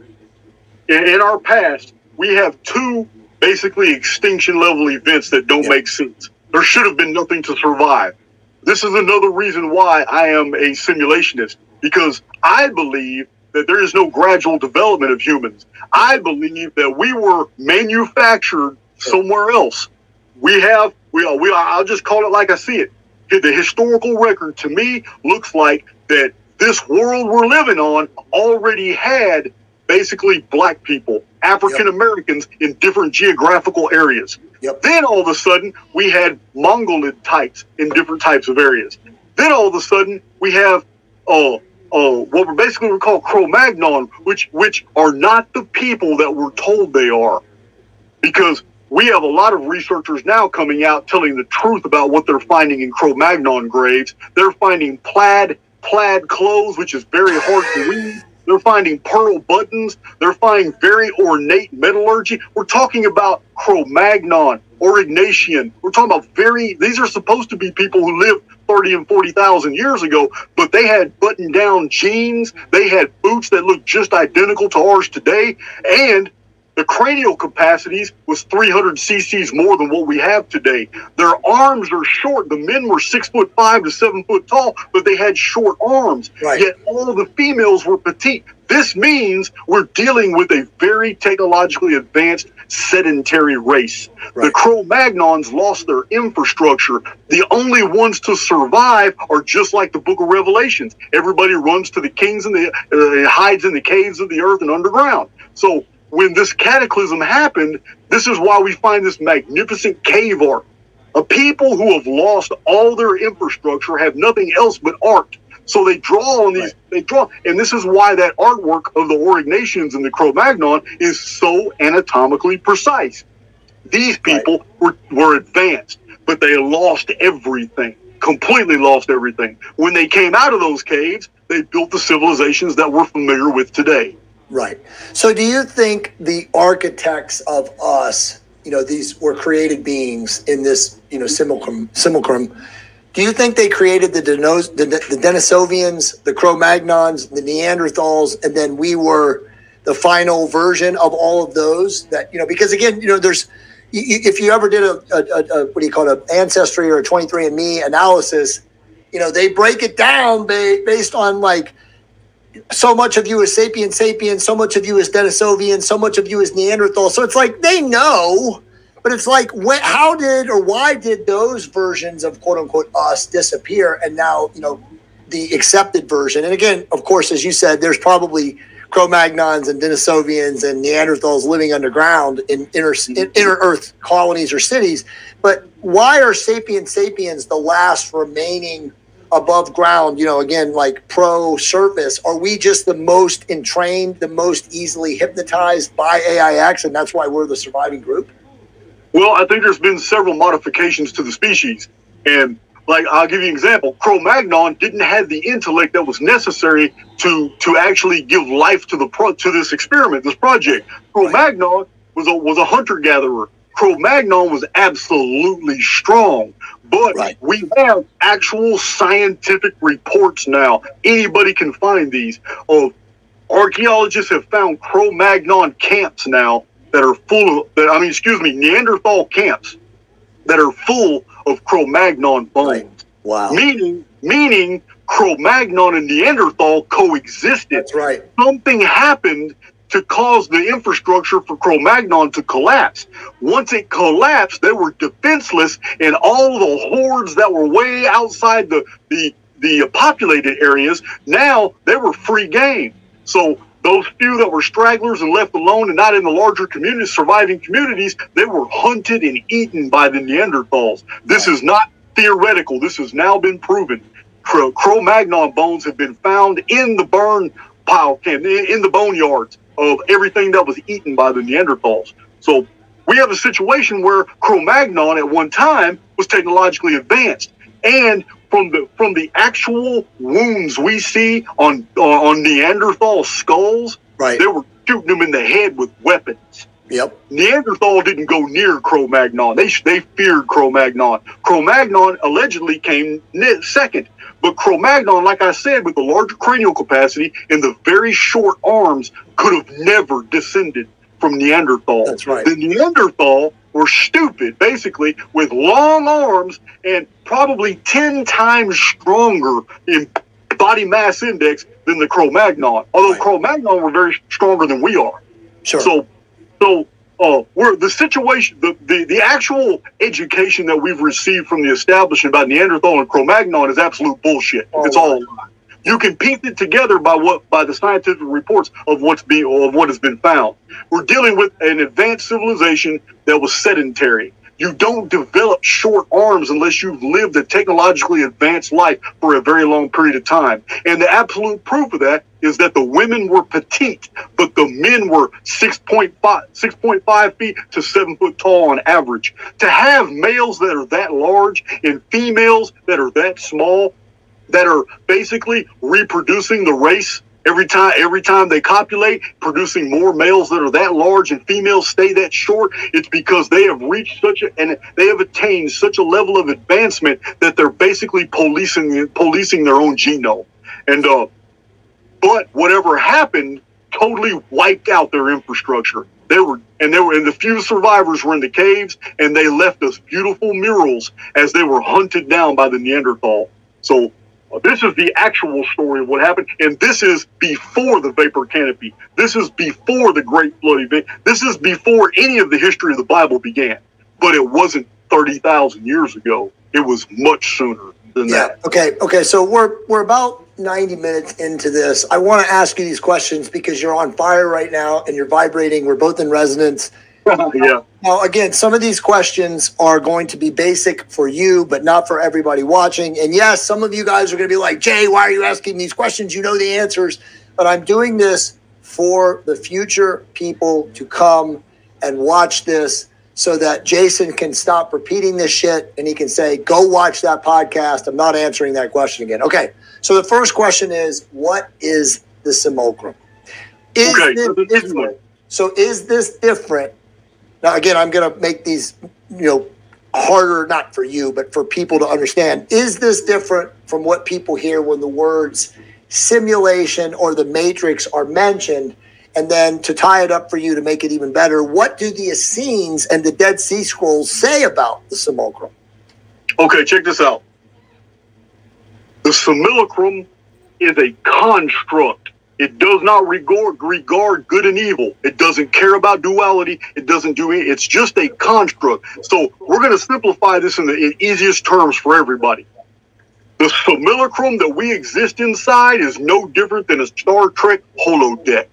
in, in our past. We have two basically extinction level events that don't yeah. make sense. There should have been nothing to survive. This is another reason why I am a simulationist because I believe that there is no gradual development of humans. I believe that we were manufactured somewhere else. We have, we are, we are, I'll just call it like I see it. The historical record to me looks like that this world we're living on already had basically black people, African Americans yep. in different geographical areas. Yep. Then all of a sudden we had Mongolid types in different types of areas. Then all of a sudden we have uh, uh, what we basically we call Cro-Magnon, which which are not the people that we're told they are, because we have a lot of researchers now coming out telling the truth about what they're finding in Cro-Magnon graves. They're finding plaid plaid clothes, which is very hard to read. They're finding pearl buttons. They're finding very ornate metallurgy. We're talking about Cro-Magnon, or Aurignacian. We're talking about very. These are supposed to be people who lived 30 and 40,000 years ago, but they had button down jeans. They had boots that looked just identical to ours today. And the cranial capacities was 300 cc's more than what we have today. Their arms are short. The men were six foot five to seven foot tall, but they had short arms. Right. Yet all of the females were petite. This means we're dealing with a very technologically advanced sedentary race. Right. The Cro-Magnons lost their infrastructure. The only ones to survive are just like the Book of Revelations. Everybody runs to the kings and the uh, hides in the caves of the earth and underground. So when this cataclysm happened, this is why we find this magnificent cave art. A people who have lost all their infrastructure have nothing else but art. So they draw on these, right. they draw, and this is why that artwork of the Aurignacians and the Cro-Magnon is so anatomically precise. These people right. were, were advanced, but they lost everything, completely lost everything. When they came out of those caves, they built the civilizations that we're familiar with today. Right. So do you think the architects of us, you know, these were created beings in this, you know, simulacrum, do you think they created the, Denos, the, the Denisovians, the Cro-Magnons, the Neanderthals, and then we were the final version of all of those? That you know, because again, you know, there's if you ever did a, a, a, what do you call it, an ancestry or a 23andMe analysis, you know, they break it down ba- based on like so much of you is sapien sapien, so much of you is Denisovian, so much of you is Neanderthal. So it's like they know, but it's like when, how did or why did those versions of quote unquote us disappear and now, you know, the accepted version. And again, of course, as you said, there's probably Cro-Magnons and Denisovians and Neanderthals living underground in inner, in mm-hmm. inner Earth colonies or cities. But why are sapiens sapiens the last remaining above ground? You know, again, like pro surface. Are we just the most entrained, the most easily hypnotized by AIX, and that's why we're the surviving group? Well, I think there's been several modifications to the species, and like I'll give you an example. Cro-Magnon didn't have the intellect that was necessary to to actually give life to the pro, to this experiment, this project. Cro-Magnon was a was a hunter gatherer. Cro-Magnon was absolutely strong, but right. we have actual scientific reports now. Anybody can find these. Of archaeologists have found Cro-Magnon camps now that are full of. That, I mean, excuse me, Neanderthal camps that are full of Cro-Magnon bones. Right. Wow. Meaning, meaning Cro-Magnon and Neanderthal coexisted. That's right. Something happened to cause the infrastructure for Cro-Magnon to collapse. Once it collapsed, they were defenseless, and all the hordes that were way outside the the the populated areas now they were free game. So those few that were stragglers and left alone and not in the larger communities, surviving communities, they were hunted and eaten by the Neanderthals. This is not theoretical. This has now been proven. Cro-Magnon bones have been found in the burn pile in the boneyards of everything that was eaten by the Neanderthals. So we have a situation where Cro-Magnon at one time was technologically advanced. And from the from the actual wounds we see on uh, on Neanderthal skulls, right? They were shooting them in the head with weapons. Yep. Neanderthal didn't go near Cro-Magnon. They they feared Cro-Magnon. Cro-Magnon allegedly came second. But Cro-Magnon, like I said, with the larger cranial capacity and the very short arms, could have never descended from Neanderthal. That's right. The Neanderthal were stupid, basically, with long arms and probably 10 times stronger in body mass index than the Cro-Magnon. Although right. Cro-Magnon were very stronger than we are. Sure. So, so uh, we're the situation, the, the, the actual education that we've received from the establishment about Neanderthal and Cro-Magnon is absolute bullshit. Oh, it's all you can piece it together by what by the scientific reports of what's being of what has been found. We're dealing with an advanced civilization that was sedentary. You don't develop short arms unless you've lived a technologically advanced life for a very long period of time. And the absolute proof of that is that the women were petite, but the men were 6.5, 6.5 feet to 7 foot tall on average. To have males that are that large and females that are that small that are basically reproducing the race every time every time they copulate producing more males that are that large and females stay that short it's because they have reached such a and they have attained such a level of advancement that they're basically policing policing their own genome. And uh but whatever happened totally wiped out their infrastructure. They were and they were and the few survivors were in the caves and they left us beautiful murals as they were hunted down by the neanderthal. So Uh, this is the actual story of what happened, and this is before the vapor canopy. This is before the Great Flood event. This is before any of the history of the Bible began. But it wasn't thirty thousand years ago. It was much sooner than yeah. that. Okay. Okay. So we're we're about ninety minutes into this. I want to ask you these questions because you're on fire right now and you're vibrating. We're both in resonance. yeah. Now, again, some of these questions are going to be basic for you, but not for everybody watching. And yes, some of you guys are going to be like, Jay, why are you asking these questions? You know the answers. But I'm doing this for the future people to come and watch this so that Jason can stop repeating this shit and he can say, go watch that podcast. I'm not answering that question again. Okay. So the first question is, what is the simulacrum? Is okay. this different? So is this different now, again, I'm going to make these, you know, harder, not for you, but for people to understand. Is this different from what people hear when the words simulation or the matrix are mentioned? And then to tie it up for you to make it even better, what do the Essenes and the Dead Sea Scrolls say about the simulacrum? Okay, check this out. The simulacrum is a construct. It does not regard, regard good and evil. It doesn't care about duality. It doesn't do it. It's just a construct. So we're going to simplify this in the in easiest terms for everybody. The simulacrum that we exist inside is no different than a Star Trek holodeck.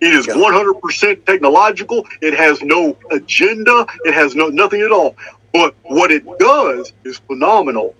It is 100% technological. It has no agenda. It has no nothing at all. But what it does is phenomenal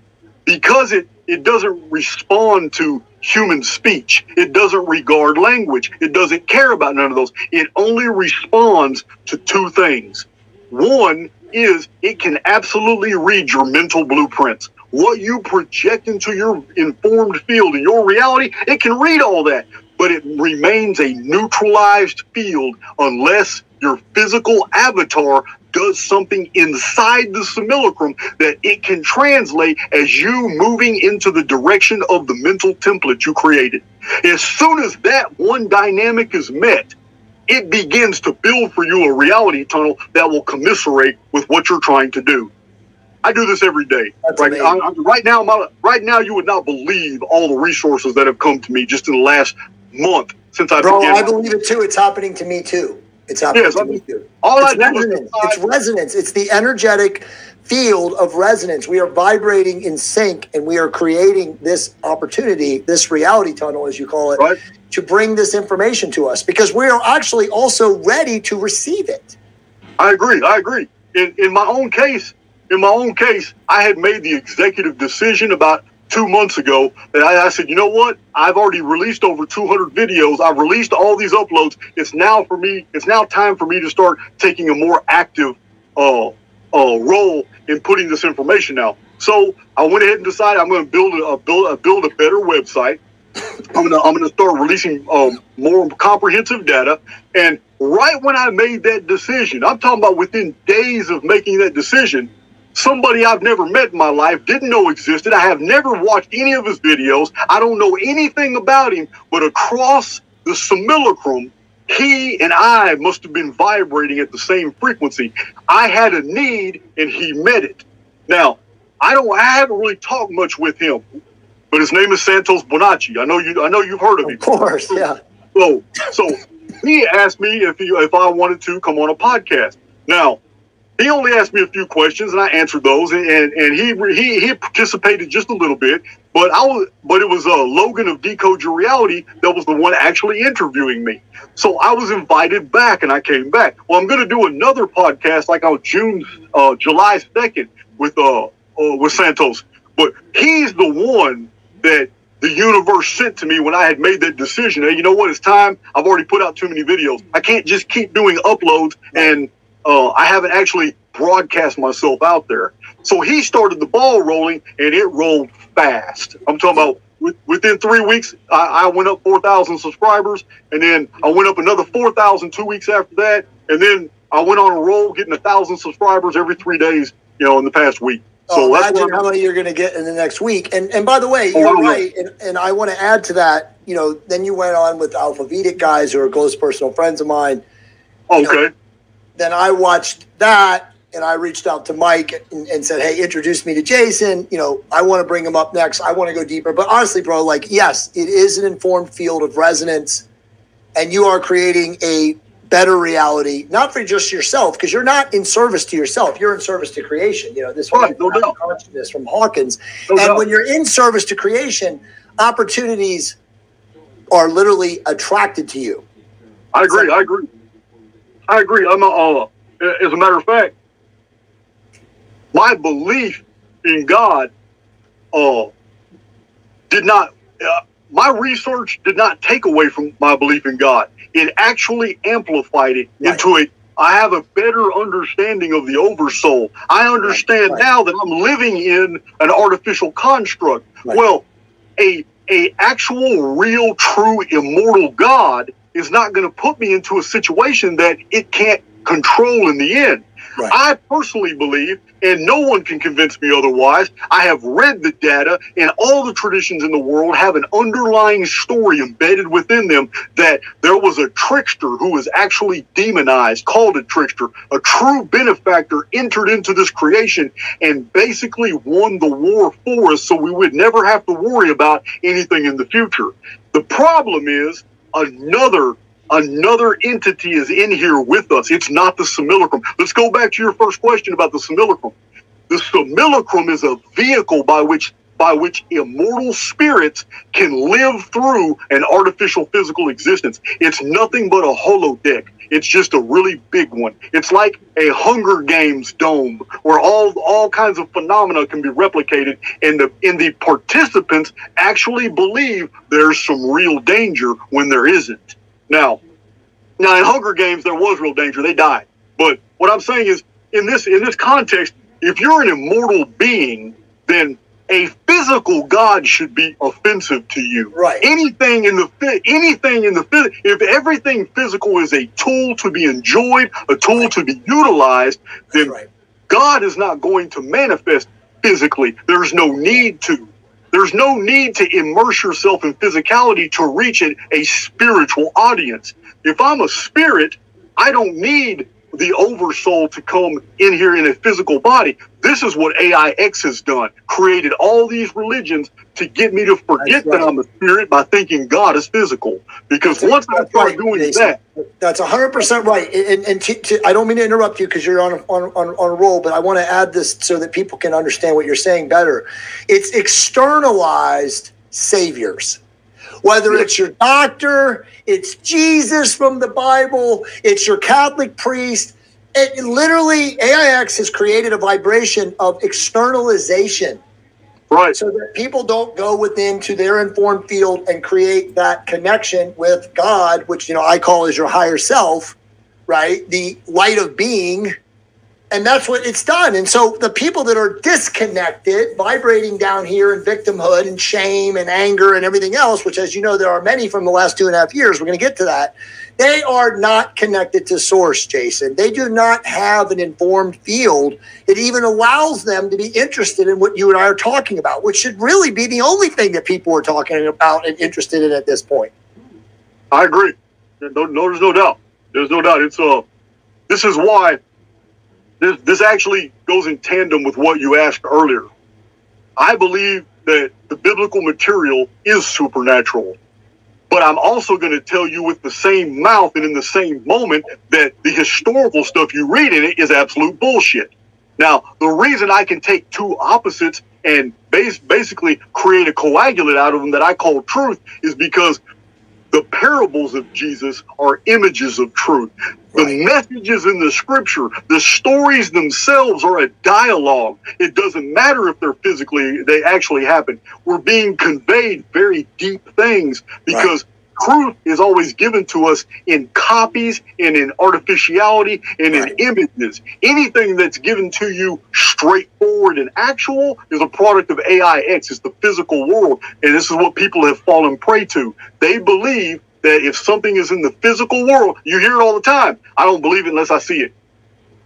because it, it doesn't respond to human speech. It doesn't regard language. It doesn't care about none of those. It only responds to two things. One is it can absolutely read your mental blueprints. What you project into your informed field in your reality, it can read all that, but it remains a neutralized field unless your physical avatar does something inside the simulacrum that it can translate as you moving into the direction of the mental template you created. As soon as that one dynamic is met, it begins to build for you a reality tunnel that will commiserate with what you're trying to do. I do this every day. Right. I, I- right now, my, right now, you would not believe all the resources that have come to me just in the last month since I Bro, began. I believe it too. It's happening to me too. It's happening Yes, to I me mean, too. all it's I resonance. It's resonance. It's the energetic field of resonance. We are vibrating in sync and we are creating this opportunity, this reality tunnel, as you call it, Right. to bring this information to us because we are actually also ready to receive it. I agree. I agree. In in my own case, in my own case, I had made the executive decision about two months ago that I, I said, you know what? I've already released over 200 videos. I've released all these uploads. It's now for me. It's now time for me to start taking a more active uh, uh, role in putting this information out. So I went ahead and decided I'm going to build a, build a build a better website. I'm gonna I'm gonna start releasing um, more comprehensive data. And right when I made that decision, I'm talking about within days of making that decision, somebody I've never met in my life didn't know existed. I have never watched any of his videos. I don't know anything about him, but across the simulacrum, he and I must have been vibrating at the same frequency. I had a need and he met it. Now, I don't I haven't really talked much with him, but his name is Santos Bonacci. I know you I know you've heard of him. Of course, yeah. So, so he asked me if he, if I wanted to come on a podcast. Now, he only asked me a few questions, and I answered those, and and, and he he he participated just a little bit. But I was, but it was uh, Logan of Decode Your Reality that was the one actually interviewing me. So I was invited back, and I came back. Well, I'm going to do another podcast like on June, uh, July second with uh, uh with Santos. But he's the one that the universe sent to me when I had made that decision. Hey, you know what? It's time. I've already put out too many videos. I can't just keep doing uploads and uh, I haven't actually broadcast myself out there. So he started the ball rolling and it rolled fast. I'm talking about within three weeks, I, I went up 4,000 subscribers and then I went up another 4,000 two weeks after that. And then I went on a roll getting a thousand subscribers every three days, you know, in the past week. So oh, that's imagine how many you're going to get in the next week. And and by the way, Oh, you're know. right. And, and I want to add to that. You know, then you went on with Alpha Vedic guys who are close personal friends of mine. okay. Then I watched that and I reached out to Mike and, and said, "Hey, introduce me to Jason. You know, I want to bring him up next. I want to go deeper." But honestly, bro, like, yes, it is an informed field of resonance, and you are creating a better reality, not for just yourself, because you're not in service to yourself. You're in service to creation. You know, this oh, Right, no doubt. consciousness from Hawkins. No and doubt. when you're in service to creation, opportunities are literally attracted to you. I agree. I agree. I agree. I'm a, uh, as a matter of fact, my belief in God uh, did not. Uh, my research did not take away from my belief in God. It actually amplified it Right. into a. I have a better understanding of the oversoul. I understand Right. now that I'm living in an artificial construct. Well, a a actual, real, true, immortal God is not going to put me into a situation that it can't control in the end. Right. I personally believe, and no one can convince me otherwise, I have read the data, and all the traditions in the world have an underlying story embedded within them that there was a trickster who was actually demonized, called a trickster. A true benefactor entered into this creation and basically won the war for us so we would never have to worry about anything in the future. The problem is another another entity is in here with us. It's not the simulacrum. Let's go back to your first question about the simulacrum. The simulacrum is a vehicle by which by which immortal spirits can live through an artificial physical existence. It's nothing but a holodeck. It's just a really big one. It's like a Hunger Games dome where all all kinds of phenomena can be replicated and the and the participants actually believe there's some real danger when there isn't. Now, now in Hunger Games there was real danger. They died. But what I'm saying is in this in this context, if you're an immortal being, then a physical god should be offensive to you. Right. Anything in the anything in the if everything physical is a tool to be enjoyed, a tool to be utilized, then right. God is not going to manifest physically. There's no need to. There's no need to immerse yourself in physicality to reach a spiritual audience. If I'm a spirit, I don't need the oversoul to come in here in a physical body. This is what AIX has done. Created all these religions to get me to forget right. that I'm a spirit by thinking God is physical. Because That's- once I start right, doing Jason. that, That's 100% right. And, and to, to, I don't mean to interrupt you because you're on, on, on, on a roll, but I want to add this so that people can understand what you're saying better. It's externalized saviors. Whether it's your doctor, it's Jesus from the Bible, it's your Catholic priest. It literally, AIX has created a vibration of externalization right? so that people don't go within to their informed field and create that connection with God, which you know I call as your higher self, right? The light of being. And that's what it's done. And so the people that are disconnected, vibrating down here in victimhood and shame and anger and everything else, which, as you know, there are many from the last two and a half years, we're going to get to that. They are not connected to source, Jason. They do not have an informed field that even allows them to be interested in what you and I are talking about, which should really be the only thing that people are talking about and interested in at this point. I agree. No, no, there's no doubt. There's no doubt. It's uh, this is why this this actually goes in tandem with what you asked earlier. I believe that the biblical material is supernatural, but I'm also going to tell you with the same mouth and in the same moment that the historical stuff you read in it is absolute bullshit. Now, the reason I can take two opposites and base, basically create a coagulate out of them that I call truth is because the parables of Jesus are images of truth. The messages in the scripture, the stories themselves are a dialogue. It doesn't matter if they're physically, they actually happen. We're being conveyed very deep things because truth is always given to us in copies and in artificiality and Right. in images. Anything that's given to you straightforward and actual is a product of AIX. It's the physical world. And this is what people have fallen prey to. They believe that if something is in the physical world, you hear it all the time. I don't believe it unless I see it.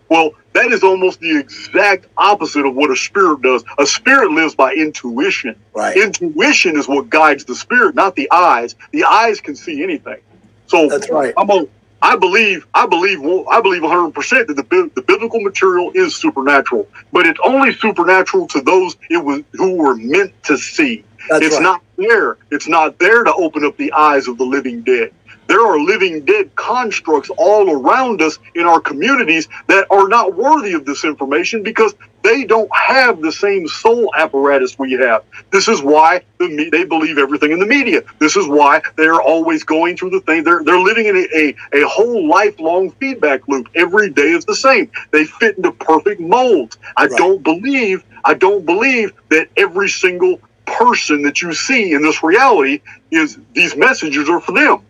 Well, that is almost the exact opposite of what a spirit does. A spirit lives by intuition. Right. Intuition is what guides the spirit, not the eyes. The eyes can see anything. So That's right. I'm a, I believe, I believe, I believe 100 percent that the the biblical material is supernatural, but it's only supernatural to those it was who were meant to see. That's it's right. not there. It's not there to open up the eyes of the living dead. There are living dead constructs all around us in our communities that are not worthy of this information because they don't have the same soul apparatus we have. This is why the me- they believe everything in the media. This is why they're always going through the thing. They're they're living in a, a, a whole lifelong feedback loop. Every day is the same. They fit into perfect molds. I Right. don't believe I don't believe that every single person that you see in this reality is these messages are for them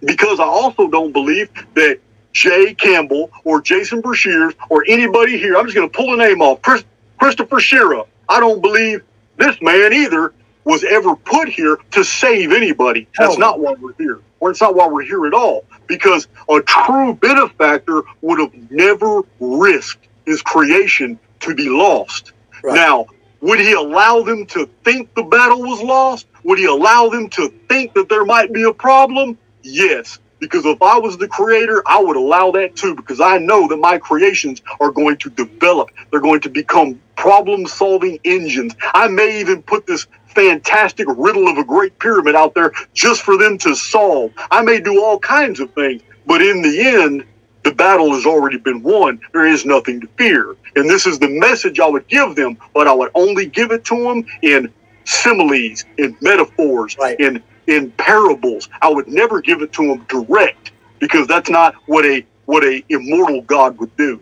because I also don't believe that Jay Campbell or Jason Breshears or anybody here, I'm just going to pull a name off, Chris, Christopher Shira. I don't believe this man either was ever put here to save anybody. That's Hell not why we're here. Or it's not why we're here at all. Because a true benefactor would have never risked his creation to be lost. Right. Now, would he allow them to think the battle was lost? Would he allow them to think that there might be a problem? Yes. Because if I was the creator, I would allow that too, because I know that my creations are going to develop. They're going to become problem solving engines. I may even put this fantastic riddle of a great pyramid out there just for them to solve. I may do all kinds of things, but in the end, the battle has already been won. There is nothing to fear. And this is the message I would give them, but I would only give it to them in similes, in metaphors, Right. in in parables. I would never give it to them direct because that's not what a what a immortal God would do.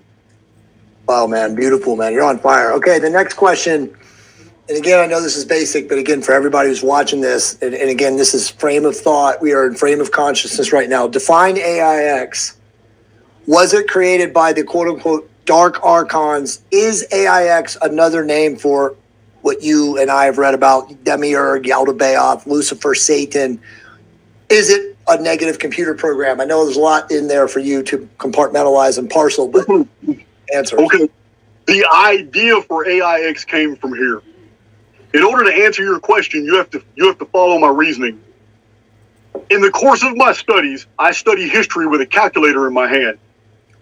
Wow, man, beautiful, man. You're on fire. Okay, the next question, and again, I know this is basic, but again, for everybody who's watching this, and, and again, this is frame of thought. We are in frame of consciousness right now. Define AIX. Was it created by the quote unquote dark archons? Is AIX another name for what you and I have read about Demiurge, Yaldabaoth, Lucifer, Satan? Is it a negative computer program? I know there's a lot in there for you to compartmentalize and parcel, but answer. Okay. The idea for AIX came from here. In order to answer your question, you have to you have to follow my reasoning. In the course of my studies, I study history with a calculator in my hand.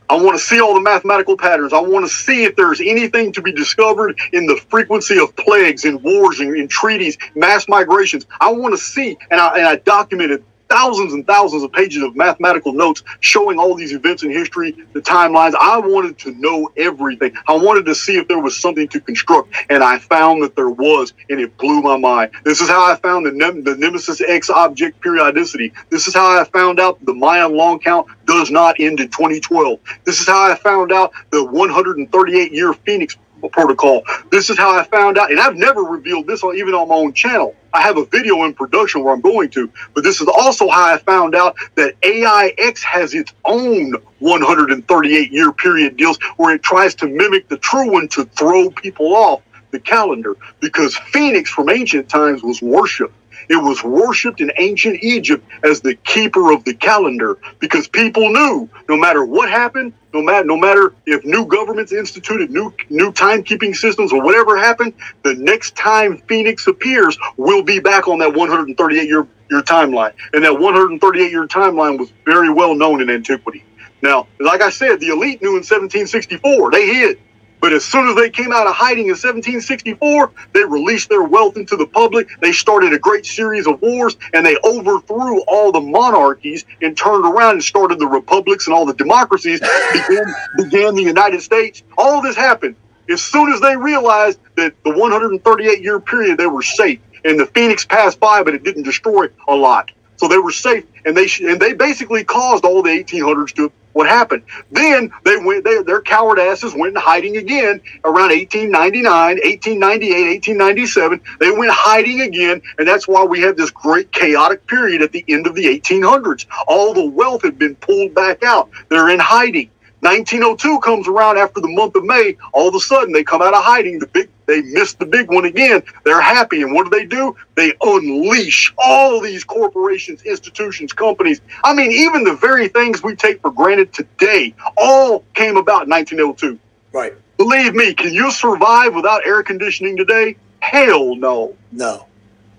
I want to see all the mathematical patterns. I want to see if there's anything to be discovered in the frequency of plagues and wars and, and treaties, mass migrations. I want to see, and I, and I documented thousands and thousands of pages of mathematical notes showing all these events in history, the timelines. I wanted to know everything. I wanted to see if there was something to construct, and I found that there was, and it blew my mind. This is how I found the, Nem- the Nemesis X object periodicity. This is how I found out the Mayan long count does not end in 2012. This is how I found out the 138 year Phoenix protocol. This is how I found out, and I've never revealed this on even on my own channel. I have a video in production where I'm going to, but this is also how I found out that AIX has its own 138 year period deals where it tries to mimic the true one to throw people off the calendar because Phoenix from ancient times was worshipped. It was worshipped in ancient Egypt as the keeper of the calendar because people knew no matter what happened, no matter no matter if new governments instituted new new timekeeping systems or whatever happened, the next time Phoenix appears, we'll be back on that 138 year year timeline. And that 138 year timeline was very well known in antiquity. Now, like I said, the elite knew in 1764. They hid. But as soon as they came out of hiding in 1764, they released their wealth into the public. They started a great series of wars and they overthrew all the monarchies and turned around and started the republics and all the democracies, began, began the United States. All this happened as soon as they realized that the 138 year period they were safe and the Phoenix passed by, but it didn't destroy a lot. So they were safe, and they sh- and they basically caused all the 1800s to what happened. Then they went, they, their coward asses went hiding again around 1899, 1898, 1897. They went hiding again, and that's why we have this great chaotic period at the end of the 1800s. All the wealth had been pulled back out. They're in hiding. 1902 comes around after the month of May. All of a sudden, they come out of hiding. The big, they missed the big one again. They're happy, and what do they do? They unleash all these corporations, institutions, companies. I mean, even the very things we take for granted today all came about in 1902. Right. Believe me, can you survive without air conditioning today? Hell no. No.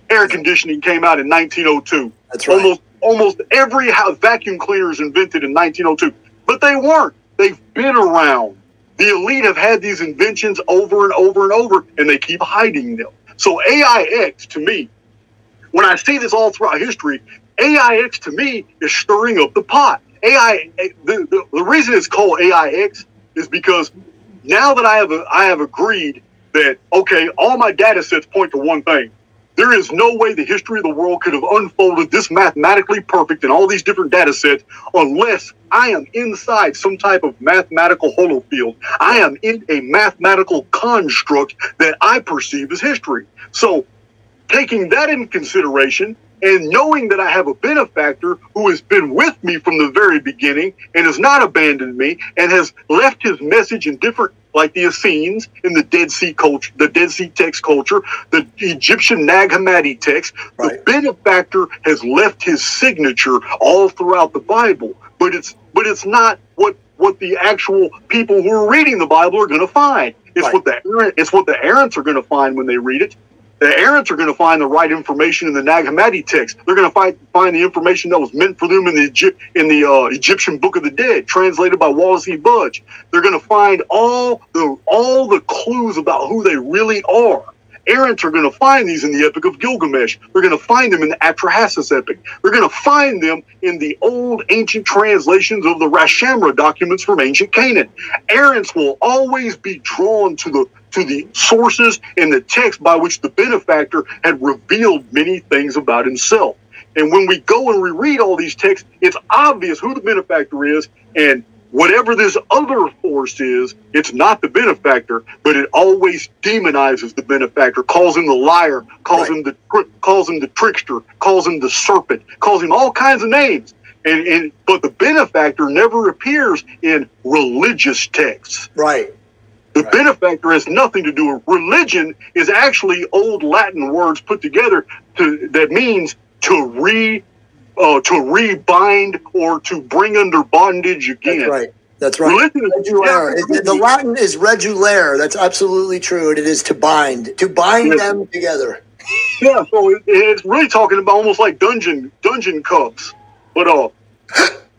Air conditioning came out in 1902. That's right. Almost almost every vacuum cleaner is invented in 1902, but they weren't. They've been around. The elite have had these inventions over and over and over, and they keep hiding them. So AIX to me, when I see this all throughout history, AIX to me is stirring up the pot. AI, eh, the, the, the reason it's called AIX is because now that I have a, I have agreed that okay, all my data sets point to one thing. There is no way the history of the world could have unfolded this mathematically perfect in all these different data sets unless I am inside some type of mathematical holofield. I am in a mathematical construct that I perceive as history. So, taking that in consideration and knowing that I have a benefactor who has been with me from the very beginning and has not abandoned me and has left his message in different like the Essenes in the Dead Sea culture, the Dead Sea text culture, the Egyptian Nag Hammadi text. Right. The benefactor has left his signature all throughout the Bible, but it's but it's not what what the actual people who are reading the Bible are going to find. It's Right. what the it's what the errants are going to find when they read it. The errants are going to find the right information in the Nag Hammadi text. They're going to find find the information that was meant for them in the Egypt, in the uh, Egyptian Book of the Dead, translated by Wallis E. Budge. They're going to find all the all the clues about who they really are. Errants are going to find these in the Epic of Gilgamesh. They're going to find them in the Atrahasis epic. They're going to find them in the old ancient translations of the Ras Shamra documents from ancient Canaan. Errants will always be drawn to the to the sources and the text by which the benefactor had revealed many things about himself. And when we go and reread all these texts, it's obvious who the benefactor is and whatever this other force is, it's not the benefactor, but it always demonizes the benefactor, calls him the liar, calls Right. him the calls him the trickster, calls him the serpent, calls him all kinds of names. And, and but the benefactor never appears in religious texts. Right. The Right. benefactor has nothing to do with religion. Is actually old Latin words put together to that means to re uh, to rebind or to bring under bondage again. That's right. That's right. Regulare. It- The Latin is regulare. That's absolutely true. And it is to bind, to bind Yes. them together. Yeah, so it, it's really talking about almost like dungeon dungeon cubs, But uh,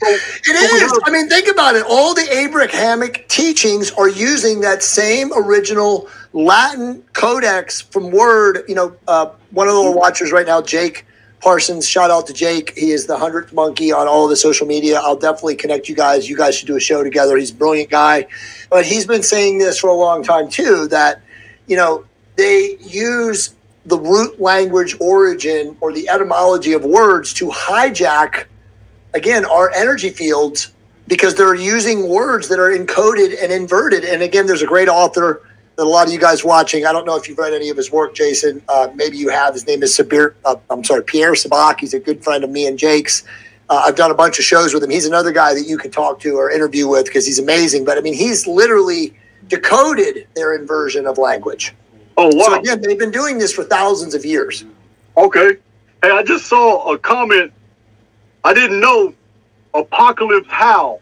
It is. I mean, think about it. All the Abrahamic teachings are using that same original Latin codex from Word. You know, uh, one of the watchers right now, Jake Parsons. Shout out to Jake. He is the hundredth monkey on all the social media. I'll definitely connect you guys. You guys should do a show together. He's a brilliant guy, but he's been saying this for a long time too. That you know they use the root language origin or the etymology of words to hijack again our energy fields because they're using words that are encoded and inverted. And again there's a great author that a lot of you guys watching i don't know if you've read any of his work jason uh, maybe you have. His name is Sabir, uh, i'm sorry pierre sabak. He's a good friend of me and jake's. Uh, i've done a bunch of shows with him. He's another guy that you can talk to or interview with because he's amazing. But i mean he's literally decoded their inversion of language. Oh wow, so again they've been doing this for thousands of years. Okay. Hey, I just saw a comment. I didn't know Apocalypse How.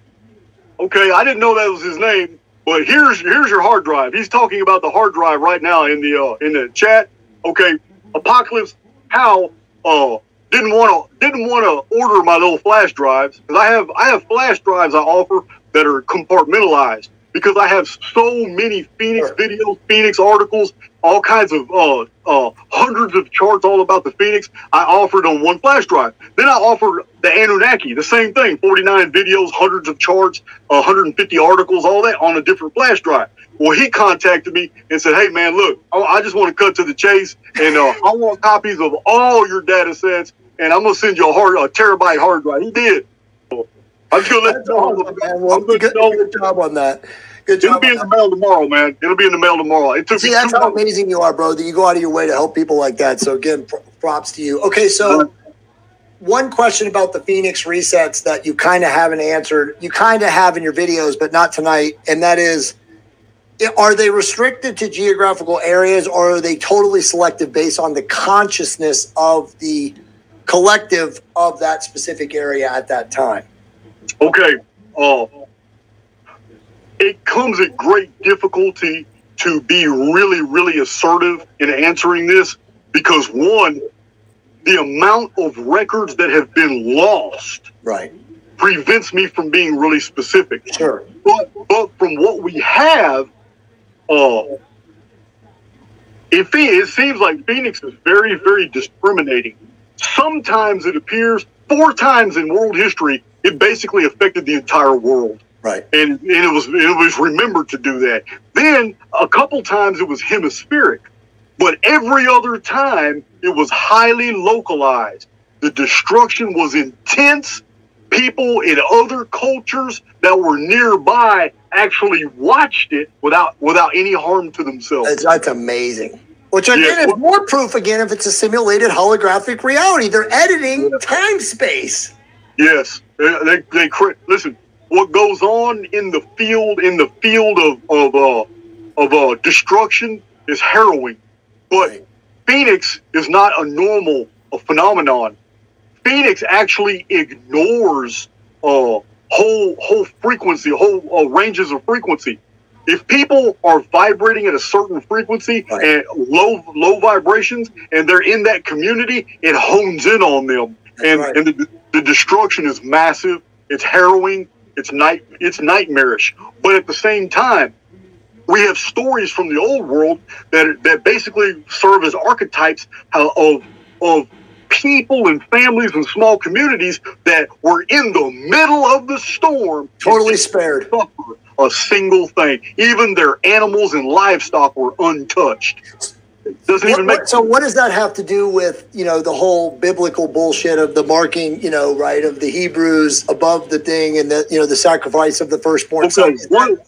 Okay, I didn't know that was his name. But here's here's your hard drive. He's talking about the hard drive right now in the uh, in the chat. Okay, Apocalypse How uh didn't want to didn't want to order my little flash drives because I have I have flash drives I offer that are compartmentalized because I have so many Phoenix Sure. videos, Phoenix articles, all kinds of uh, uh, hundreds of charts all about the Phoenix. I offered on one flash drive. Then I offered the Anunnaki, the same thing, 49 videos, hundreds of charts, 150 articles, all that on a different flash drive. Well, he contacted me and said, "Hey, man, look, I, just want to cut to the chase, and uh, I want copies of all your data sets, and I'm gonna send you a hard, a terabyte hard drive." He did. I'm just gonna let That's you know. awesome, man. Well, I'm good, know- good job on that. Good It'll be in the mail tomorrow, man. It'll be in the mail tomorrow. It took See, that's how months. amazing you are, bro. That you go out of your way to help people like that. So again, props to you. Okay, so one question about the Phoenix resets that you kind of haven't answered. You kind of have in your videos, but not tonight, and that is. Are they restricted to geographical areas or are they totally selective based on the consciousness of the collective of that specific area at that time? Okay. Uh, it comes at great difficulty to be really, really assertive in answering this because one, the amount of records that have been lost Right. prevents me from being really specific. Sure. But but from what we have, uh, it, it seems like Phoenix is very, very discriminating. Sometimes it appears four times in world history, it basically affected the entire world Right. and, and it was it was remembered to do that. Then a couple times it was hemispheric, but every other time it was highly localized. The destruction was intense. People in other cultures that were nearby actually watched it without without any harm to themselves. That's, that's amazing. Which again Yeah. is more proof again if it's a simulated holographic reality. They're editing time space. Yes, they, they, they listen. What goes on in the field in the field of of uh, of uh, destruction is harrowing, but Phoenix is not a normal uh, phenomenon. Phoenix actually ignores uh, whole whole frequency, whole uh, ranges of frequency. If people are vibrating at a certain frequency Right. and low low vibrations, and they're in that community, it hones in on them, and right. and the, the destruction is massive. It's harrowing. It's night. It's nightmarish. But at the same time, we have stories from the old world that that basically serve as archetypes of of people and families and small communities that were in the middle of the storm Totally spared. suffer a single thing. Even their animals and livestock were untouched. Doesn't What- even what- make so what does that have to do with you know the whole biblical bullshit of the marking you know right of the Hebrews above the thing and the you know the sacrifice of the firstborn? Okay, Is that one,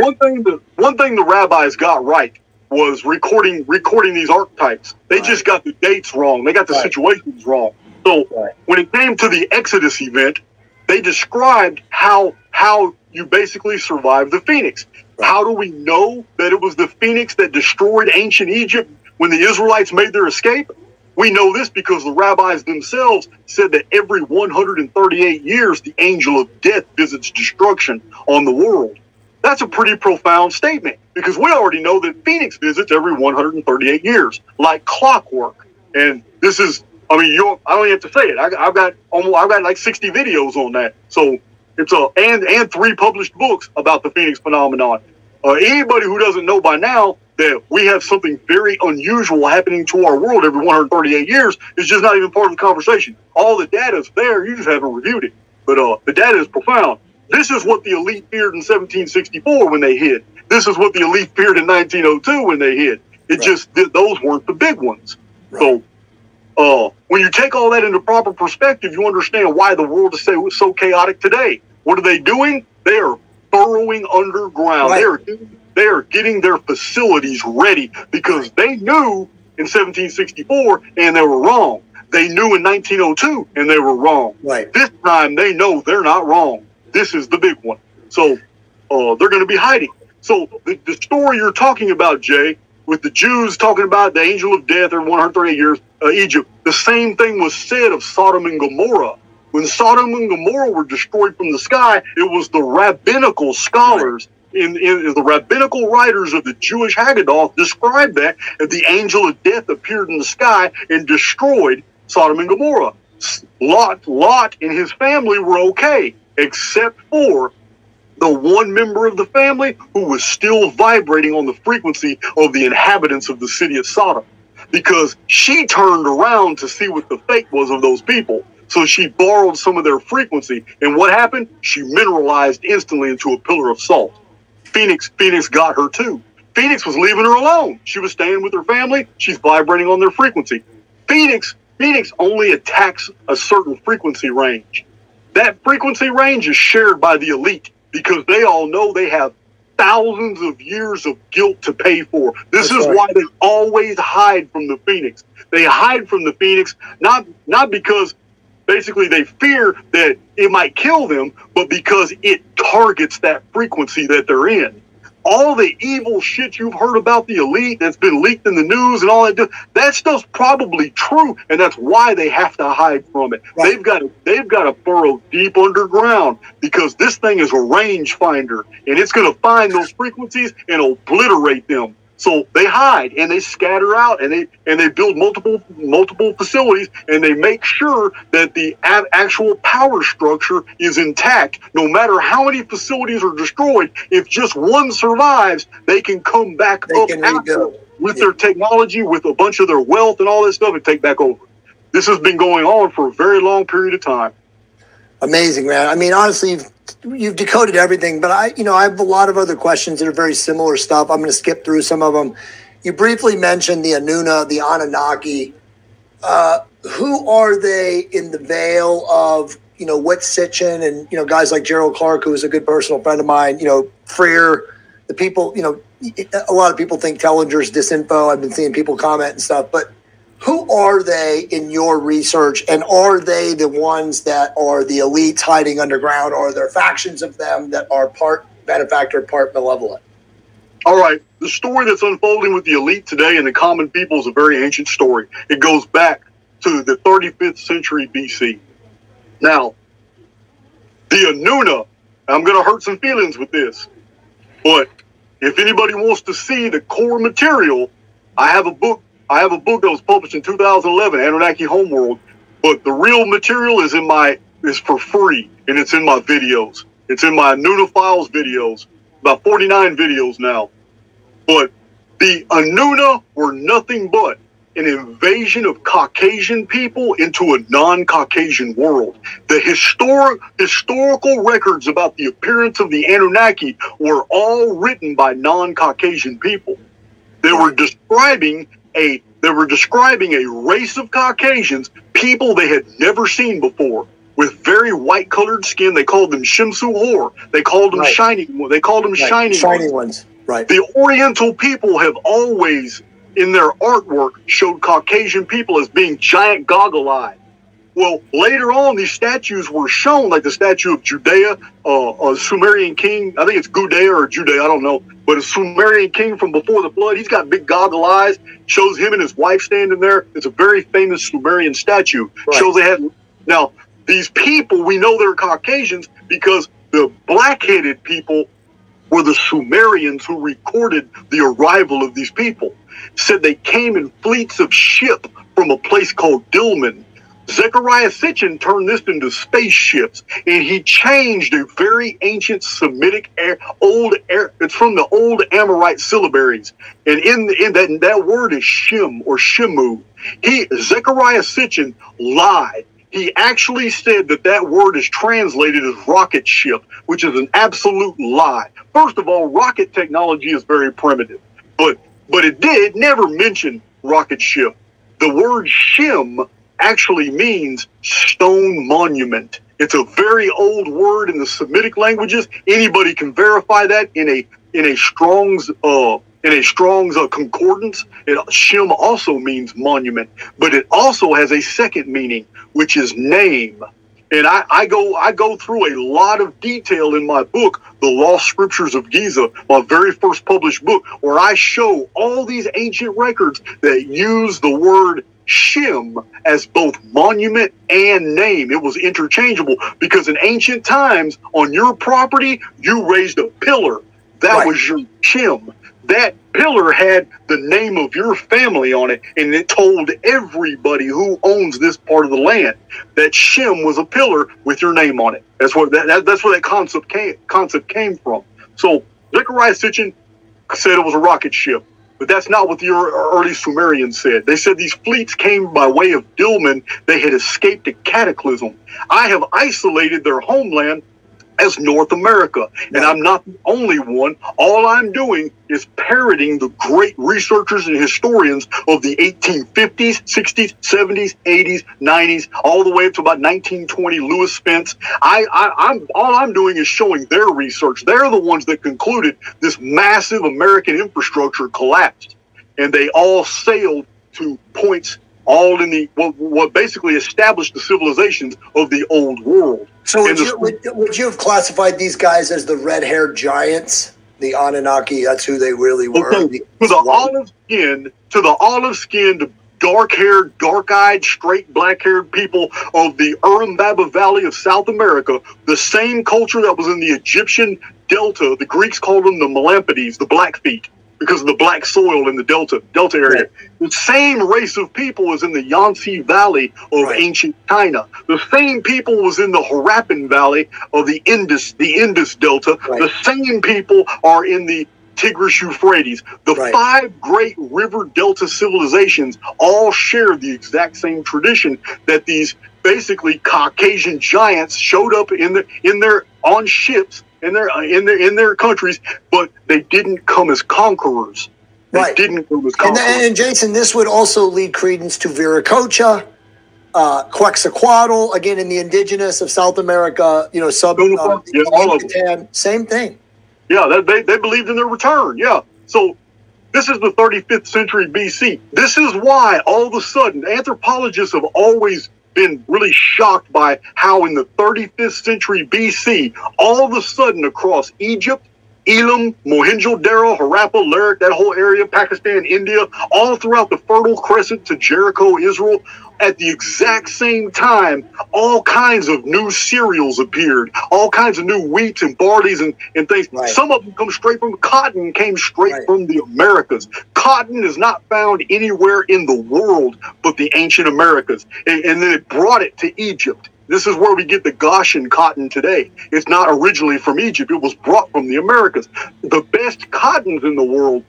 one, thing the one thing the rabbis got right was recording recording these archetypes. They Right. just got the dates wrong. They got the Right. situations wrong. So Right. when it came to the Exodus event, they described how how you basically survived the Phoenix. How do we know that it was the Phoenix that destroyed ancient Egypt when the Israelites made their escape? We know this because the rabbis themselves said that every 138 years, the angel of death visits destruction on the world. That's a pretty profound statement because we already know that Phoenix visits every 138 years, like clockwork. And this is, I mean, you I don't even have to say it. I, I've got almost, I've got like 60 videos on that. So it's a and and three published books about the Phoenix phenomenon. Uh, anybody who doesn't know by now that we have something very unusual happening to our world every 138 years is just not even part of the conversation. All the data's there, you just haven't reviewed it. But uh, the data is profound. This is what the elite feared in 1764 when they hit. This is what the elite feared in 1902 when they hit. It Right. just th- those weren't the big ones. Right. So uh, when you take all that into proper perspective, you understand why the world is so, so chaotic today. What are they doing? They are burrowing underground. They are they are getting their facilities ready because they knew in 1764 and they were wrong. They knew in 1902 and they were wrong. Right. This time they know they're not wrong. This is the big one. So uh, they're going to be hiding. So the, the story you're talking about, Jay, with the Jews talking about the angel of death in 138 years, uh, Egypt, the same thing was said of Sodom and Gomorrah. When Sodom and Gomorrah were destroyed from the sky, it was the rabbinical scholars in, in the rabbinical writers of the Jewish Haggadah described that as the angel of death appeared in the sky and destroyed Sodom and Gomorrah. Lot, Lot and his family were okay, except for the one member of the family who was still vibrating on the frequency of the inhabitants of the city of Sodom because she turned around to see what the fate was of those people. So she borrowed some of their frequency. And what happened? She mineralized instantly into a pillar of salt. Phoenix, Phoenix got her too. Phoenix was leaving her alone. She was staying with her family. She's vibrating on their frequency. Phoenix, Phoenix only attacks a certain frequency range. That frequency range is shared by the elite because they all know they have thousands of years of guilt to pay for. This That's is right. why they always hide from the Phoenix. They hide from the Phoenix not not because basically they fear that it might kill them, but because it targets that frequency that they're in. All the evil shit you've heard about the elite that's been leaked in the news and all that, that stuff's probably true, and that's why they have to hide from it. Right. They've got to, they've got to burrow deep underground because this thing is a rangefinder, and it's going to find those frequencies and obliterate them. So they hide and they scatter out and they and they build multiple multiple facilities and they make sure that the actual power structure is intact. No matter how many facilities are destroyed, if just one survives, they can come back They up after with their technology, with a bunch of their wealth and all that stuff, and take back over. This has been going on for a very long period of time. Amazing, man. I mean, honestly, you've, you've decoded everything, but I, you know, I have a lot of other questions that are very similar stuff. I'm going to skip through some of them. You briefly mentioned the Anuna, the Anunnaki. Uh, who are they in the veil of, you know, Whit Sitchin and, you know, guys like Gerald Clark, who is a good personal friend of mine, you know, Freer, the people, you know, a lot of people think Tellinger's disinfo. I've been seeing people comment and stuff, but who are they in your research and are they the ones that are the elites hiding underground or are there factions of them that are part benefactor part malevolent All right, the story that's unfolding with the elite today and the common people is a very ancient story. It goes back to the 35th century BC. Now, the Anuna, I'm going to hurt some feelings with this, but if anybody wants to see the core material, I have a book. I have a book that was published in 2011, Anunnaki Homeworld. But the real material is in my is for free, and it's in my videos. It's in my Anuna Files videos, about 49 videos now. But the Anuna were nothing but an invasion of Caucasian people into a non-Caucasian world. The historic historical records about the appearance of the Anunnaki were all written by non-Caucasian people. They were describing a they were describing a race of Caucasians, people they had never seen before, with very white colored skin. They called them Shimsu Hor. They called them Right. shining. They called them Right. shining. Shiny ones. ones. Right. The Oriental people have always, in their artwork, showed Caucasian people as being giant goggle eyed. Well, later on, these statues were shown, like the statue of Judea, uh, a Sumerian king. I think it's Gudea or Judea, I don't know. But a Sumerian king from before the flood. He's got big goggle eyes. Shows him and his wife standing there. It's a very famous Sumerian statue. Right. Shows they had. Now, these people, we know they're Caucasians because the black headed people were the Sumerians who recorded the arrival of these people. Said they came in fleets of ship from a place called Dilmun. Zecharia Sitchin turned this into spaceships, and he changed a very ancient Semitic air, old air. It's from the old Amorite syllabaries, and in in that that word is shim or shimu. He Zecharia Sitchin lied. He actually said that that word is translated as rocket ship, which is an absolute lie. First of all, rocket technology is very primitive, but but it did never mention rocket ship. The word shim actually means stone monument. It's a very old word in the Semitic languages. Anybody can verify that in a in a Strong's uh in a Strong's uh, concordance. It shim also means monument, but it also has a second meaning, which is name. And I, I go I go through a lot of detail in my book, The Lost Scriptures of Giza, my very first published book, where I show all these ancient records that use the word shim as both monument and name. It was interchangeable because in ancient times, on your property, you raised a pillar. That Right. was your shim. That pillar had the name of your family on it, and it told everybody who owns this part of the land that shim was a pillar with your name on it. That's what that, that that's where that concept came concept came from. So Zecharia Sitchin said it was a rocket ship, but that's not what the early Sumerians said. They said these fleets came by way of Dilmun. They had escaped a cataclysm. I have isolated their homeland as North America, and I'm not the only one. All I'm doing is parroting the great researchers and historians of the 1850s, 60s, 70s, 80s, 90s, all the way up to about 1920. Lewis Spence. I, I, I'm all I'm doing is showing their research. They're the ones that concluded this massive American infrastructure collapsed, and they all sailed to points all in the what, what basically established the civilizations of the old world. So would you, would, would you have classified these guys as the red-haired giants? The Anunnaki, that's who they really were. Okay, to the olive skin, to the olive skinned, dark haired, dark eyed, straight black haired people of the Urubamba Valley of South America, the same culture that was in the Egyptian Delta. The Greeks called them the Melampides, the Blackfeet, because of the black soil in the Delta Delta area. The same race of people was in the Yangtze Valley of Right. ancient China. The same people was in the Harappan Valley of the Indus, the Indus Delta. Right. The same people are in the Tigris Euphrates. The Right. five great river delta civilizations all share the exact same tradition that these basically Caucasian giants showed up in the in their on ships in their in their in their countries, but they didn't come as conquerors. They Right. didn't come as And, conquerors. then- and Jason, this would also lead credence to Viracocha, uh, again in the indigenous of South America, you know, sub uh, Yeah, all of them. Same thing. Yeah, that, they, they believed in their return. Yeah. So this is the 35th century BC. This is why all of a sudden anthropologists have always been really shocked by how in the 35th century BC, all of a sudden across Egypt, Elam, Mohenjo-Daro, Harappa, Larak, that whole area, Pakistan, India, all throughout the Fertile Crescent to Jericho, Israel, at the exact same time, all kinds of new cereals appeared, all kinds of new wheats and barleys and, and things. Right. Some of them come straight from cotton, came straight Right. from the Americas. Cotton is not found anywhere in the world but the ancient Americas. And, and then it brought it to Egypt. This is where we get the Goshen cotton today. It's not originally from Egypt, it was brought from the Americas. The best cottons in the world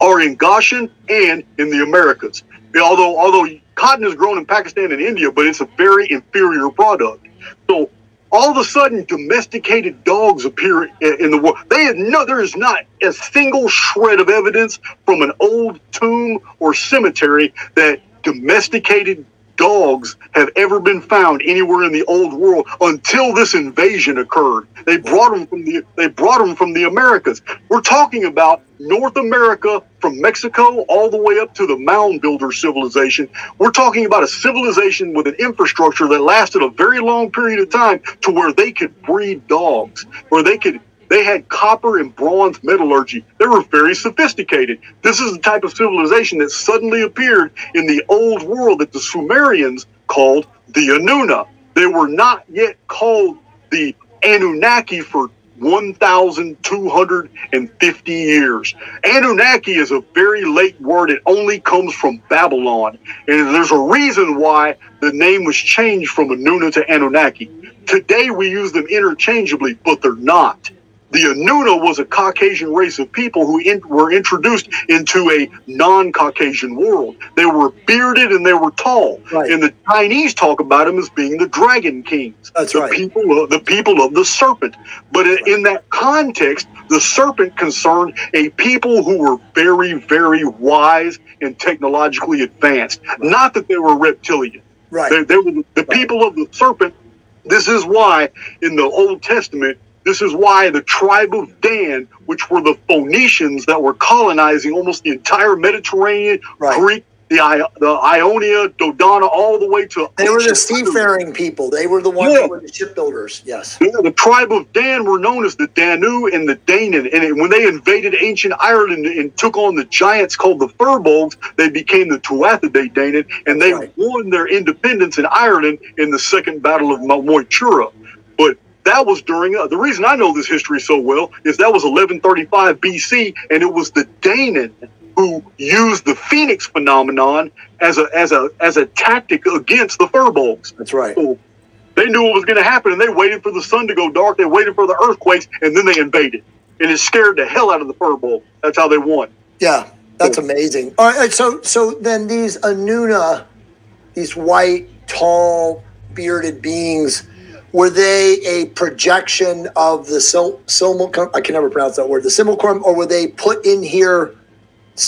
are in Goshen and in the Americas. Although although cotton is grown in Pakistan and India, but it's a very inferior product. So all of a sudden, domesticated dogs appear in the world. They no, there is not a single shred of evidence from an old tomb or cemetery that domesticated dogs have ever been found anywhere in the old world until this invasion occurred. They brought them from the they brought them from the Americas. We're talking about North America from Mexico all the way up to the mound builder civilization. We're talking about a civilization with an infrastructure that lasted a very long period of time to where they could breed dogs, where they could they had copper and bronze metallurgy. They were very sophisticated. This is the type of civilization that suddenly appeared in the old world that the Sumerians called the Anuna. They were not yet called the Anunnaki for 1,250 years. Anunnaki is a very late word. It only comes from Babylon. And there's a reason why the name was changed from Anuna to Anunnaki. Today we use them interchangeably, but they're not. The Anuna was a Caucasian race of people who in, were introduced into a non-Caucasian world. They were bearded and they were tall. Right. And the Chinese talk about them as being the Dragon Kings. That's the right. people of the people of the serpent. But in, in that context, the serpent concerned a people who were very, very wise and technologically advanced. Not that they were reptilian. Right. They, they were the, the people of the serpent. This is why in the Old Testament, this is why the tribe of Dan, which were the Phoenicians that were colonizing almost the entire Mediterranean, Right. Greek, the, I, the Ionia, Dodona, all the way to They were the seafaring people. They were the ones Yeah. that were the shipbuilders. Yes. yeah, the tribe of Dan were known as the Danu and the Danan. And when they invaded ancient Ireland and took on the giants called the Furbolgs, they became the Tuatha De Danann, and they Right. won their independence in Ireland in the Second Battle of Mo- Moytura. But that was during uh, the reason I know this history so well is that was 1135 BC, and it was the Danan who used the Phoenix phenomenon as a as a as a tactic against the Furbolgs. That's right. So they knew what was going to happen, and they waited for the sun to go dark. They waited for the earthquakes, and then they invaded. And it scared the hell out of the Furbolg. That's how they won. Yeah, that's amazing. All right, so so then these Anuna, these white, tall, bearded beings, were they a projection of the sil- Silmulcrum? I can never pronounce that word. The Simulcrum, or were they put in here?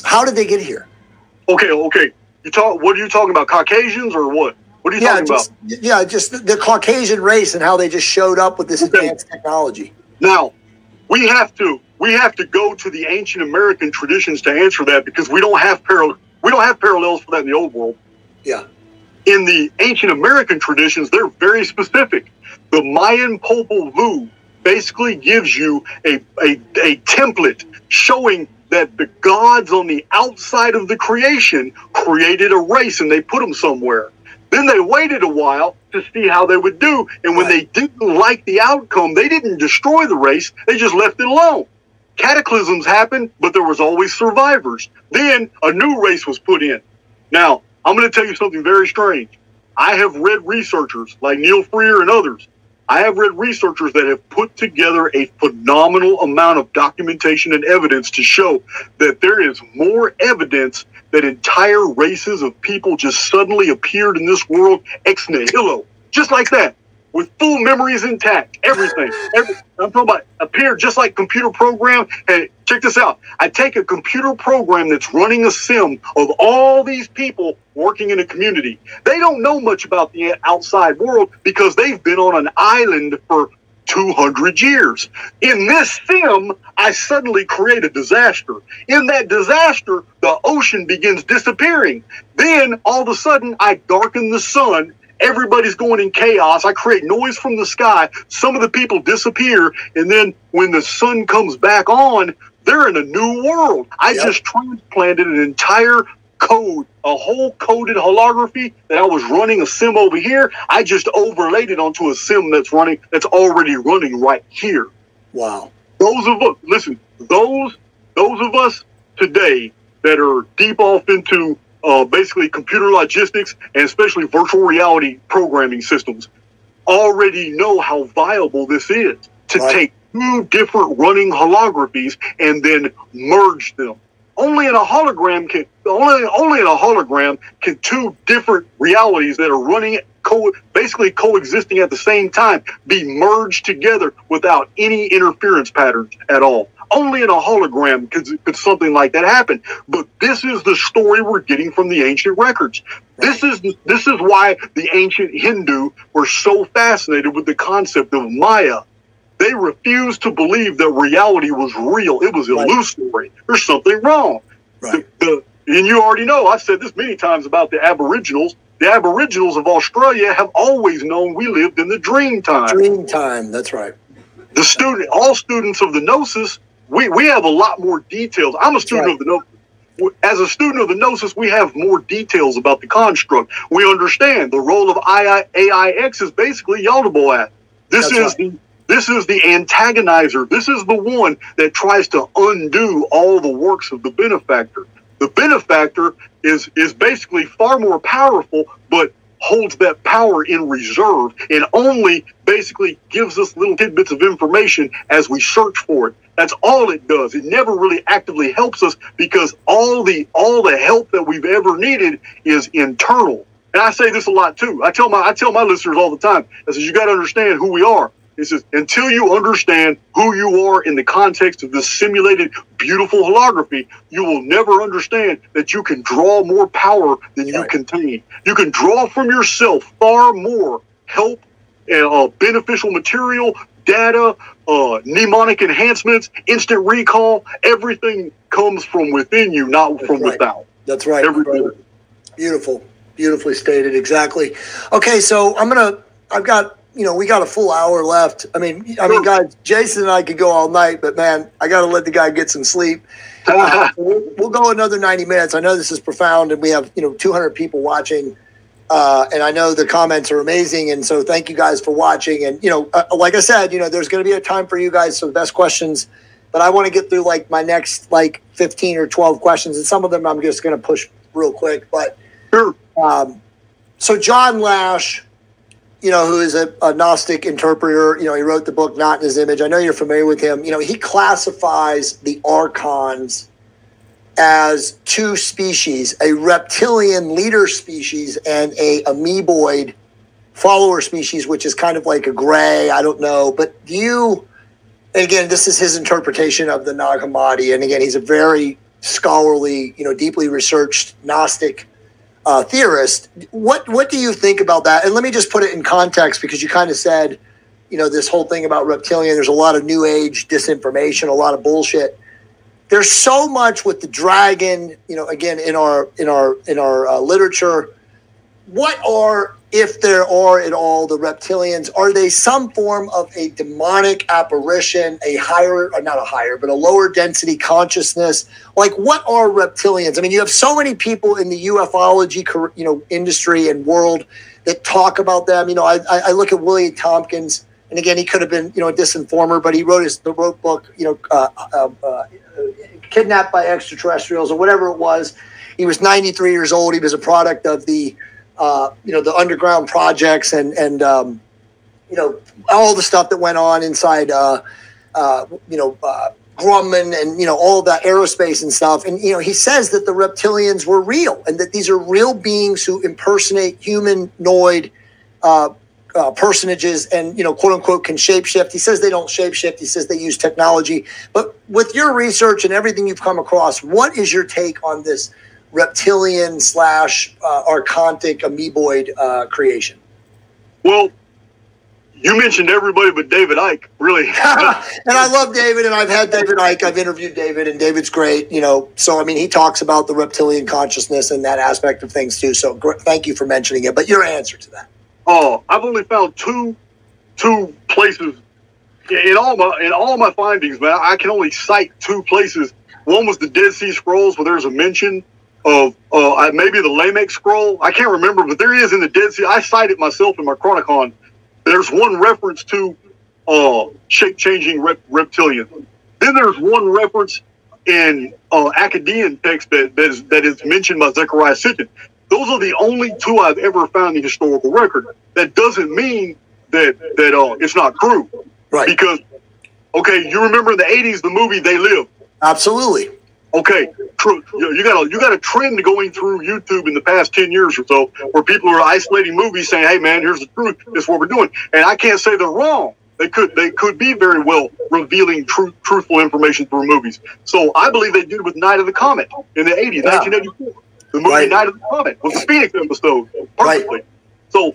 How did they get here? Okay, okay. You talk. What are you talking about? Caucasians or what? What are you Yeah, talking just about? yeah, just the, the Caucasian race and how they just showed up with this Okay. advanced technology. Now, we have to we have to go to the ancient American traditions to answer that because we don't have parallel we don't have parallels for that in the old world. Yeah, in the ancient American traditions, they're very specific. The Mayan Popol Vuh basically gives you a, a, a template showing that the gods on the outside of the creation created a race and they put them somewhere. Then they waited a while to see how they would do. And when they didn't like the outcome, they didn't destroy the race, they just left it alone. Cataclysms happened, but there was always survivors. Then a new race was put in. Now, I'm going to tell you something very strange. I have read researchers like Neil Freer and others. I have read researchers that have put together a phenomenal amount of documentation and evidence to show that there is more evidence that entire races of people just suddenly appeared in this world ex nihilo, just like that, with full memories intact, everything. Every, I'm talking about appear just like computer program. Hey, check this out. I take a computer program that's running a sim of all these people working in a community. They don't know much about the outside world because they've been on an island for 200 years. In this sim, I suddenly create a disaster. In that disaster, the ocean begins disappearing. Then all of a sudden, I darken the sun everybody's going in chaos. I create noise from the sky. Some of the people disappear. And then when the sun comes back on, they're in a new world. I Yep. just transplanted an entire code, a whole coded holography that I was running a sim over here. I just overlaid it onto a sim that's running, that's already running right here Wow. those of us listen those those of us today that are deep off into uh, basically computer logistics and especially virtual reality programming systems already know how viable this is to Right. take two different running holographies and then merge them only in a hologram can only only in a hologram can two different realities that are running co- basically coexisting at the same time be merged together without any interference patterns at all. Only in a hologram could, could something like that happen. But this is the story we're getting from the ancient records. This is this is why the ancient Hindu were so fascinated with the concept of Maya. They refused to believe that reality was real. It was illusory. There's something wrong. Right. The, the, and you already know, I've said this many times about the Aboriginals. The Aboriginals of Australia have always known we lived in the dream time. Dream time. That's right. The student, all students of the Gnosis, we, we have a lot more details. I'm a student right. of the Gnosis. As a student of the Gnosis, we have more details about the construct. We understand the role of AIX is basically Yaldabaoth. This That's is right. the this is the antagonizer. This is the one that tries to undo all the works of the benefactor. The benefactor is is basically far more powerful, but holds that power in reserve and only basically gives us little tidbits of information as we search for it. That's all it does. It never really actively helps us because all the all the help that we've ever needed is internal. And I say this a lot too. I tell my I tell my listeners all the time. I says you got to understand who we are. It says until you understand who you are in the context of this simulated beautiful holography, you will never understand that you can draw more power than you Right. contain. You can draw from yourself far more help and uh, beneficial material, data, uh, mnemonic enhancements, instant recall. Everything comes from within you, not That's from right. without. That's right. Every brother. Beautiful. Beautifully stated. Exactly. Okay, so I'm gonna. I've got. You know, we got a full hour left. I mean, I mean, guys, Jason and I could go all night, but man, I got to let the guy get some sleep. Uh, we'll, we'll go another 90 minutes. I know this is profound, and we have you know 200 people watching, uh, and I know the comments are amazing. And so, thank you guys for watching. And you know, uh, like I said, you know, there's going to be a time for you guys for the best questions, but I want to get through like my next like 15 or 12 questions, and some of them I'm just going to push real quick. But Sure. um, so John Lash, you know, who is a, a Gnostic interpreter, you know, he wrote the book Not in His Image. I know you're familiar with him. You know, he classifies the archons as two species: a reptilian leader species and a amoeboid follower species, which is kind of like a gray. I don't know, but you? And again, this is his interpretation of the Nag Hammadi. And again, he's a very scholarly, you know, deeply researched Gnostic uh, theorist. What what do you think about that? And let me just put it in context because you kind of said, you know, this whole thing about reptilian. There's a lot of new age disinformation, a lot of bullshit. There's so much with the dragon. You know, again in our in our in our uh, literature. What are if there are at all the reptilians? Are they some form of a demonic apparition, a higher, or not a higher, but a lower density consciousness? Like, what are reptilians? I mean, you have so many people in the ufology, you know, industry and world that talk about them. You know, I, I I look at Willie Tompkins, and again, he could have been, you know, a disinformer, but he wrote his the wrote book, you know, uh, uh, uh, kidnapped by extraterrestrials or whatever it was. He was 93 years old. He was a product of the, uh, you know, the underground projects and and um, you know all the stuff that went on inside, uh, uh, you know, uh, Grumman and you know all that aerospace and stuff. And you know, he says that the reptilians were real and that these are real beings who impersonate humanoid. Uh, personages and you know quote unquote can shapeshift he says they don't shapeshift he says they use technology but with your research and everything you've come across what is your take on this reptilian slash uh, archontic amoeboid uh, creation Well, you mentioned everybody but David Icke, really. and I love David, and I've had David Icke. I've interviewed David, and David's great. You know, so I mean, he talks about the reptilian consciousness and that aspect of things too. So gr- thank you for mentioning it. But your answer to that? uh, I've only found two two places in all my in all my findings, man. I can only cite two places. One was the Dead Sea Scrolls, where there's a mention of uh, maybe the Lamech scroll. I can't remember, but there is in the Dead Sea. I cite it myself in my Chronicon. There's one reference to uh, shape changing rep- reptilian. Then there's one reference in uh, Akkadian text that, that, is, that is mentioned by Zecharia Sitchin. Those are the only two I've ever found in historical record. That doesn't mean that that uh, it's not true. Right. Because, okay, you remember in the 80s the movie They Live? Absolutely. Okay, true. You, got a you got a trend going through YouTube in the past ten years or so, where people are isolating movies, saying, "Hey, man, here's the truth. This is what we're doing." And I can't say they're wrong. They could they could be very well revealing true truthful information through movies. So I believe they did with Night of the Comet in the 80s, Yeah. 1984. The movie Right. Night of the Comet was the Phoenix episode perfectly. So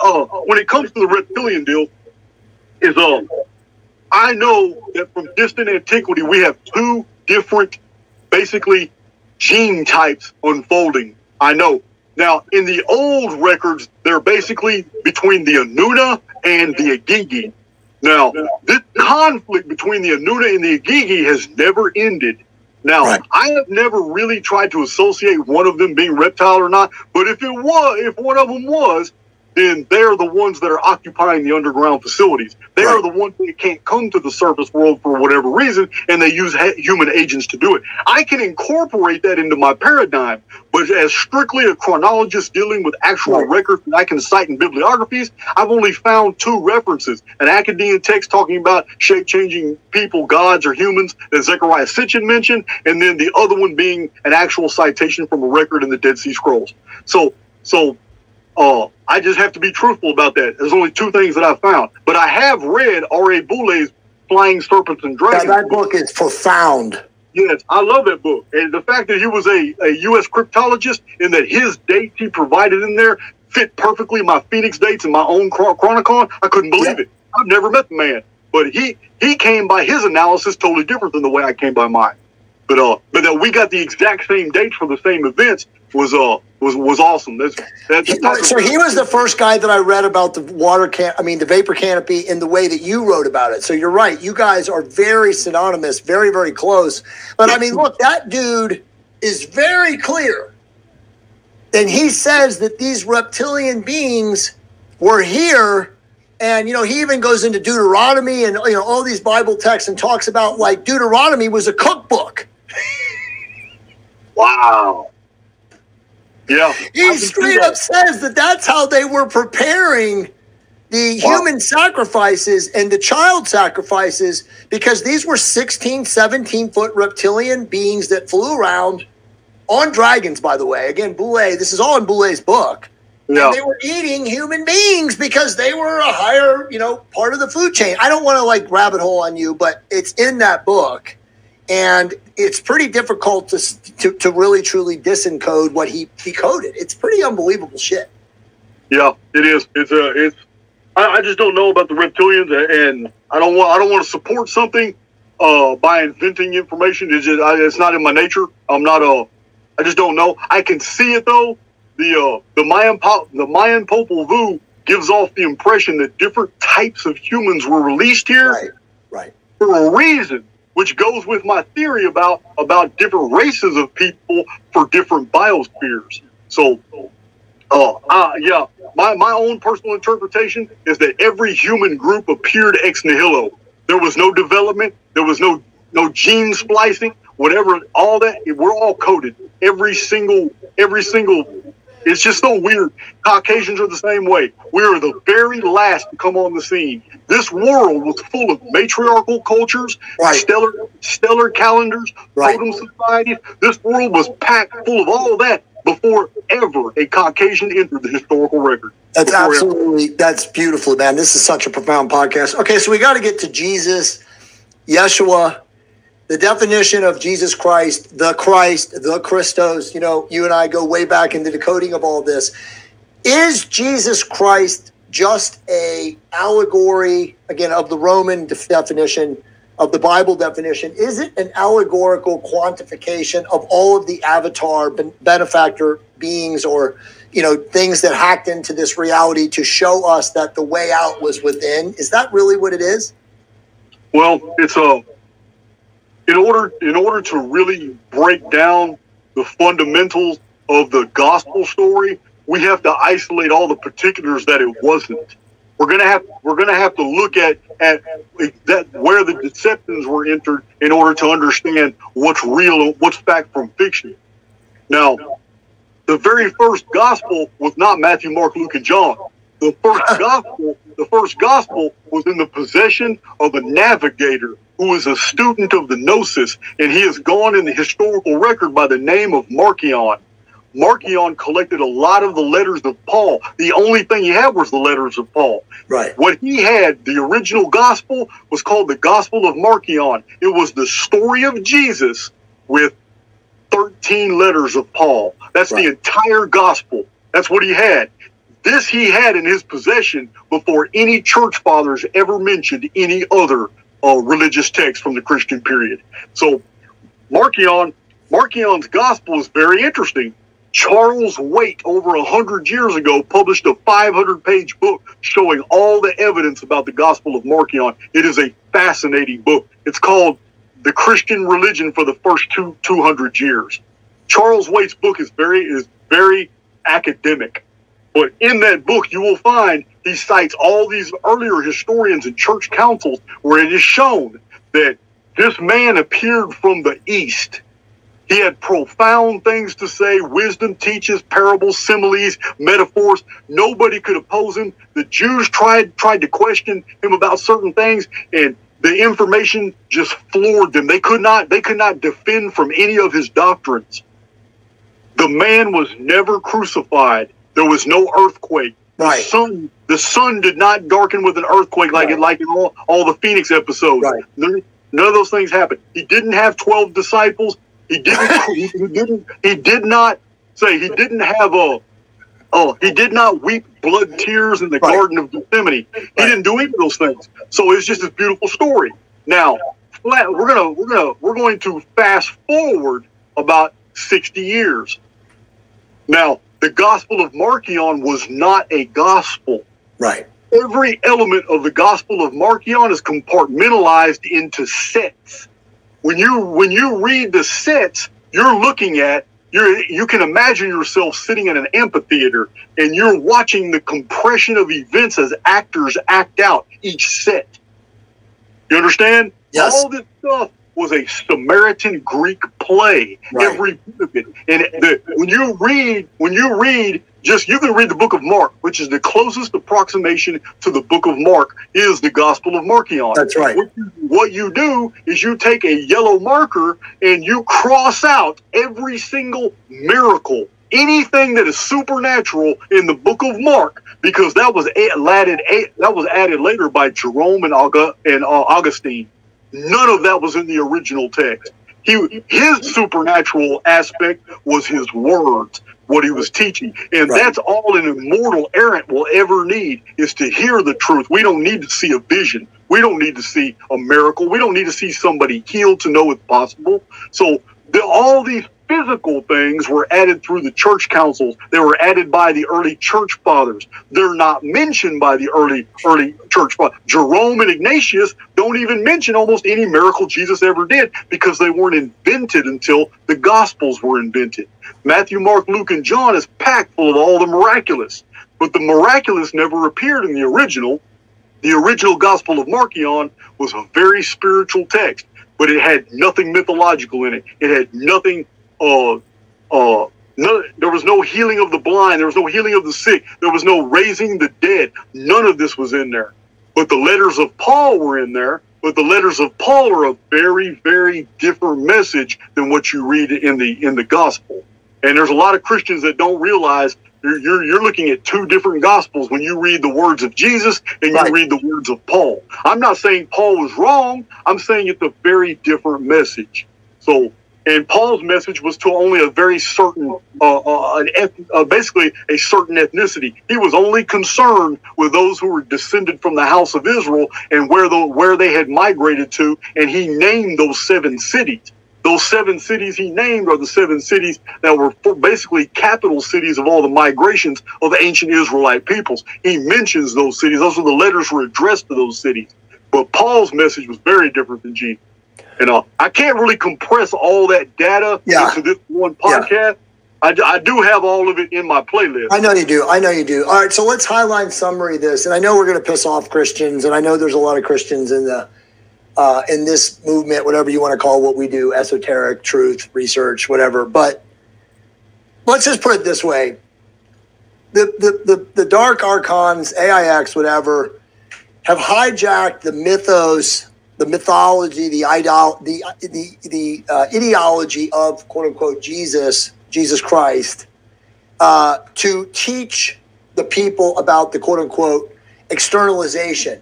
uh, when it comes to the reptilian deal, is um I know that from distant antiquity we have two different basically gene types unfolding. I know. Now, in the old records, they're basically between the Anuna and the Igigi. Now, this conflict between the Anuna and the Igigi has never ended. Now, Right. I have never really tried to associate one of them being reptile or not, but if it was, if one of them was, then they're the ones that are occupying the underground facilities. They are the ones that can't come to the surface world for whatever reason, and they use ha- human agents to do it. I can incorporate that into my paradigm, but as strictly a chronologist dealing with actual Right. records that I can cite in bibliographies, I've only found two references: an Akkadian text talking about shape-changing people, gods, or humans that Zecharia Sitchin mentioned, and then the other one being an actual citation from a record in the Dead Sea Scrolls. So, so uh, I just have to be truthful about that. There's only two things that I found, but I have read R.A. Boulay's Flying Serpents and Now, Dragons. that book is profound. Yes, I love that book. And the fact that he was a, a U.S. cryptologist and that his dates he provided in there fit perfectly my Phoenix dates and my own chron- Chronicon, I couldn't believe Yeah. it. I've never met the man, but he he came by his analysis totally different than the way I came by mine. But uh, but that we got the exact same dates for the same events was uh was was awesome. That's that's He- so he was the first guy that I read about the water can I mean the vapor canopy in the way that you wrote about it. So you're right. You guys are very synonymous, very, very close. But I mean, look, that dude is very clear. And he says that these reptilian beings were here. And you know, he even goes into Deuteronomy and you know all these Bible texts and talks about like Deuteronomy was a cookbook. wow. Yeah, He straight up says that that's how they were preparing the Wow. human sacrifices and the child sacrifices because these were 16, 17 foot reptilian beings that flew around on dragons, by the way. Again, Boulay, this is all in Boulay's book. Yeah. And they were eating human beings because they were a higher, you know, part of the food chain. I don't want to like rabbit hole on you, but it's in that book. And it's pretty difficult to, to, to really truly disencode what he, he coded. It's pretty unbelievable shit. Yeah, it is. It's uh, it's. I, I just don't know about the reptilians, and I don't want. I don't want to support something uh, by inventing information. It's just. I, it's not in my nature. I'm not a. I just don't know. I can see it though. The uh, the Mayan po- the Mayan Popol Vuh gives off the impression that different types of humans were released here Right, right. for a reason, which goes with my theory about about different races of people for different biospheres. So, uh, uh yeah, my my own personal interpretation is that every human group appeared ex nihilo. There was no development. There was no no gene splicing. Whatever, all that we're all coded. Every single every single. It's just so weird. Caucasians are the same way. We are the very last to come on the scene. This world was full of matriarchal cultures, Right. stellar stellar calendars, Right. totem societies. This world was packed full of all that before ever a Caucasian entered the historical record. That's Before ever. absolutely that's beautiful, man. This is such a profound podcast. Okay, so we got to get to Jesus, Yeshua, the definition of Jesus Christ, the Christ, the Christos. You know, you and I go way back into the coding of all this. Is Jesus Christ just a allegory again of the Roman definition of the Bible definition, is it an allegorical quantification of all of the avatar benefactor beings or you know things that hacked into this reality to show us that the way out was within? Is that really what it is? Well, it's a in order in order to really break down the fundamentals of the gospel story, we have to isolate all the particulars that it wasn't. We're gonna have we're gonna have to look at at that where the deceptions were entered in order to understand what's real and what's fact from fiction. Now, the very first gospel was not Matthew, Mark, Luke, and John. The first gospel, the first gospel was in the possession of a navigator who was a student of the Gnosis, and he has gone in the historical record by the name of Marcion. Marcion collected a lot of the letters of Paul. The only thing he had was the letters of Paul. Right. What he had, the original gospel, was called the Gospel of Marcion. It was the story of Jesus with 13 letters of Paul. That's right. the entire gospel. That's what he had. This he had in his possession before any church fathers ever mentioned any other uh, religious text from the Christian period. So Marcion, Marcion's gospel is very interesting. Charles Waite, over a hundred years ago, published a 500 page book showing all the evidence about the Gospel of Marcion. It is a fascinating book. It's called The Christian Religion for the First Two 200 Years. Charles Waite's book is very, is very academic. But in that book, you will find he cites all these earlier historians and church councils where it is shown that this man appeared from the East he had profound things to say, wisdom teaches, parables, similes, metaphors. Nobody could oppose him. The Jews tried tried to question him about certain things, and the information just floored them. They could not they could not defend from any of his doctrines. The man was never crucified. There was no earthquake. Right. The sun, the sun did not darken with an earthquake like right. it like in all, all the Phoenix episodes. Right. None, none of those things happened. He didn't have twelve disciples. He didn't. he didn't. He did not say. He didn't have a. Oh, he did not weep blood tears in the right. Garden of Gethsemane. He didn't do any of those things. So it's just a beautiful story. Now, we're gonna we're gonna we're going to fast forward about sixty years. Now, the Gospel of Marcion was not a gospel. Right. Every element of the Gospel of Marcion is compartmentalized into sets when you when you read the sets, you're looking at you you can imagine yourself sitting in an amphitheater and you're watching the compression of events as actors act out each set. You understand? Yes. All this stuff was a Samaritan Greek play. Right. Every bit of it. And the, when you read when you read just you can read the book of Mark, which is the closest approximation to the book of Mark is the Gospel of Marcion. That's right. What you, what you do is you take a yellow marker and you cross out every single miracle, anything that is supernatural in the book of Mark, because that was added that was added later by Jerome and, and uh, Augustine. None of that was in the original text. He, his supernatural aspect was his words what he was teaching. And right. that's all an immortal errant will ever need is to hear the truth. We don't need to see a vision. We don't need to see a miracle. We don't need to see somebody healed to know it's possible. So the, all these physical things were added through the church councils. They were added by the early church fathers. They're not mentioned by the early early church fathers. Jerome and Ignatius don't even mention almost any miracle Jesus ever did because they weren't invented until the gospels were invented. Matthew, Mark, Luke, and John is packed full of all the miraculous. But the miraculous never appeared in the original. The original Gospel of Marcion was a very spiritual text, but it had nothing mythological in it. It had nothing, uh, uh, no, there was no healing of the blind. There was no healing of the sick. There was no raising the dead. None of this was in there. But the letters of Paul were in there. But the letters of Paul are a very, very different message than what you read in the in the gospel. And there's a lot of Christians that don't realize you're, you're, you're looking at two different gospels when you read the words of Jesus and you right. read the words of Paul. I'm not saying Paul was wrong. I'm saying it's a very different message. So And Paul's message was to only a very certain, uh, uh, eth- uh, basically a certain ethnicity. He was only concerned with those who were descended from the house of Israel and where the where they had migrated to, and he named those seven cities. Those seven cities he named are the seven cities that were basically capital cities of all the migrations of the ancient Israelite peoples. He mentions those cities. Those are the letters were addressed to those cities. But Paul's message was very different than Jesus. You know, I can't really compress all that data Yeah. into this one podcast. I, I do have all of it in my playlist. I know you do. I know you do. All right, so let's highline summary this. And I know we're going to piss off Christians, and I know there's a lot of Christians in the uh, in this movement, whatever you want to call what we do, esoteric, truth, research, whatever. But let's just put it this way: the the the, the dark archons, AIX, whatever, have hijacked the mythos, the mythology, the idol, the the the uh, ideology of quote unquote Jesus, Jesus Christ uh, to teach the people about the quote unquote externalization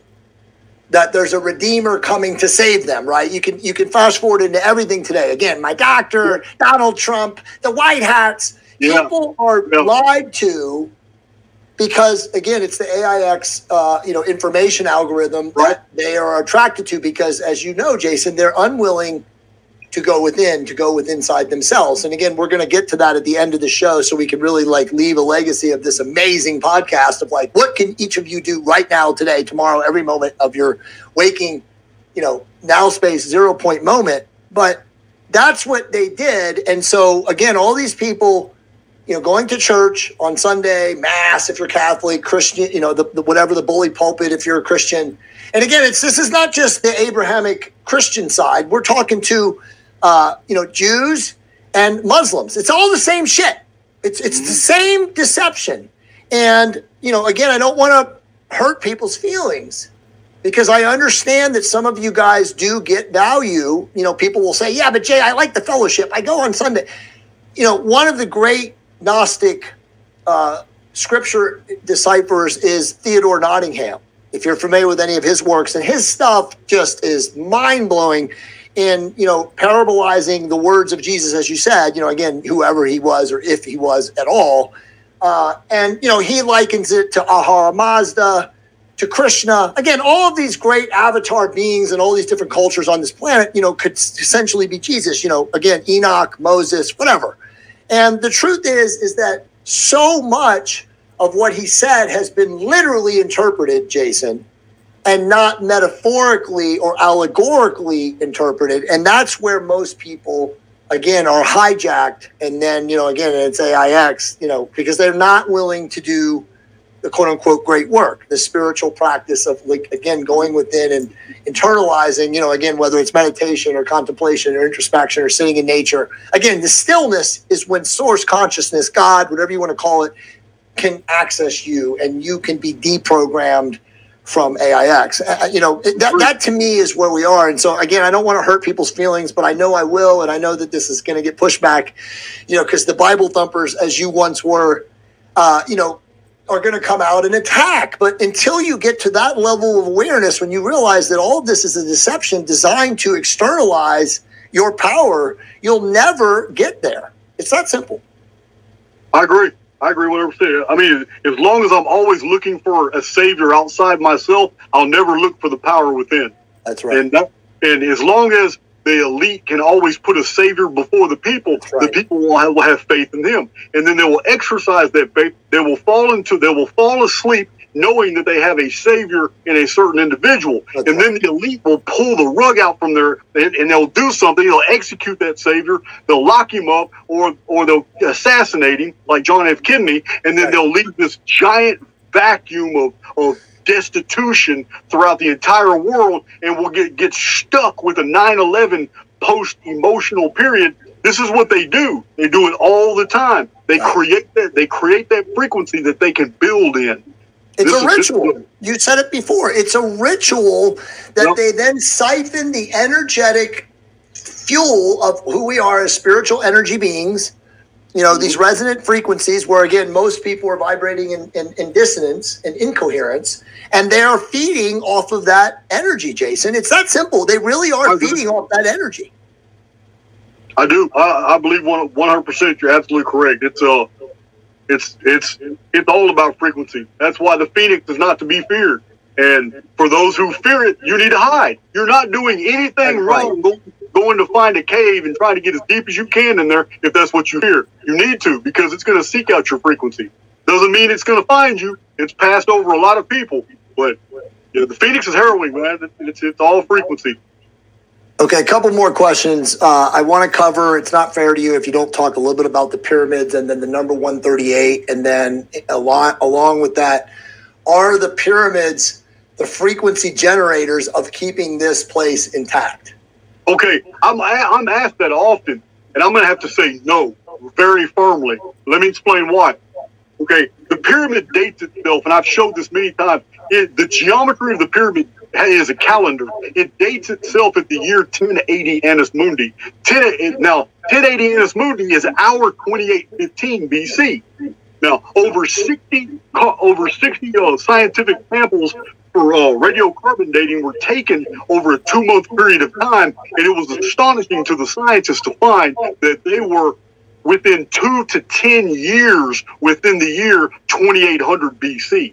that there's a redeemer coming to save them right you can you can fast forward into everything today again my doctor donald trump the white hats Yeah. people are Yeah. lied to because again it's the aix uh, you know information algorithm Right. that they are attracted to because as you know jason they're unwilling to go within, to go with inside themselves. And again, we're going to get to that at the end of the show so we can really like leave a legacy of this amazing podcast of like, what can each of you do right now, today, tomorrow, every moment of your waking, you know, now space zero point moment. But that's what they did. And so again, all these people, you know, going to church on Sunday, mass if you're Catholic, Christian, you know, the, the whatever the bully pulpit if you're a Christian. And again, it's this is not just the Abrahamic Christian side. We're talking to uh, you know, Jews and Muslims. It's all the same shit. It's it's the same deception. And you know, again, I don't want to hurt people's feelings because I understand that some of you guys do get value. You know, people will say, "Yeah, but Jay, I like the fellowship. I go on Sunday." You know, one of the great Gnostic uh, scripture deciphers is Theodore Nottingham. If you're familiar with any of his works, and his stuff just is mind blowing in you know parabolizing the words of Jesus, as you said. You know, again, whoever he was or if he was at all, uh, and you know he likens it to Ahura Mazda, to Krishna. Again, all of these great avatar beings and all these different cultures on this planet, you know, could essentially be Jesus. You know, again, Enoch, Moses, whatever. And the truth is, is that so much of what he said has been literally interpreted, Jason, and not metaphorically or allegorically interpreted. And that's where most people, again, are hijacked. And then, you know, again, it's AIX, you know, because they're not willing to do the quote unquote great work, the spiritual practice of, like, again, going within and internalizing, you know, again, whether it's meditation or contemplation or introspection or sitting in nature. Again, the stillness is when source consciousness, God, whatever you want to call it, can access you and you can be deprogrammed from AIX. Uh, you know, that, that to me is where we are. And so, again, I don't want to hurt people's feelings, but I know I will. And I know that this is going to get pushed back, you know, because the Bible thumpers, as you once were, uh, you know, are going to come out and attack. But until you get to that level of awareness, when you realize that all of this is a deception designed to externalize your power, you'll never get there. It's that simple. I agree. I agree with everything. I mean, as long as I'm always looking for a savior outside myself, I'll never look for the power within. That's right. And that, and as long as the elite can always put a savior before the people, right. the people will have, will have faith in them, and then they will exercise that faith. They will fall into, they will fall asleep knowing that they have a savior in a certain individual, That's and then the elite will pull the rug out from their, and, and they'll do something. They'll execute that savior. They'll lock him up, or or they'll assassinate him, like John F. Kennedy, and then Right. they'll leave this giant vacuum of of destitution throughout the entire world and we'll get, get stuck with a 9-11 post emotional period this is what they do they do it all the time they Right. create that they create that frequency that they can build in It's This a is- ritual. You said it before. It's a ritual that Yep. they then siphon the energetic fuel of who we are as spiritual energy beings. You know, these resonant frequencies where, again, most people are vibrating in, in, in dissonance and incoherence, and they are feeding off of that energy, Jason. It's that simple. They really are feeding off that energy. I do. I, I believe one one hundred percent. You're absolutely correct. It's uh, it's it's it's all about frequency. That's why the phoenix is not to be feared. And for those who fear it, you need to hide. You're not doing anything Right. wrong go- going to find a cave and trying to get as deep as you can in there if that's what you hear. You need to because it's going to seek out your frequency. Doesn't mean it's going to find you. It's passed over a lot of people, but you know, the phoenix is harrowing, man. It's it's all frequency. Okay, a couple more questions. Uh, I want to cover. It's not fair to you if you don't talk a little bit about the pyramids and then the number one thirty eight, and then along along with that, are the pyramids the frequency generators of keeping this place intact? Okay, I'm I'm asked that often, and I'm going to have to say no very firmly. Let me explain why. Okay, the pyramid dates itself, and I've showed this many times. It, the geometry of the pyramid is a calendar. It dates itself at the year 1080 Annus Mundi. 10, it- now, 1080 Annus Mundi is our 2815 BC. Now, over 60 over 60 uh, scientific samples for uh, radiocarbon dating were taken over a two month period of time, and it was astonishing to the scientists to find that they were within two to 10 years within the year 2800 BC.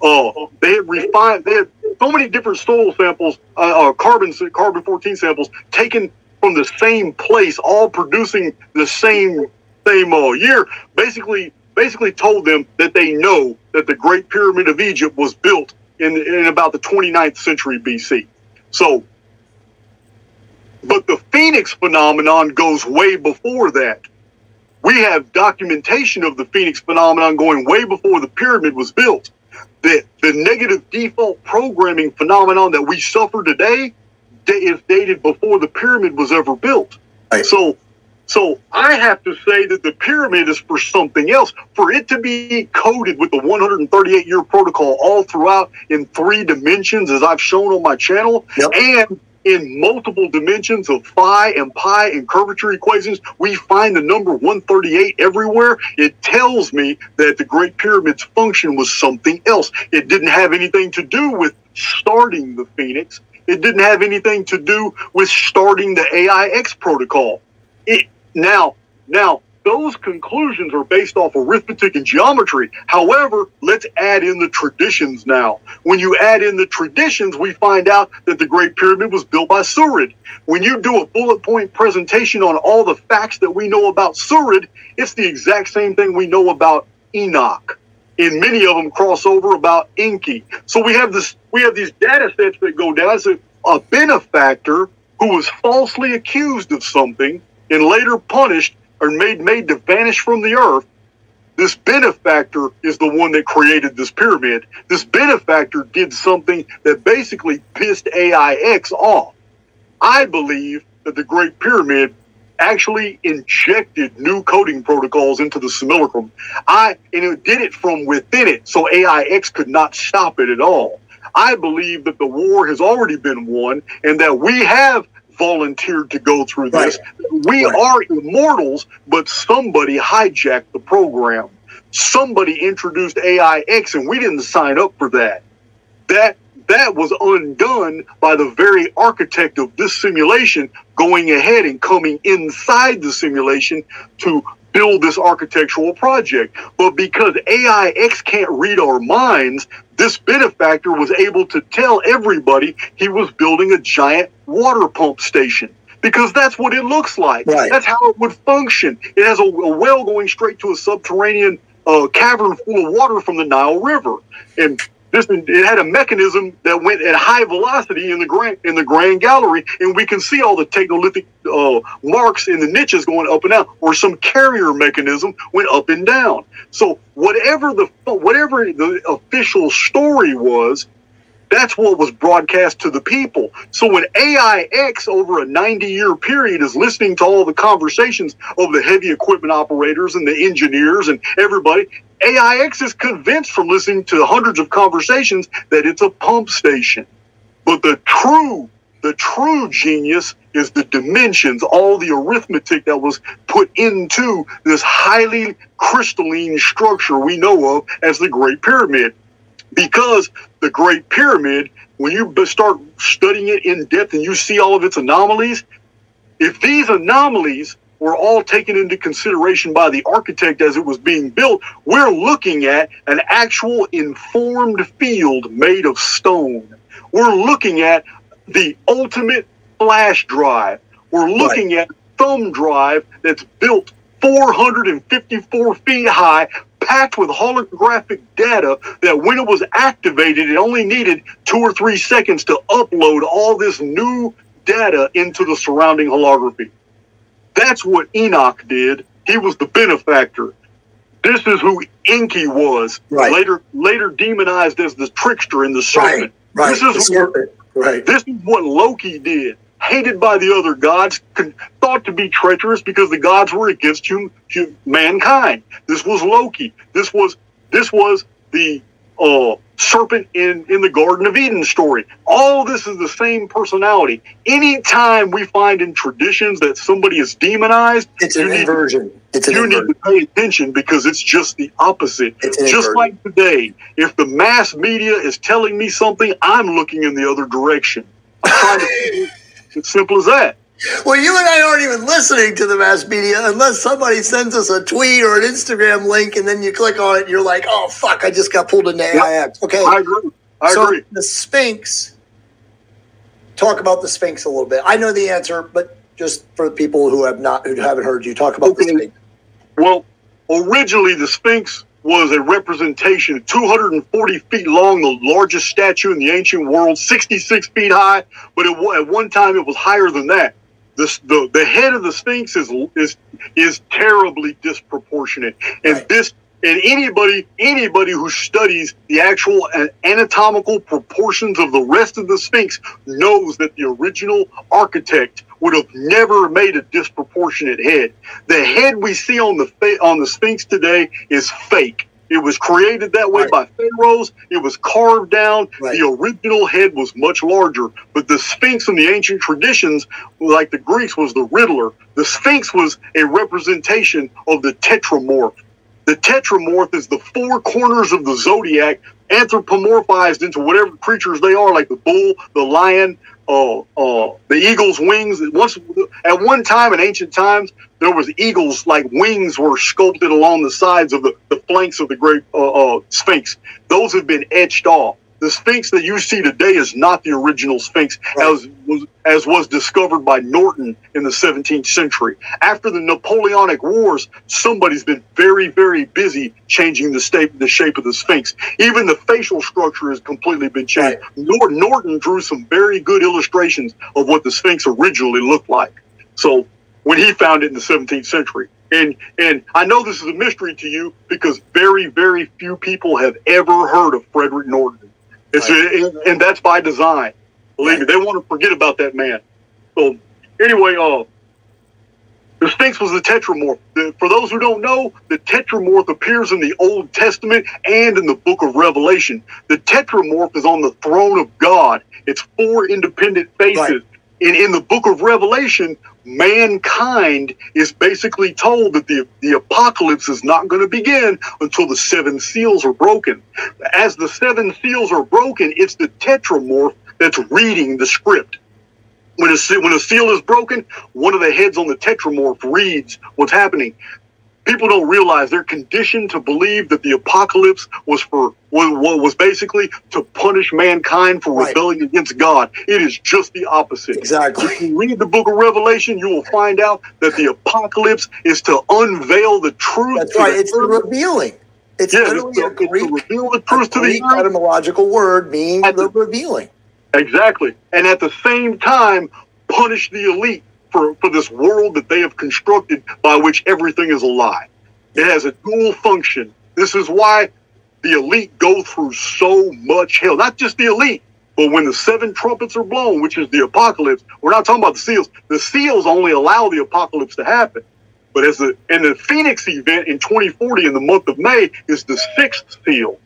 Uh, they had refined, they had so many different soil samples, uh, uh, carbon carbon 14 samples taken from the same place, all producing the same same uh, year. Basically, basically told them that they know that the Great Pyramid of Egypt was built in in about the 29th century BC. So, but the Phoenix phenomenon goes way before that. We have documentation of the Phoenix phenomenon going way before the pyramid was built. The, the negative default programming phenomenon that we suffer today da- is dated before the pyramid was ever built. Right. So, so I have to say that the pyramid is for something else. For it to be coded with the 138 year protocol all throughout in three dimensions, as I've shown on my channel, Yep. and in multiple dimensions of phi and pi and curvature equations, we find the number 138 everywhere. It tells me that the Great Pyramid's function was something else. It didn't have anything to do with starting the Phoenix. It didn't have anything to do with starting the AIX protocol. It, now, now, those conclusions are based off arithmetic and geometry. However, let's add in the traditions now. When you add in the traditions, we find out that the Great Pyramid was built by Surid. When you do a bullet point presentation on all the facts that we know about Surid, it's the exact same thing we know about Enoch. And many of them cross over about Enki. So we have this we have these data sets that go down. A, a benefactor who was falsely accused of something and later punished or made made to vanish from the earth. This benefactor is the one that created this pyramid. This benefactor did something that basically pissed AIX off. I believe that the Great Pyramid actually injected new coding protocols into the simulacrum. I and it did it from within it, so AIX could not stop it at all. I believe that the war has already been won and that we have volunteered to go through this. We Right. are immortals, but somebody hijacked the program. Somebody introduced AIX and we didn't sign up for that. That that was undone by the very architect of this simulation going ahead and coming inside the simulation to build this architectural project. But because AIX can't read our minds, this benefactor was able to tell everybody he was building a giant water pump station. Because that's what it looks like. Right. That's how it would function. It has a, a well going straight to a subterranean uh, cavern full of water from the Nile River, and this it had a mechanism that went at high velocity in the grand in the Grand Gallery, and we can see all the technolithic uh, marks in the niches going up and down, or some carrier mechanism went up and down. So whatever the whatever the official story was, that's what was broadcast to the people. So when AIX over a 90 year period is listening to all the conversations of the heavy equipment operators and the engineers and everybody, AIX is convinced from listening to hundreds of conversations that it's a pump station. But the true, the true genius is the dimensions, all the arithmetic that was put into this highly crystalline structure we know of as the Great Pyramid because the Great Pyramid, when you start studying it in depth and you see all of its anomalies, if these anomalies were all taken into consideration by the architect as it was being built, we're looking at an actual informed field made of stone. We're looking at the ultimate flash drive. We're looking right. at thumb drive that's built 454 feet high, packed with holographic data that when it was activated, it only needed two or three seconds to upload all this new data into the surrounding holography. That's what Enoch did. He was the benefactor. This is who Enki was. Right. Later, later demonized as the trickster and the serpent. Right. This is serpent. Right. This is what Loki did. Hated by the other gods, thought to be treacherous because the gods were against hum, hum, mankind. This was Loki. This was this was the uh, serpent in, in the Garden of Eden story. All this is the same personality. Anytime we find in traditions that somebody is demonized, it's an inversion. it's an you inversion. need to pay attention because it's just the opposite. It's just inversion. like today, if the mass media is telling me something, I'm looking in the other direction. I'm trying to. it's simple as that. Well, you and I aren't even listening to the mass media unless somebody sends us a tweet or an Instagram link, and then you click on it, and you're like, "Oh fuck, I just got pulled into AIX." Okay, I agree. I so agree. The Sphinx. Talk about the Sphinx a little bit. I know the answer, but just for the people who have not, who haven't heard you talk about okay. the Sphinx. Well, originally the Sphinx was a representation 240 feet long, the largest statue in the ancient world, 66 feet high, but it, at one time it was higher than that the, the, the head of the Sphinx is is is terribly disproportionate, and right. this and anybody anybody who studies the actual uh, anatomical proportions of the rest of the Sphinx knows that the original architect would have never made a disproportionate head. The head we see on the on the Sphinx today is fake. It was created that way right. by pharaohs. It was carved down. Right. The original head was much larger, but the Sphinx in the ancient traditions, like the Greeks, was the Riddler. The Sphinx was a representation of the tetramorph. The tetramorph is the four corners of the zodiac anthropomorphized into whatever creatures they are, like the bull, the lion, uh, uh, the eagle's wings. Once at one time in ancient times, there was eagles like wings were sculpted along the sides of the, the flanks of the great uh, uh, Sphinx. Those have been etched off. The Sphinx that you see today is not the original Sphinx, right. as was as was discovered by Norden in the 17th century. After the Napoleonic Wars, somebody's been very, very busy changing the state, the shape of the Sphinx. Even the facial structure has completely been changed. Right. Norden drew some very good illustrations of what the Sphinx originally looked like. So when he found it in the 17th century. And and I know this is a mystery to you because very very few people have ever heard of Frederick Norden. It's right. a, and that's by design. Believe right. me, they want to forget about that man. So anyway, uh, the Sphinx was the tetramorph. The, for those who don't know, the tetramorph appears in the Old Testament and in the Book of Revelation. The tetramorph is on the throne of God. It's four independent faces. Right. And in the Book of Revelation, mankind is basically told that the, the apocalypse is not going to begin until the seven seals are broken. As the seven seals are broken, it's the tetramorph that's reading the script. When a, when a seal is broken, one of the heads on the tetramorph reads what's happening people don't realize they're conditioned to believe that the apocalypse was for was, was basically to punish mankind for right. rebelling against God. It is just the opposite. Exactly. If you read the book of Revelation, you will find out that the apocalypse is to unveil the truth. That's right. It's earth. revealing. It's yeah, literally it's, a Greek, reveal the truth to the earth. etymological word meaning the revealing. Exactly. And at the same time, punish the elite for, for this world that they have constructed by which everything is a lie. It has a dual function. This is why the elite go through so much hell. Not just the elite, but when the seven trumpets are blown, which is the apocalypse, we're not talking about the seals. The seals only allow the apocalypse to happen. But as the and the Phoenix event in 2040 in the month of May is the sixth seal.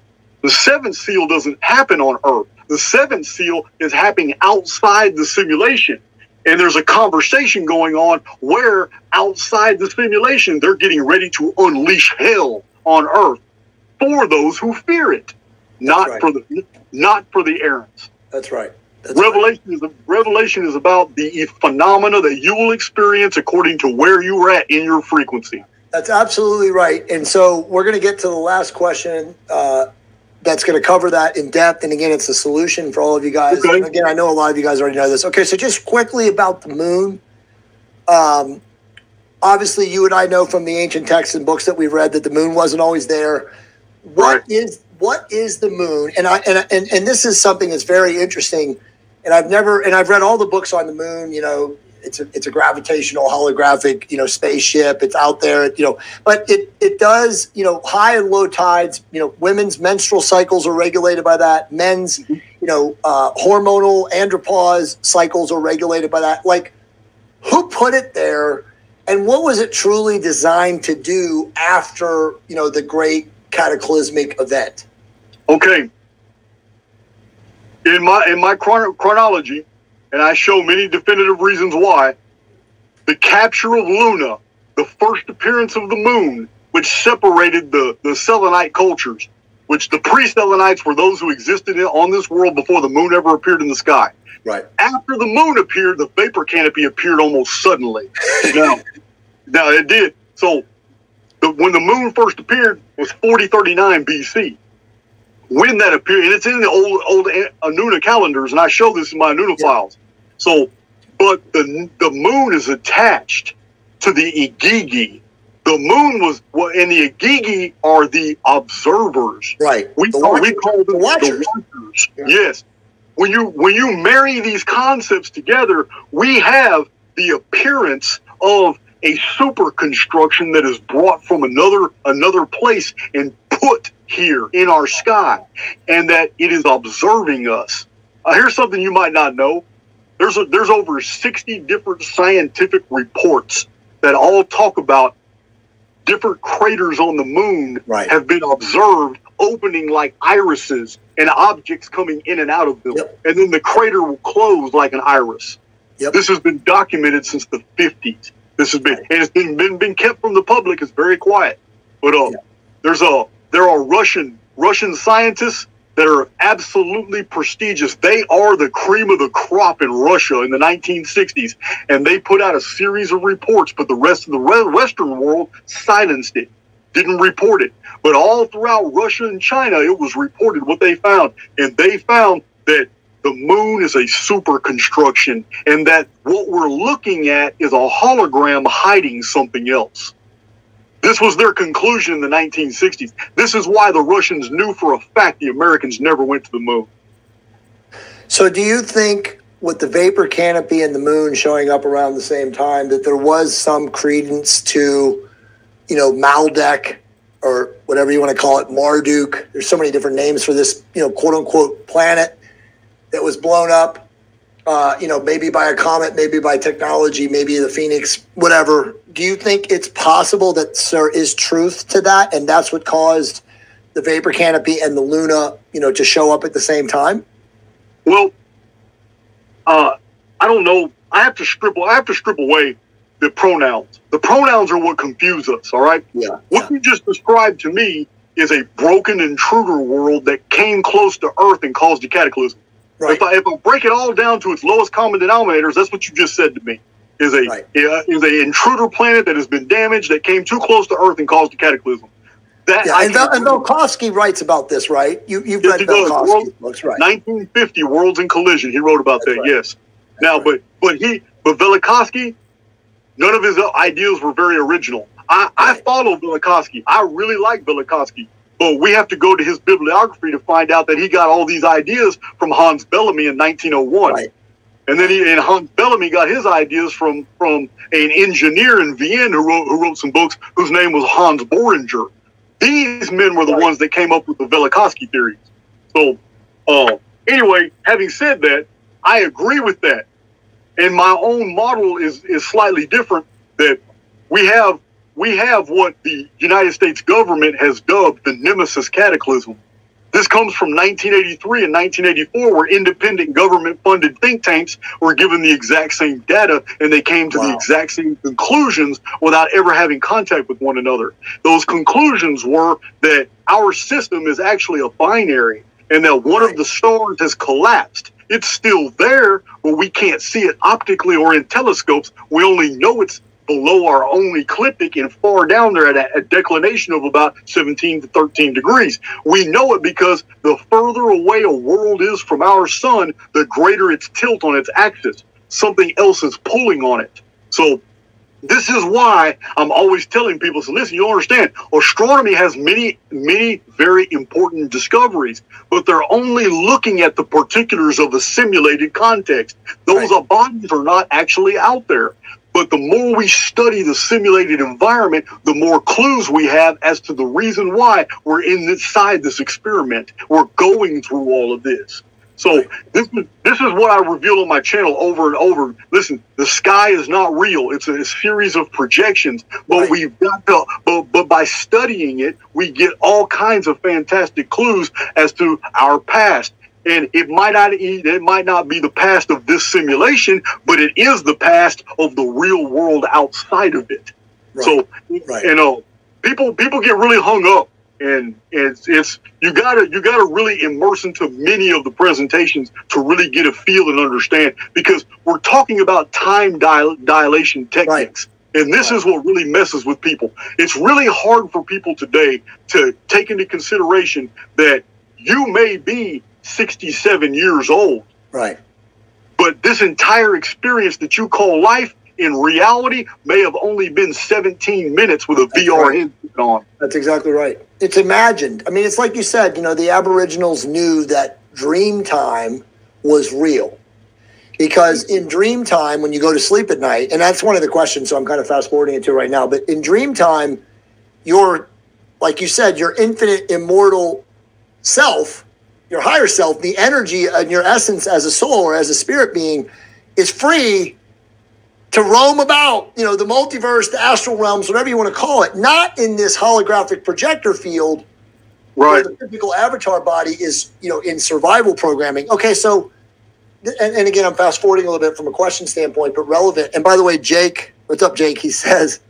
The seventh seal doesn't happen on Earth. The seventh seal is happening outside the simulation. And there's a conversation going on where outside the simulation, they're getting ready to unleash hell on earth for those who fear it, not right. for the not for the errants. That's right. That's right. Revelation is revelation is about the phenomena that you will experience according to where you are at in your frequency. That's absolutely right. And so we're going to get to the last question uh, that's going to cover that in depth. And again, it's a solution for all of you guys. Okay. Again, I know a lot of you guys already know this. Okay, so just quickly about the moon. Um, obviously, you and I know from the ancient texts and books that we've read that the moon wasn't always there. What Right. is what is the moon? And I and, and and this is something that's very interesting. And I've never and I've read all the books on the moon. You know, it's a it's a gravitational holographic you know spaceship. It's out there. You know, but it it does you know high and low tides. You know, women's menstrual cycles are regulated by that. Men's you know uh, hormonal andropause cycles are regulated by that. Like, who put it there? And what was it truly designed to do after you know the great cataclysmic event? Okay. In my in my chron- chronology, and I show many definitive reasons why, the capture of Luna, the first appearance of the moon, which separated the the Selenite cultures, which the pre-Selenites were those who existed in- on this world before the moon ever appeared in the sky. Right. After the moon appeared, the vapor canopy appeared almost suddenly. now, now it did. So, the, when the moon first appeared was 4039 BC when that appeared, and it's in the old old Anuna calendars, and I show this in my Anuna Yeah. files. So, but the the moon is attached to the Igigi. The moon was, well, and the Igigi are the observers. Right. We The call, we call them The the watchers. watchers. Yeah. Yes. When you when you marry these concepts together, we have the appearance of a super construction that is brought from another another place and put here in our sky, and that it is observing us. Uh, here's something you might not know. There's a, there's over 60 different scientific reports that all talk about different craters on the moon Right. have been observed opening like irises and objects coming in and out of them. Yep. And then the crater will close like an iris. Yep. This has been documented since the 50s. This has been, and it's been, been, been kept from the public. It's very quiet. But uh, Yeah. there's a, there are Russian, Russian scientists that are absolutely prestigious. They are the cream of the crop in Russia in the 1960s. And they put out a series of reports, but the rest of the Western world silenced it, didn't report it. But all throughout Russia and China, it was reported what they found. And they found that the moon is a super construction and that what we're looking at is a hologram hiding something else. This was their conclusion in the 1960s. This is why the Russians knew for a fact the Americans never went to the moon. So, do you think with the vapor canopy and the moon showing up around the same time that there was some credence to, you know, Maldek or whatever you want to call it, Marduk? There's so many different names for this, you know, quote unquote planet that was blown up. Uh, you know, maybe by a comet, maybe by technology, maybe the Phoenix, whatever. Do you think it's possible that there is truth to that, and that's what caused the vapor canopy and the Luna, you know, to show up at the same time? Well, uh, I don't know. I have to strip. I have to strip away the pronouns. The pronouns are what confuse us. All right. Yeah. What you just described to me is a broken intruder world that came close to Earth and caused a cataclysm. Right. If I, if I break it all down to its lowest common denominators, that's what you just said to me. Is a Right. uh, is a intruder planet that has been damaged that came too close to Earth and caused a cataclysm. That Yeah, and, Vel- and Velikovsky writes about this, right? You, you've Yes, read. Velikovsky's World- books, right? 1950 Worlds in Collision. He wrote about That's that. right. Yes. Now, right. but but he but Velikovsky, none of his ideas were very original. I, I follow Velikovsky. I really like Velikovsky. But we have to go to his bibliography to find out that he got all these ideas from Hans Bellamy in 1901. Right. And then he, and Hans Bellamy got his ideas from from an engineer in Vienna who wrote, who wrote some books whose name was Hans Hörbiger. These men were the ones that came up with the Velikovsky theories. So, uh, anyway, having said that, I agree with that. And my own model is is slightly different. That we have we have what the United States government has dubbed the Nemesis Cataclysm. This comes from 1983 and 1984, where independent government funded think tanks were given the exact same data and they came to the exact same conclusions without ever having contact with one another. Those conclusions were that our system is actually a binary and that one of the stars has collapsed. It's still there, but we can't see it optically or in telescopes. We only know it's below our own ecliptic and far down there at a, a, declination of about 17 to 13 degrees. We know it because the further away a world is from our sun, the greater its tilt on its axis. Something else is pulling on it. So this is why I'm always telling people, so listen, you understand, astronomy has many, many very important discoveries, but they're only looking at the particulars of a simulated context. Those right. are not actually out there. But the more we study the simulated environment, the more clues we have as to the reason why we're inside this experiment. We're going through all of this. So this is this is what I reveal on my channel over and over. Listen, the sky is not real. It's a, series of projections, but right. we've got to. But but by studying it, we get all kinds of fantastic clues as to our past. And it might not it might not be the past of this simulation, but it is the past of the real world outside of it. Right. So right. you know, people people get really hung up and it's it's you gotta you gotta really immerse into many of the presentations to really get a feel and understand because we're talking about time dil- dilation techniques. Right. And this is what really messes with people. It's really hard for people today to take into consideration that you may be 67 years old. Right. But this entire experience that you call life in reality may have only been 17 minutes with a That's VR right. headset on. That's exactly right. It's imagined. I mean, it's like you said, you know, the Aboriginals knew that dream time was real. Because in dream time, when you go to sleep at night, and that's one of the questions, so I'm kind of fast forwarding it to right now, but in dream time, your, like you said, your infinite immortal self, your higher self, the energy and your essence as a soul or as a spirit being is free to roam about, you know, the multiverse, the astral realms, whatever you want to call it, not in this holographic projector field right. where the physical avatar body is, you know, in survival programming. Okay, so, and, and again, I'm fast forwarding a little bit from a question standpoint, but relevant. And by the way, Jake, what's up, Jake? He says,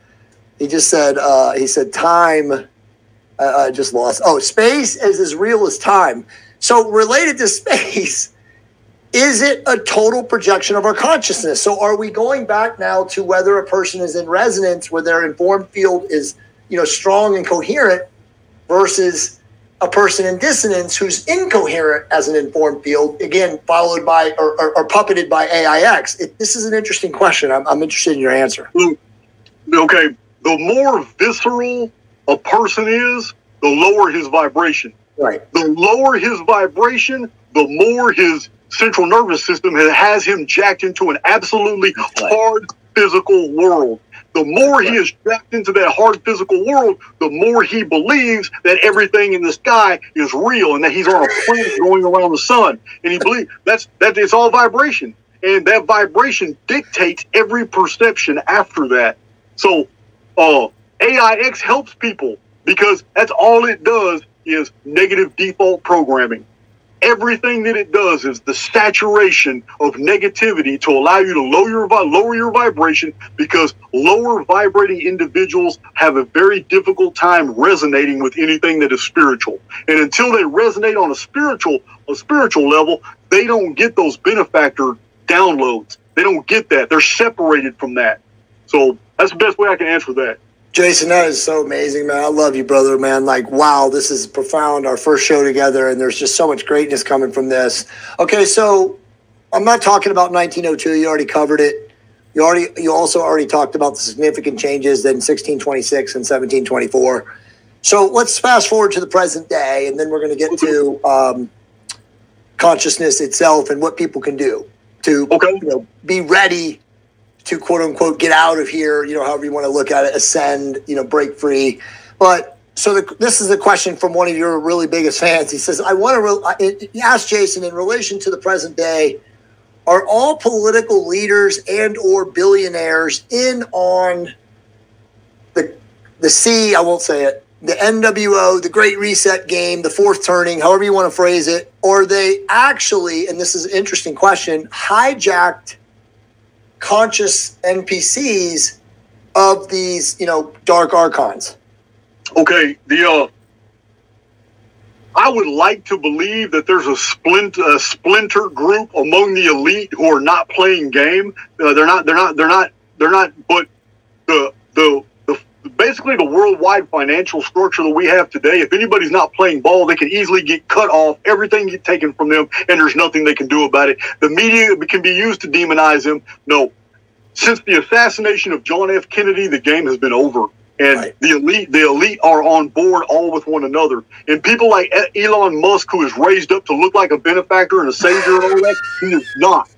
he just said, uh, he said, time, uh, I just lost. Oh, space is as real as time. So related to space, is it a total projection of our consciousness? So are we going back now to whether a person is in resonance where their informed field is, you know, strong and coherent versus a person in dissonance who's incoherent as an informed field, again, followed by or, or, or puppeted by AIX? It, this is an interesting question. I'm, I'm interested in your answer. Okay. The more visceral a person is, the lower his vibration. Right. The lower his vibration, the more his central nervous system has him jacked into an absolutely hard physical world. The more he is jacked into that hard physical world, the more he believes that everything in the sky is real and that he's on a planet going around the sun. And he believes that's that it's all vibration. And that vibration dictates every perception after that. So uh AIX helps people because that's all it does is negative default programming. Everything that it does is the saturation of negativity to allow you to lower your lower your vibration because lower vibrating individuals have a very difficult time resonating with anything that is spiritual. And until they resonate on a spiritual a spiritual level they don't get those benefactor downloads. They don't get that. They're separated from that. So that's the best way i can answer that Jason, that is so amazing, man. I love you, brother, man. Like, wow, this is profound. Our first show together, and there's just so much greatness coming from this. Okay, so I'm not talking about 1902. You already covered it. You already, you also already talked about the significant changes in 1626 and 1724. So let's fast forward to the present day, and then we're going to get to um, consciousness itself and what people can do to okay. you know, be ready to quote unquote get out of here, you know, however you want to look at it, ascend, you know, break free. But so the, this is a question from one of your really biggest fans. He says, I want to re- asked Jason in relation to the present day, are all political leaders and or billionaires in on the the C, I won't say it, the NWO, the Great Reset game, the fourth turning, however you want to phrase it, or they actually, and this is an interesting question, hijacked conscious NPCs of these, you know, dark archons. Okay, the uh I would like to believe that there's a splint a splinter group among the elite who are not playing game. Uh, they're not. They're not. They're not. They're not. But the the basically the worldwide financial structure that we have today. If anybody's not playing ball, they can easily get cut off. Everything get taken from them, and there's nothing they can do about it. The media can be used to demonize them. No, since the assassination of John F. Kennedy, the game has been over and right. the elite the elite are on board all with one another and people like elon musk who is raised up to look like a benefactor and a savior and all that he is not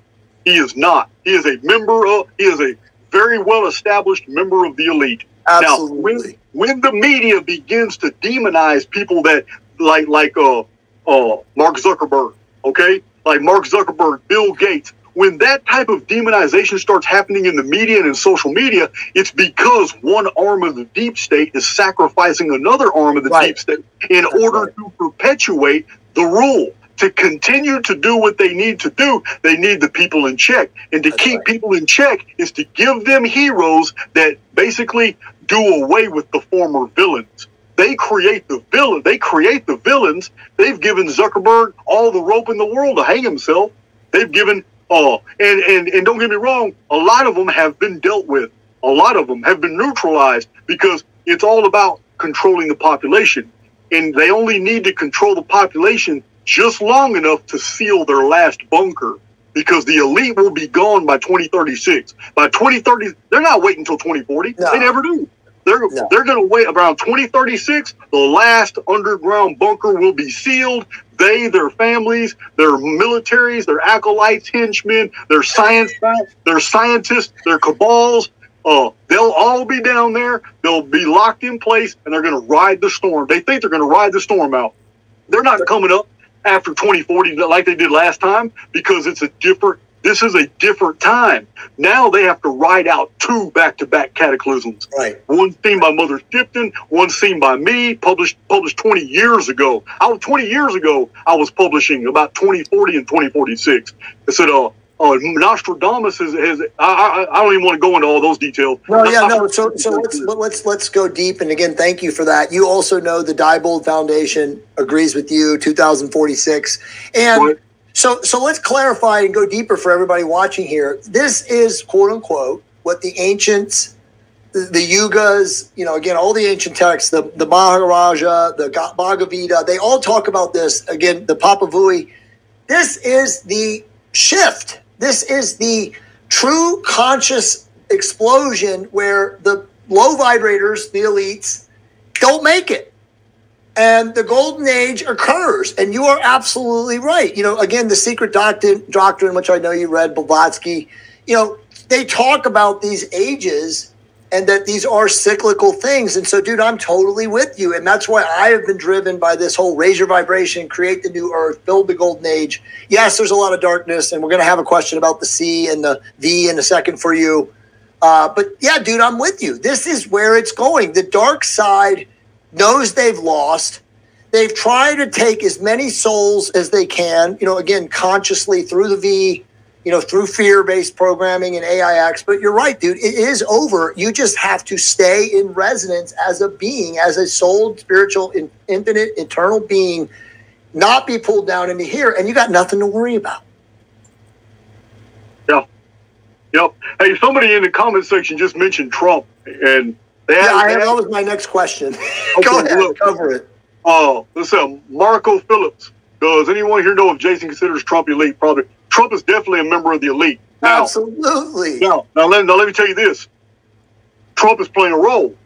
he is not he is a member of he is a very well established member of the elite Absolutely. now when, when the media begins to demonize people that like like uh uh mark zuckerberg okay like mark zuckerberg bill gates when that type of demonization starts happening in the media and in social media, it's because one arm of the deep state is sacrificing another arm of the right. deep state in That's order right. to perpetuate the rule. To continue to do what they need to do, they need the people in check. And to That's keep right. people in check is to give them heroes that basically do away with the former villains. They create the villain. They create the villains. They've given Zuckerberg all the rope in the world to hang himself. They've given Oh, and, and, and don't get me wrong, a lot of them have been dealt with. A lot of them have been neutralized because it's all about controlling the population. And they only need to control the population just long enough to seal their last bunker because the elite will be gone by 2036. By 2030, they're not waiting until 2040. No. They never do. They're no. they're going to wait around 2036. The last underground bunker will be sealed. They, their families, their militaries, their acolytes, henchmen, their science, their scientists, their cabals. Uh, they'll all be down there. They'll be locked in place, and they're going to ride the storm. They think they're going to ride the storm out. They're not coming up after 2040 like they did last time because it's a different this is a different time. Now they have to ride out two back-to-back cataclysms. Right. One seen by Mother Shipton, one seen by me, published published 20 years ago. I was 20 years ago. I was publishing about 2040 and 2046. I said, uh, uh, Nostradamus has, has I, I, I, don't even want to go into all those details. Well, yeah, no. So, so let's let's let's go deep. And again, thank you for that. You also know the Diebold Foundation agrees with you. 2046, and right. So, so let's clarify and go deeper for everybody watching here. This is quote unquote what the ancients, the, yugas, you know, again, all the ancient texts, the, the Maharaja, the Bhagavad Gita, they all talk about this. Again, the Popol Vuh. This is the shift. This is the true conscious explosion where the low vibrators, the elites, don't make it and the golden age occurs and you are absolutely right. You know again the secret doctrine doctrine which i know you read blavatsky you know they talk about these ages and that these are cyclical things. And so dude i'm totally with you. And that's why i have been driven by this whole raise your vibration create the new earth build the golden age. Yes there's a lot of darkness and we're going to have a question about the c and the v in a second for you. Uh, but yeah dude i'm with you. This is where it's going. The dark side knows they've lost. They've tried to take as many souls as they can, you know, again, consciously through the V, you know, through fear based programming and AIX. But you're right, dude, it is over. You just have to stay in resonance as a being, as a soul, spiritual, infinite, eternal being, not be pulled down into here, and you got nothing to worry about. Yeah. Yep. Hey, somebody in the comment section just mentioned Trump, and they yeah, I, that was my next question. Okay, Go ahead, look, cover it. Oh, uh, listen, Marco Phillips. Does anyone here know if Jason considers Trump elite? Probably. Trump is definitely a member of the elite. Now, Absolutely. Now, now let, now let me tell you this. Trump is playing a role,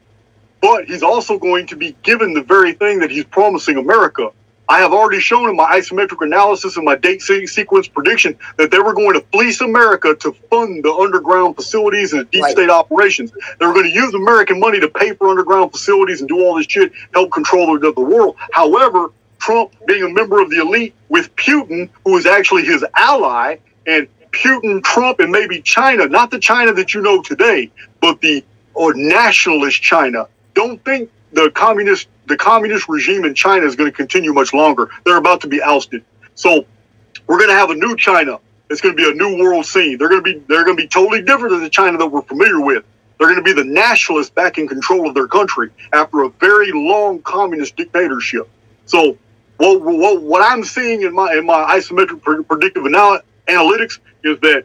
but he's also going to be given the very thing that he's promising America. I have already shown in my isometric analysis and my date sequence prediction that they were going to fleece America to fund the underground facilities and deep right. state operations. They were going to use American money to pay for underground facilities and do all this shit, help control the, the world. However, Trump being a member of the elite with Putin, who is actually his ally, and Putin, Trump, and maybe China, not the China that you know today, but the or nationalist China. Don't think the communist the communist regime in China is going to continue much longer. They're about to be ousted. So we're going to have a new China. It's going to be a new world scene. They're going to be they're going to be totally different than the China that we're familiar with. They're going to be the nationalists back in control of their country after a very long communist dictatorship. So what, what, what I'm seeing in my in my isometric predictive anal- analytics is that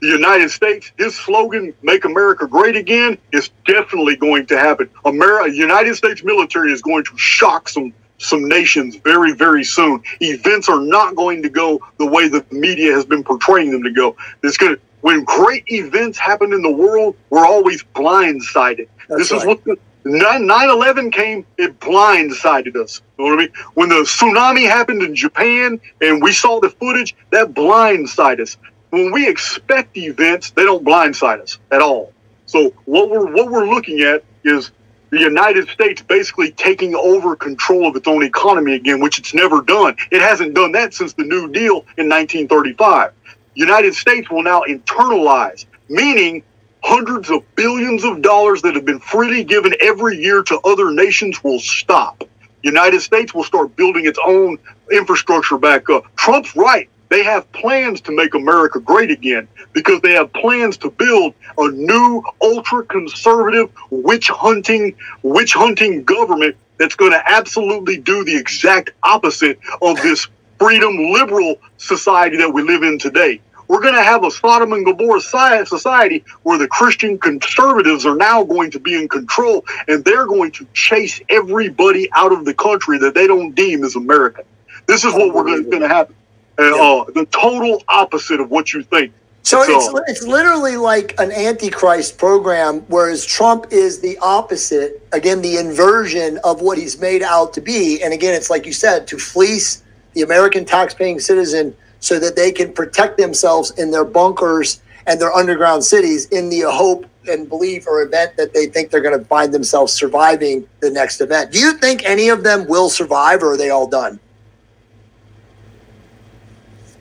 the United States, his slogan "Make America Great Again" is definitely going to happen. America, United States military is going to shock some some nations very very soon. Events are not going to go the way the media has been portraying them to go. It's going to when great events happen in the world, we're always blindsided. That's this is what the 9 11 came, it blindsided us. You know what I mean? When the tsunami happened in Japan and we saw the footage, that blindsided us. When we expect events, they don't blindside us at all. So what we're what we're looking at is the United States basically taking over control of its own economy again, which it's never done. It hasn't done that since the New Deal in 1935. United States will now internalize, meaning hundreds of billions of dollars that have been freely given every year to other nations will stop. United States will start building its own infrastructure back up. Trump's right. They have plans to make America great again because they have plans to build a new ultra conservative witch hunting witch hunting government that's going to absolutely do the exact opposite of this freedom liberal society that we live in today. We're going to have a Sodom and Gomorrah society where the Christian conservatives are now going to be in control and they're going to chase everybody out of the country that they don't deem as American. This is what we're going to happen. Uh, uh, the total opposite of what you think. So So- it's it's literally like an antichrist program, whereas Trump is the opposite. Again, the inversion of what he's made out to be. And again, it's like you said, to fleece the American taxpaying citizen so that they can protect themselves in their bunkers and their underground cities in the hope and belief or event that they think they're going to find themselves surviving the next event. Do you think any of them will survive, or are they all done?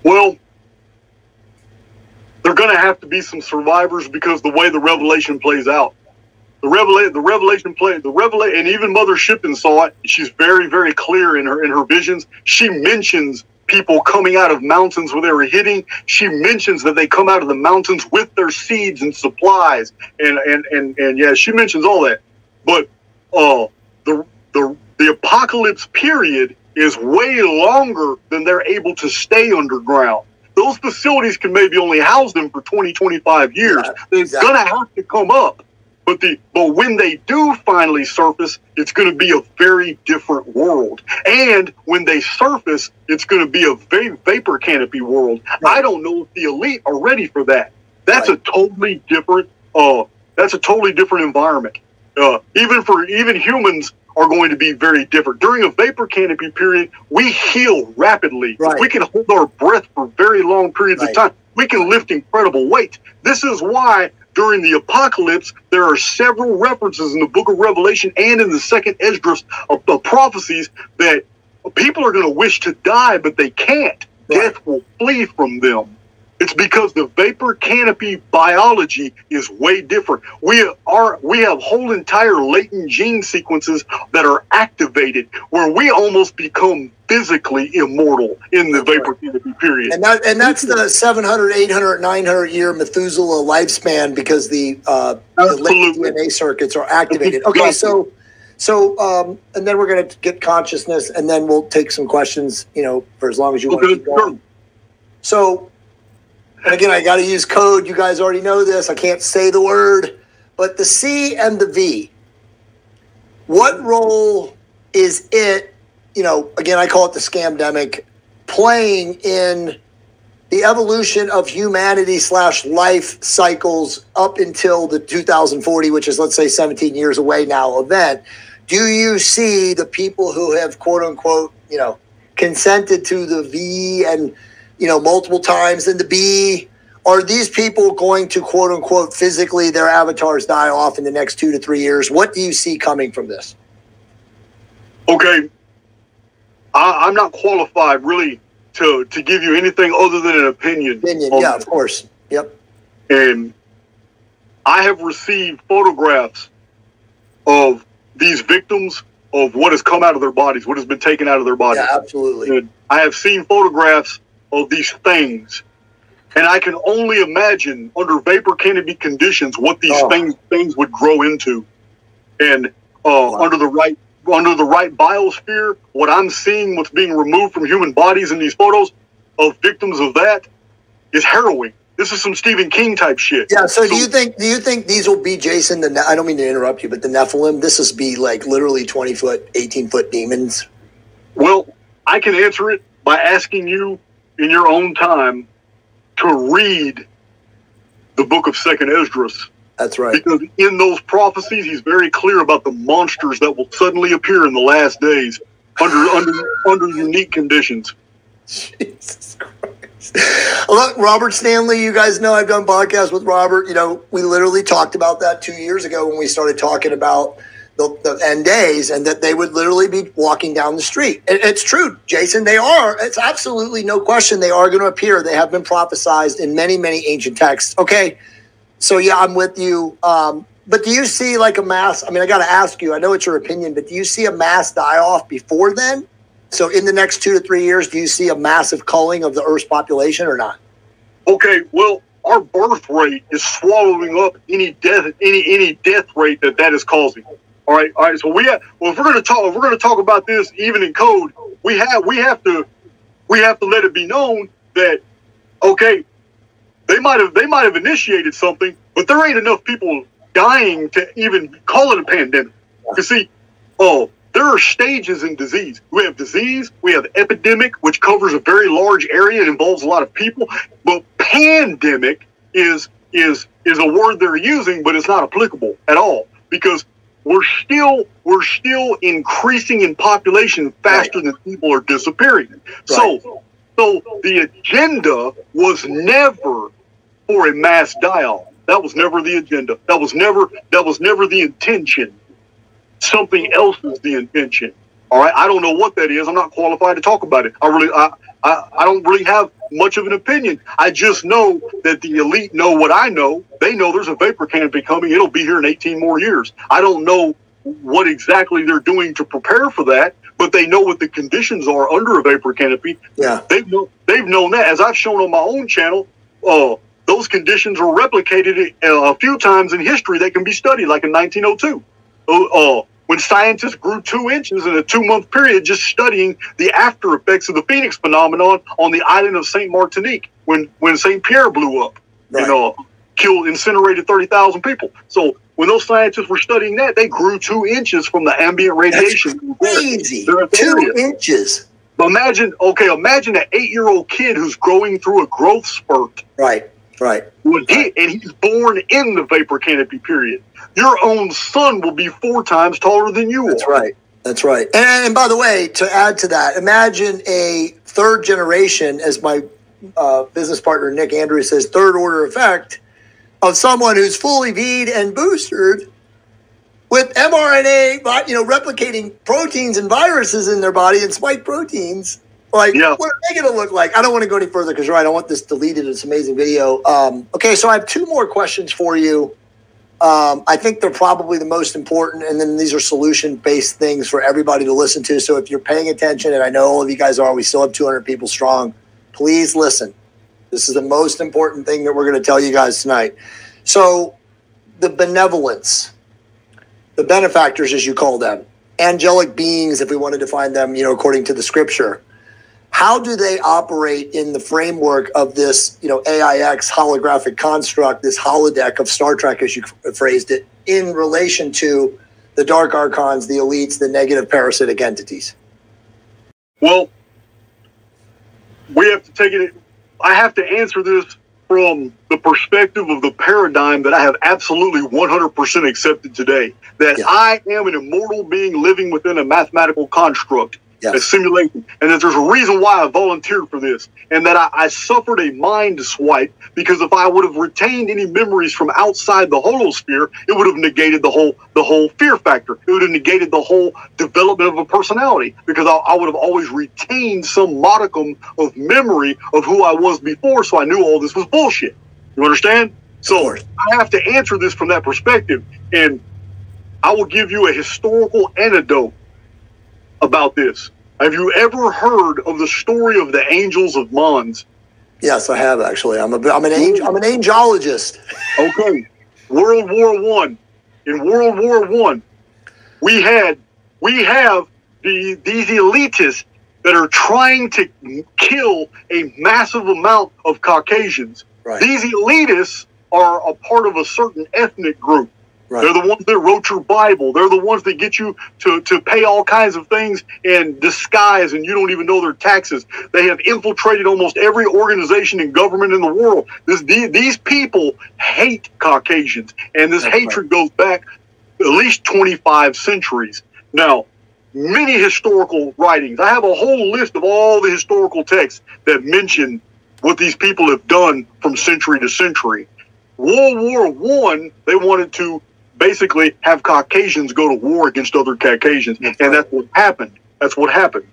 Well, they're going to have to be some survivors because the way the revelation plays out. The revelation, the revelation play, the revelation, and even Mother Shipton saw it. She's very, very clear in her in her visions. She mentions people coming out of mountains where they were hitting. She mentions that they come out of the mountains with their seeds and supplies, and and and and yeah, she mentions all that. But uh, the the the apocalypse period is way longer than they're able to stay underground. Those facilities can maybe only house them for 20, 25 years. Yeah, They're exactly. gonna have to come up. But the but when they do finally surface, it's going to be a very different world. And when they surface, it's going to be a va- vapor canopy world. I don't know if the elite are ready for that. That's Right. a totally different. Uh, that's a totally different environment. Uh, even for even humans are going to be very different. During a vapor canopy period, we heal rapidly. Right. We can hold our breath for very long periods Right. of time. We can lift incredible weight. This is why during the apocalypse, there are several references in the book of Revelation and in the second Esdras of, of prophecies that people are going to wish to die, but they can't. Right. Death will flee from them. It's because the vapor canopy biology is way different. We are we have whole entire latent gene sequences that are activated where we almost become physically immortal in the vapor canopy period. And that and that's the 700, 800, 900 year Methuselah lifespan because the uh, the latent DNA circuits are activated. Okay, so so um, and then we're going to get consciousness, and then we'll take some questions. You know, for as long as you want to keep going. So, and again, I got to use code. You guys already know this. I can't say the word, but the C and the V. What role is it? You know, again, I call it the scamdemic, playing in the evolution of humanity slash life cycles up until the 2040, which is let's say 17 years away now event. Do you see the people who have quote unquote, you know, consented to the V and you know multiple times and the B? Are these people going to quote unquote physically their avatars die off in the next two to three years? What do you see coming from this? Okay, I, I'm not qualified really to to give you anything other than an opinion. Opinion, yeah, this. of course. Yep. and I have received photographs of these victims of what has come out of their bodies, what has been taken out of their bodies. Yeah, absolutely. And I have seen photographs of these things, and I can only imagine under vapor canopy conditions what these Oh. things things would grow into, and uh, Wow. under the right under the right biosphere, what I'm seeing, what's being removed from human bodies in these photos of victims of that is harrowing. This is some Stephen King type shit. Yeah. So, do you think do you think these will be Jason? The Ne- I don't mean to interrupt you, but the Nephilim. This is be like literally twenty foot, eighteen foot demons. Well, I can answer it by asking you in your own time to read the book of Second Esdras. That's right. Because in those prophecies, he's very clear about the monsters that will suddenly appear in the last days under under under unique conditions. Jesus Christ. Look, Robert Stanley, you guys know I've done podcasts with Robert. You know, we literally talked about that two years ago when we started talking about the, the end days and that they would literally be walking down the street. It, it's true, Jason. They are. It's absolutely no question they are going to appear. They have been prophesized in many, many ancient texts. Okay. So, yeah, I'm with you. Um, but do you see like a mass? I mean, I got to ask you, I know it's your opinion, but do you see a mass die off before then? So, in the next two to three years, do you see a massive culling of the Earth's population or not? Okay, well, our birth rate is swallowing up any death, any any death rate that that is causing. All right, all right. So we have, well, if we're going to talk, if we're going to talk about this even in code, we have we have to we have to let it be known that okay, they might have they might have initiated something, but there ain't enough people dying to even call it a pandemic. You see, oh, there are stages in disease. We have disease, we have epidemic, which covers a very large area and involves a lot of people. But pandemic is is is a word they're using, but it's not applicable at all because we're still we're still increasing in population faster than people are disappearing. So so the agenda was never for a mass die-off. That was never the agenda. That was never that was never the intention. Something else is the intention. All right. I don't know what that is. I'm not qualified to talk about it. I really I I, I don't really have much of an opinion. I just know that the elite know what I know. They know there's a vapor canopy coming. It'll be here in 18 more years. I don't know what exactly they're doing to prepare for that, but they know what the conditions are under a vapor canopy. Yeah. They've known, they've known that. As I've shown on my own channel, uh, those conditions were replicated uh, a few times in history that can be studied, like in 1902. Uh, uh, when scientists grew two inches in a two month period just studying the after effects of the Phoenix phenomenon on the island of St. Martinique when, when St. Pierre blew up Right. and uh, killed, incinerated 30,000 people. So when those scientists were studying that, they grew two inches from the ambient radiation. Crazy. In the Two inches. But imagine, okay, imagine an eight year old kid who's growing through a growth spurt. Right. Right. Hit, and he's born in the vapor canopy period. Your own son will be four times taller than you That's are. right. That's right. And, and by the way, to add to that, imagine a third generation, as my uh, business partner Nick Andrews says, third order effect of someone who's fully V'd and boosted with mRNA, you know, replicating proteins and viruses in their body and spike proteins. Like, Yeah. what are they going to look like? I don't want to go any further because, right, I want this deleted. It's an amazing video. Um, okay, so I have two more questions for you. Um, I think they're probably the most important, and then these are solution-based things for everybody to listen to. So if you're paying attention, and I know all of you guys are, we still have 200 people strong. Please listen. This is the most important thing that we're going to tell you guys tonight. So, the benevolence, the benefactors, as you call them, angelic beings, if we want to define them, you know, according to the scripture. How do they operate in the framework of this, you know, AIX holographic construct, this holodeck of Star Trek, as you phrased it, in relation to the dark archons, the elites, the negative parasitic entities? Well, we have to take it. I have to answer this from the perspective of the paradigm that I have absolutely 100% accepted today. That Yeah. I am an immortal being living within a mathematical construct, a simulation, and that there's a reason why I volunteered for this, and that I, I suffered a mind swipe because if I would have retained any memories from outside the holosphere, it would have negated the whole the whole fear factor. It would have negated the whole development of a personality because I, I would have always retained some modicum of memory of who I was before, so I knew all this was bullshit. You understand? So. I have to answer this from that perspective, and I will give you a historical anecdote about this. Have you ever heard of the story of the angels of Mons? Yes, I have actually. I'm a I'm an angel, I'm an angelologist. Okay, World War One. In World War One, we had we have the these elitists that are trying to kill a massive amount of Caucasians. Right. These elitists are a part of a certain ethnic group. Right. They're the ones that wrote your Bible. They're the ones that get you to, to pay all kinds of things in disguise and you don't even know their taxes. They have infiltrated almost every organization and government in the world. This, these, people hate Caucasians, and this That's hatred goes back at least 25 centuries. Now, many historical writings. I have a whole list of all the historical texts that mention what these people have done from century to century. World War One, they wanted to basically have Caucasians go to war against other Caucasians, That's and right. that's what happened. That's what happened.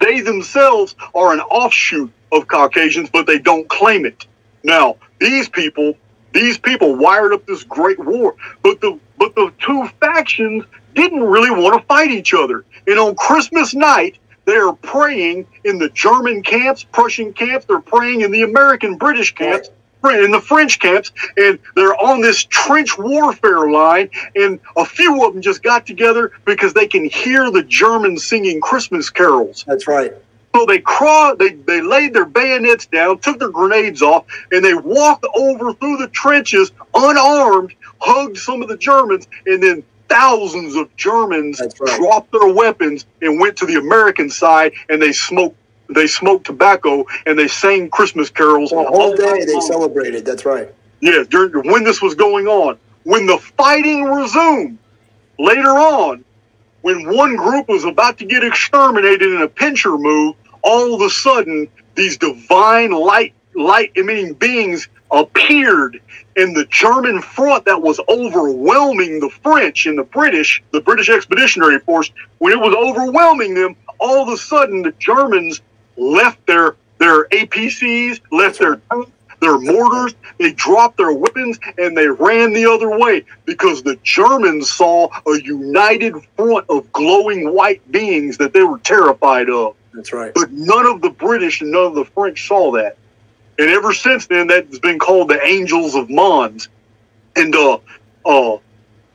They themselves are an offshoot of Caucasians, but they don't claim it. Now, these people, these people wired up this great war, but the but the two factions didn't really want to fight each other. And on Christmas night, they are praying in the German camps, Prussian camps. They're praying in the American, British camps, in the French camps, and they're on this trench warfare line. And a few of them just got together because they can hear the Germans singing Christmas carols. That's right. So they craw, they, they laid their bayonets down, took their grenades off, and they walked over through the trenches unarmed, hugged some of the Germans, and then thousands of Germans right. dropped their weapons and went to the American side, and they smoked they smoked tobacco and they sang Christmas carols. The whole all day they celebrated. That's right. Yeah, during when this was going on. When the fighting resumed later on, when one group was about to get exterminated in a pincher move, all of a sudden these divine light light emitting beings appeared in the German front that was overwhelming the French and the British, the British Expeditionary Force, when it was overwhelming them, all of a sudden the Germans left their their APCs, left their their mortars, they dropped their weapons and they ran the other way because the Germans saw a united front of glowing white beings that they were terrified of. That's right. But none of the British and none of the French saw that. And ever since then, that's been called the Angels of Mons. And uh, uh,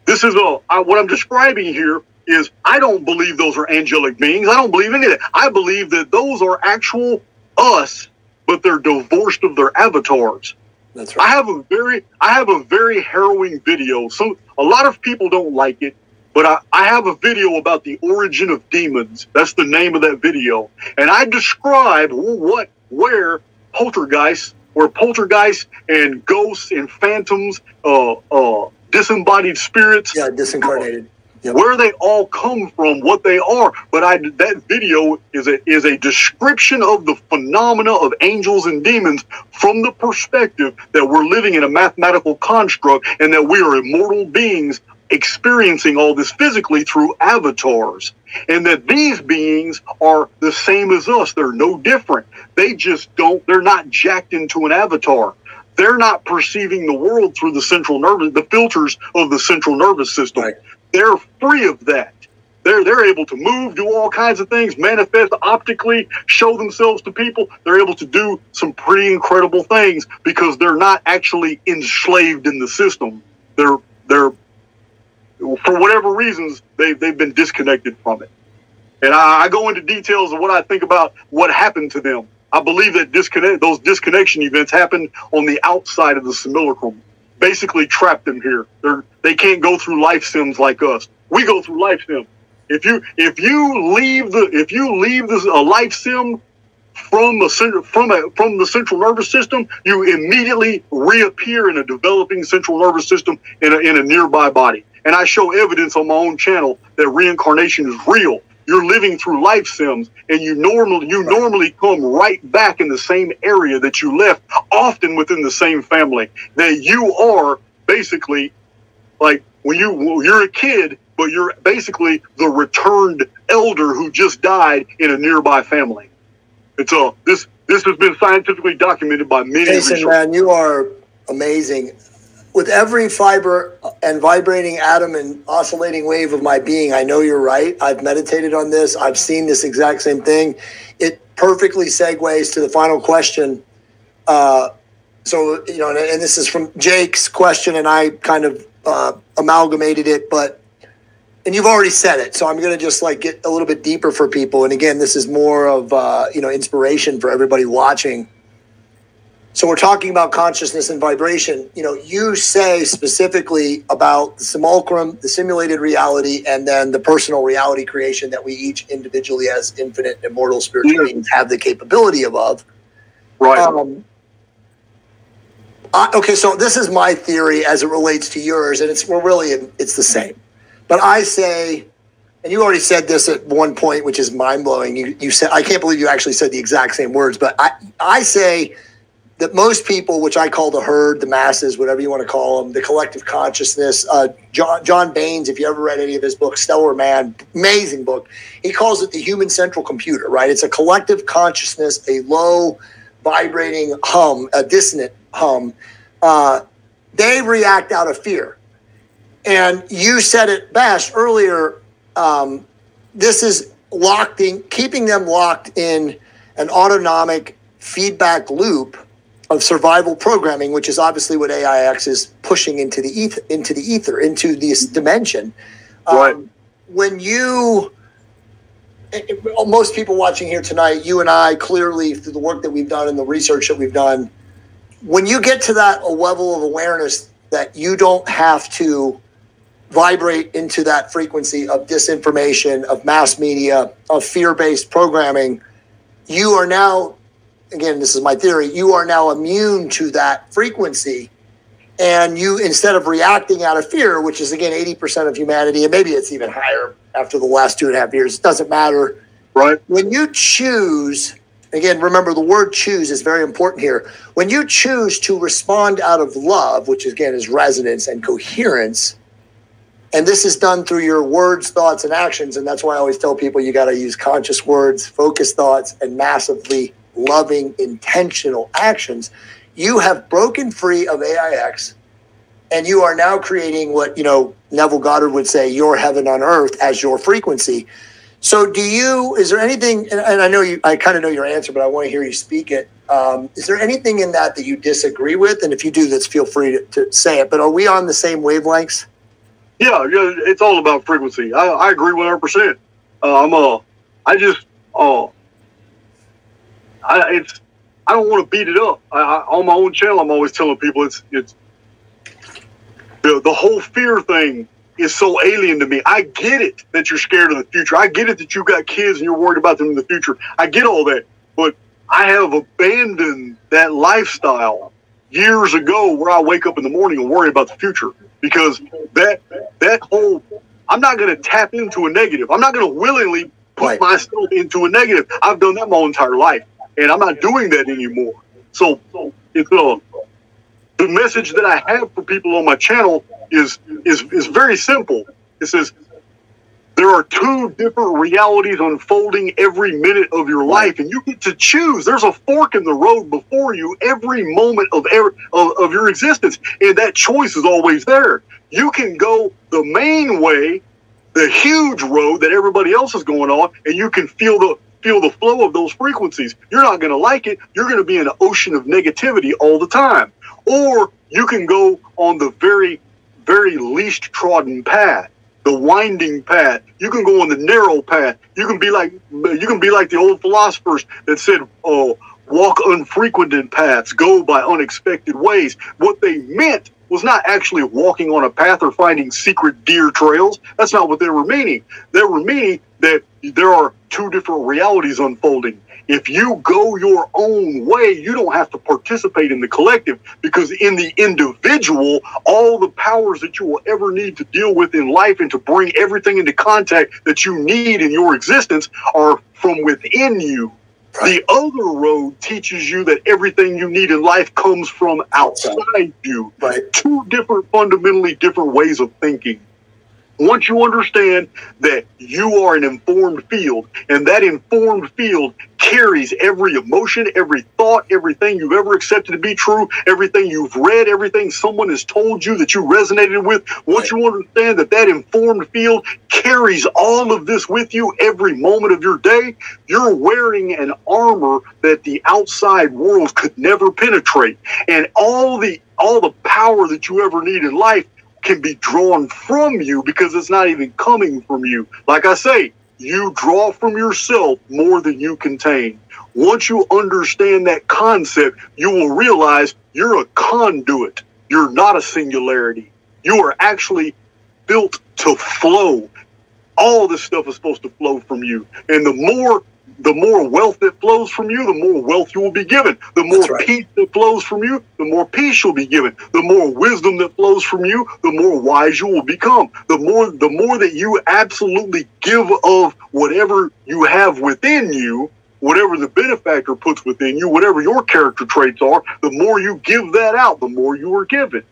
this is uh, I, what I'm describing here is I don't believe those are angelic beings. I don't believe any of that. I believe that those are actual us, but they're divorced of their avatars. That's right. I have a very I have a very harrowing video. So a lot of people don't like it, but I, I have a video about the origin of demons. That's the name of that video. And I describe what where poltergeists, where poltergeists and ghosts and phantoms, uh uh disembodied spirits, Yeah, disincarnated. Yep. where they all come from, what they are. But I that video is a is a description of the phenomena of angels and demons from the perspective that we're living in a mathematical construct and that we are immortal beings experiencing all this physically through avatars. And that these beings are the same as us. They're no different. They just don't they're not jacked into an avatar. They're not perceiving the world through the central nervous the filters of the central nervous system Right. They're free of that. They're they're able to move, do all kinds of things, manifest optically, show themselves to people. They're able to do some pretty incredible things because they're not actually enslaved in the system. They're they're for whatever reasons they they've been disconnected from it. And I, I go into details of what I think about what happened to them. I believe that disconnect those disconnection events happened on the outside of the simulacrum. Basically trapped them here. They're they can't go through life sims like us. We go through life sims. If you if you leave the if you leave this a life sim from cent- from a from the central nervous system, you immediately reappear in a developing central nervous system in a, in a nearby body. And I show evidence on my own channel that reincarnation is real. You're living through life sims, and you normally you normally come right back in the same area that you left, often within the same family. That you are basically like when you you're a kid, but you're basically the returned elder who just died in a nearby family. It's a this this has been scientifically documented by many Jason, man, you are amazing. With every fiber and vibrating atom and oscillating wave of my being, I know you're right. I've meditated on this. I've seen this exact same thing. It perfectly segues to the final question. Uh, so, you know, and, and this is from Jake's question, and I kind of uh, amalgamated it, but and you've already said it, so I'm going to just like get a little bit deeper for people. And again, this is more of uh, you know inspiration for everybody watching. So we're talking about consciousness and vibration. You know, you say specifically about the simulacrum, the simulated reality, and then the personal reality creation that we each individually, as infinite, immortal spiritual beings, have the capability of. of. Right. Um, I, okay, so this is my theory as it relates to yours, and it's we're really it's the same. But I say, and you already said this at one point, which is mind blowing. You you said I can't believe you actually said the exact same words, but I I say that most people, which I call the herd, the masses, whatever you want to call them, the collective consciousness. Uh, John John Baines, if you ever read any of his books, Stellar Man, amazing book. He calls it the human central computer. Right? It's a collective consciousness, a low vibrating hum, a dissonant hum. Uh, they react out of fear, and you said it best earlier. Um, this is locked in, keeping them locked in an autonomic feedback loop of survival programming, which is obviously what AIX is pushing into the ether, into the ether, into this dimension. Right. Um, when you, it- it- most people watching here tonight, you and I clearly through the work that we've done and the research that we've done, when you get to that a level of awareness that you don't have to vibrate into that frequency of disinformation, of mass media, of fear-based programming, you are now again, this is my theory, you are now immune to that frequency. And you, instead of reacting out of fear, which is again 80% of humanity, and maybe it's even higher after the last two and a half years, it doesn't matter. Right. When you choose, again, remember the word choose is very important here. When you choose to respond out of love, which again is resonance and coherence, and this is done through your words, thoughts, and actions. And that's why I always tell people you got to use conscious words, focused thoughts, and massively loving, intentional actions. You have broken free of AIX and you are now creating what, you know, Neville Goddard would say, your heaven on earth as your frequency. So do you, is there anything, and, I know you, I kind of know your answer, but I want to hear you speak it. Um, is there anything in that that you disagree with? And if you do, let's feel free to, to say it, but are we on the same wavelengths? Yeah, yeah, it's all about frequency. I, I agree one hundred percent. I'm uh, I just uh, I it's I don't want to beat it up. I, I, on my own channel, I'm always telling people it's it's the the whole fear thing is so alien to me. I get it that you're scared of the future. I get it that you've got kids and you're worried about them in the future. I get all that, but I have abandoned that lifestyle years ago where I wake up in the morning and worry about the future because that that whole I'm not going to tap into a negative. I'm not going to willingly put Right. myself into a negative. I've done that my entire life, and I'm not doing that anymore. So it's uh, the message that I have for people on my channel is is is very simple. It says there are two different realities unfolding every minute of your life, and you get to choose. There's a fork in the road before you every moment of every, of, of your existence, and that choice is always there. You can go the main way, the huge road that everybody else is going on, and you can feel the feel the flow of those frequencies. You're not going to like it. You're going to be in an ocean of negativity all the time. Or you can go on the very, very least trodden path, the winding path. You can go on the narrow path. You can be like you can be like the old philosophers that said, "Oh, walk unfrequented paths, go by unexpected ways." What they meant was not actually walking on a path or finding secret deer trails. That's not what they were meaning. They were meaning that there are two different realities unfolding. If you go your own way, you don't have to participate in the collective because in the individual, all the powers that you will ever need to deal with in life and to bring everything into contact that you need in your existence are from within you. The other road teaches you that everything you need in life comes from outside you. Right. Two different, fundamentally different ways of thinking once you understand that you are an informed field and that informed field carries every emotion, every thought, everything you've ever accepted to be true, everything you've read, everything someone has told you that you resonated with, once you understand that that informed field carries all of this with you every moment of your day, you're wearing an armor that the outside world could never penetrate. And all the all the power that you ever need in life can be drawn from you because it's not even coming from you. Like I say, you draw from yourself more than you contain. Once you understand that concept, you will realize you're a conduit. You're not a singularity. You are actually built to flow. All this stuff is supposed to flow from you. And the more the more wealth that flows from you, the more wealth you will be given. The more right. peace that flows from you, the more peace you'll be given. The more wisdom that flows from you, the more wise you will become. The more the more that you absolutely give of whatever you have within you, whatever the benefactor puts within you, whatever your character traits are, the more you give that out, the more you are given.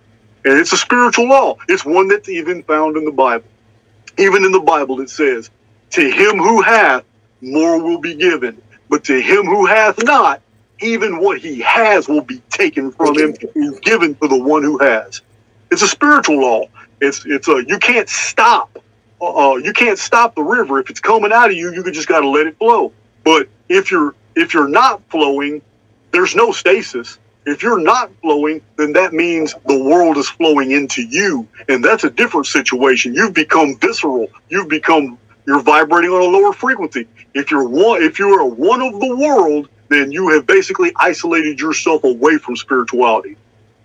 And it's a spiritual law. It's one that's even found in the Bible. Even in the Bible, it says, To him who hath, more will be given. But to him who hath not, even what he has will be taken from him and given to the one who has. It's a spiritual law. It's it's a you can't stop. Uh, you can't stop the river if it's coming out of you. You just got to let it flow. But if you're if you're not flowing, there's no stasis. If you're not flowing, then that means the world is flowing into you, and that's a different situation. You've become visceral. You've become you're vibrating on a lower frequency. If you're one, if you're one of the world, then you have basically isolated yourself away from spirituality.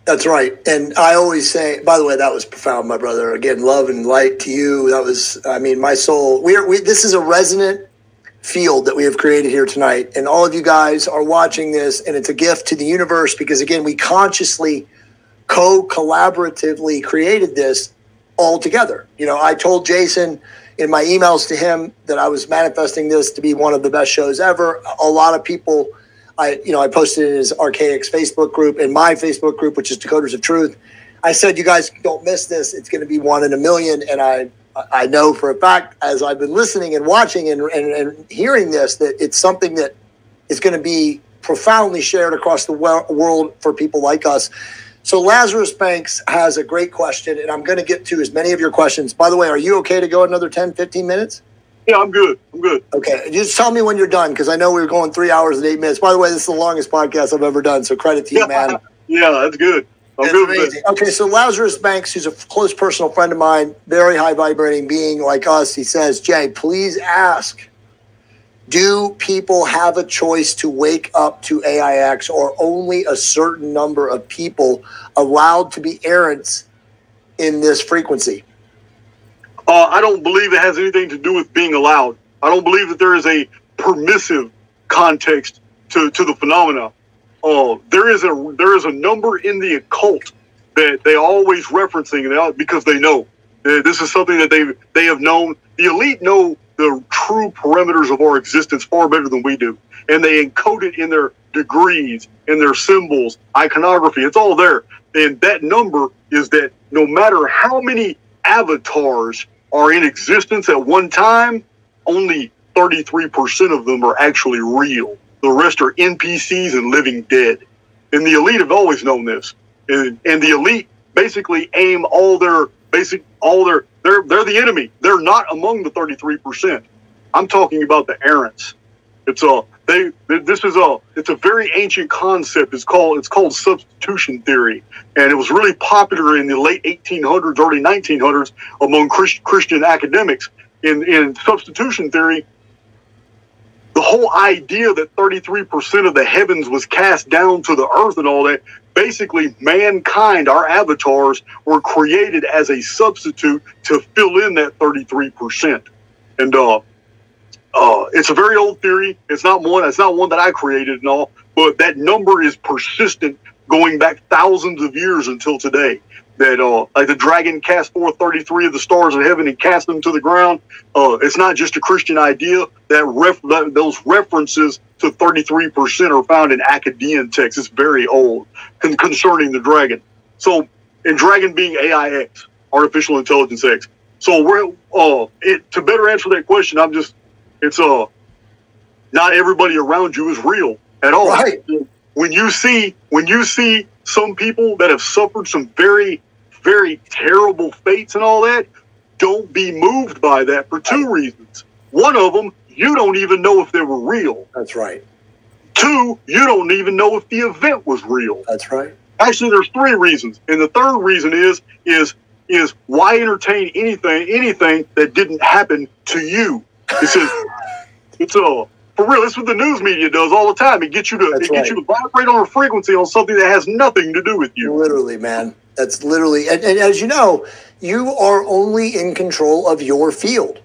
That's right. And I always say, by the way, that was profound, my brother. Again, love and light to you. That was, I mean, my soul. We're, we, this is a resonant field that we have created here tonight. And all of you guys are watching this, and it's a gift to the universe because, again, we consciously, co collaboratively created this all together. You know, I told Jason in my emails to him that I was manifesting this to be one of the best shows ever. A lot of people I, you know, I posted in his Archaix Facebook group, and my Facebook group, which is Decoders of Truth. I said, you guys don't miss this. It's going to be one in a million. And I, I know for a fact, as I've been listening and watching and, and, and hearing this, that it's something that is going to be profoundly shared across the world for people like us. So Lazarus Banks has a great question, and I'm going to get to as many of your questions. By the way, are you okay to go another 10, 15 minutes? Yeah, I'm good. I'm good. Okay. Just tell me when you're done because I know we were going three hours and eight minutes. By the way, this is the longest podcast I've ever done. So credit to you, man. yeah, that's good. I'm good amazing. Okay, so Lazarus Banks, who's a close personal friend of mine, very high vibrating being like us, he says, Jay, please ask do people have a choice to wake up to AIX or only a certain number of people allowed to be errants in this frequency? Uh, I don't believe it has anything to do with being allowed. I don't believe that there is a permissive context to, to the phenomena. Uh, there is a there is a number in the occult that they always referencing because they know uh, this is something that they they have known. The elite know the true parameters of our existence far better than we do, and they encode it in their degrees, in their symbols, iconography. It's all there, and that number is that no matter how many avatars are in existence at one time, only 33% of them are actually real. The rest are NPCs and living dead. And the elite have always known this. And, and the elite basically aim all their basic, all their, they're, they're the enemy. They're not among the 33%. I'm talking about the errants. It's a, they, this is a, it's a very ancient concept. It's called, it's called substitution theory. And it was really popular in the late 1800s, early 1900s among Christ, Christian academics. In, in substitution theory, the whole idea that 33% of the heavens was cast down to the earth and all that, basically mankind, our avatars, were created as a substitute to fill in that 33%. And uh, uh, it's a very old theory. It's not one. It's not one that I created and all. But that number is persistent, going back thousands of years until today. That uh, like the dragon cast forth 33 of the stars of heaven and cast them to the ground. Uh, it's not just a Christian idea. That, ref- that those references to 33% are found in Akkadian texts. It's very old con- concerning the dragon. So, and dragon being AIX, artificial intelligence X. So we're uh, it, to better answer that question, I'm just it's uh not everybody around you is real at all. Right. When you see when you see some people that have suffered some very very terrible fates and all that, don't be moved by that for two reasons. One of them, you don't even know if they were real. That's right. Two, you don't even know if the event was real. That's right. Actually, there's three reasons, and the third reason is is is why entertain anything anything that didn't happen to you? It says it's a for real. That's what the news media does all the time. It gets you to That's it gets right. you to vibrate on a frequency on something that has nothing to do with you. Literally, man. That's literally, and, and as you know, you are only in control of your field.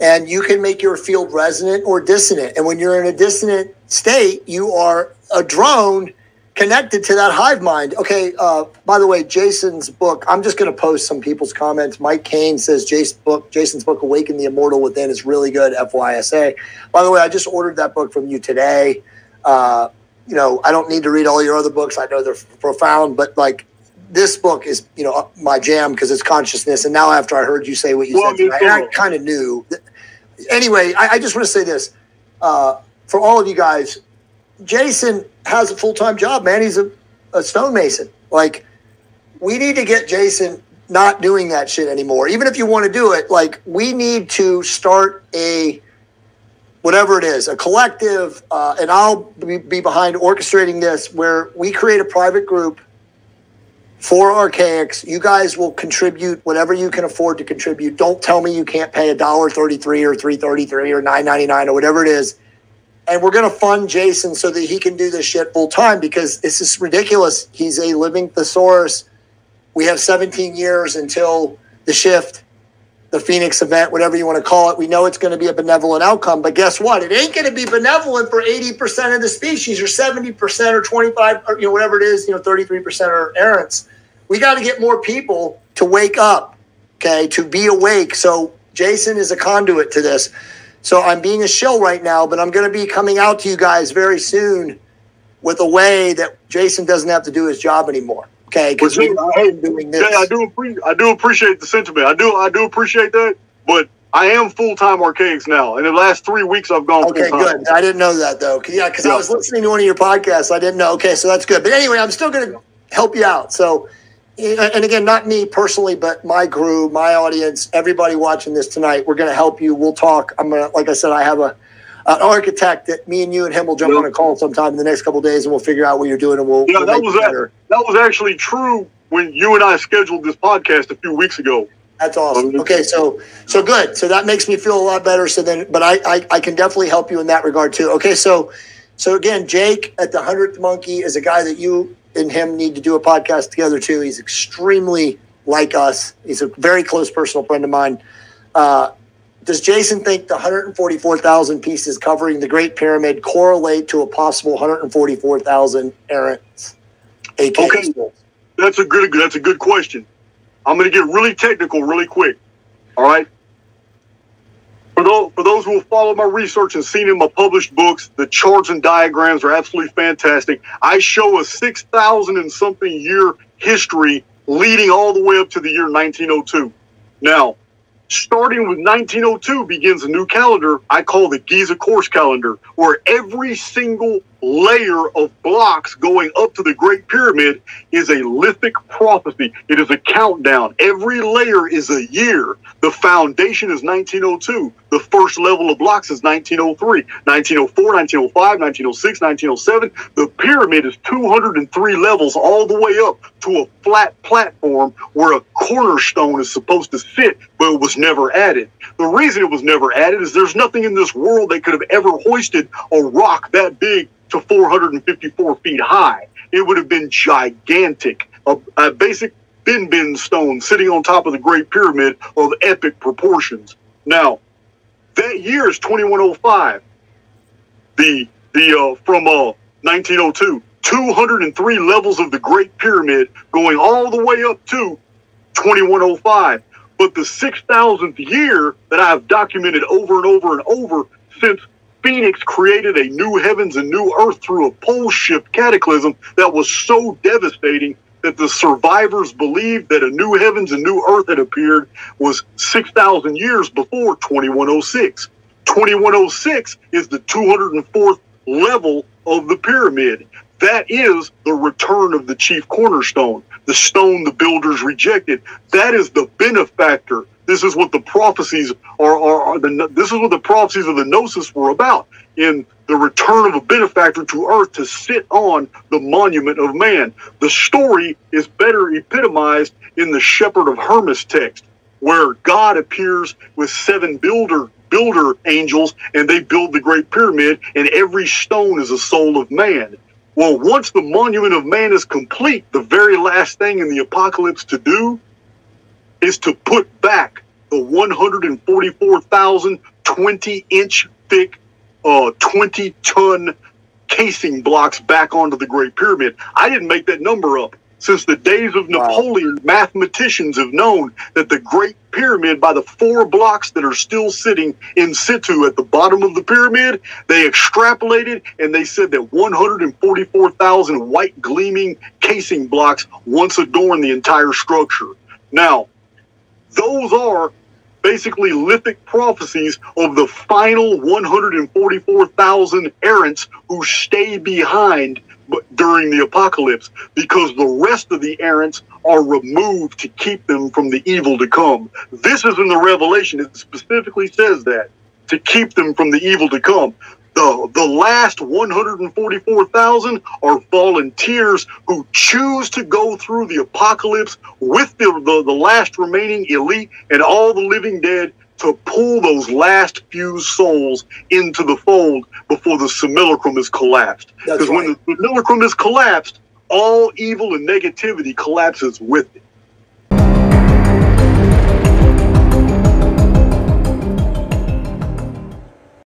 And you can make your field resonant or dissonant. And when you're in a dissonant state, you are a drone connected to that hive mind. Okay, uh, by the way, Jason's book, I'm just going to post some people's comments. Mike Kane says Jason's book, Jason's book, Awaken the Immortal Within, is really good, FYSA. By the way, I just ordered that book from you today. Uh, you know, I don't need to read all your other books. I know they're profound, but like this book is, you know, my jam because it's consciousness. And now after I heard you say what you Well, said, and I kind of knew. Anyway, I, I just want to say this uh, for all of you guys. Jason has a full time job, man. He's a, a stonemason. Like, we need to get Jason not doing that shit anymore. Even if you want to do it, like, we need to start a whatever it is, a collective, uh, and I'll be, be behind orchestrating this where we create a private group for Archaix. You guys will contribute whatever you can afford to contribute. Don't tell me you can't pay a dollar thirty-three or three thirty-three or nine ninety-nine or whatever it is. And we're going to fund Jason so that he can do this shit full time because this is ridiculous. He's a living thesaurus. We have 17 years until the shift the Phoenix event, whatever you want to call it. We know it's going to be a benevolent outcome, but guess what? It ain't going to be benevolent for 80% of the species or 70% or 25 or you know whatever it is, you know 33% are errants. We got to get more people to wake up, okay, to be awake. So Jason is a conduit to this. So I'm being a shill right now, but I'm going to be coming out to you guys very soon with a way that Jason doesn't have to do his job anymore. Okay, because Well, we've doing this. Jay, I do appre- I do appreciate the sentiment. I do I do appreciate that, but I am full time Archaix now. In the last three weeks, I've gone Okay, full time. good. I didn't know that though. Yeah, because I was listening to one of your podcasts. I didn't know. Okay, so that's good. But anyway, I'm still going to help you out. So, and again, not me personally, but my crew, my audience, everybody watching this tonight, we're going to help you. We'll talk. I'm going to, like I said, I have a an architect that me and you and him will jump on a call sometime in the next couple of days, and we'll figure out what you're doing, and we'll, Yeah, we'll that was it that. better. That was actually true when you and I scheduled this podcast a few weeks ago. That's awesome. Mhm. Okay, so so good. So that makes me feel a lot better. So then, but I, I I can definitely help you in that regard too. Okay, so so again, Jake at the Hundredth Monkey is a guy that you and him need to do a podcast together too. He's extremely like us. He's a very close personal friend of mine. Uh, does Jason think the 144,000 pieces covering the Great Pyramid correlate to a possible 144,000 errants? Okay. That's a good that's a good question. I'm going to get really technical really quick. All right. For those, for those who have followed my research and seen in my published books, the charts and diagrams are absolutely fantastic. I show a 6,000 and something year history leading all the way up to the year 1902. Now, starting with 1902 begins a new calendar I call the Giza course calendar, where every single layer of blocks going up to the Great Pyramid is a lithic prophecy. It is a countdown. Every layer is a year. The foundation is 1902. The first level of blocks is 1903, 1904, 1905, 1906, 1907. The pyramid is 203 levels all the way up to a flat platform where a cornerstone is supposed to sit, but it was never added. The reason it was never added is there's nothing in this world that could have ever hoisted a rock that big to 454 feet high. It would have been gigantic. A, a basic benben stone sitting on top of the Great Pyramid of epic proportions. Now, that year is 2105. The the uh, from uh, 1902, 203 levels of the Great Pyramid going all the way up to 2105. But the 6,000th year that I've documented over and over and over since Phoenix created a new heavens and new earth through a pole shift cataclysm that was so devastating that the survivors believed that a new heavens and new earth had appeared was 6,000 years before 2106. 2106 is the 204th level of the pyramid. That is the return of the chief cornerstone, the stone the builders rejected. That is the benefactor This is what the prophecies are. are, are the, this is what the prophecies of the Gnosis were about in the return of a benefactor to earth to sit on the monument of man. The story is better epitomized in the Shepherd of Hermas text, where God appears with seven builder builder angels and they build the great pyramid and every stone is a soul of man. Well, once the monument of man is complete, the very last thing in the apocalypse to do is to put back the 144,000 20 inch thick, uh, 20 ton casing blocks back onto the Great Pyramid. I didn't make that number up. Since the days of Napoleon, mathematicians have known that the Great Pyramid, by the four blocks that are still sitting in situ at the bottom of the pyramid, they extrapolated and they said that 144,000 white gleaming casing blocks once adorned the entire structure. Now, those are basically lithic prophecies of the final 144,000 errants who stay behind during the apocalypse because the rest of the errants are removed to keep them from the evil to come. This is in the Revelation. It specifically says that to keep them from the evil to come. The, the last 144,000 are volunteers who choose to go through the apocalypse with the, the, the last remaining elite and all the living dead to pull those last few souls into the fold before the simulacrum is collapsed. Because right. when the simulacrum is collapsed, all evil and negativity collapses with it.